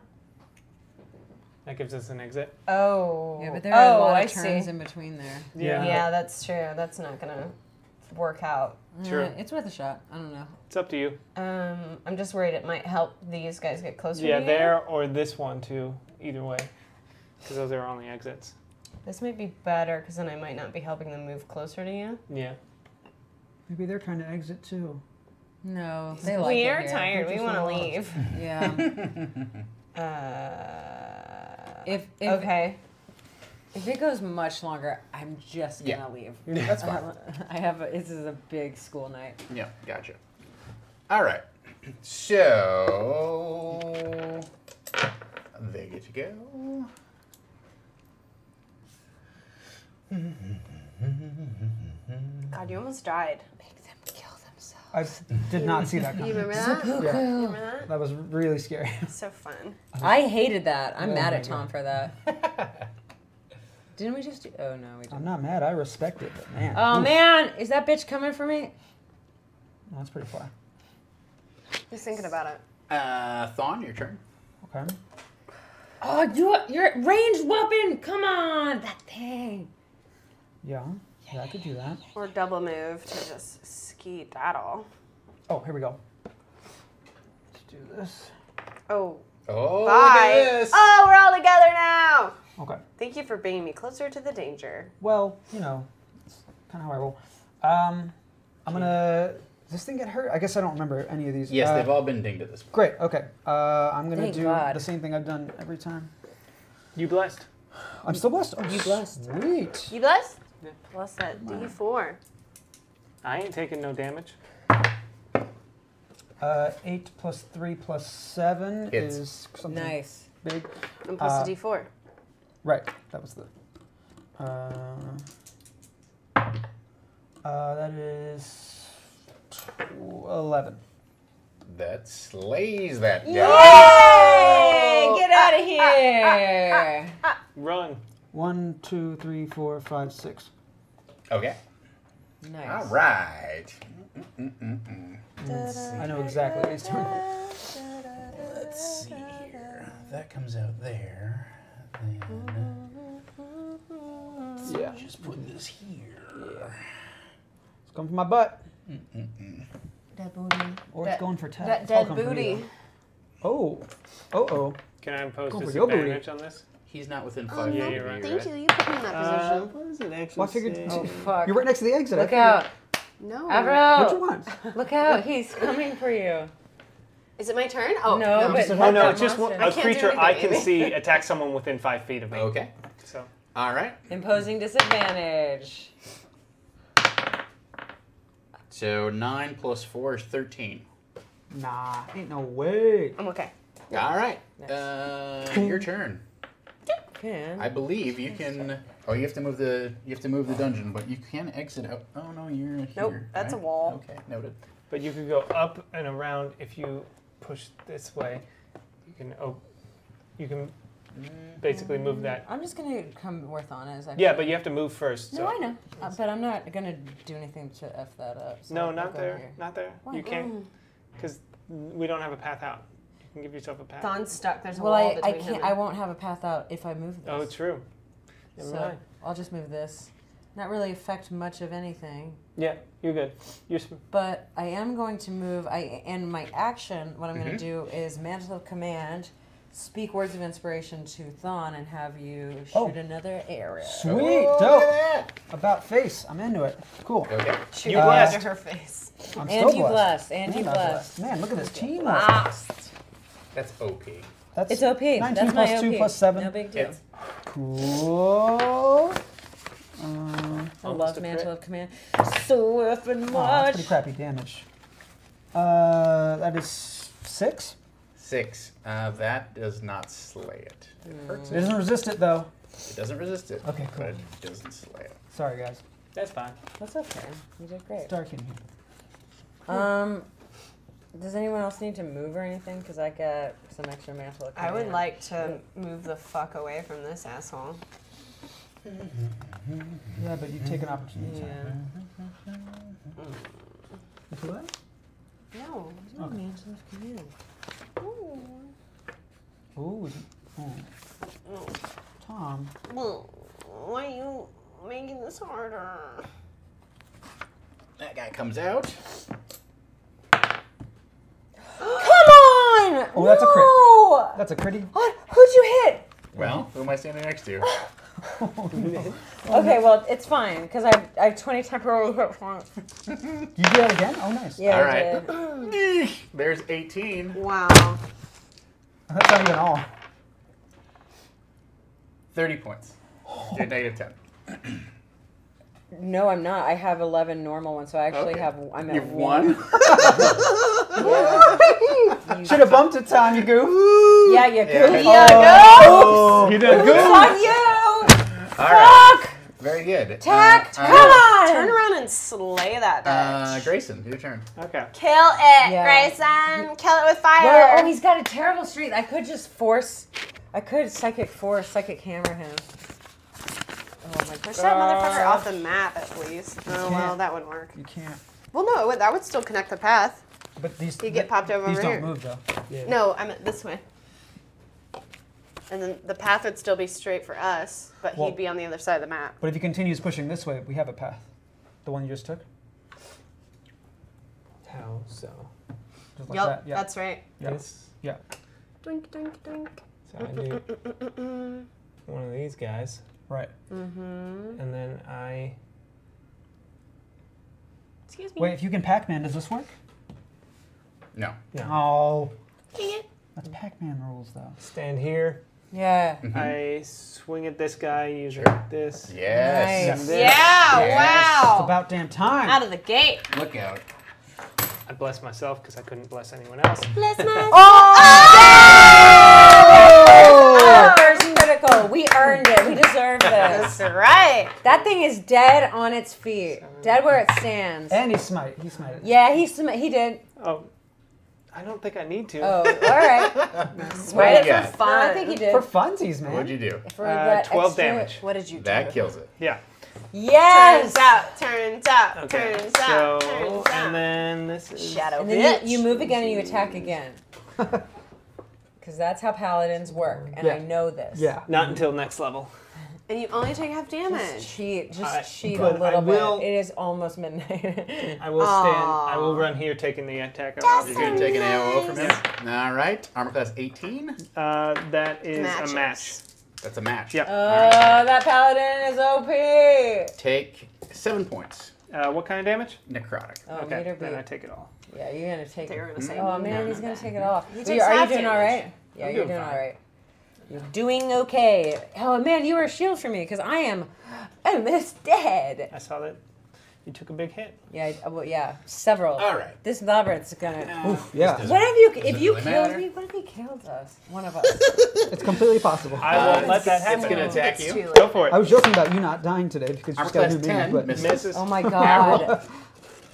That gives us an exit. Oh. Yeah, but there are oh, a lot I of turns see. in between there. Yeah. Yeah, that's true. That's not gonna work out. True. Uh, it's worth a shot. I don't know. It's up to you. Um, I'm just worried it might help these guys get closer. Yeah, to you. there or this one too. Either way, because those are only exits. This might be better because then I might not be helping them move closer to you. Yeah. Maybe they're trying to exit too. No, they like it We're here. tired. We want to leave. Yeah. Uh, if if, okay. if it goes much longer, I'm just gonna Yeah. leave. That's fine. I have. A, this is a big school night. Yeah, gotcha. All right. So they get to go. God, you almost died. Make them kill themselves. I s- did not see that You coming. remember that? You Yeah, remember that? that was really scary. So fun. I hated that. I'm Oh mad my at Tom God. for that. Didn't we just do? Oh no, we I'm didn't. not mad. I respect it, but man. Oh oof. man, is that bitch coming for me? That's pretty far. Just thinking about it. Uh, Thon, your turn. Okay. Oh, you your ranged weapon. Come on, that thing. Yeah. Yeah, I could do that. Or double move to just skeet that all. Oh, here we go. Let's do this. Oh, Oh, bye. look at this. Oh, we're all together now. Okay. Thank you for bringing me closer to the danger. Well, you know, it's kind of how I roll. Um, I'm gonna. Does this thing get hurt? I guess I don't remember any of these. Yes, Uh, they've all been dinged at this point. Great. Okay. Uh, I'm gonna Thank do God. the same thing I've done every time. You blessed. I'm still blessed. Oh, You blessed. Sweet. You blessed? Plus that D4. I ain't taking no damage. Uh, eight plus three plus seven Hits. is something Nice. big. And plus Uh, a D4. Right. That was the. Uh, uh, that is tw- eleven. That slays that guy. Hey, get out of here. Run. One, two, three, four, five, six. Okay. nice. All right. I know exactly what he's doing. Let's see here. That comes out there. Then Yeah. just put this here. Yeah. It's going for my butt, Dead booty. or That- it's going for Ted. That dead coming for me, booty. Oh. Oh oh. Can I impose your booty. disadvantage on this? He's not within Oh, five yeah, feet you're right. you, Thank you. You put me in that Uh, position. what does it actually Well, I figured. Oh fuck. You're right next to the exit. I Look out. No. What you want? Look out. He's coming for you. Is it my turn? Oh, No, but- Oh no, it's just one, monster. a I creature I anything, can Amy. see attack someone within five feet of me. Okay. So All right. Imposing disadvantage. So nine plus four is thirteen. Nah, ain't no way. I'm okay. All right. Uh, your turn. Can. I believe you can. Oh, you have to move the you have to move the dungeon, but you can exit out. Oh no, you're here. Nope, that's a wall. Okay, noted. But you could go up and around if you push this way. You can op- you can basically move that. I'm just gonna come with on it. Yeah, but you have to move first. No, I know, uh, but I'm not gonna do anything to f that up. so No, I'll not there. Not there. You can't because we don't have a path out. You can give yourself a path. Don's stuck. There's a Well, wall I, I can't. him I won't have a path out if I move this. Oh, true. Never so mind. I'll just move this. Not really affect much of anything. Yeah, you're good. You're sm- But I am going to move. I and my action. What I'm going Mhm. to do is mantle of command, speak words of inspiration to Thon, and have you shoot Oh. another arrow. Sweet, dope. About face, I'm into it. Cool. Okay. Shoot You it blessed. into her face. I'm And still you blessed. blessed, and you I'm blessed. Man, look at this team. Blast. That's OP. That's It's OP. 19 That's plus my 2 OP. plus 7. No big deal. It's Cool. Um, I love mantle crit. of command so effing oh, that's much. pretty crappy damage. Uh, that is 6. six. Uh, that does not slay it. It hurts It it. doesn't resist it, though. It doesn't resist it. Okay, cool. But it doesn't slay it. Sorry, guys. That's fine. That's okay. You did great. It's dark in here. Um, does anyone else need to move or anything? Because I got some extra mantle of I would command. like to mm. move the fuck away from this asshole. Yeah, but you take an opportunity. Yeah. Mm-hmm. Into that? No. There's no mantle of command. Ooh. is it- oh. Mm. Tom. Well, why are you making this harder? That guy comes out. Come on! Oh, that's a crit. That's a critty. What? Oh, who'd you hit? Well, who am I standing next to? Okay, well, it's fine because I have, I have 20 temporary hit points. You do that again? Oh, nice. Yeah, All I right. did. There's 18. Wow. That's not even all. 30 points. Oh. You're negative 10. No, I'm not. I have 11 normal ones, so I actually Okay. have. I'm at You've one. won? Yeah. Should have bumped it, Tom, you goof. yeah, you Yeah. goof. Oh. You did good. Fuck you! All right. Fuck! Very good. Tact! Uh, Come on! Turn around and slay that bitch. Uh, Grayson, your turn. Okay. Kill it, Yeah. Grayson. Kill it with fire. Well, oh, he's got a terrible streak. I could just force. I could psychic force, psychic hammer him. Oh my Push god. that motherfucker off the map at least. Oh well, that wouldn't work. You can't. Well, no, it would, that would still connect the path. But these. You get popped over These over don't here. move, though. No, I meant this way. And then the path would still be straight for us, but Well- he'd be on the other side of the map. But if he continues pushing this way, we have a path. The one you just took? How so? Just like Yup, that. Yeah. that's right. yeah. This. yeah. Doink, doink, doink. So I do one of these guys, Right. Mm-hmm. and then I. Excuse me. Wait, if you can Pac-Man, does this work? No. Yeah. Oh. Dang it. That's Pac-Man rules, though. Stand here. Yeah. I swing at this guy using Sure. this. Yes. Nice. And this. Yeah, Yes. wow. It's about damn time. Out of the gate. Look out. I bless myself because I couldn't bless anyone else. Bless my Oh! First critical. We earned it. We deserve That's right. That thing is dead on its feet. Dead where it stands. and he smite. He smited. Yeah, he sm- he did. Oh, I don't think I need to. Oh, all right. What Right do you for got? fun. I think he did. For funsies, man. What'd you do? For Uh, that 12 extra- damage. What did you do? That kills it. Yeah. Yes. Turns out, turns out, Okay. turns So, out, turns out. and then this is. Shadow And then bitch. you, you move again and you attack again. Because that's how paladins work, and I Yeah. know this. Yeah. Not until next level. And you only take half damage. Just damage. cheat, just I- cheat a but I little will- bit. It is almost midnight. I will stand. I will run here taking the attack. of You're going to take an AOO from him? All right. Armor class 18. Uh, that is Matches. a match. That's a match. Yep. Oh, that paladin is OP. Take seven points. Uh, what kind of damage? Necrotic. Oh, okay, meter then I beat. take it all. Yeah, you're gonna take They it. were gonna say. Oh man, no, he's no, gonna no. take it all. He Are takes you, are you doing all damage. right? Yeah, I'm you're doing doing all fine. right. You're doing okay. Oh man, you were a shield for me because I am almost dead. I saw that. You took a big hit. Yeah, I- uh, well, yeah, several. All right. This labyrinth's gonna. Oof. Yeah, What if you? If you really killed matter? me, what if he killed us? One of us. it's completely possible. I won't let that happen. It's gonna attack It's you. Go for it. I was joking about you not dying today because you Armor just got a class new mini, 10 but misses. Misses. Oh my god!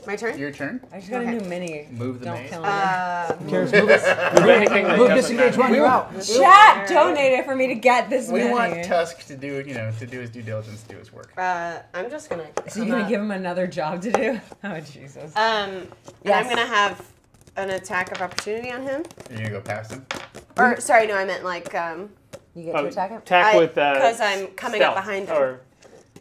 My turn. Your turn. I just got a new mini. Move the Don't maze. kill me. Uh, Karis, move it. Move anything that Move disengage one, you're out. Chat donated for me to get this We mini. want Tusk to do, you know, to do his due diligence, do his work. uh, I'm just gonna. so you come gonna up. give him another job to do? Oh Jesus! Um, and Yes. I'm gonna have an attack of opportunity on him. You're gonna go past him. Or sorry, no, I meant like um, You get Oh, to attack him. attack I- with uh, 'cause I'm coming up behind him. or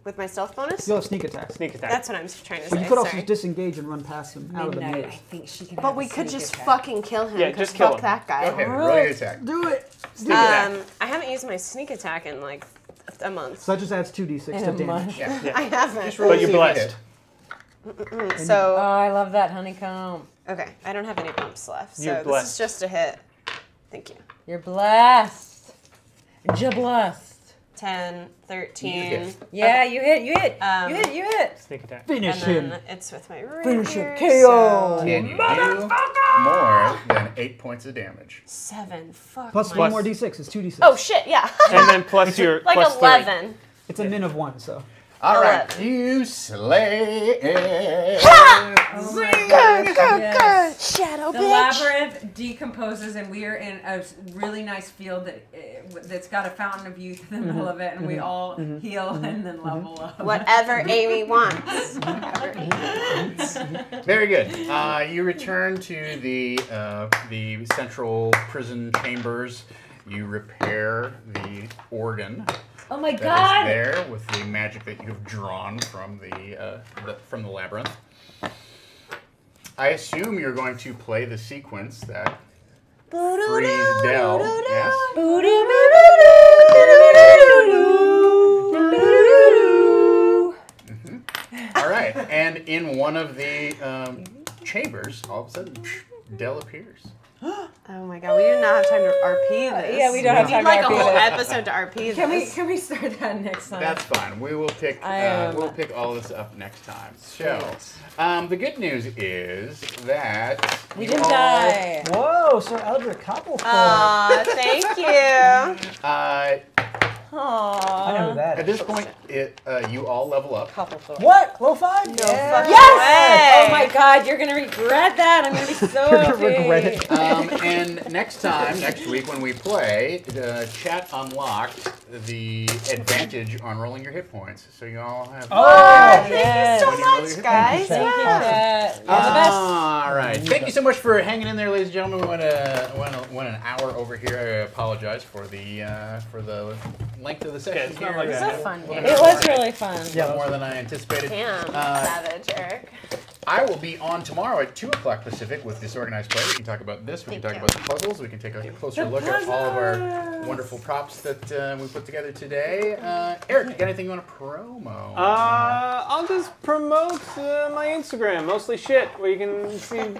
with my stealth bonus. You'll have sneak attack. sneak attack. That's what I'm trying to But say. you could also sorry. just disengage and run past him out of the Midnight. I think she can. But have we a could sneak just attack. fucking kill him. Yeah, 'cause just kill fuck him. that guy. Go ahead, roll your attack. Do it. Sneak attack. Um, I haven't used my sneak attack in like a month. So that just adds two d6 In to a damage. month. Yeah. I haven't. Just roll But you're see if you blessed. So Oh, I love that honeycomb. okay, I don't have any bumps left. So You're this is just a hit. Thank you. You're blessed. Ja blessed. 10, 13. You hit. Yeah, you hit. You hit. Um, you hit. You hit. Sneak attack. Finish And him. then it's with my rapier. Finish him. so Can you do more than eight points of damage? Seven. Fuck. One more d6. It's two d6. Oh shit! Yeah. And then plus your like plus three. eleven. It's a min of one, so. All right, Eleven. you slay it. Oh my gosh, yes. Shadow The labyrinth decomposes, and we are in a really nice field that uh, that's got a fountain of youth in the middle of it, and we all heal and then level up. Whatever Amy wants. Whatever Amy wants. Very good. Uh, you return to the uh, the central prison chambers. You repair the organ Oh my god! there with the magic that you have drawn from the, uh, the from the labyrinth. I assume you're going to play the sequence that frees Dell. Yes. All right. And in one of the um, chambers, all of a sudden, Dell appears. Oh my god, we do not have time to RP this. Yeah, we don't have time. We time need to like a whole this. episode to RP this. Can we can we start that next time? That's fine. We will pick. Uh, am- we'll pick all this up next time. So, um, the good news is that we you didn't all, die. Whoa, Sir Eldrick Coppleford. Aw, thank you. Uh, Aww. I know who that at this point, it uh, you all level up. What? Low five? No Yeah. Yes! way. Oh my god, you're gonna regret that. I'm gonna be so You're gonna happy. regret it. Um, and next time, next week when we play, the chat unlocked the advantage on rolling your hit points. So you all have. Oh! Yes. So When you roll much, guys. Thank you, Yeah. Chat. You're the best. All right. Thank you so much for hanging in there, ladies and gentlemen. We went, a, went, a, went an hour over here. I apologize for the uh, for the length of the session. it's not like It was that. a fun game. It was really fun. Yeah, more than I anticipated. Damn, Uh, savage, Eric. I will be on tomorrow at 2 o'clock Pacific with Disorganized Play. We can talk about this, we can talk you. about the puzzles, we can take a closer look at all of our wonderful props that uh, we put together today. Uh, Eric, you got anything you want to promo? Uh, I'll just promote uh, my Instagram, mostly shit, where you can see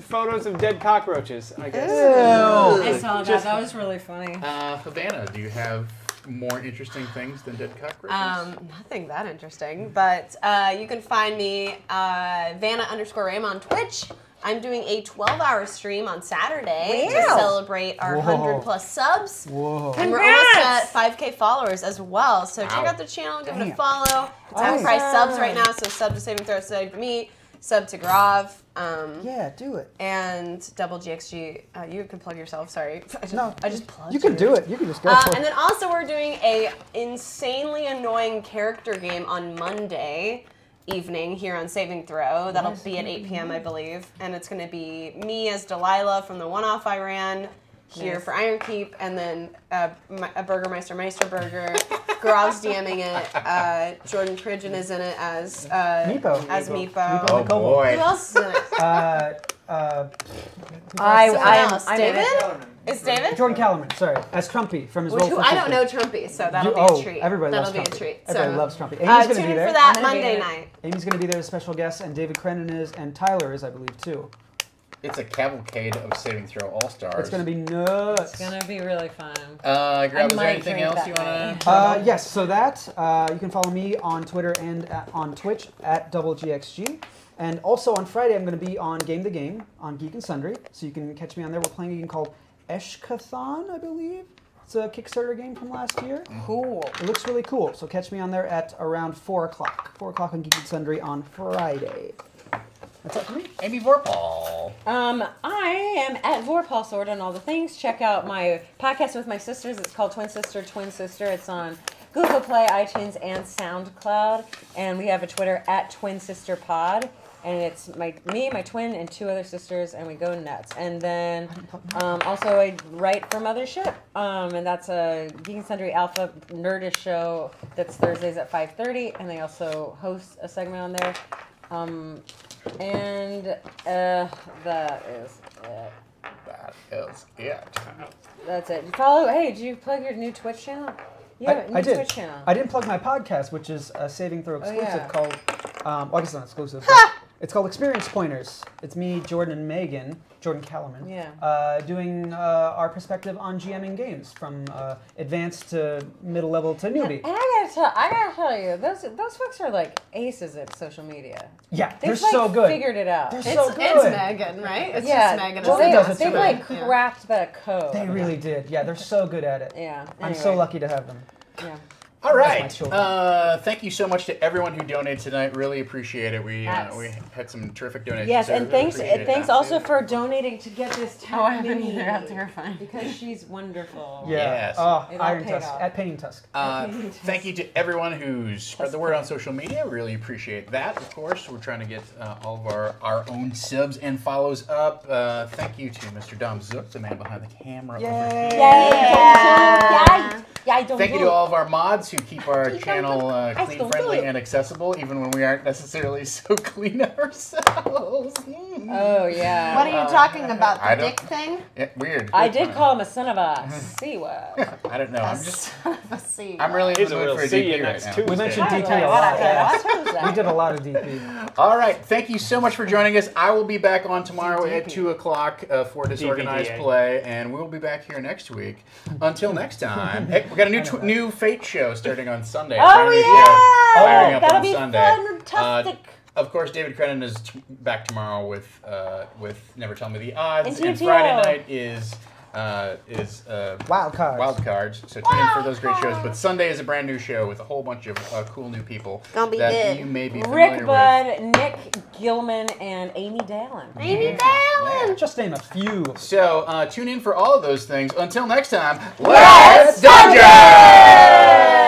photos of dead cockroaches. I guess. I saw that. Just- that was really funny. Uh, Havana, do you have more interesting things than dead cockroaches? Um, nothing that interesting, but uh, you can find me uh, Vanna underscore Ram on Twitch. I'm doing a 12-hour stream on Saturday to celebrate our Whoa. 100 plus subs. Whoa. And we're almost at 5k followers as well. So check out the channel, give it a follow. It's half price subs right now, so sub to Saving Throw, sub to me, sub to Grav, um, Yeah, do it. and double GXG. Uh, you can plug yourself. Sorry, I just, No, I just plugged You can do it. You can just go uh, and then also we're doing a insanely annoying character game on Monday evening here on Saving Throw. That'll be at 8 p.m. I believe, and it's going to be me as Delilah from the one-off I ran here Nice. for Iron Keep, and then uh, a Burgermeister Meister Burger. Grav's DMing it. Uh, Jordan Pridgeon is in it as uh, Meepo. As Meepo. Meepo. oh Kobo. boy. Who else is in it? Uh, uh, I, I'm, else. I'm David? Is David. Jordan Kellerman, sorry, as Trumpy from his Which, role who, I don't know Trumpy, so that'll You- be oh, a treat. Oh, everybody that'll loves be Trumpy. a treat. Everybody so, loves Trumpy. Amy's Uh, gonna tune be there. for that I'm gonna be Monday night. Amy's going to be there as special guest, and David Crennan is, and Tyler is, I believe, too. It's a cavalcade of saving throw all stars. It's going to be nuts. It's gonna be really fun. Uh, Grab, I is there might anything drink else that you want to? Uh, yes, so that uh, you can follow me on Twitter and at, on Twitch at DoubleGXG. And also on Friday, I'm going to be on Game the Game on Geek and Sundry. So you can catch me on there. We're playing a game called Eshkathon, I believe. It's a Kickstarter game from last year. Cool. It looks really cool. So catch me on there at around 4 o'clock. 4 o'clock on Geek and Sundry on Friday. That's it for me. Amy Vorpahl. Um, I am at Vorpal Sword on all the things. Check out my podcast with my sisters. It's called Twin Sister, Twin Sister. It's on Google Play, iTunes, and SoundCloud. And we have a Twitter at Twin Sister Pod. And it's my me, my twin, and two other sisters, and we go nuts. And then um, also I write for Mothership, um, and that's a Geek and Sundry Alpha Nerdish show that's Thursdays at 5:30, and they also host a segment on there. Um, and uh, that is it. That is it. That's it. Follow. Hey, did you plug your new Twitch channel? You new I, I did. Twitch channel. I didn't plug my podcast, which is a Saving Throw Oh, exclusive yeah. called. Um, well, I guess it's not exclusive. but it's called Experience Pointers. It's me, Jordan, and Meghan, Jordan Kellerman, Yeah. uh, doing uh, our perspective on GMing games from uh, advanced to middle level to newbie. And I gotta tell, I gotta tell you, those those folks are like aces at social media. Yeah, They've they're like so good. Figured it out. They're It's, so good. it's Meghan, right? It's yeah, just Meghan. well, Jordan they, does it they've too. like Yeah. cracked that code. They really did. Yeah, they're so good at it. Yeah. I'm so lucky to have them. Yeah. All That's my right. children. Uh, thank you so much to everyone who donated tonight. Really appreciate it. We Yes. uh, we had some terrific donations. Yes, so and really thanks, appreciate thanks that. also for donating to get this Oh, I haven't tiny either. How terrifying. because she's wonderful. Yeah. Yes. Oh, Iron Tusk off. at Painting Tusk. Uh, thank you to everyone who's spread the word on social media. Really appreciate that. Of course, we're trying to get uh, all of our, our own subs and follows up. Uh, thank you to Mr. Dom Zook, the man behind the camera. over here. Yeah. Yeah, I don't Thank you do to all of our mods who keep our channel uh, clean, friendly, and accessible, even when we aren't necessarily so clean ourselves. Mm. Oh yeah. What are you talking about? I The don't- dick thing? Yeah, weird. I did time. call him a son of a c word. I don't know. I'm just. Let's see. I'm really in He's the a mood real for a DP right next now. Tuesday. We mentioned I DP a lot. Yeah. We did a lot of DP. All right. Thank you so much for joining us. I will be back on tomorrow at 2 o'clock uh, for Disorganized DVDA. Play, and we'll be back here next week. Until next time. Hey, we got a new tw- new Fate show starting on Sunday. a Oh yeah! show firing up That'll on be Sunday. fantastic. Uh, of course, David Crennan is t- back tomorrow with uh, with Never Tell Me the Odds, And and Friday night is uh, is uh, Wild cards. Wild Cards. So tune in for those great shows. But Sunday is a brand new show with a whole bunch of uh, cool new people Gonna be that good. you may be familiar Rick with. Bud, Nick Gilman, and Amy Dallen. Amy Dallen. Just name a few. So uh, tune in for all of those things. Until next time, let's dungeon!